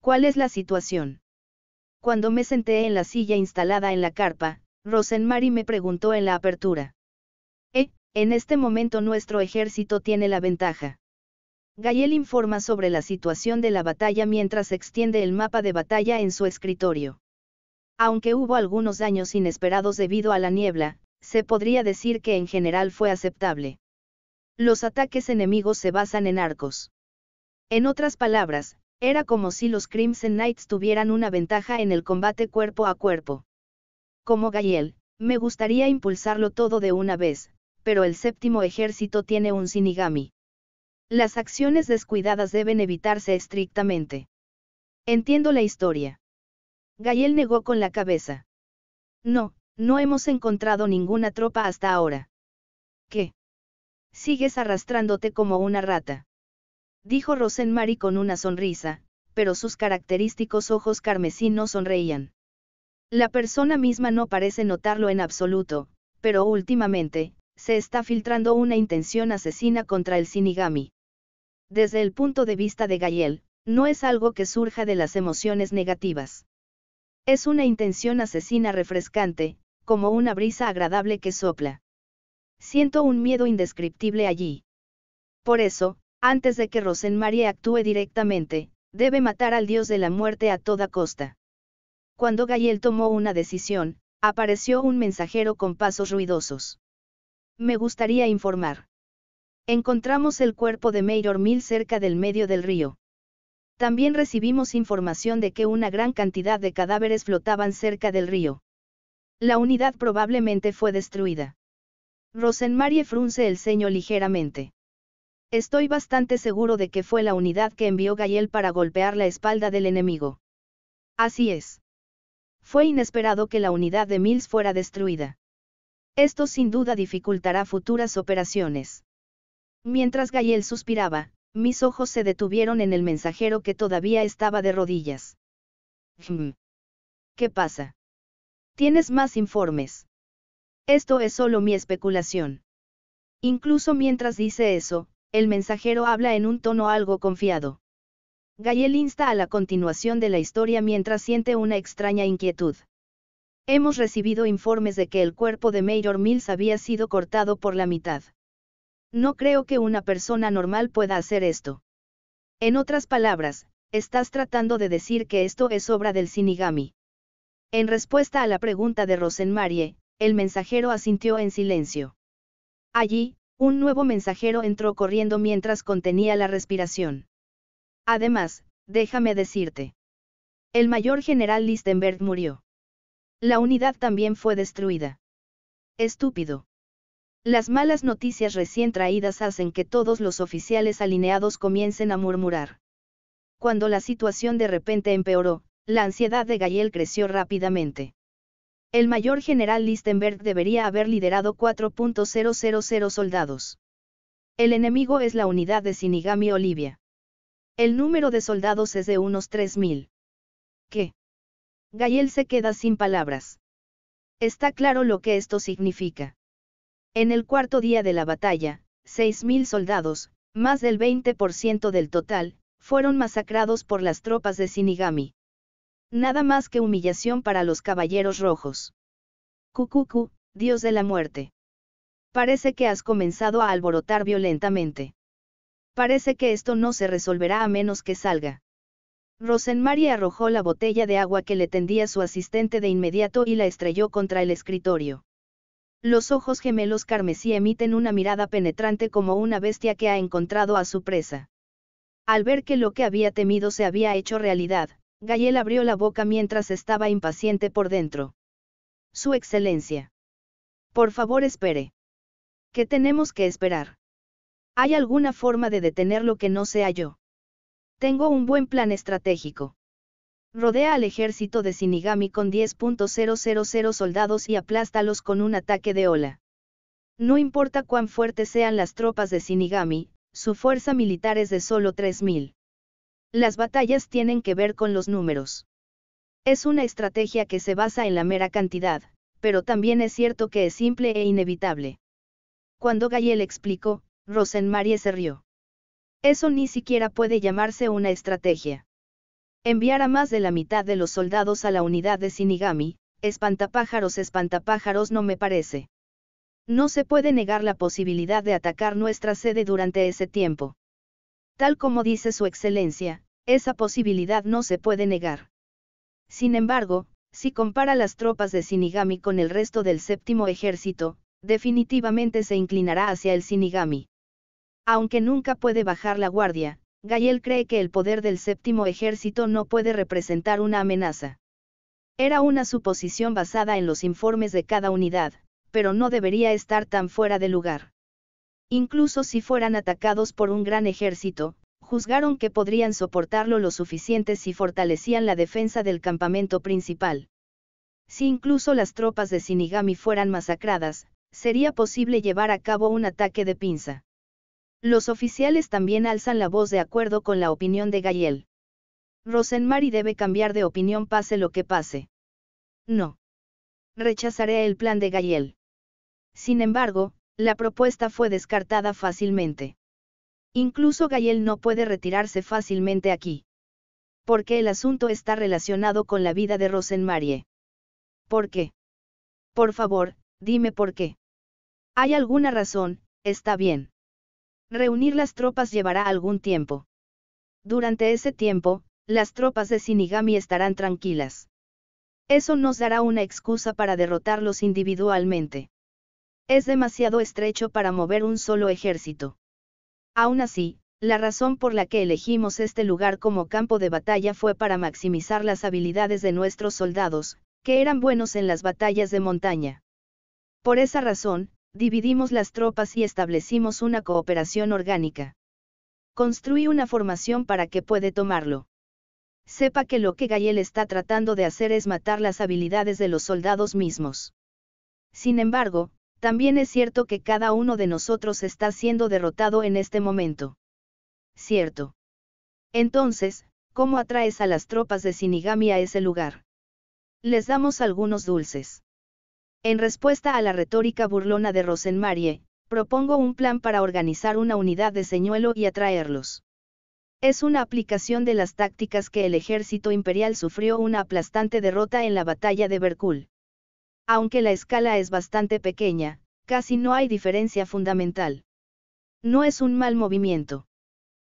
¿Cuál es la situación? Cuando me senté en la silla instalada en la carpa, Rosenmary me preguntó en la apertura. Eh, en este momento nuestro ejército tiene la ventaja. Gayel informa sobre la situación de la batalla mientras extiende el mapa de batalla en su escritorio. Aunque hubo algunos daños inesperados debido a la niebla, se podría decir que en general fue aceptable. Los ataques enemigos se basan en arcos. En otras palabras, era como si los Crimson Knights tuvieran una ventaja en el combate cuerpo a cuerpo. Como Gayel, me gustaría impulsarlo todo de una vez, pero el séptimo ejército tiene un Shinigami. Las acciones descuidadas deben evitarse estrictamente. Entiendo la historia. Gayel negó con la cabeza. No, no hemos encontrado ninguna tropa hasta ahora. ¿Qué? Sigues arrastrándote como una rata. Dijo Rosenmary con una sonrisa, pero sus característicos ojos carmesí no sonreían. La persona misma no parece notarlo en absoluto, pero últimamente, se está filtrando una intención asesina contra el Shinigami. Desde el punto de vista de Gayel, no es algo que surja de las emociones negativas. Es una intención asesina refrescante, como una brisa agradable que sopla. Siento un miedo indescriptible allí. Por eso, antes de que Rosenmary actúe directamente, debe matar al dios de la muerte a toda costa. Cuando Gayel tomó una decisión, apareció un mensajero con pasos ruidosos. Me gustaría informar. Encontramos el cuerpo de Mayor Mill cerca del medio del río. También recibimos información de que una gran cantidad de cadáveres flotaban cerca del río. La unidad probablemente fue destruida. Rosenmarie frunce el ceño ligeramente. Estoy bastante seguro de que fue la unidad que envió Gayel para golpear la espalda del enemigo. Así es. Fue inesperado que la unidad de Mills fuera destruida. Esto sin duda dificultará futuras operaciones. Mientras Gayel suspiraba, mis ojos se detuvieron en el mensajero que todavía estaba de rodillas. Hmm. ¿Qué pasa? ¿Tienes más informes? Esto es solo mi especulación. Incluso mientras dice eso, el mensajero habla en un tono algo confiado. Gayel insta a la continuación de la historia mientras siente una extraña inquietud. Hemos recibido informes de que el cuerpo de Mayor Mills había sido cortado por la mitad. No creo que una persona normal pueda hacer esto. En otras palabras, estás tratando de decir que esto es obra del Shinigami. En respuesta a la pregunta de Rosenmarie, el mensajero asintió en silencio. Allí, un nuevo mensajero entró corriendo mientras contenía la respiración. Además, déjame decirte. El mayor general Listenberg murió. La unidad también fue destruida. Estúpido. Las malas noticias recién traídas hacen que todos los oficiales alineados comiencen a murmurar. Cuando la situación de repente empeoró, la ansiedad de Gayel creció rápidamente. El mayor general Listenberg debería haber liderado 4.000 soldados. El enemigo es la unidad de Sinigami Olivia. El número de soldados es de unos 3.000. ¿Qué? Gayel se queda sin palabras. Está claro lo que esto significa. En el cuarto día de la batalla, 6.000 soldados, más del 20% del total, fueron masacrados por las tropas de Sinigami. Nada más que humillación para los caballeros rojos. Kukuku, dios de la muerte. Parece que has comenzado a alborotar violentamente. Parece que esto no se resolverá a menos que salga. Rosenmary arrojó la botella de agua que le tendía su asistente de inmediato y la estrelló contra el escritorio. Los ojos gemelos carmesí emiten una mirada penetrante como una bestia que ha encontrado a su presa. Al ver que lo que había temido se había hecho realidad, Gayel abrió la boca mientras estaba impaciente por dentro. Su excelencia. Por favor espere. ¿Qué tenemos que esperar? ¿Hay alguna forma de detenerlo que no sea yo? Tengo un buen plan estratégico. Rodea al ejército de Sinigami con 10.000 soldados y aplástalos con un ataque de ola. No importa cuán fuertes sean las tropas de Sinigami, su fuerza militar es de solo 3.000. Las batallas tienen que ver con los números. Es una estrategia que se basa en la mera cantidad, pero también es cierto que es simple e inevitable. Cuando Gayel explicó, Rosenmarie se rió. Eso ni siquiera puede llamarse una estrategia. Enviar a más de la mitad de los soldados a la unidad de Sinigami, espantapájaros espantapájaros no me parece. No se puede negar la posibilidad de atacar nuestra sede durante ese tiempo. Tal como dice su excelencia, esa posibilidad no se puede negar. Sin embargo, si compara las tropas de Sinigami con el resto del séptimo ejército, definitivamente se inclinará hacia el Sinigami. Aunque nunca puede bajar la guardia, Gayel cree que el poder del séptimo ejército no puede representar una amenaza. Era una suposición basada en los informes de cada unidad, pero no debería estar tan fuera de lugar. Incluso si fueran atacados por un gran ejército, juzgaron que podrían soportarlo lo suficiente si fortalecían la defensa del campamento principal. Si incluso las tropas de Sinigami fueran masacradas, sería posible llevar a cabo un ataque de pinza. Los oficiales también alzan la voz de acuerdo con la opinión de Gayel. Rosenmary debe cambiar de opinión pase lo que pase. No. Rechazaré el plan de Gayel. Sin embargo, la propuesta fue descartada fácilmente. Incluso Gayel no puede retirarse fácilmente aquí. Porque el asunto está relacionado con la vida de Rosenmarie. ¿Por qué? Por favor, dime por qué. ¿Hay alguna razón? Está bien. Reunir las tropas llevará algún tiempo. Durante ese tiempo, las tropas de Sinigami estarán tranquilas. Eso nos dará una excusa para derrotarlos individualmente. Es demasiado estrecho para mover un solo ejército. Aún así, la razón por la que elegimos este lugar como campo de batalla fue para maximizar las habilidades de nuestros soldados, que eran buenos en las batallas de montaña. Por esa razón, dividimos las tropas y establecimos una cooperación orgánica. Construí una formación para que puede tomarlo. Sepa que lo que Gayel está tratando de hacer es matar las habilidades de los soldados mismos. Sin embargo, también es cierto que cada uno de nosotros está siendo derrotado en este momento. Cierto. Entonces, ¿cómo atraes a las tropas de Sinigami a ese lugar? Les damos algunos dulces. En respuesta a la retórica burlona de Rosenmarie, propongo un plan para organizar una unidad de señuelo y atraerlos. Es una aplicación de las tácticas que el ejército imperial sufrió una aplastante derrota en la batalla de Berkul. Aunque la escala es bastante pequeña, casi no hay diferencia fundamental. No es un mal movimiento.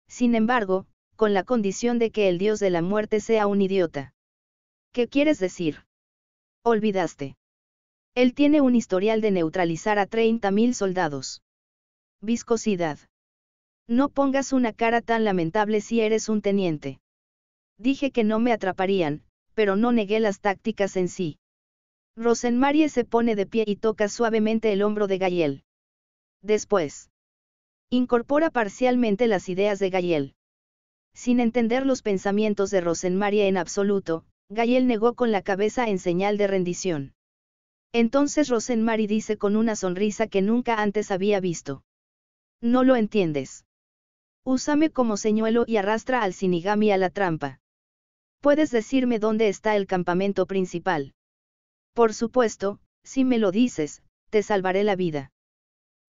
Sin embargo, con la condición de que el dios de la muerte sea un idiota. ¿Qué quieres decir? Olvidaste. Él tiene un historial de neutralizar a 30.000 soldados. Viscosidad. No pongas una cara tan lamentable si eres un teniente. Dije que no me atraparían, pero no negué las tácticas en sí. Rosenmarie se pone de pie y toca suavemente el hombro de Gayel. Después. Incorpora parcialmente las ideas de Gayel. Sin entender los pensamientos de Rosenmarie en absoluto, Gayel negó con la cabeza en señal de rendición. Entonces Rosenmary dice con una sonrisa que nunca antes había visto. No lo entiendes. Úsame como señuelo y arrastra al Shinigami a la trampa. ¿Puedes decirme dónde está el campamento principal? Por supuesto, si me lo dices, te salvaré la vida.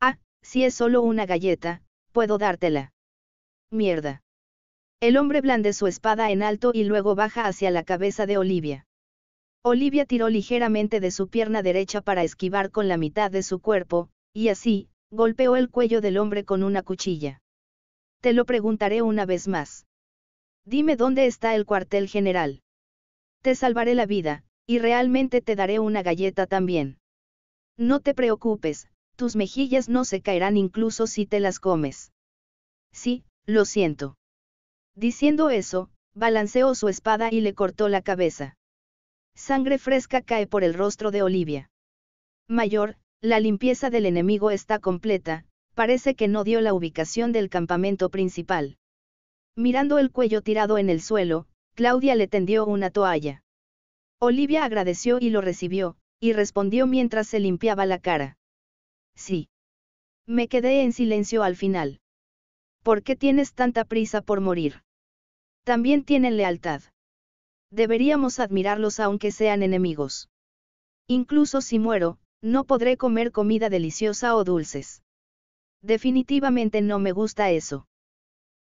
Ah, si es solo una galleta, puedo dártela. Mierda. El hombre blande su espada en alto y luego baja hacia la cabeza de Olivia. Olivia tiró ligeramente de su pierna derecha para esquivar con la mitad de su cuerpo, y así, golpeó el cuello del hombre con una cuchilla. Te lo preguntaré una vez más. Dime dónde está el cuartel general. Te salvaré la vida, y realmente te daré una galleta también. No te preocupes, tus mejillas no se caerán incluso si te las comes. Sí, lo siento. Diciendo eso, balanceó su espada y le cortó la cabeza. Sangre fresca cae por el rostro de Olivia. Mayor, la limpieza del enemigo está completa, parece que no dio la ubicación del campamento principal. Mirando el cuello tirado en el suelo, Claudia le tendió una toalla. Olivia agradeció y lo recibió, y respondió mientras se limpiaba la cara. Sí. Me quedé en silencio al final. ¿Por qué tienes tanta prisa por morir? También tienen lealtad. Deberíamos admirarlos aunque sean enemigos. Incluso si muero, no podré comer comida deliciosa o dulces. Definitivamente no me gusta eso.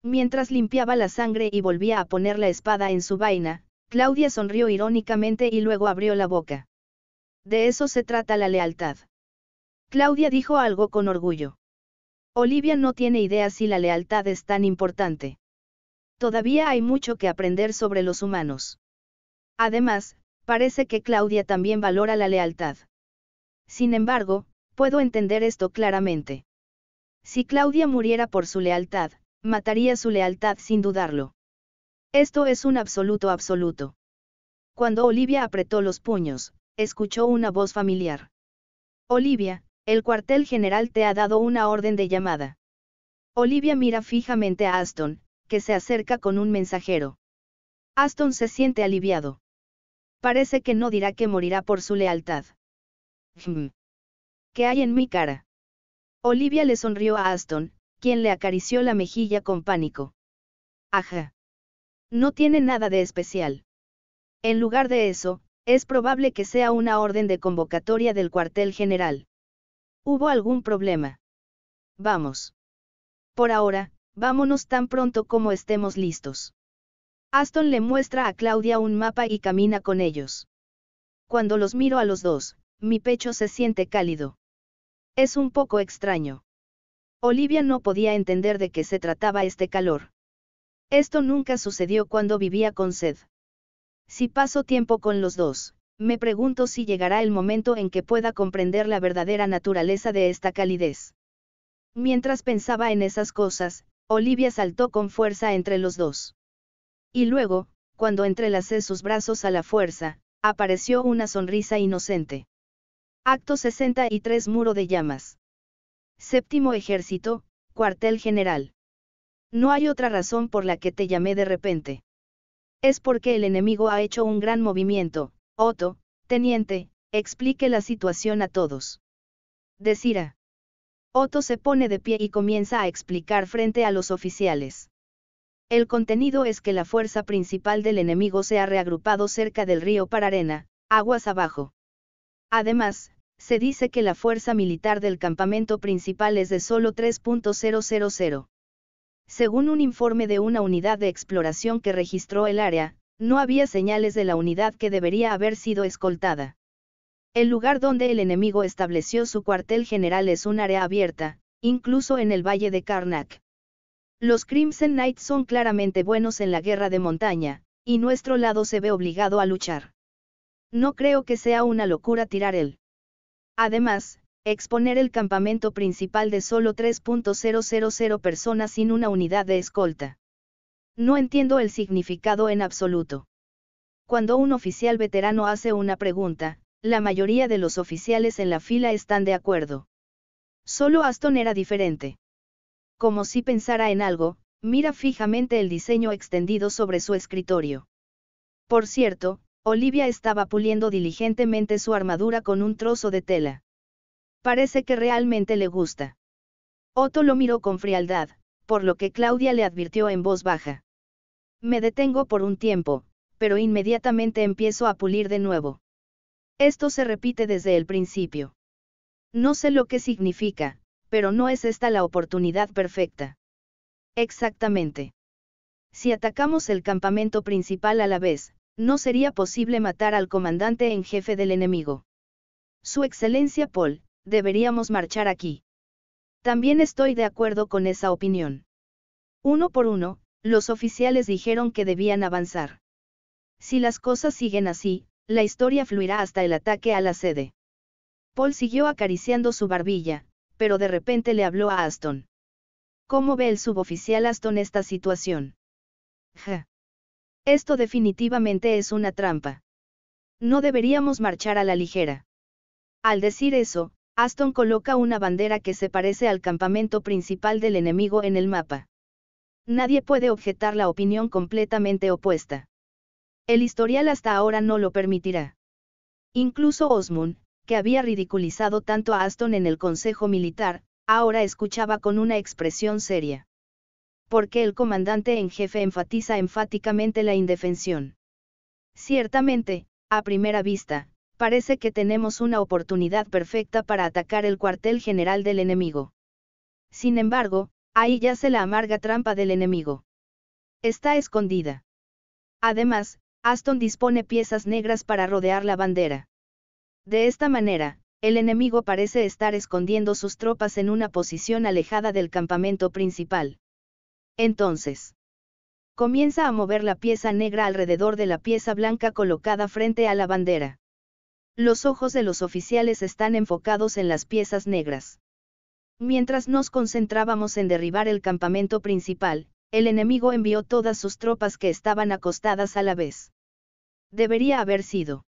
Mientras limpiaba la sangre y volvía a poner la espada en su vaina, Claudia sonrió irónicamente y luego abrió la boca. De eso se trata la lealtad. Claudia dijo algo con orgullo. Olivia no tiene idea si la lealtad es tan importante. Todavía hay mucho que aprender sobre los humanos. Además, parece que Claudia también valora la lealtad. Sin embargo, puedo entender esto claramente. Si Claudia muriera por su lealtad, mataría su lealtad sin dudarlo. Esto es un absoluto absoluto. Cuando Olivia apretó los puños, escuchó una voz familiar. Olivia, el cuartel general te ha dado una orden de llamada. Olivia mira fijamente a Aston, que se acerca con un mensajero. Aston se siente aliviado. Parece que no dirá que morirá por su lealtad. ¿Qué hay en mi cara? Olivia le sonrió a Aston, quien le acarició la mejilla con pánico. Ajá. No tiene nada de especial. En lugar de eso, es probable que sea una orden de convocatoria del cuartel general. ¿Hubo algún problema? Vamos. Por ahora, vámonos tan pronto como estemos listos. Aston le muestra a Claudia un mapa y camina con ellos. Cuando los miro a los dos, mi pecho se siente cálido. Es un poco extraño. Olivia no podía entender de qué se trataba este calor. Esto nunca sucedió cuando vivía con Seth. Si paso tiempo con los dos, me pregunto si llegará el momento en que pueda comprender la verdadera naturaleza de esta calidez. Mientras pensaba en esas cosas, Olivia saltó con fuerza entre los dos. Y luego, cuando entrelacé sus brazos a la fuerza, apareció una sonrisa inocente. Acto 63 Muro de llamas. Séptimo ejército, cuartel general. No hay otra razón por la que te llamé de repente. Es porque el enemigo ha hecho un gran movimiento, Otto, teniente, explique la situación a todos. Decira. Otto se pone de pie y comienza a explicar frente a los oficiales. El contenido es que la fuerza principal del enemigo se ha reagrupado cerca del río Pararena, aguas abajo. Además, se dice que la fuerza militar del campamento principal es de solo 3.000. Según un informe de una unidad de exploración que registró el área, no había señales de la unidad que debería haber sido escoltada. El lugar donde el enemigo estableció su cuartel general es un área abierta, incluso en el valle de Karnak. Los Crimson Knights son claramente buenos en la guerra de montaña, y nuestro lado se ve obligado a luchar. No creo que sea una locura tirar él. Además, exponer el campamento principal de solo 3.000 personas sin una unidad de escolta. No entiendo el significado en absoluto. Cuando un oficial veterano hace una pregunta, la mayoría de los oficiales en la fila están de acuerdo. Solo Aston era diferente. Como si pensara en algo, mira fijamente el diseño extendido sobre su escritorio. Por cierto, Olivia estaba puliendo diligentemente su armadura con un trozo de tela. Parece que realmente le gusta. Otto lo miró con frialdad, por lo que Claudia le advirtió en voz baja. Me detengo por un tiempo, pero inmediatamente empiezo a pulir de nuevo. Esto se repite desde el principio. No sé lo que significa, pero no es esta la oportunidad perfecta. Exactamente. Si atacamos el campamento principal a la vez, no sería posible matar al comandante en jefe del enemigo. Su Excelencia Paul, deberíamos marchar aquí. También estoy de acuerdo con esa opinión. Uno por uno, los oficiales dijeron que debían avanzar. Si las cosas siguen así, la historia fluirá hasta el ataque a la sede. Paul siguió acariciando su barbilla, pero de repente le habló a Aston. ¿Cómo ve el suboficial Aston esta situación? <laughs> Ja. Esto definitivamente es una trampa. No deberíamos marchar a la ligera. Al decir eso, Aston coloca una bandera que se parece al campamento principal del enemigo en el mapa. Nadie puede objetar la opinión completamente opuesta. El historial hasta ahora no lo permitirá. Incluso Osmund, que había ridiculizado tanto a Aston en el Consejo Militar, ahora escuchaba con una expresión seria porque el comandante en jefe enfatiza enfáticamente la indefensión. Ciertamente, a primera vista, parece que tenemos una oportunidad perfecta para atacar el cuartel general del enemigo. Sin embargo, ahí yace la amarga trampa del enemigo. Está escondida. Además, Aston dispone piezas negras para rodear la bandera. De esta manera, el enemigo parece estar escondiendo sus tropas en una posición alejada del campamento principal. Entonces, comienza a mover la pieza negra alrededor de la pieza blanca colocada frente a la bandera. Los ojos de los oficiales están enfocados en las piezas negras. Mientras nos concentrábamos en derribar el campamento principal, el enemigo envió todas sus tropas que estaban acostadas a la vez. Debería haber sido.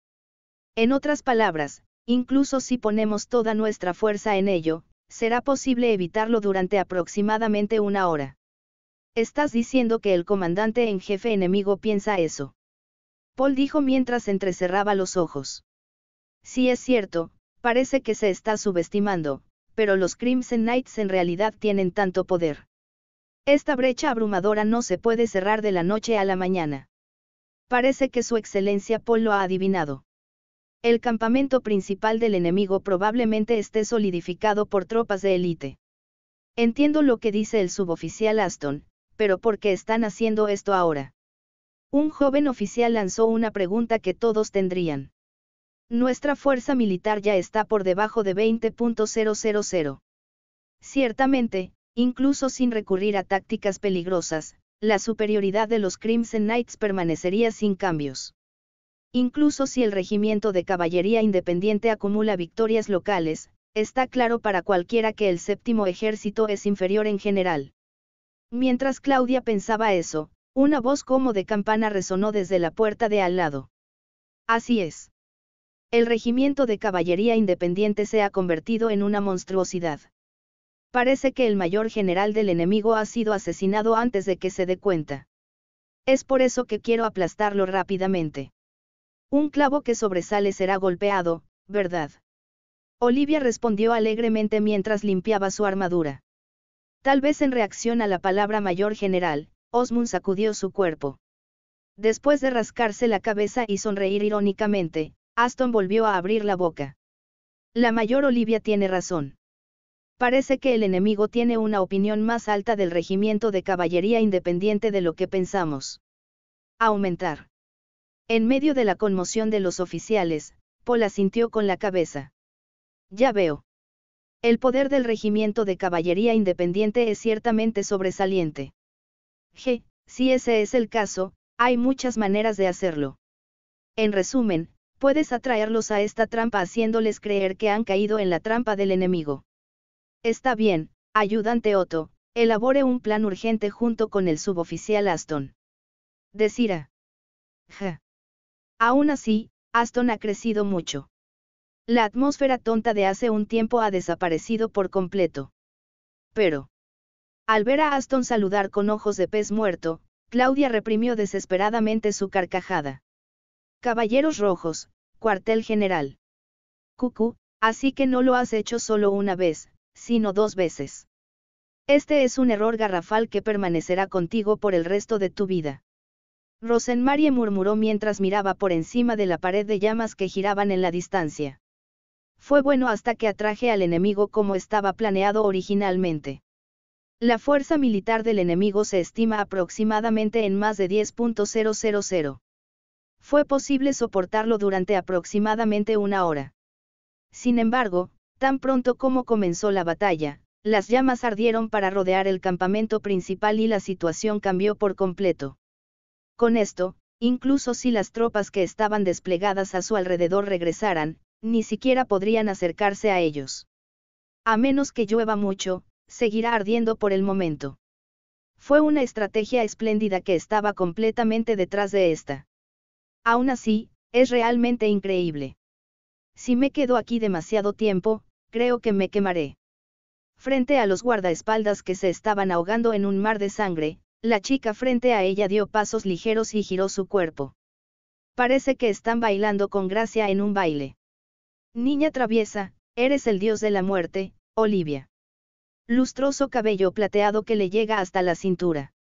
En otras palabras, incluso si ponemos toda nuestra fuerza en ello, será posible evitarlo durante aproximadamente una hora. Estás diciendo que el comandante en jefe enemigo piensa eso. Paul dijo mientras entrecerraba los ojos. Sí es cierto, parece que se está subestimando, pero los Crimson Knights en realidad tienen tanto poder. Esta brecha abrumadora no se puede cerrar de la noche a la mañana. Parece que su excelencia Paul lo ha adivinado. El campamento principal del enemigo probablemente esté solidificado por tropas de élite. Entiendo lo que dice el suboficial Aston, pero ¿por qué están haciendo esto ahora? Un joven oficial lanzó una pregunta que todos tendrían. Nuestra fuerza militar ya está por debajo de 20.000. Ciertamente, incluso sin recurrir a tácticas peligrosas, la superioridad de los Crimson Knights permanecería sin cambios. Incluso si el regimiento de caballería independiente acumula victorias locales, está claro para cualquiera que el séptimo ejército es inferior en general. Mientras Claudia pensaba eso, una voz como de campana resonó desde la puerta de al lado. Así es. El regimiento de caballería independiente se ha convertido en una monstruosidad. Parece que el mayor general del enemigo ha sido asesinado antes de que se dé cuenta. Es por eso que quiero aplastarlo rápidamente. Un clavo que sobresale será golpeado, ¿verdad? Olivia respondió alegremente mientras limpiaba su armadura. Tal vez en reacción a la palabra mayor general, Osmund sacudió su cuerpo. Después de rascarse la cabeza y sonreír irónicamente, Aston volvió a abrir la boca. La mayor Olivia tiene razón. Parece que el enemigo tiene una opinión más alta del regimiento de caballería independiente de lo que pensamos. Aumentar. En medio de la conmoción de los oficiales, Paul asintió con la cabeza. Ya veo. El poder del regimiento de caballería independiente es ciertamente sobresaliente. G, si ese es el caso, hay muchas maneras de hacerlo. En resumen, puedes atraerlos a esta trampa haciéndoles creer que han caído en la trampa del enemigo. Está bien, ayudante Otto, elabore un plan urgente junto con el suboficial Aston. Decira. Ja. Aún así, Aston ha crecido mucho. La atmósfera tonta de hace un tiempo ha desaparecido por completo. Pero. Al ver a Aston saludar con ojos de pez muerto, Claudia reprimió desesperadamente su carcajada. Caballeros Rojos, cuartel general. Cucu, así que no lo has hecho solo una vez, sino dos veces. Este es un error garrafal que permanecerá contigo por el resto de tu vida. Rosenmarie murmuró mientras miraba por encima de la pared de llamas que giraban en la distancia. Fue bueno hasta que atraje al enemigo como estaba planeado originalmente. La fuerza militar del enemigo se estima aproximadamente en más de 10.000. Fue posible soportarlo durante aproximadamente una hora. Sin embargo, tan pronto como comenzó la batalla, las llamas ardieron para rodear el campamento principal y la situación cambió por completo. Con esto, incluso si las tropas que estaban desplegadas a su alrededor regresaran, ni siquiera podrían acercarse a ellos. A menos que llueva mucho, seguirá ardiendo por el momento. Fue una estrategia espléndida que estaba completamente detrás de esta. Aún así, es realmente increíble. Si me quedo aquí demasiado tiempo, creo que me quemaré. Frente a los guardaespaldas que se estaban ahogando en un mar de sangre, la chica frente a ella dio pasos ligeros y giró su cuerpo. Parece que están bailando con gracia en un baile. Niña traviesa, eres el dios de la muerte, Olivia. Lustroso cabello plateado que le llega hasta la cintura.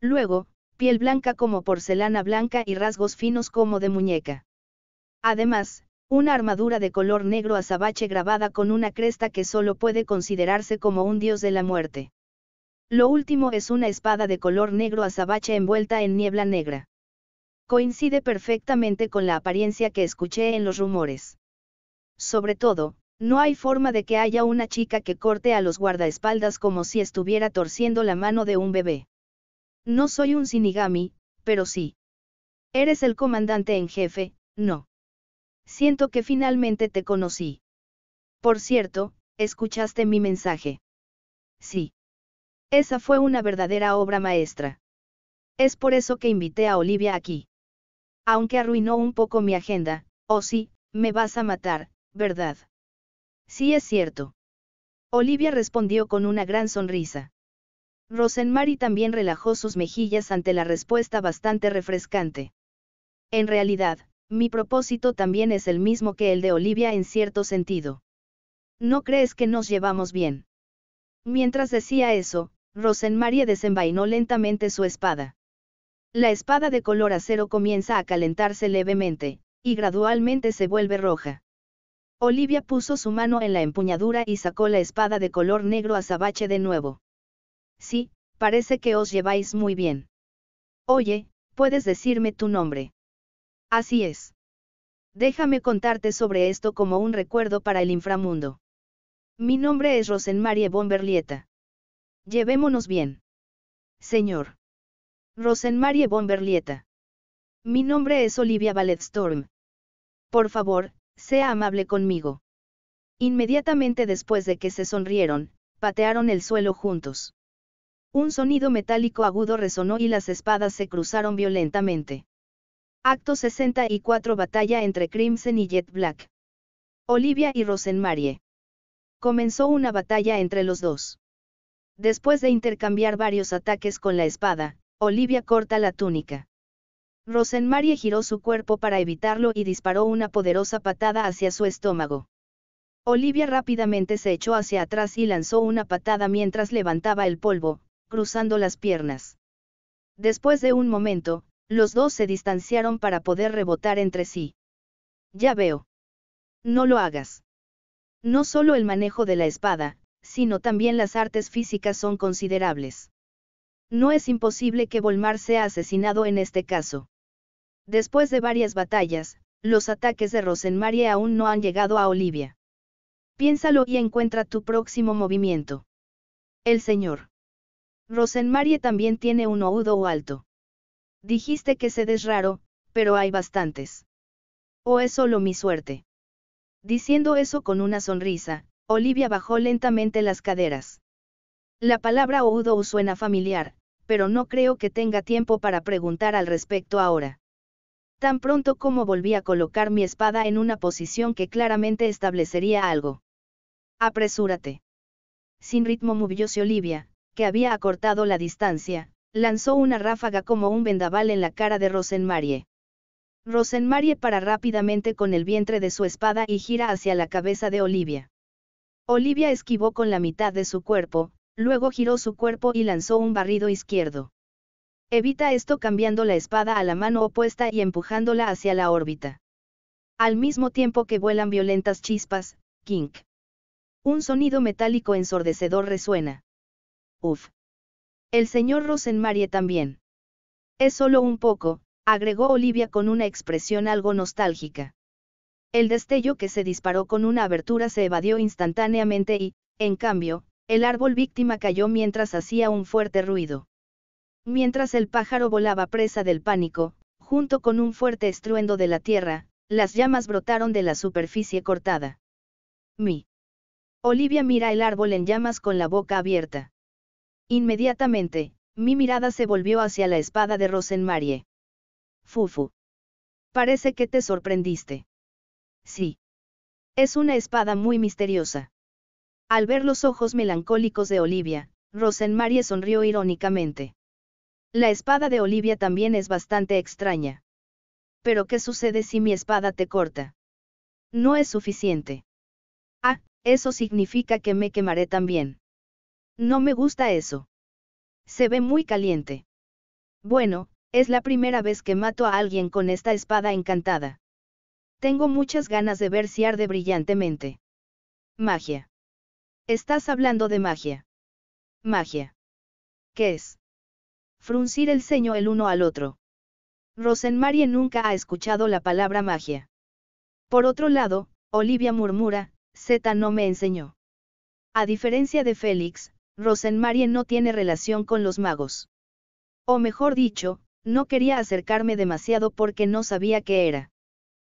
Luego, piel blanca como porcelana blanca y rasgos finos como de muñeca. Además, una armadura de color negro azabache grabada con una cresta que solo puede considerarse como un dios de la muerte. Lo último es una espada de color negro azabache envuelta en niebla negra. Coincide perfectamente con la apariencia que escuché en los rumores. Sobre todo, no hay forma de que haya una chica que corte a los guardaespaldas como si estuviera torciendo la mano de un bebé. No soy un sinigami, pero sí. Eres el comandante en jefe, no. Siento que finalmente te conocí. Por cierto, ¿escuchaste mi mensaje? Sí. Esa fue una verdadera obra maestra. Es por eso que invité a Olivia aquí. Aunque arruinó un poco mi agenda, oh sí, me vas a matar, ¿verdad? Sí es cierto. Olivia respondió con una gran sonrisa. Rosenmary también relajó sus mejillas ante la respuesta bastante refrescante. En realidad, mi propósito también es el mismo que el de Olivia en cierto sentido. ¿No crees que nos llevamos bien? Mientras decía eso, Rosenmarie desenvainó lentamente su espada. La espada de color acero comienza a calentarse levemente, y gradualmente se vuelve roja. Olivia puso su mano en la empuñadura y sacó la espada de color negro azabache de nuevo. Sí, parece que os lleváis muy bien. Oye, puedes decirme tu nombre. Así es. Déjame contarte sobre esto como un recuerdo para el inframundo. Mi nombre es Rosenmarie Bomberlieta. Llevémonos bien. Señor. Rosenmarie Bomberlieta. Mi nombre es Olivia Balletstorm. Por favor, sea amable conmigo. Inmediatamente después de que se sonrieron, patearon el suelo juntos. Un sonido metálico agudo resonó y las espadas se cruzaron violentamente. Acto 64 Batalla entre Crimson y Jet Black. Olivia y Rosenmarie. Comenzó una batalla entre los dos. Después de intercambiar varios ataques con la espada, Olivia corta la túnica. Rosenmarie giró su cuerpo para evitarlo y disparó una poderosa patada hacia su estómago. Olivia rápidamente se echó hacia atrás y lanzó una patada mientras levantaba el polvo, cruzando las piernas. Después de un momento, los dos se distanciaron para poder rebotar entre sí. Ya veo. No lo hagas. No solo el manejo de la espada, sino también las artes físicas son considerables. No es imposible que Volmar sea asesinado en este caso. Después de varias batallas, los ataques de Rosenmarie aún no han llegado a Olivia. Piénsalo y encuentra tu próximo movimiento. El señor. Rosenmarie también tiene un oído alto. Dijiste que se es raro, pero hay bastantes. ¿O es solo mi suerte? Diciendo eso con una sonrisa, Olivia bajó lentamente las caderas. La palabra oudo suena familiar, pero no creo que tenga tiempo para preguntar al respecto ahora. Tan pronto como volví a colocar mi espada en una posición que claramente establecería algo. Apresúrate. Sin ritmo movióse Olivia, que había acortado la distancia, lanzó una ráfaga como un vendaval en la cara de Rosenmarie. Rosenmarie para rápidamente con el vientre de su espada y gira hacia la cabeza de Olivia. Olivia esquivó con la mitad de su cuerpo, luego giró su cuerpo y lanzó un barrido izquierdo. Evita esto cambiando la espada a la mano opuesta y empujándola hacia la órbita. Al mismo tiempo que vuelan violentas chispas, kink. Un sonido metálico ensordecedor resuena. Uf. El señor Rosenmarie también. Es solo un poco, agregó Olivia con una expresión algo nostálgica. El destello que se disparó con una abertura se evadió instantáneamente y, en cambio, el árbol víctima cayó mientras hacía un fuerte ruido. Mientras el pájaro volaba presa del pánico, junto con un fuerte estruendo de la tierra, las llamas brotaron de la superficie cortada. Mi. Olivia mira el árbol en llamas con la boca abierta. Inmediatamente, mi mirada se volvió hacia la espada de Rosenmarie. Fufu. Parece que te sorprendiste. Sí. Es una espada muy misteriosa. Al ver los ojos melancólicos de Olivia, Rosenmarie sonrió irónicamente. La espada de Olivia también es bastante extraña. Pero ¿qué sucede si mi espada te corta? No es suficiente. Ah, eso significa que me quemaré también. No me gusta eso. Se ve muy caliente. Bueno, es la primera vez que mato a alguien con esta espada encantada. Tengo muchas ganas de ver si arde brillantemente. Magia. Estás hablando de magia. Magia. ¿Qué es? Fruncir el ceño el uno al otro. Rosenmarie nunca ha escuchado la palabra magia. Por otro lado, Olivia murmura, Z no me enseñó. A diferencia de Félix, Rosenmarie no tiene relación con los magos. O mejor dicho, no quería acercarme demasiado porque no sabía qué era.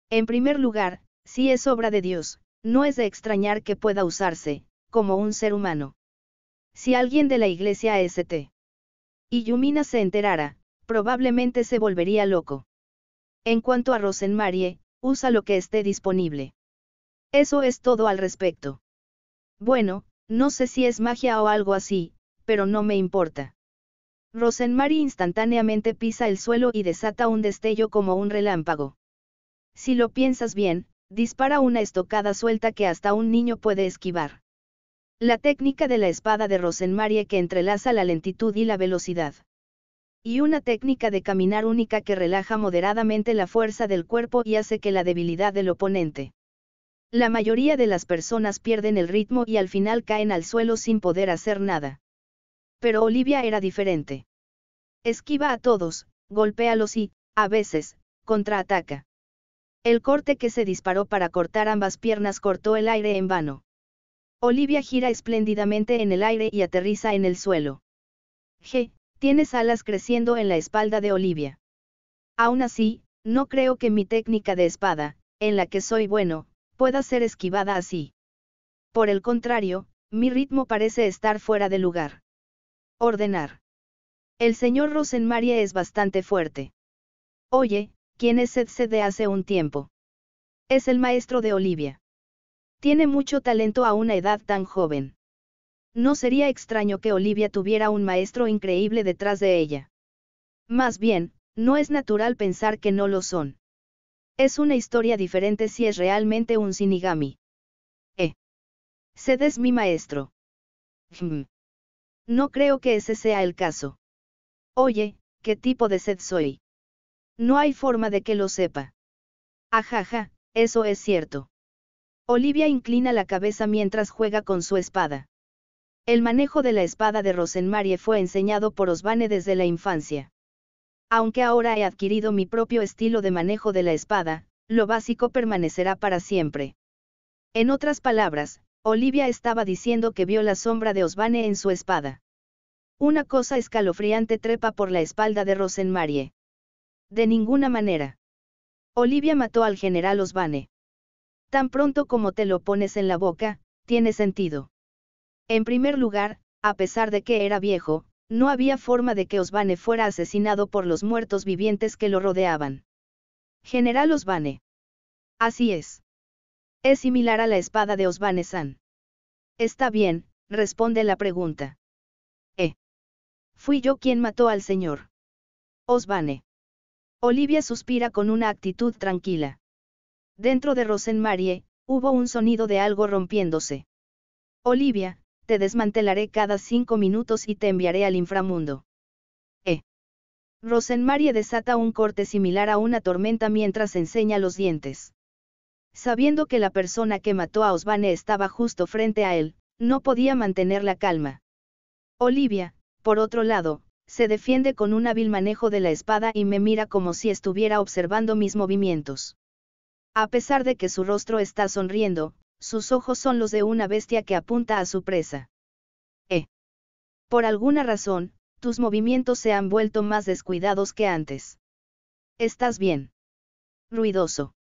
En primer lugar, si es obra de Dios, no es de extrañar que pueda usarse, como un ser humano. Si alguien de la iglesia St. Y Yumina se enterara, probablemente se volvería loco. En cuanto a Rosenmarie, usa lo que esté disponible. Eso es todo al respecto. Bueno, no sé si es magia o algo así, pero no me importa. Rosenmary instantáneamente pisa el suelo y desata un destello como un relámpago. Si lo piensas bien, dispara una estocada suelta que hasta un niño puede esquivar. La técnica de la espada de Rosenmarie que entrelaza la lentitud y la velocidad. Y una técnica de caminar única que relaja moderadamente la fuerza del cuerpo y hace que la debilidad del oponente. La mayoría de las personas pierden el ritmo y al final caen al suelo sin poder hacer nada. Pero Olivia era diferente. Esquiva a todos, golpéalos y, a veces, contraataca. El corte que se disparó para cortar ambas piernas cortó el aire en vano. Olivia gira espléndidamente en el aire y aterriza en el suelo. G, tienes alas creciendo en la espalda de Olivia. Aún así, no creo que mi técnica de espada, en la que soy bueno, pueda ser esquivada así. Por el contrario, mi ritmo parece estar fuera de lugar. Ordenar. El señor Rosenmarie es bastante fuerte. Oye, ¿quién es Edse de hace un tiempo? Es el maestro de Olivia. Tiene mucho talento a una edad tan joven. No sería extraño que Olivia tuviera un maestro increíble detrás de ella. Más bien, no es natural pensar que no lo son. Es una historia diferente si es realmente un Shinigami. Eh. Sed es mi maestro. Hmm. No creo que ese sea el caso. Oye, ¿qué tipo de sed soy? No hay forma de que lo sepa. Ajaja, eso es cierto. Olivia inclina la cabeza mientras juega con su espada. El manejo de la espada de Rosenmarie fue enseñado por Osvane desde la infancia. Aunque ahora he adquirido mi propio estilo de manejo de la espada, lo básico permanecerá para siempre. En otras palabras, Olivia estaba diciendo que vio la sombra de Osvane en su espada. Una cosa escalofriante trepa por la espalda de Rosenmarie. De ninguna manera. Olivia mató al general Osvane. Tan pronto como te lo pones en la boca, tiene sentido. En primer lugar, a pesar de que era viejo, no había forma de que Osvane fuera asesinado por los muertos vivientes que lo rodeaban. General Osvane. Así es. Es similar a la espada de Osvane-san. Está bien, responde la pregunta. Fui yo quien mató al señor. Osvane. Olivia suspira con una actitud tranquila. Dentro de Rosenmarie, hubo un sonido de algo rompiéndose. Olivia, te desmantelaré cada cinco minutos y te enviaré al inframundo. Eh. Rosenmarie desata un corte similar a una tormenta mientras enseña los dientes. Sabiendo que la persona que mató a Osvane estaba justo frente a él, no podía mantener la calma. Olivia, por otro lado, se defiende con un hábil manejo de la espada y me mira como si estuviera observando mis movimientos. A pesar de que su rostro está sonriendo, sus ojos son los de una bestia que apunta a su presa. Eh. Por alguna razón, tus movimientos se han vuelto más descuidados que antes. ¿Estás bien? Ruidoso.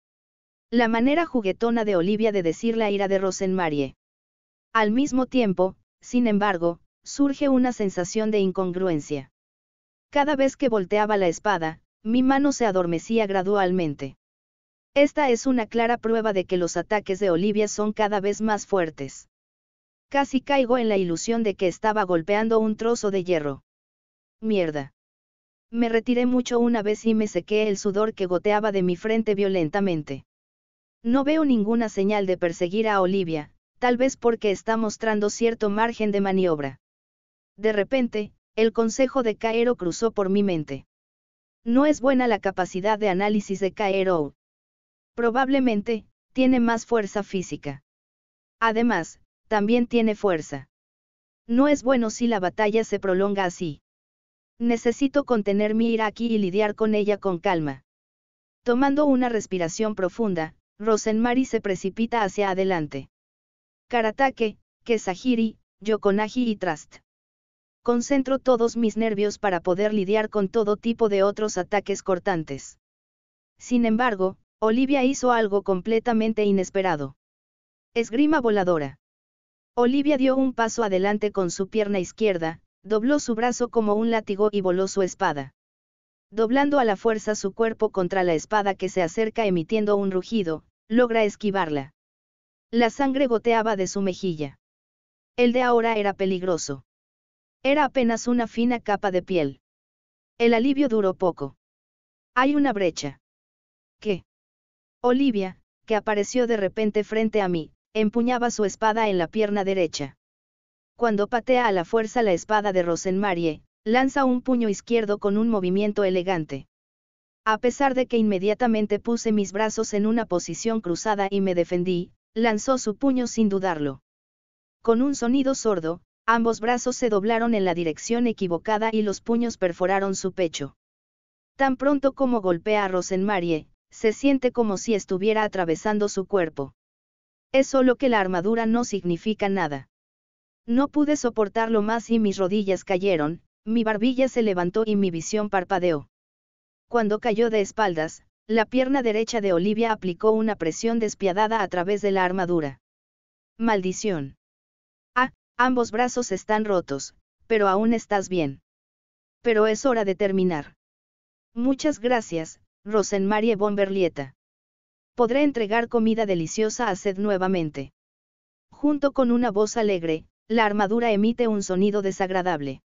La manera juguetona de Olivia de decir la ira de Rosenmarie. Al mismo tiempo, sin embargo, surge una sensación de incongruencia. Cada vez que volteaba la espada, mi mano se adormecía gradualmente. Esta es una clara prueba de que los ataques de Olivia son cada vez más fuertes. Casi caigo en la ilusión de que estaba golpeando un trozo de hierro. Mierda. Me retiré mucho una vez y me sequé el sudor que goteaba de mi frente violentamente. No veo ninguna señal de perseguir a Olivia, tal vez porque está mostrando cierto margen de maniobra. De repente, el consejo de Caero cruzó por mi mente. No es buena la capacidad de análisis de Caero. Probablemente, tiene más fuerza física. Además, también tiene fuerza. No es bueno si la batalla se prolonga así. Necesito contener mi ira aquí y lidiar con ella con calma. Tomando una respiración profunda, Rosenmari se precipita hacia adelante. Karatake, Kesahiri, Yokonagi y Trust. Concentro todos mis nervios para poder lidiar con todo tipo de otros ataques cortantes. Sin embargo, Olivia hizo algo completamente inesperado. Esgrima voladora. Olivia dio un paso adelante con su pierna izquierda, dobló su brazo como un látigo y voló su espada doblando a la fuerza su cuerpo contra la espada que se acerca emitiendo un rugido, logra esquivarla. La sangre goteaba de su mejilla. El de ahora era peligroso. Era apenas una fina capa de piel. El alivio duró poco. Hay una brecha. ¿Qué? Olivia, que apareció de repente frente a mí, empuñaba su espada en la pierna derecha. Cuando patea a la fuerza la espada de Rosenmarie, Lanza un puño izquierdo con un movimiento elegante. A pesar de que inmediatamente puse mis brazos en una posición cruzada y me defendí, lanzó su puño sin dudarlo. Con un sonido sordo, ambos brazos se doblaron en la dirección equivocada y los puños perforaron su pecho. Tan pronto como golpea a Rosenmarie, se siente como si estuviera atravesando su cuerpo. Es solo que la armadura no significa nada. No pude soportarlo más y mis rodillas cayeron, mi barbilla se levantó y mi visión parpadeó. Cuando cayó de espaldas, la pierna derecha de Olivia aplicó una presión despiadada a través de la armadura. Maldición. Ah, ambos brazos están rotos, pero aún estás bien. Pero es hora de terminar. Muchas gracias, Rosenmarie Bomberlieta. Podré entregar comida deliciosa a Sed nuevamente. Junto con una voz alegre, la armadura emite un sonido desagradable.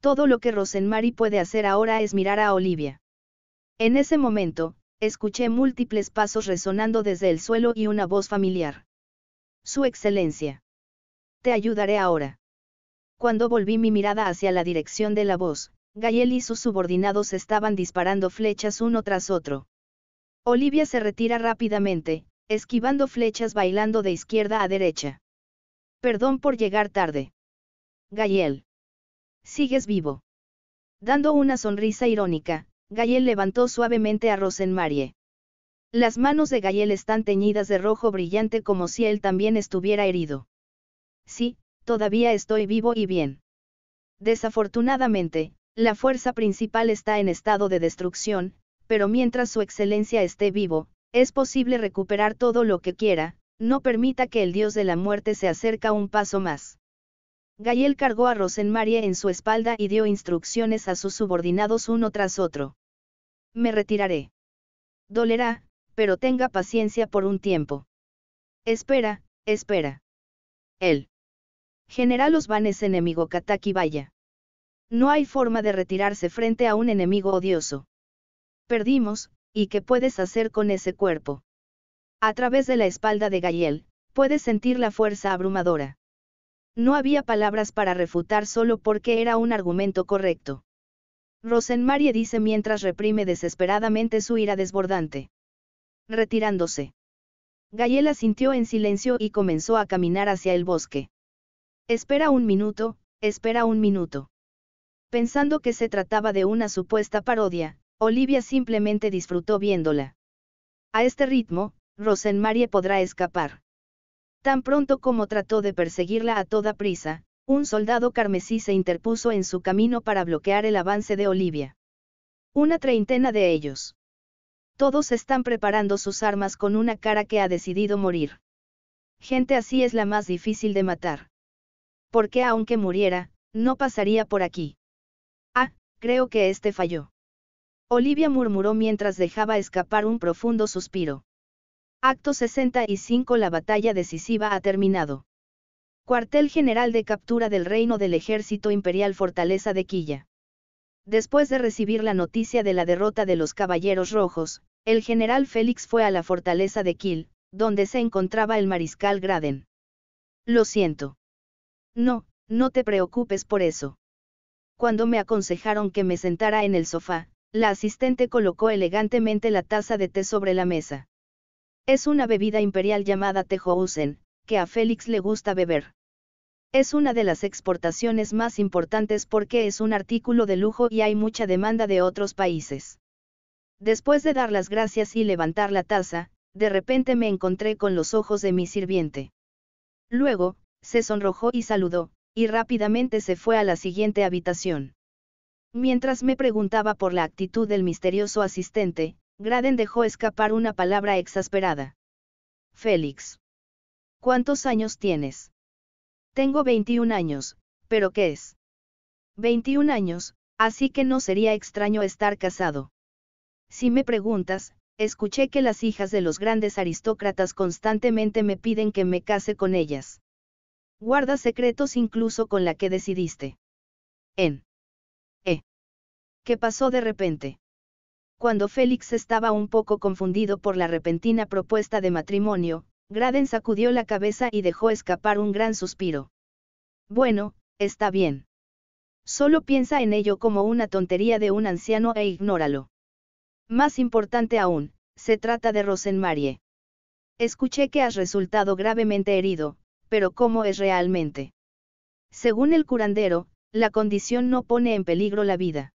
Todo lo que Rosenmary puede hacer ahora es mirar a Olivia. En ese momento, escuché múltiples pasos resonando desde el suelo y una voz familiar. Su excelencia. Te ayudaré ahora. Cuando volví mi mirada hacia la dirección de la voz, Gael y sus subordinados estaban disparando flechas uno tras otro. Olivia se retira rápidamente, esquivando flechas bailando de izquierda a derecha. Perdón por llegar tarde. Gael. Sigues vivo. Dando una sonrisa irónica, Gayel levantó suavemente a Rosenmarie. Las manos de Gayel están teñidas de rojo brillante como si él también estuviera herido. Sí, todavía estoy vivo y bien. Desafortunadamente, la fuerza principal está en estado de destrucción, pero mientras su excelencia esté vivo, es posible recuperar todo lo que quiera, no permita que el dios de la muerte se acerque un paso más. Gayel cargó a Rosenmarie en su espalda y dio instrucciones a sus subordinados uno tras otro. Me retiraré. Dolerá, pero tenga paciencia por un tiempo. Espera, espera. Él. General Osvanes enemigo Kataki vaya. No hay forma de retirarse frente a un enemigo odioso. Perdimos, ¿y qué puedes hacer con ese cuerpo? A través de la espalda de Gayel, puedes sentir la fuerza abrumadora. No había palabras para refutar solo porque era un argumento correcto. Rosenmarie dice mientras reprime desesperadamente su ira desbordante. Retirándose. Gayela sintió en silencio y comenzó a caminar hacia el bosque. Espera un minuto, espera un minuto. Pensando que se trataba de una supuesta parodia, Olivia simplemente disfrutó viéndola. A este ritmo, Rosenmarie podrá escapar. Tan pronto como trató de perseguirla a toda prisa, un soldado carmesí se interpuso en su camino para bloquear el avance de Olivia. Una treintena de ellos. Todos están preparando sus armas con una cara que ha decidido morir. Gente así es la más difícil de matar. Porque aunque muriera, no pasaría por aquí. Creo que este falló. Olivia murmuró mientras dejaba escapar un profundo suspiro. Acto 65 La batalla decisiva ha terminado. Cuartel General de Captura del Reino del Ejército Imperial Fortaleza de Quilla. Después de recibir la noticia de la derrota de los Caballeros Rojos, el general Félix fue a la fortaleza de Kiel, donde se encontraba el mariscal Graden. Lo siento. No, no te preocupes por eso. Cuando me aconsejaron que me sentara en el sofá, la asistente colocó elegantemente la taza de té sobre la mesa. Es una bebida imperial llamada Tejousen, que a Félix le gusta beber. Es una de las exportaciones más importantes porque es un artículo de lujo y hay mucha demanda de otros países. Después de dar las gracias y levantar la taza, de repente me encontré con los ojos de mi sirviente. Luego, se sonrojó y saludó, y rápidamente se fue a la siguiente habitación. Mientras me preguntaba por la actitud del misterioso asistente, Graden dejó escapar una palabra exasperada. Félix. ¿Cuántos años tienes? Tengo 21 años, pero ¿qué es? 21 años, así que no sería extraño estar casado. Si me preguntas, escuché que las hijas de los grandes aristócratas constantemente me piden que me case con ellas. Guarda secretos incluso con la que decidiste. En. Eh. ¿Qué pasó de repente? Cuando Félix estaba un poco confundido por la repentina propuesta de matrimonio, Graden sacudió la cabeza y dejó escapar un gran suspiro. Bueno, está bien. Solo piensa en ello como una tontería de un anciano e ignóralo. Más importante aún, se trata de Rosenmarie. Escuché que has resultado gravemente herido, pero ¿cómo es realmente? Según el curandero, la condición no pone en peligro la vida.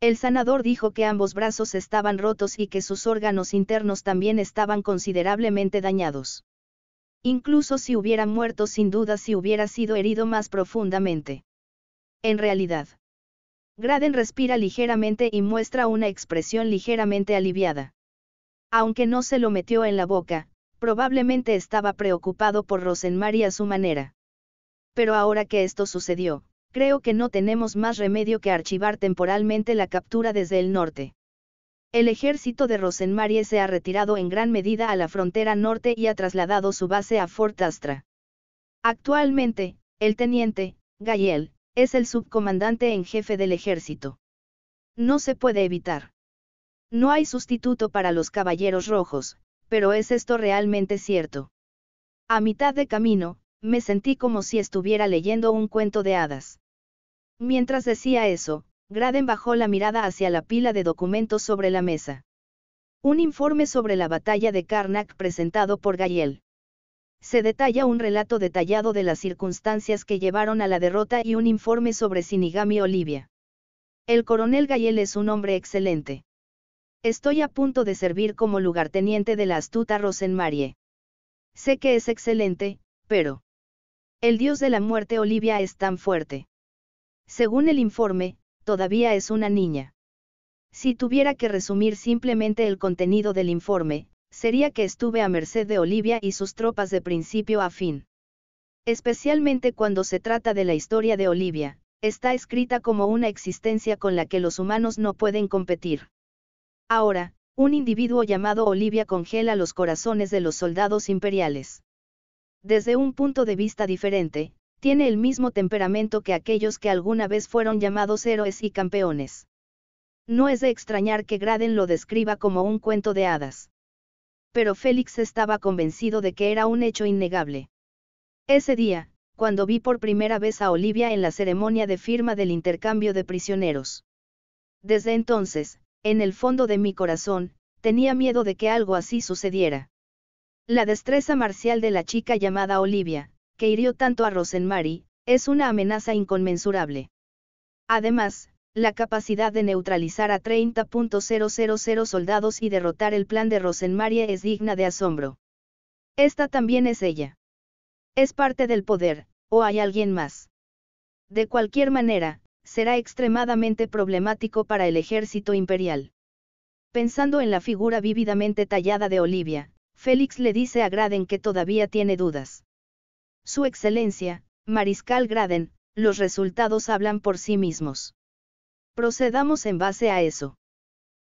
El sanador dijo que ambos brazos estaban rotos y que sus órganos internos también estaban considerablemente dañados. Incluso si hubiera muerto sin duda si hubiera sido herido más profundamente. En realidad. Graden respira ligeramente y muestra una expresión ligeramente aliviada. Aunque no se lo metió en la boca, probablemente estaba preocupado por Rosenmary a su manera. Pero ahora que esto sucedió, creo que no tenemos más remedio que archivar temporalmente la captura desde el norte. El ejército de Rosenmarie se ha retirado en gran medida a la frontera norte y ha trasladado su base a Fort Astra. Actualmente, el teniente, Gayel, es el subcomandante en jefe del ejército. No se puede evitar. No hay sustituto para los caballeros rojos, pero ¿es esto realmente cierto? A mitad de camino, me sentí como si estuviera leyendo un cuento de hadas. Mientras decía eso, Graden bajó la mirada hacia la pila de documentos sobre la mesa. Un informe sobre la batalla de Karnak presentado por Gayel. Se detalla un relato detallado de las circunstancias que llevaron a la derrota y un informe sobre Sinigami Olivia. El coronel Gayel es un hombre excelente. Estoy a punto de servir como lugarteniente de la astuta Rosenmarie. Sé que es excelente, pero... El dios de la muerte Olivia es tan fuerte. Según el informe, todavía es una niña. Si tuviera que resumir simplemente el contenido del informe, sería que estuve a merced de Olivia y sus tropas de principio a fin. Especialmente cuando se trata de la historia de Olivia, está escrita como una existencia con la que los humanos no pueden competir. Ahora, un individuo llamado Olivia congela los corazones de los soldados imperiales. Desde un punto de vista diferente, tiene el mismo temperamento que aquellos que alguna vez fueron llamados héroes y campeones. No es de extrañar que Graden lo describa como un cuento de hadas. Pero Félix estaba convencido de que era un hecho innegable. Ese día, cuando vi por primera vez a Olivia en la ceremonia de firma del intercambio de prisioneros. Desde entonces, en el fondo de mi corazón, tenía miedo de que algo así sucediera. La destreza marcial de la chica llamada Olivia, que hirió tanto a Rosemary, es una amenaza inconmensurable. Además, la capacidad de neutralizar a 30.000 soldados y derrotar el plan de Rosemary es digna de asombro. Esta también es ella. Es parte del poder, o hay alguien más. De cualquier manera, será extremadamente problemático para el ejército imperial. Pensando en la figura vívidamente tallada de Olivia, Félix le dice a Graden que todavía tiene dudas. Su excelencia, Mariscal Graden, los resultados hablan por sí mismos. Procedamos en base a eso.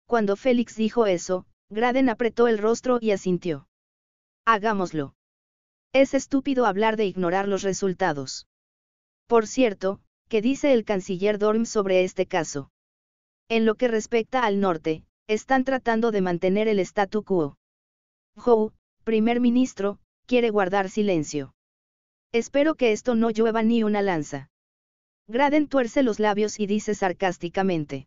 Cuando Félix dijo eso, Graden apretó el rostro y asintió. Hagámoslo. Es estúpido hablar de ignorar los resultados. Por cierto, ¿qué dice el canciller Dorm sobre este caso? En lo que respecta al norte, están tratando de mantener el statu quo. Howe, primer ministro, quiere guardar silencio. Espero que esto no llueva ni una lanza. Graden tuerce los labios y dice sarcásticamente.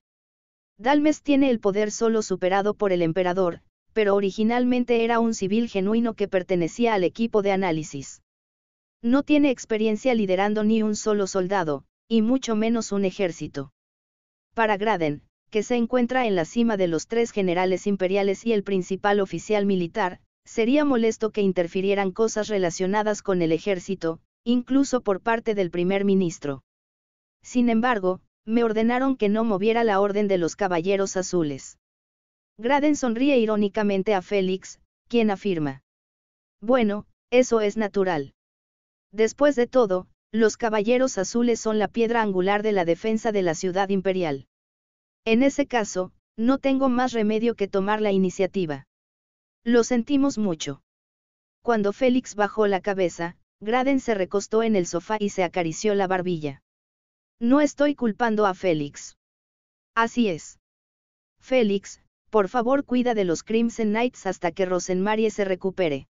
Dalmes tiene el poder solo superado por el emperador, pero originalmente era un civil genuino que pertenecía al equipo de análisis. No tiene experiencia liderando ni un solo soldado, y mucho menos un ejército. Para Graden, que se encuentra en la cima de los tres generales imperiales y el principal oficial militar, sería molesto que interfirieran cosas relacionadas con el ejército, incluso por parte del primer ministro. Sin embargo, me ordenaron que no moviera la orden de los caballeros azules. Graden sonríe irónicamente a Félix, quien afirma. Bueno, eso es natural. Después de todo, los caballeros azules son la piedra angular de la defensa de la ciudad imperial. En ese caso, no tengo más remedio que tomar la iniciativa. Lo sentimos mucho. Cuando Félix bajó la cabeza, Graden se recostó en el sofá y se acarició la barbilla. No estoy culpando a Félix. Así es. Félix, por favor cuida de los Crimson Knights hasta que Rosenmarie se recupere.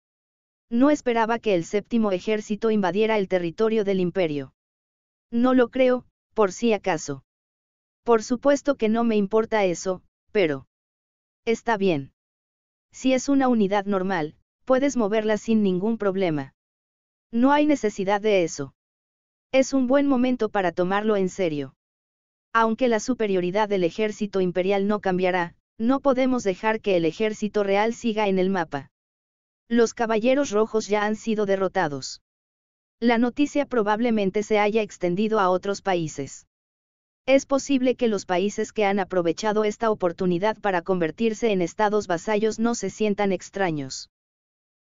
No esperaba que el séptimo ejército invadiera el territorio del imperio. No lo creo, por si acaso. Por supuesto que no me importa eso, pero... Está bien. Si es una unidad normal, puedes moverla sin ningún problema. No hay necesidad de eso. Es un buen momento para tomarlo en serio. Aunque la superioridad del ejército imperial no cambiará, no podemos dejar que el ejército real siga en el mapa. Los caballeros rojos ya han sido derrotados. La noticia probablemente se haya extendido a otros países. Es posible que los países que han aprovechado esta oportunidad para convertirse en estados vasallos no se sientan extraños.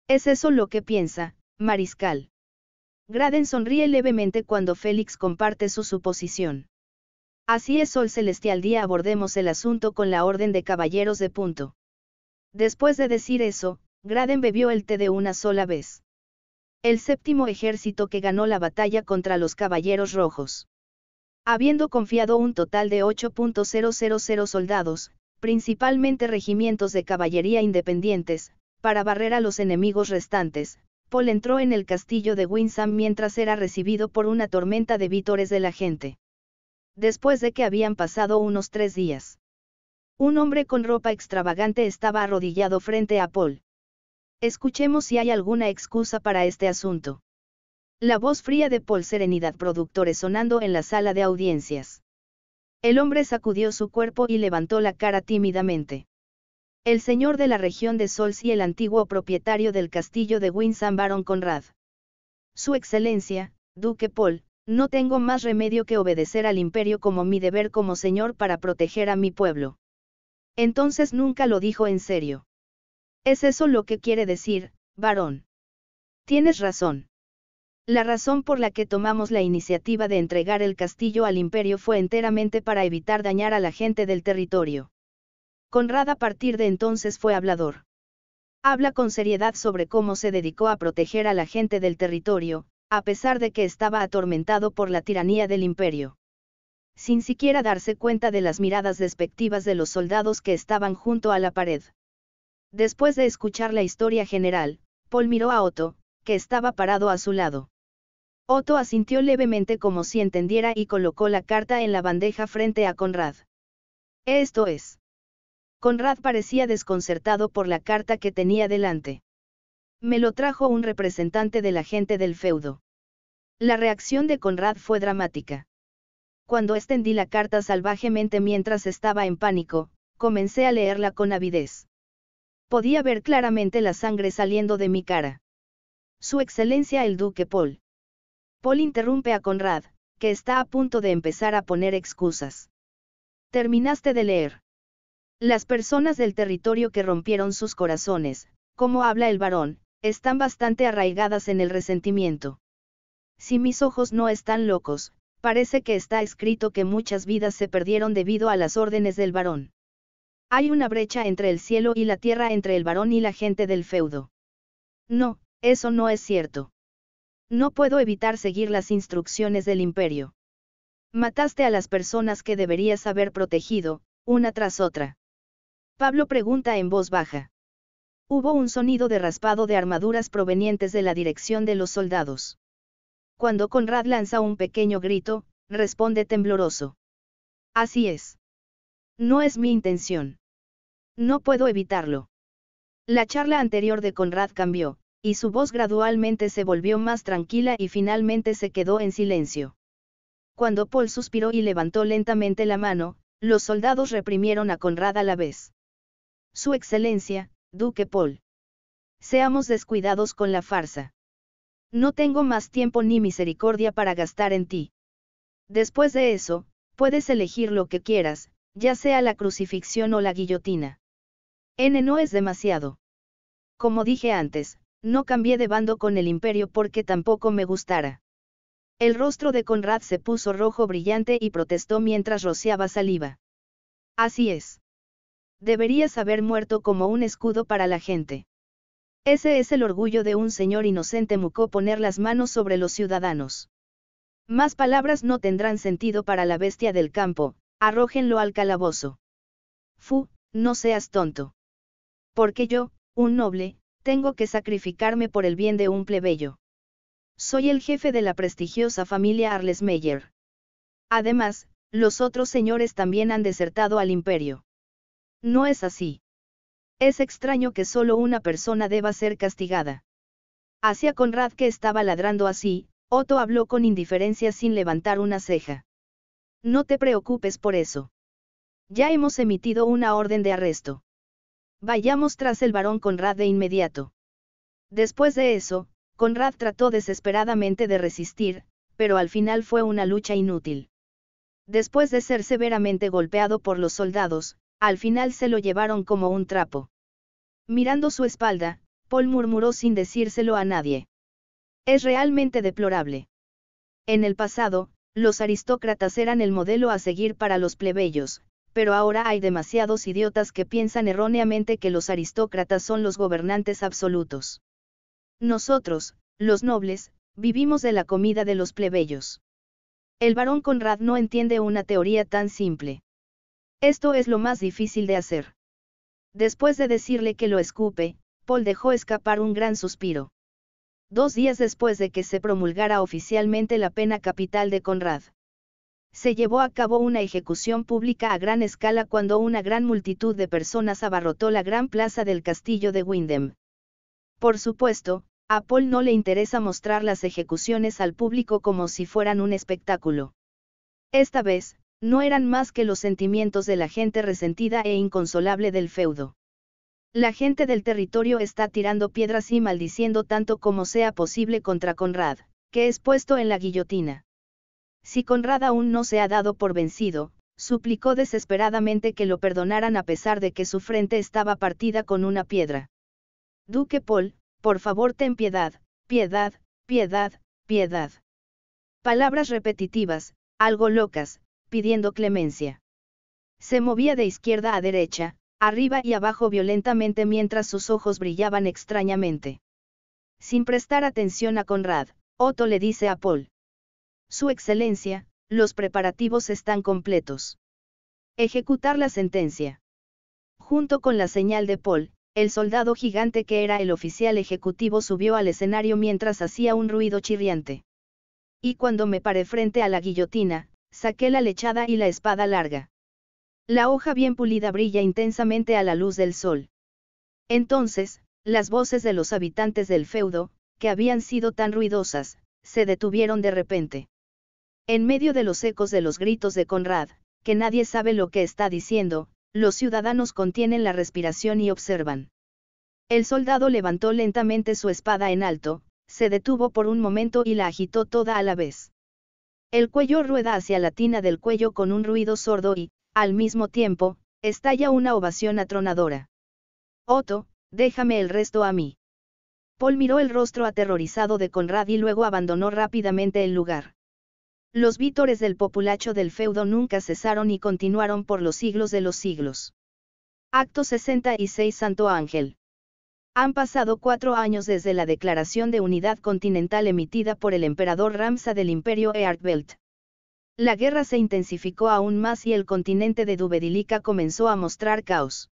¿Es eso lo que piensa, Mariscal? Graden sonríe levemente cuando Félix comparte su suposición. Así es Sol Celestial día abordemos el asunto con la orden de caballeros de punto. Después de decir eso, Graden bebió el té de una sola vez. El séptimo ejército que ganó la batalla contra los caballeros rojos. Habiendo confiado un total de 8.000 soldados, principalmente regimientos de caballería independientes, para barrer a los enemigos restantes, Paul entró en el castillo de Winsam mientras era recibido por una tormenta de vítores de la gente. Después de que habían pasado unos tres días. Un hombre con ropa extravagante estaba arrodillado frente a Paul. Escuchemos si hay alguna excusa para este asunto. La voz fría de Paul Serenidad Productores sonando en la sala de audiencias. El hombre sacudió su cuerpo y levantó la cara tímidamente. El señor de la región de Sols y el antiguo propietario del castillo de Winsam Baron Conrad. Su excelencia, Duque Paul, no tengo más remedio que obedecer al imperio como mi deber como señor para proteger a mi pueblo. Entonces nunca lo dijo en serio. ¿Es eso lo que quiere decir, varón? Tienes razón. La razón por la que tomamos la iniciativa de entregar el castillo al imperio fue enteramente para evitar dañar a la gente del territorio. Conrad a partir de entonces fue hablador. Habla con seriedad sobre cómo se dedicó a proteger a la gente del territorio, a pesar de que estaba atormentado por la tiranía del imperio. sin siquiera darse cuenta de las miradas despectivas de los soldados que estaban junto a la pared. Después de escuchar la historia general, Paul miró a Otto, que estaba parado a su lado. Otto asintió levemente como si entendiera y colocó la carta en la bandeja frente a Conrad. Esto es. Conrad parecía desconcertado por la carta que tenía delante. Me lo trajo un representante de la gente del feudo. La reacción de Conrad fue dramática. Cuando extendí la carta salvajemente mientras estaba en pánico, comencé a leerla con avidez. Podía ver claramente la sangre saliendo de mi cara. Su Excelencia el Duque Paul. Paul interrumpe a Conrad, que está a punto de empezar a poner excusas. Terminaste de leer. Las personas del territorio que rompieron sus corazones, como habla el varón, están bastante arraigadas en el resentimiento. Si mis ojos no están locos, parece que está escrito que muchas vidas se perdieron debido a las órdenes del varón. Hay una brecha entre el cielo y la tierra entre el varón y la gente del feudo. No, eso no es cierto. No puedo evitar seguir las instrucciones del imperio. Mataste a las personas que deberías haber protegido, una tras otra. Pablo pregunta en voz baja. Hubo un sonido de raspado de armaduras provenientes de la dirección de los soldados. Cuando Conrad lanza un pequeño grito, responde tembloroso. Así es. No es mi intención. No puedo evitarlo. La charla anterior de Conrad cambió, y su voz gradualmente se volvió más tranquila y finalmente se quedó en silencio. Cuando Paul suspiró y levantó lentamente la mano, los soldados reprimieron a Conrad a la vez. Su Excelencia, Duque Paul. Seamos descuidados con la farsa. No tengo más tiempo ni misericordia para gastar en ti. Después de eso, puedes elegir lo que quieras, ya sea la crucifixión o la guillotina. N no es demasiado. Como dije antes, no cambié de bando con el imperio porque tampoco me gustara. El rostro de Conrad se puso rojo brillante y protestó mientras rociaba saliva. Así es. Deberías haber muerto como un escudo para la gente. Ese es el orgullo de un señor inocente mucó poner las manos sobre los ciudadanos. Más palabras no tendrán sentido para la bestia del campo, arrójenlo al calabozo. Fu, no seas tonto. Porque yo, un noble, tengo que sacrificarme por el bien de un plebeyo. Soy el jefe de la prestigiosa familia Arlesmeyer. Además, los otros señores también han desertado al imperio. No es así. Es extraño que solo una persona deba ser castigada. Hacia Conrad que estaba ladrando así, Otto habló con indiferencia sin levantar una ceja. No te preocupes por eso. Ya hemos emitido una orden de arresto. Vayamos tras el varón Conrad de inmediato. Después de eso, Conrad trató desesperadamente de resistir, pero al final fue una lucha inútil. Después de ser severamente golpeado por los soldados, al final se lo llevaron como un trapo. Mirando su espalda, Paul murmuró sin decírselo a nadie. Es realmente deplorable. En el pasado, los aristócratas eran el modelo a seguir para los plebeyos, pero ahora hay demasiados idiotas que piensan erróneamente que los aristócratas son los gobernantes absolutos. Nosotros, los nobles, vivimos de la comida de los plebeyos. El barón Conrad no entiende una teoría tan simple. Esto es lo más difícil de hacer. Después de decirle que lo escupe, Paul dejó escapar un gran suspiro. Dos días después de que se promulgara oficialmente la pena capital de Conrad. Se llevó a cabo una ejecución pública a gran escala cuando una gran multitud de personas abarrotó la gran plaza del castillo de Windham. Por supuesto, a Paul no le interesa mostrar las ejecuciones al público como si fueran un espectáculo. Esta vez, no eran más que los sentimientos de la gente resentida e inconsolable del feudo. La gente del territorio está tirando piedras y maldiciendo tanto como sea posible contra Conrad, que es puesto en la guillotina. Si Conrad aún no se ha dado por vencido, suplicó desesperadamente que lo perdonaran a pesar de que su frente estaba partida con una piedra. Duque Paul, por favor ten piedad, piedad, piedad, piedad. Palabras repetitivas, algo locas, pidiendo clemencia. Se movía de izquierda a derecha, arriba y abajo violentamente mientras sus ojos brillaban extrañamente. Sin prestar atención a Conrad, Otto le dice a Paul. Su excelencia, los preparativos están completos. Ejecutar la sentencia. Junto con la señal de Paul, el soldado gigante que era el oficial ejecutivo subió al escenario mientras hacía un ruido chirriante. Y cuando me paré frente a la guillotina, saqué la lechada y la espada larga. La hoja bien pulida brilla intensamente a la luz del sol. Entonces, las voces de los habitantes del feudo, que habían sido tan ruidosas, se detuvieron de repente. En medio de los ecos de los gritos de Conrad, que nadie sabe lo que está diciendo, los ciudadanos contienen la respiración y observan. El soldado levantó lentamente su espada en alto, se detuvo por un momento y la agitó toda a la vez. El cuello rueda hacia la tina del cuello con un ruido sordo y, al mismo tiempo, estalla una ovación atronadora. Otto, déjame el resto a mí. Paul miró el rostro aterrorizado de Conrad y luego abandonó rápidamente el lugar. Los vítores del populacho del feudo nunca cesaron y continuaron por los siglos de los siglos. Acto 66 Santo Ángel. Han pasado cuatro años desde la declaración de unidad continental emitida por el emperador Ramsa del imperio Earthbelt. La guerra se intensificó aún más y el continente de Dubedilica comenzó a mostrar caos.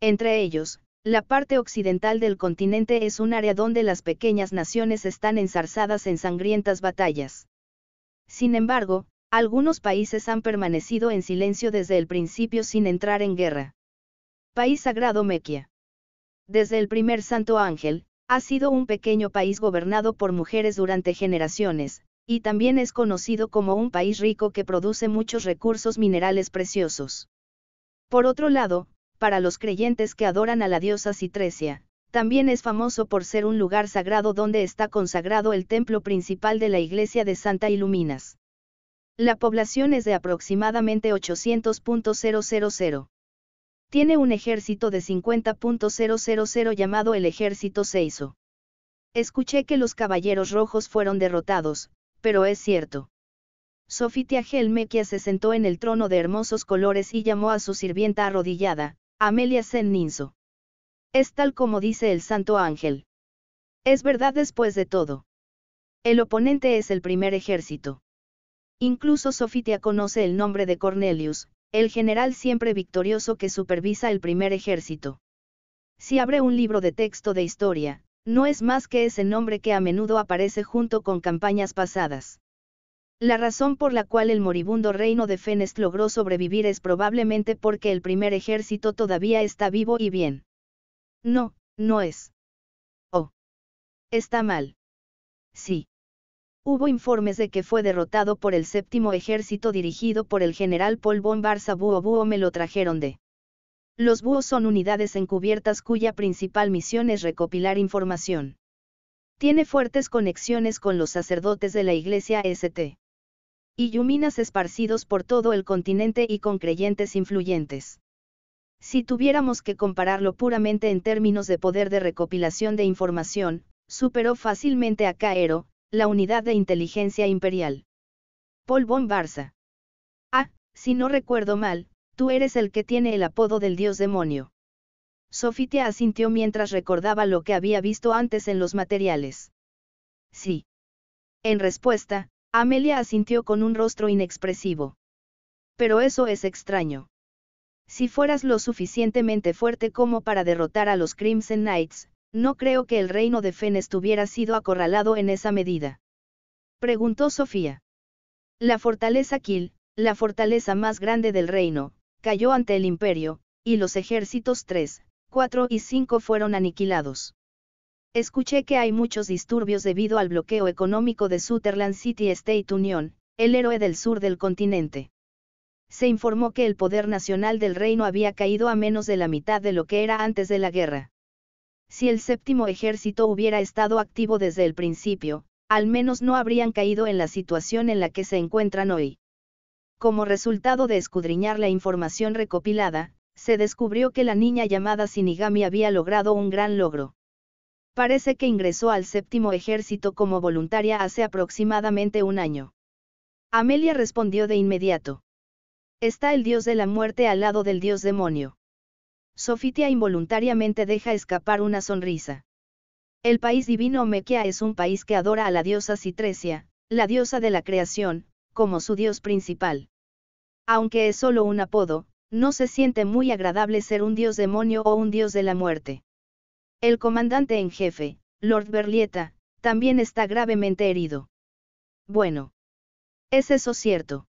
Entre ellos, la parte occidental del continente es un área donde las pequeñas naciones están enzarzadas en sangrientas batallas. Sin embargo, algunos países han permanecido en silencio desde el principio sin entrar en guerra. País Sagrado Mequia. Desde el primer Santo Ángel, ha sido un pequeño país gobernado por mujeres durante generaciones, y también es conocido como un país rico que produce muchos recursos minerales preciosos. Por otro lado, para los creyentes que adoran a la diosa Citresia, también es famoso por ser un lugar sagrado donde está consagrado el templo principal de la iglesia de Santa Iluminas. La población es de aproximadamente 800.000. Tiene un ejército de 50.000 llamado el ejército Seiso. Escuché que los caballeros rojos fueron derrotados, pero es cierto. Sofitia Gelmequia se sentó en el trono de hermosos colores y llamó a su sirvienta arrodillada, Amelia Sen Ninso. Es tal como dice el Santo Ángel. Es verdad después de todo. El oponente es el primer ejército. Incluso Sofitia conoce el nombre de Cornelius, el general siempre victorioso que supervisa el primer ejército. Si abre un libro de texto de historia, no es más que ese nombre que a menudo aparece junto con campañas pasadas. La razón por la cual el moribundo reino de Fenest logró sobrevivir es probablemente porque el primer ejército todavía está vivo y bien. No, no es. Oh. Está mal. Sí. Hubo informes de que fue derrotado por el séptimo ejército dirigido por el general Paul von Barsa Búho Búho me lo trajeron de. Los búhos son unidades encubiertas cuya principal misión es recopilar información. Tiene fuertes conexiones con los sacerdotes de la iglesia St. Y yuminas esparcidos por todo el continente y con creyentes influyentes. Si tuviéramos que compararlo puramente en términos de poder de recopilación de información, superó fácilmente a Caero, la unidad de inteligencia imperial. Paul von Barça. Ah, si no recuerdo mal, tú eres el que tiene el apodo del dios demonio. Sofitia asintió mientras recordaba lo que había visto antes en los materiales. Sí. En respuesta, Amelia asintió con un rostro inexpresivo. Pero eso es extraño. Si fueras lo suficientemente fuerte como para derrotar a los Crimson Knights, no creo que el reino de Fen estuviera sido acorralado en esa medida. Preguntó Sofía. La fortaleza Kill, la fortaleza más grande del reino, cayó ante el imperio, y los ejércitos 3, 4 y 5 fueron aniquilados. Escuché que hay muchos disturbios debido al bloqueo económico de Sutherland City State Union, el héroe del sur del continente se informó que el poder nacional del reino había caído a menos de la mitad de lo que era antes de la guerra. Si el séptimo ejército hubiera estado activo desde el principio, al menos no habrían caído en la situación en la que se encuentran hoy. Como resultado de escudriñar la información recopilada, se descubrió que la niña llamada Sinigami había logrado un gran logro. Parece que ingresó al séptimo ejército como voluntaria hace aproximadamente un año. Amelia respondió de inmediato. Está el dios de la muerte al lado del dios demonio. Sofitia involuntariamente deja escapar una sonrisa. El país divino Mequia es un país que adora a la diosa Citresia, la diosa de la creación, como su dios principal. Aunque es solo un apodo, no se siente muy agradable ser un dios demonio o un dios de la muerte. El comandante en jefe, Lord Berlieta, también está gravemente herido. Bueno. ¿Es eso cierto?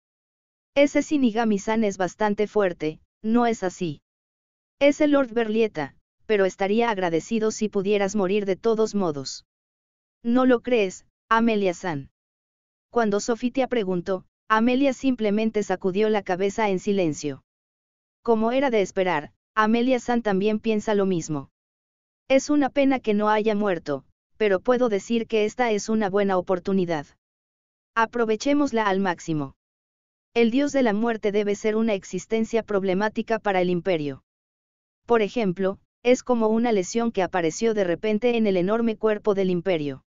Ese Shinigami-san es bastante fuerte, ¿no es así? Es el Lord Berlieta, pero estaría agradecido si pudieras morir de todos modos. ¿No lo crees, Amelia-san? Cuando Sofitia preguntó, Amelia simplemente sacudió la cabeza en silencio. Como era de esperar, Amelia San también piensa lo mismo. Es una pena que no haya muerto, pero puedo decir que esta es una buena oportunidad. Aprovechémosla al máximo. El dios de la muerte debe ser una existencia problemática para el imperio. Por ejemplo, es como una lesión que apareció de repente en el enorme cuerpo del imperio.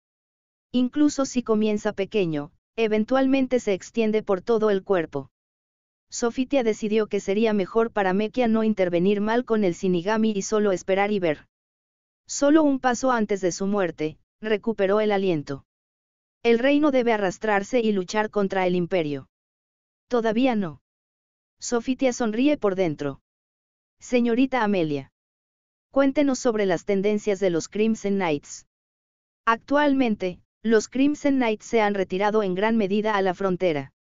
Incluso si comienza pequeño, eventualmente se extiende por todo el cuerpo. Sofitia decidió que sería mejor para Mekia no intervenir mal con el Shinigami y solo esperar y ver. Solo un paso antes de su muerte, recuperó el aliento. El reino debe arrastrarse y luchar contra el imperio. Todavía no. Sofitia sonríe por dentro. Señorita Amelia. Cuéntenos sobre las tendencias de los Crimson Knights. Actualmente, los Crimson Knights se han retirado en gran medida a la frontera.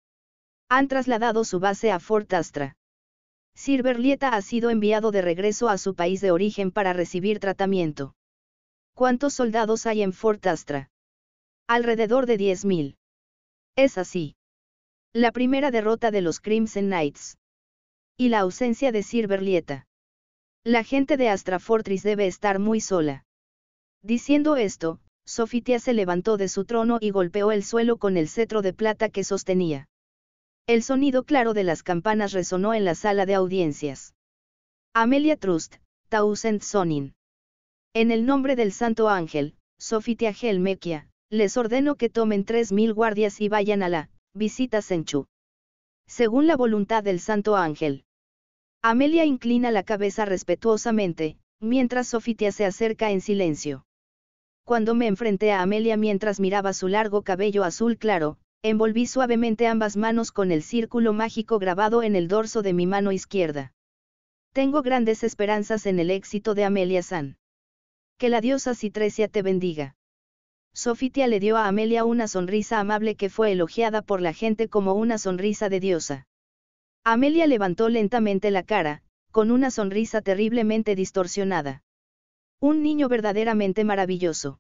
Han trasladado su base a Fort Astra. Sir Berlieta ha sido enviado de regreso a su país de origen para recibir tratamiento. ¿Cuántos soldados hay en Fort Astra? Alrededor de 10.000. Es así. La primera derrota de los Crimson Knights. Y la ausencia de Sir Berlieta. La gente de Astra Fortress debe estar muy sola. Diciendo esto, Sofitia se levantó de su trono y golpeó el suelo con el cetro de plata que sostenía. El sonido claro de las campanas resonó en la sala de audiencias. Amelia Trust, Tausend Sonin. En el nombre del Santo Ángel, Sofitia Helmekia, les ordeno que tomen tres mil guardias y vayan a la visita Senchu. Según la voluntad del Santo Ángel. Amelia inclina la cabeza respetuosamente, mientras Sofitia se acerca en silencio. Cuando me enfrenté a Amelia mientras miraba su largo cabello azul claro, Envolví suavemente ambas manos con el círculo mágico grabado en el dorso de mi mano izquierda. Tengo grandes esperanzas en el éxito de Amelia San. Que la diosa Citresia te bendiga. Sofitia le dio a Amelia una sonrisa amable que fue elogiada por la gente como una sonrisa de diosa. Amelia levantó lentamente la cara, con una sonrisa terriblemente distorsionada. Un niño verdaderamente maravilloso.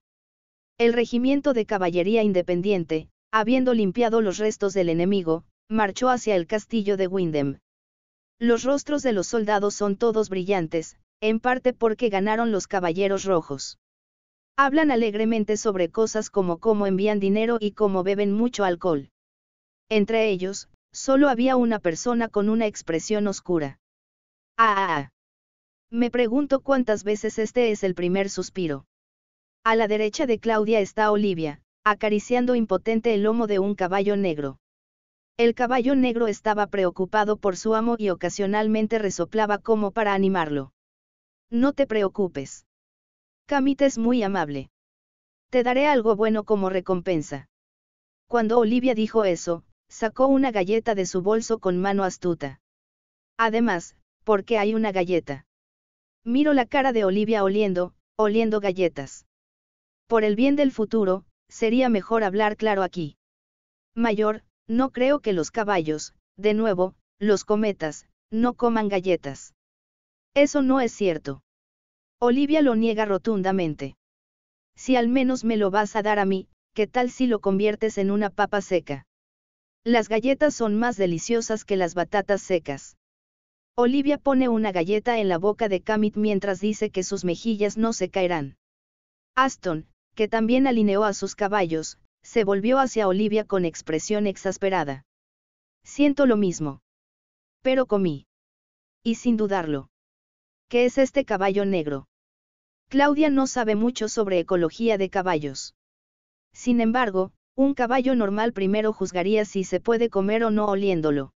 El regimiento de caballería independiente, habiendo limpiado los restos del enemigo, marchó hacia el castillo de Windham. Los rostros de los soldados son todos brillantes, en parte porque ganaron los caballeros rojos. Hablan alegremente sobre cosas como cómo envían dinero y cómo beben mucho alcohol. Entre ellos, solo había una persona con una expresión oscura. Ah, ah, ah. Me pregunto cuántas veces este es el primer suspiro. A la derecha de Claudia está Olivia, acariciando impotente el lomo de un caballo negro. El caballo negro estaba preocupado por su amo y ocasionalmente resoplaba como para animarlo. No te preocupes. Camit es muy amable. Te daré algo bueno como recompensa. Cuando Olivia dijo eso, sacó una galleta de su bolso con mano astuta. Además, ¿por qué hay una galleta? Miro la cara de Olivia oliendo, oliendo galletas. Por el bien del futuro, sería mejor hablar claro aquí. Mayor, no creo que los caballos, de nuevo, los cometas, no coman galletas. Eso no es cierto. Olivia lo niega rotundamente. Si al menos me lo vas a dar a mí, ¿qué tal si lo conviertes en una papa seca? Las galletas son más deliciosas que las batatas secas. Olivia pone una galleta en la boca de Camit mientras dice que sus mejillas no se caerán. Aston, que también alineó a sus caballos, se volvió hacia Olivia con expresión exasperada. Siento lo mismo. Pero comí. Y sin dudarlo. ¿Qué es este caballo negro? Claudia no sabe mucho sobre ecología de caballos. Sin embargo, un caballo normal primero juzgaría si se puede comer o no oliéndolo.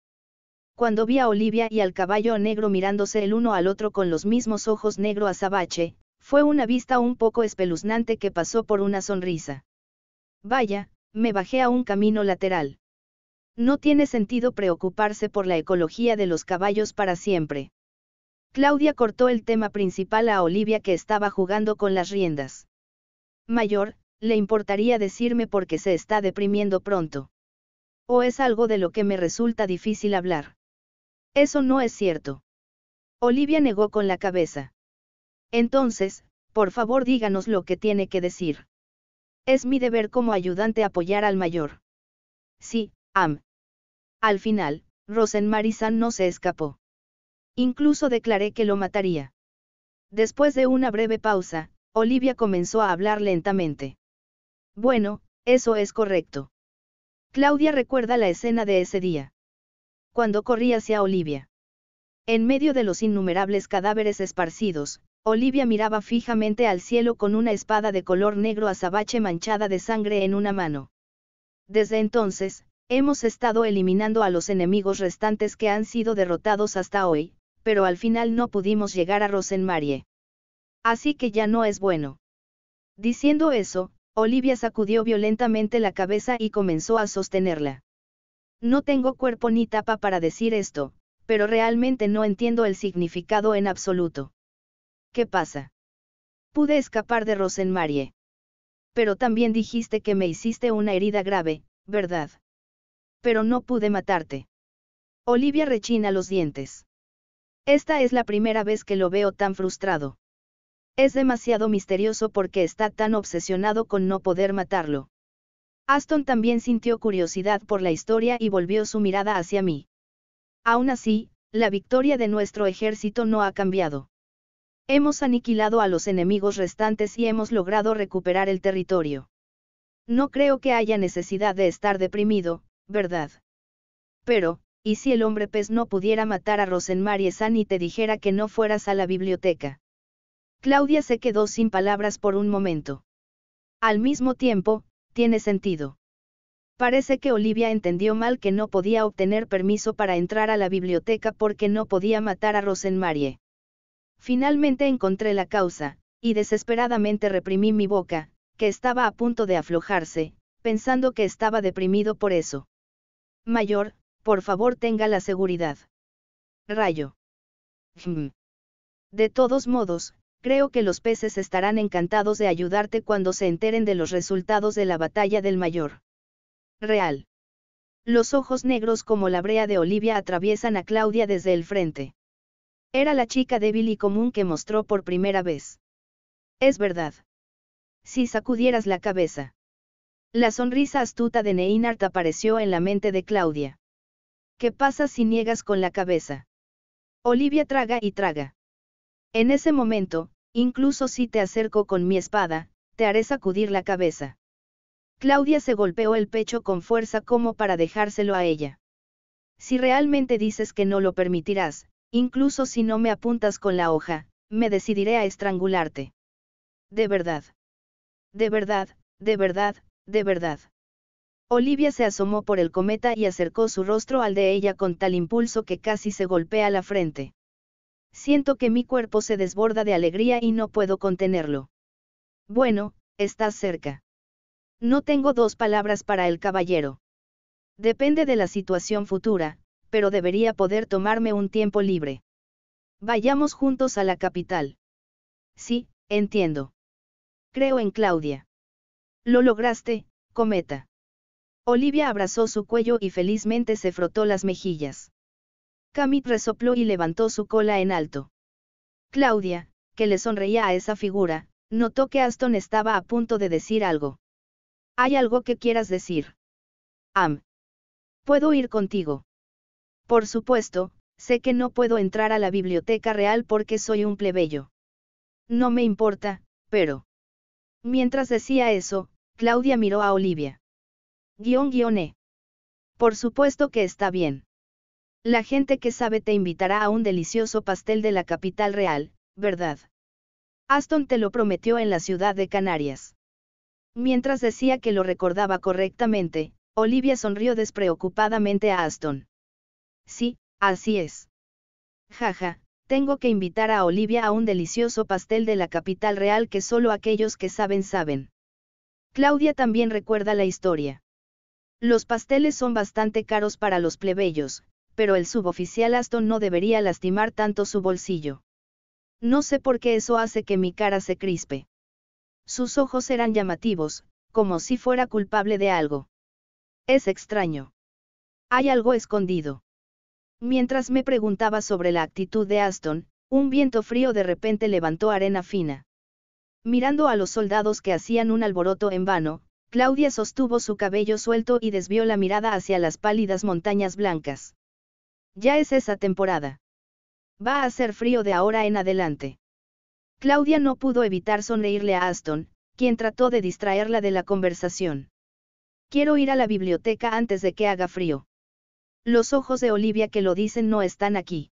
Cuando vi a Olivia y al caballo negro mirándose el uno al otro con los mismos ojos negro azabache, fue una vista un poco espeluznante que pasó por una sonrisa. Vaya, me bajé a un camino lateral. No tiene sentido preocuparse por la ecología de los caballos para siempre. Claudia cortó el tema principal a Olivia que estaba jugando con las riendas. Mayor, ¿le importaría decirme por qué se está deprimiendo pronto? ¿O es algo de lo que me resulta difícil hablar? Eso no es cierto. Olivia negó con la cabeza. Entonces, por favor díganos lo que tiene que decir. Es mi deber como ayudante apoyar al mayor. Sí, am. Al final, Rosenmarisan no se escapó. Incluso declaré que lo mataría. Después de una breve pausa, Olivia comenzó a hablar lentamente. Bueno, eso es correcto. Claudia recuerda la escena de ese día. Cuando corrí hacia Olivia. En medio de los innumerables cadáveres esparcidos, Olivia miraba fijamente al cielo con una espada de color negro azabache manchada de sangre en una mano. Desde entonces, hemos estado eliminando a los enemigos restantes que han sido derrotados hasta hoy, pero al final no pudimos llegar a Rosenmarie. Así que ya no es bueno. Diciendo eso, Olivia sacudió violentamente la cabeza y comenzó a sostenerla. No tengo cuerpo ni tapa para decir esto, pero realmente no entiendo el significado en absoluto. ¿Qué pasa? Pude escapar de Rosenmarie. Pero también dijiste que me hiciste una herida grave, ¿verdad? Pero no pude matarte. Olivia rechina los dientes. Esta es la primera vez que lo veo tan frustrado. Es demasiado misterioso porque está tan obsesionado con no poder matarlo. Aston también sintió curiosidad por la historia y volvió su mirada hacia mí. Aún así, la victoria de nuestro ejército no ha cambiado. Hemos aniquilado a los enemigos restantes y hemos logrado recuperar el territorio. No creo que haya necesidad de estar deprimido, ¿verdad? Pero, ¿y si el hombre pez no pudiera matar a Rosenmarie San y te dijera que no fueras a la biblioteca? Claudia se quedó sin palabras por un momento. Al mismo tiempo, tiene sentido. Parece que Olivia entendió mal que no podía obtener permiso para entrar a la biblioteca porque no podía matar a Rosenmarie. Finalmente encontré la causa, y desesperadamente reprimí mi boca, que estaba a punto de aflojarse, pensando que estaba deprimido por eso. Mayor, por favor tenga la seguridad. Rayo. De todos modos, creo que los peces estarán encantados de ayudarte cuando se enteren de los resultados de la batalla del mayor. Real. Los ojos negros como la brea de Olivia atraviesan a Claudia desde el frente. Era la chica débil y común que mostró por primera vez. Es verdad. Si sacudieras la cabeza. La sonrisa astuta de Neinart apareció en la mente de Claudia. ¿Qué pasa si niegas con la cabeza? Olivia traga y traga. En ese momento, incluso si te acerco con mi espada, te haré sacudir la cabeza. Claudia se golpeó el pecho con fuerza como para dejárselo a ella. Si realmente dices que no lo permitirás, incluso si no me apuntas con la hoja, me decidiré a estrangularte. De verdad. De verdad, de verdad, de verdad. Olivia se asomó por el cometa y acercó su rostro al de ella con tal impulso que casi se golpea la frente. Siento que mi cuerpo se desborda de alegría y no puedo contenerlo. Bueno, estás cerca. No tengo dos palabras para el caballero. Depende de la situación futura, pero debería poder tomarme un tiempo libre. Vayamos juntos a la capital. Sí, entiendo. Creo en Claudia. Lo lograste, cometa. Olivia abrazó su cuello y felizmente se frotó las mejillas. Camit resopló y levantó su cola en alto. Claudia, que le sonreía a esa figura, notó que Aston estaba a punto de decir algo. ¿Hay algo que quieras decir? Am. ¿Puedo ir contigo? Por supuesto, sé que no puedo entrar a la biblioteca real porque soy un plebeyo. No me importa, pero... Mientras decía eso, Claudia miró a Olivia. Guión guioné. Por supuesto que está bien. La gente que sabe te invitará a un delicioso pastel de la capital real, ¿verdad? Aston te lo prometió en la ciudad de Canarias. Mientras decía que lo recordaba correctamente, Olivia sonrió despreocupadamente a Aston. Sí, así es. Jaja, tengo que invitar a Olivia a un delicioso pastel de la capital real que solo aquellos que saben saben. Claudia también recuerda la historia. Los pasteles son bastante caros para los plebeyos, pero el suboficial Aston no debería lastimar tanto su bolsillo. No sé por qué eso hace que mi cara se crispe. Sus ojos eran llamativos, como si fuera culpable de algo. Es extraño. Hay algo escondido. Mientras me preguntaba sobre la actitud de Aston, un viento frío de repente levantó arena fina. Mirando a los soldados que hacían un alboroto en vano, Claudia sostuvo su cabello suelto y desvió la mirada hacia las pálidas montañas blancas. Ya es esa temporada. Va a hacer frío de ahora en adelante. Claudia no pudo evitar sonreírle a Aston, quien trató de distraerla de la conversación. Quiero ir a la biblioteca antes de que haga frío. Los ojos de Olivia que lo dicen no están aquí.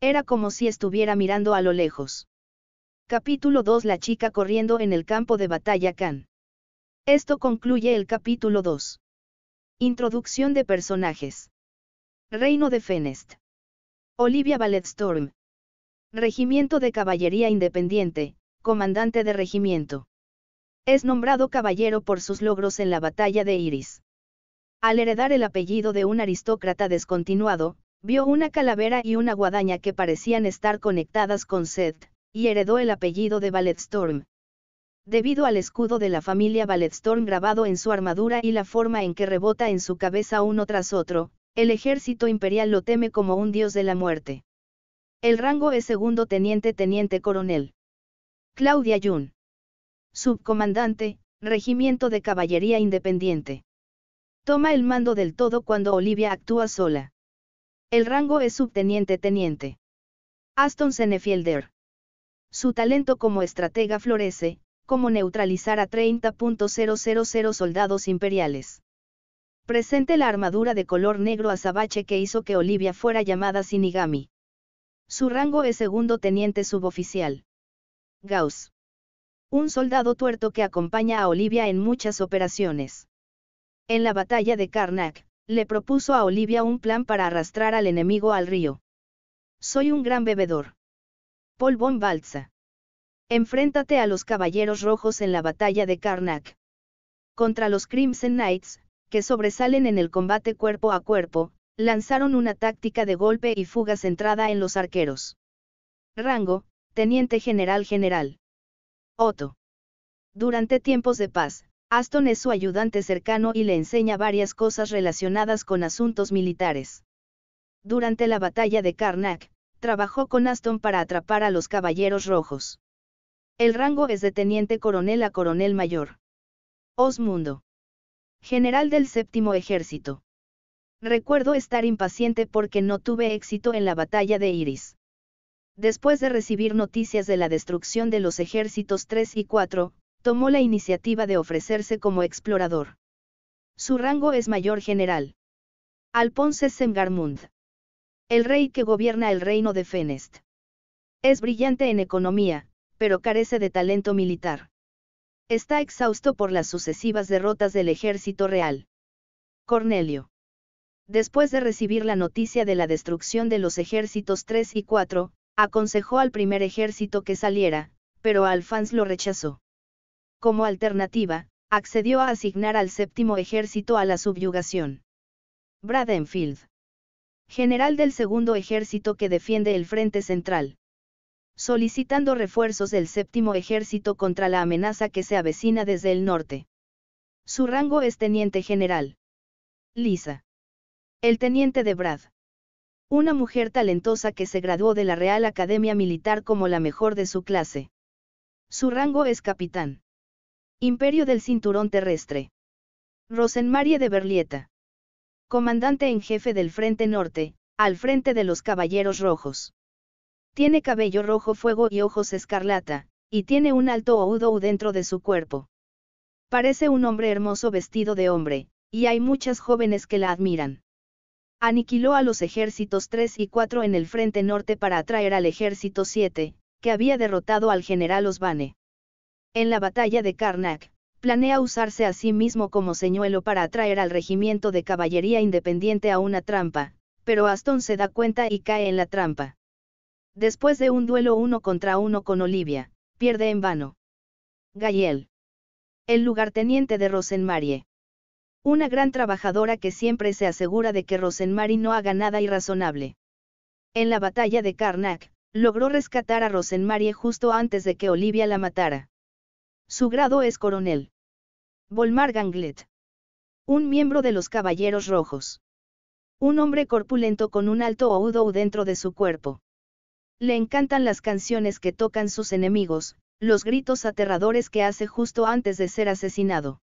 Era como si estuviera mirando a lo lejos. Capítulo 2 La chica corriendo en el campo de batalla Khan. Esto concluye el capítulo 2. Introducción de personajes. Reino de Fenest. Olivia Balletstorm. Regimiento de Caballería Independiente, comandante de regimiento. Es nombrado caballero por sus logros en la batalla de Iris. Al heredar el apellido de un aristócrata descontinuado, vio una calavera y una guadaña que parecían estar conectadas con Seth, y heredó el apellido de Balletstorm, debido al escudo de la familia Balletstorm grabado en su armadura y la forma en que rebota en su cabeza uno tras otro, el ejército imperial lo teme como un dios de la muerte. El rango es segundo teniente teniente coronel. Claudia Jun. Subcomandante, Regimiento de Caballería Independiente. Toma el mando del todo cuando Olivia actúa sola. El rango es subteniente teniente. Aston Senefielder. Su talento como estratega florece, cómo neutralizar a 30.000 soldados imperiales. Presente la armadura de color negro azabache que hizo que Olivia fuera llamada Sinigami. Su rango es segundo teniente suboficial. Gauss. Un soldado tuerto que acompaña a Olivia en muchas operaciones. En la batalla de Karnak, le propuso a Olivia un plan para arrastrar al enemigo al río. Soy un gran bebedor. Paul von Balza. Enfréntate a los Caballeros Rojos en la batalla de Karnak. Contra los Crimson Knights, que sobresalen en el combate cuerpo a cuerpo, lanzaron una táctica de golpe y fuga centrada en los arqueros. Rango, Teniente General General. Otto. Durante tiempos de paz, Aston es su ayudante cercano y le enseña varias cosas relacionadas con asuntos militares. Durante la batalla de Karnak, trabajó con Aston para atrapar a los Caballeros Rojos. El rango es de teniente coronel a coronel mayor. Osmundo. General del séptimo ejército. Recuerdo estar impaciente porque no tuve éxito en la batalla de Iris. Después de recibir noticias de la destrucción de los ejércitos 3 y 4, tomó la iniciativa de ofrecerse como explorador. Su rango es mayor general. Alponce Semgarmund. El rey que gobierna el reino de Fenest. Es brillante en economía, pero carece de talento militar. Está exhausto por las sucesivas derrotas del ejército real. Cornelio. Después de recibir la noticia de la destrucción de los ejércitos 3 y 4, aconsejó al primer ejército que saliera, pero Alfans lo rechazó. Como alternativa, accedió a asignar al séptimo ejército a la subyugación. Bradenfield. General del segundo ejército que defiende el frente central solicitando refuerzos del séptimo ejército contra la amenaza que se avecina desde el norte. Su rango es teniente general. Lisa. El teniente de Brad. Una mujer talentosa que se graduó de la Real Academia Militar como la mejor de su clase. Su rango es capitán. Imperio del Cinturón Terrestre. Rosenmarie de Berlieta. Comandante en jefe del Frente Norte, al frente de los Caballeros Rojos. Tiene cabello rojo fuego y ojos escarlata, y tiene un alto oudo dentro de su cuerpo. Parece un hombre hermoso vestido de hombre, y hay muchas jóvenes que la admiran. Aniquiló a los ejércitos 3 y 4 en el frente norte para atraer al ejército 7, que había derrotado al general Osbane. En la batalla de Karnak, planea usarse a sí mismo como señuelo para atraer al regimiento de caballería independiente a una trampa, pero Aston se da cuenta y cae en la trampa. Después de un duelo uno contra uno con Olivia, pierde en vano. Gayel. El lugarteniente de Rosenmarie. Una gran trabajadora que siempre se asegura de que Rosenmary no haga nada irrazonable. En la batalla de Karnak, logró rescatar a Rosenmarie justo antes de que Olivia la matara. Su grado es coronel. Volmar Ganglet. Un miembro de los Caballeros Rojos. Un hombre corpulento con un alto oudo dentro de su cuerpo. Le encantan las canciones que tocan sus enemigos, los gritos aterradores que hace justo antes de ser asesinado.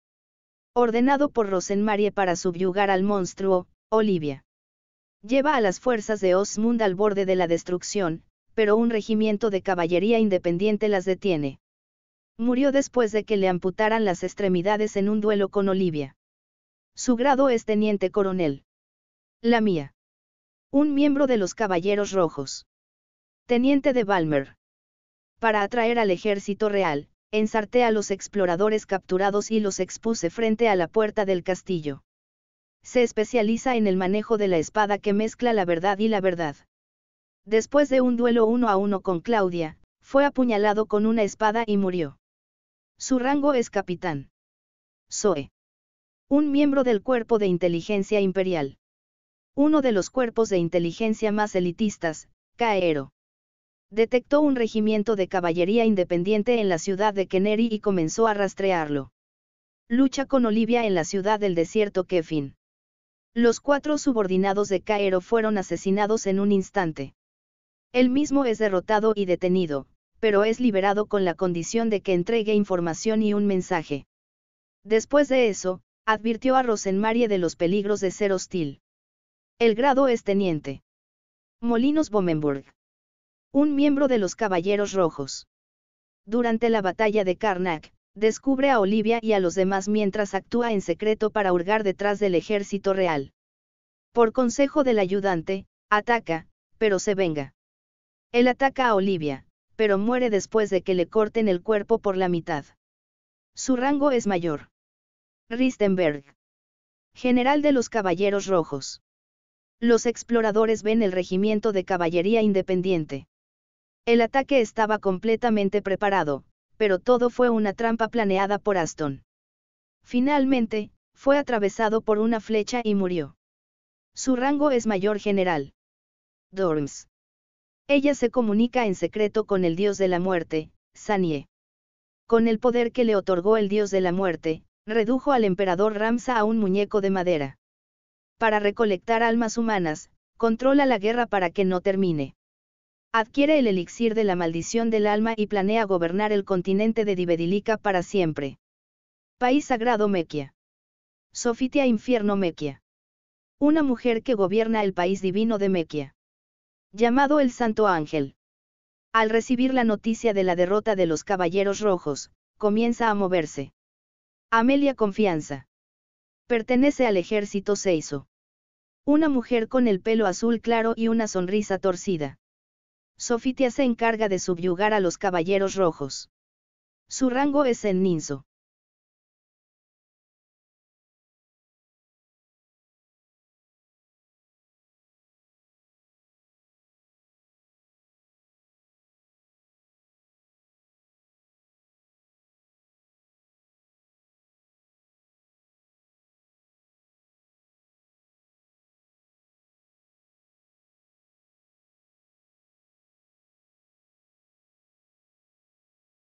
Ordenado por Rosenmarie para subyugar al monstruo, Olivia. Lleva a las fuerzas de Osmund al borde de la destrucción, pero un regimiento de caballería independiente las detiene. Murió después de que le amputaran las extremidades en un duelo con Olivia. Su grado es teniente coronel. La mía. Un miembro de los Caballeros Rojos. Teniente de Balmer. Para atraer al ejército real, ensarté a los exploradores capturados y los expuse frente a la puerta del castillo. Se especializa en el manejo de la espada que mezcla la verdad y la verdad. Después de un duelo uno a uno con Claudia, fue apuñalado con una espada y murió. Su rango es capitán. Zoe. Un miembro del cuerpo de inteligencia imperial. Uno de los cuerpos de inteligencia más elitistas, Caero. Detectó un regimiento de caballería independiente en la ciudad de Keneri y comenzó a rastrearlo. Lucha con Olivia en la ciudad del desierto Kefin. Los cuatro subordinados de Caero fueron asesinados en un instante. Él mismo es derrotado y detenido, pero es liberado con la condición de que entregue información y un mensaje. Después de eso, advirtió a Rosenmarie de los peligros de ser hostil. El grado es teniente. Molinos Bomenburg. Un miembro de los Caballeros Rojos. Durante la batalla de Karnak, descubre a Olivia y a los demás mientras actúa en secreto para hurgar detrás del ejército real. Por consejo del ayudante, ataca, pero se venga. Él ataca a Olivia, pero muere después de que le corten el cuerpo por la mitad. Su rango es mayor. Ristenberg. General de los Caballeros Rojos. Los exploradores ven el regimiento de caballería independiente. El ataque estaba completamente preparado, pero todo fue una trampa planeada por Aston. Finalmente, fue atravesado por una flecha y murió. Su rango es mayor general. Dorms. Ella se comunica en secreto con el dios de la muerte, Sanie. Con el poder que le otorgó el dios de la muerte, redujo al emperador Ramsa a un muñeco de madera. Para recolectar almas humanas, controla la guerra para que no termine. Adquiere el elixir de la maldición del alma y planea gobernar el continente de Dibedilica para siempre. País Sagrado Mequia. Sofitia Infierno Mequia. Una mujer que gobierna el país divino de Mequia. Llamado el Santo Ángel. Al recibir la noticia de la derrota de los Caballeros Rojos, comienza a moverse. Amelia Confianza. Pertenece al ejército Seiso. Una mujer con el pelo azul claro y una sonrisa torcida. Sofitia se encarga de subyugar a los caballeros rojos. Su rango es en Ninso.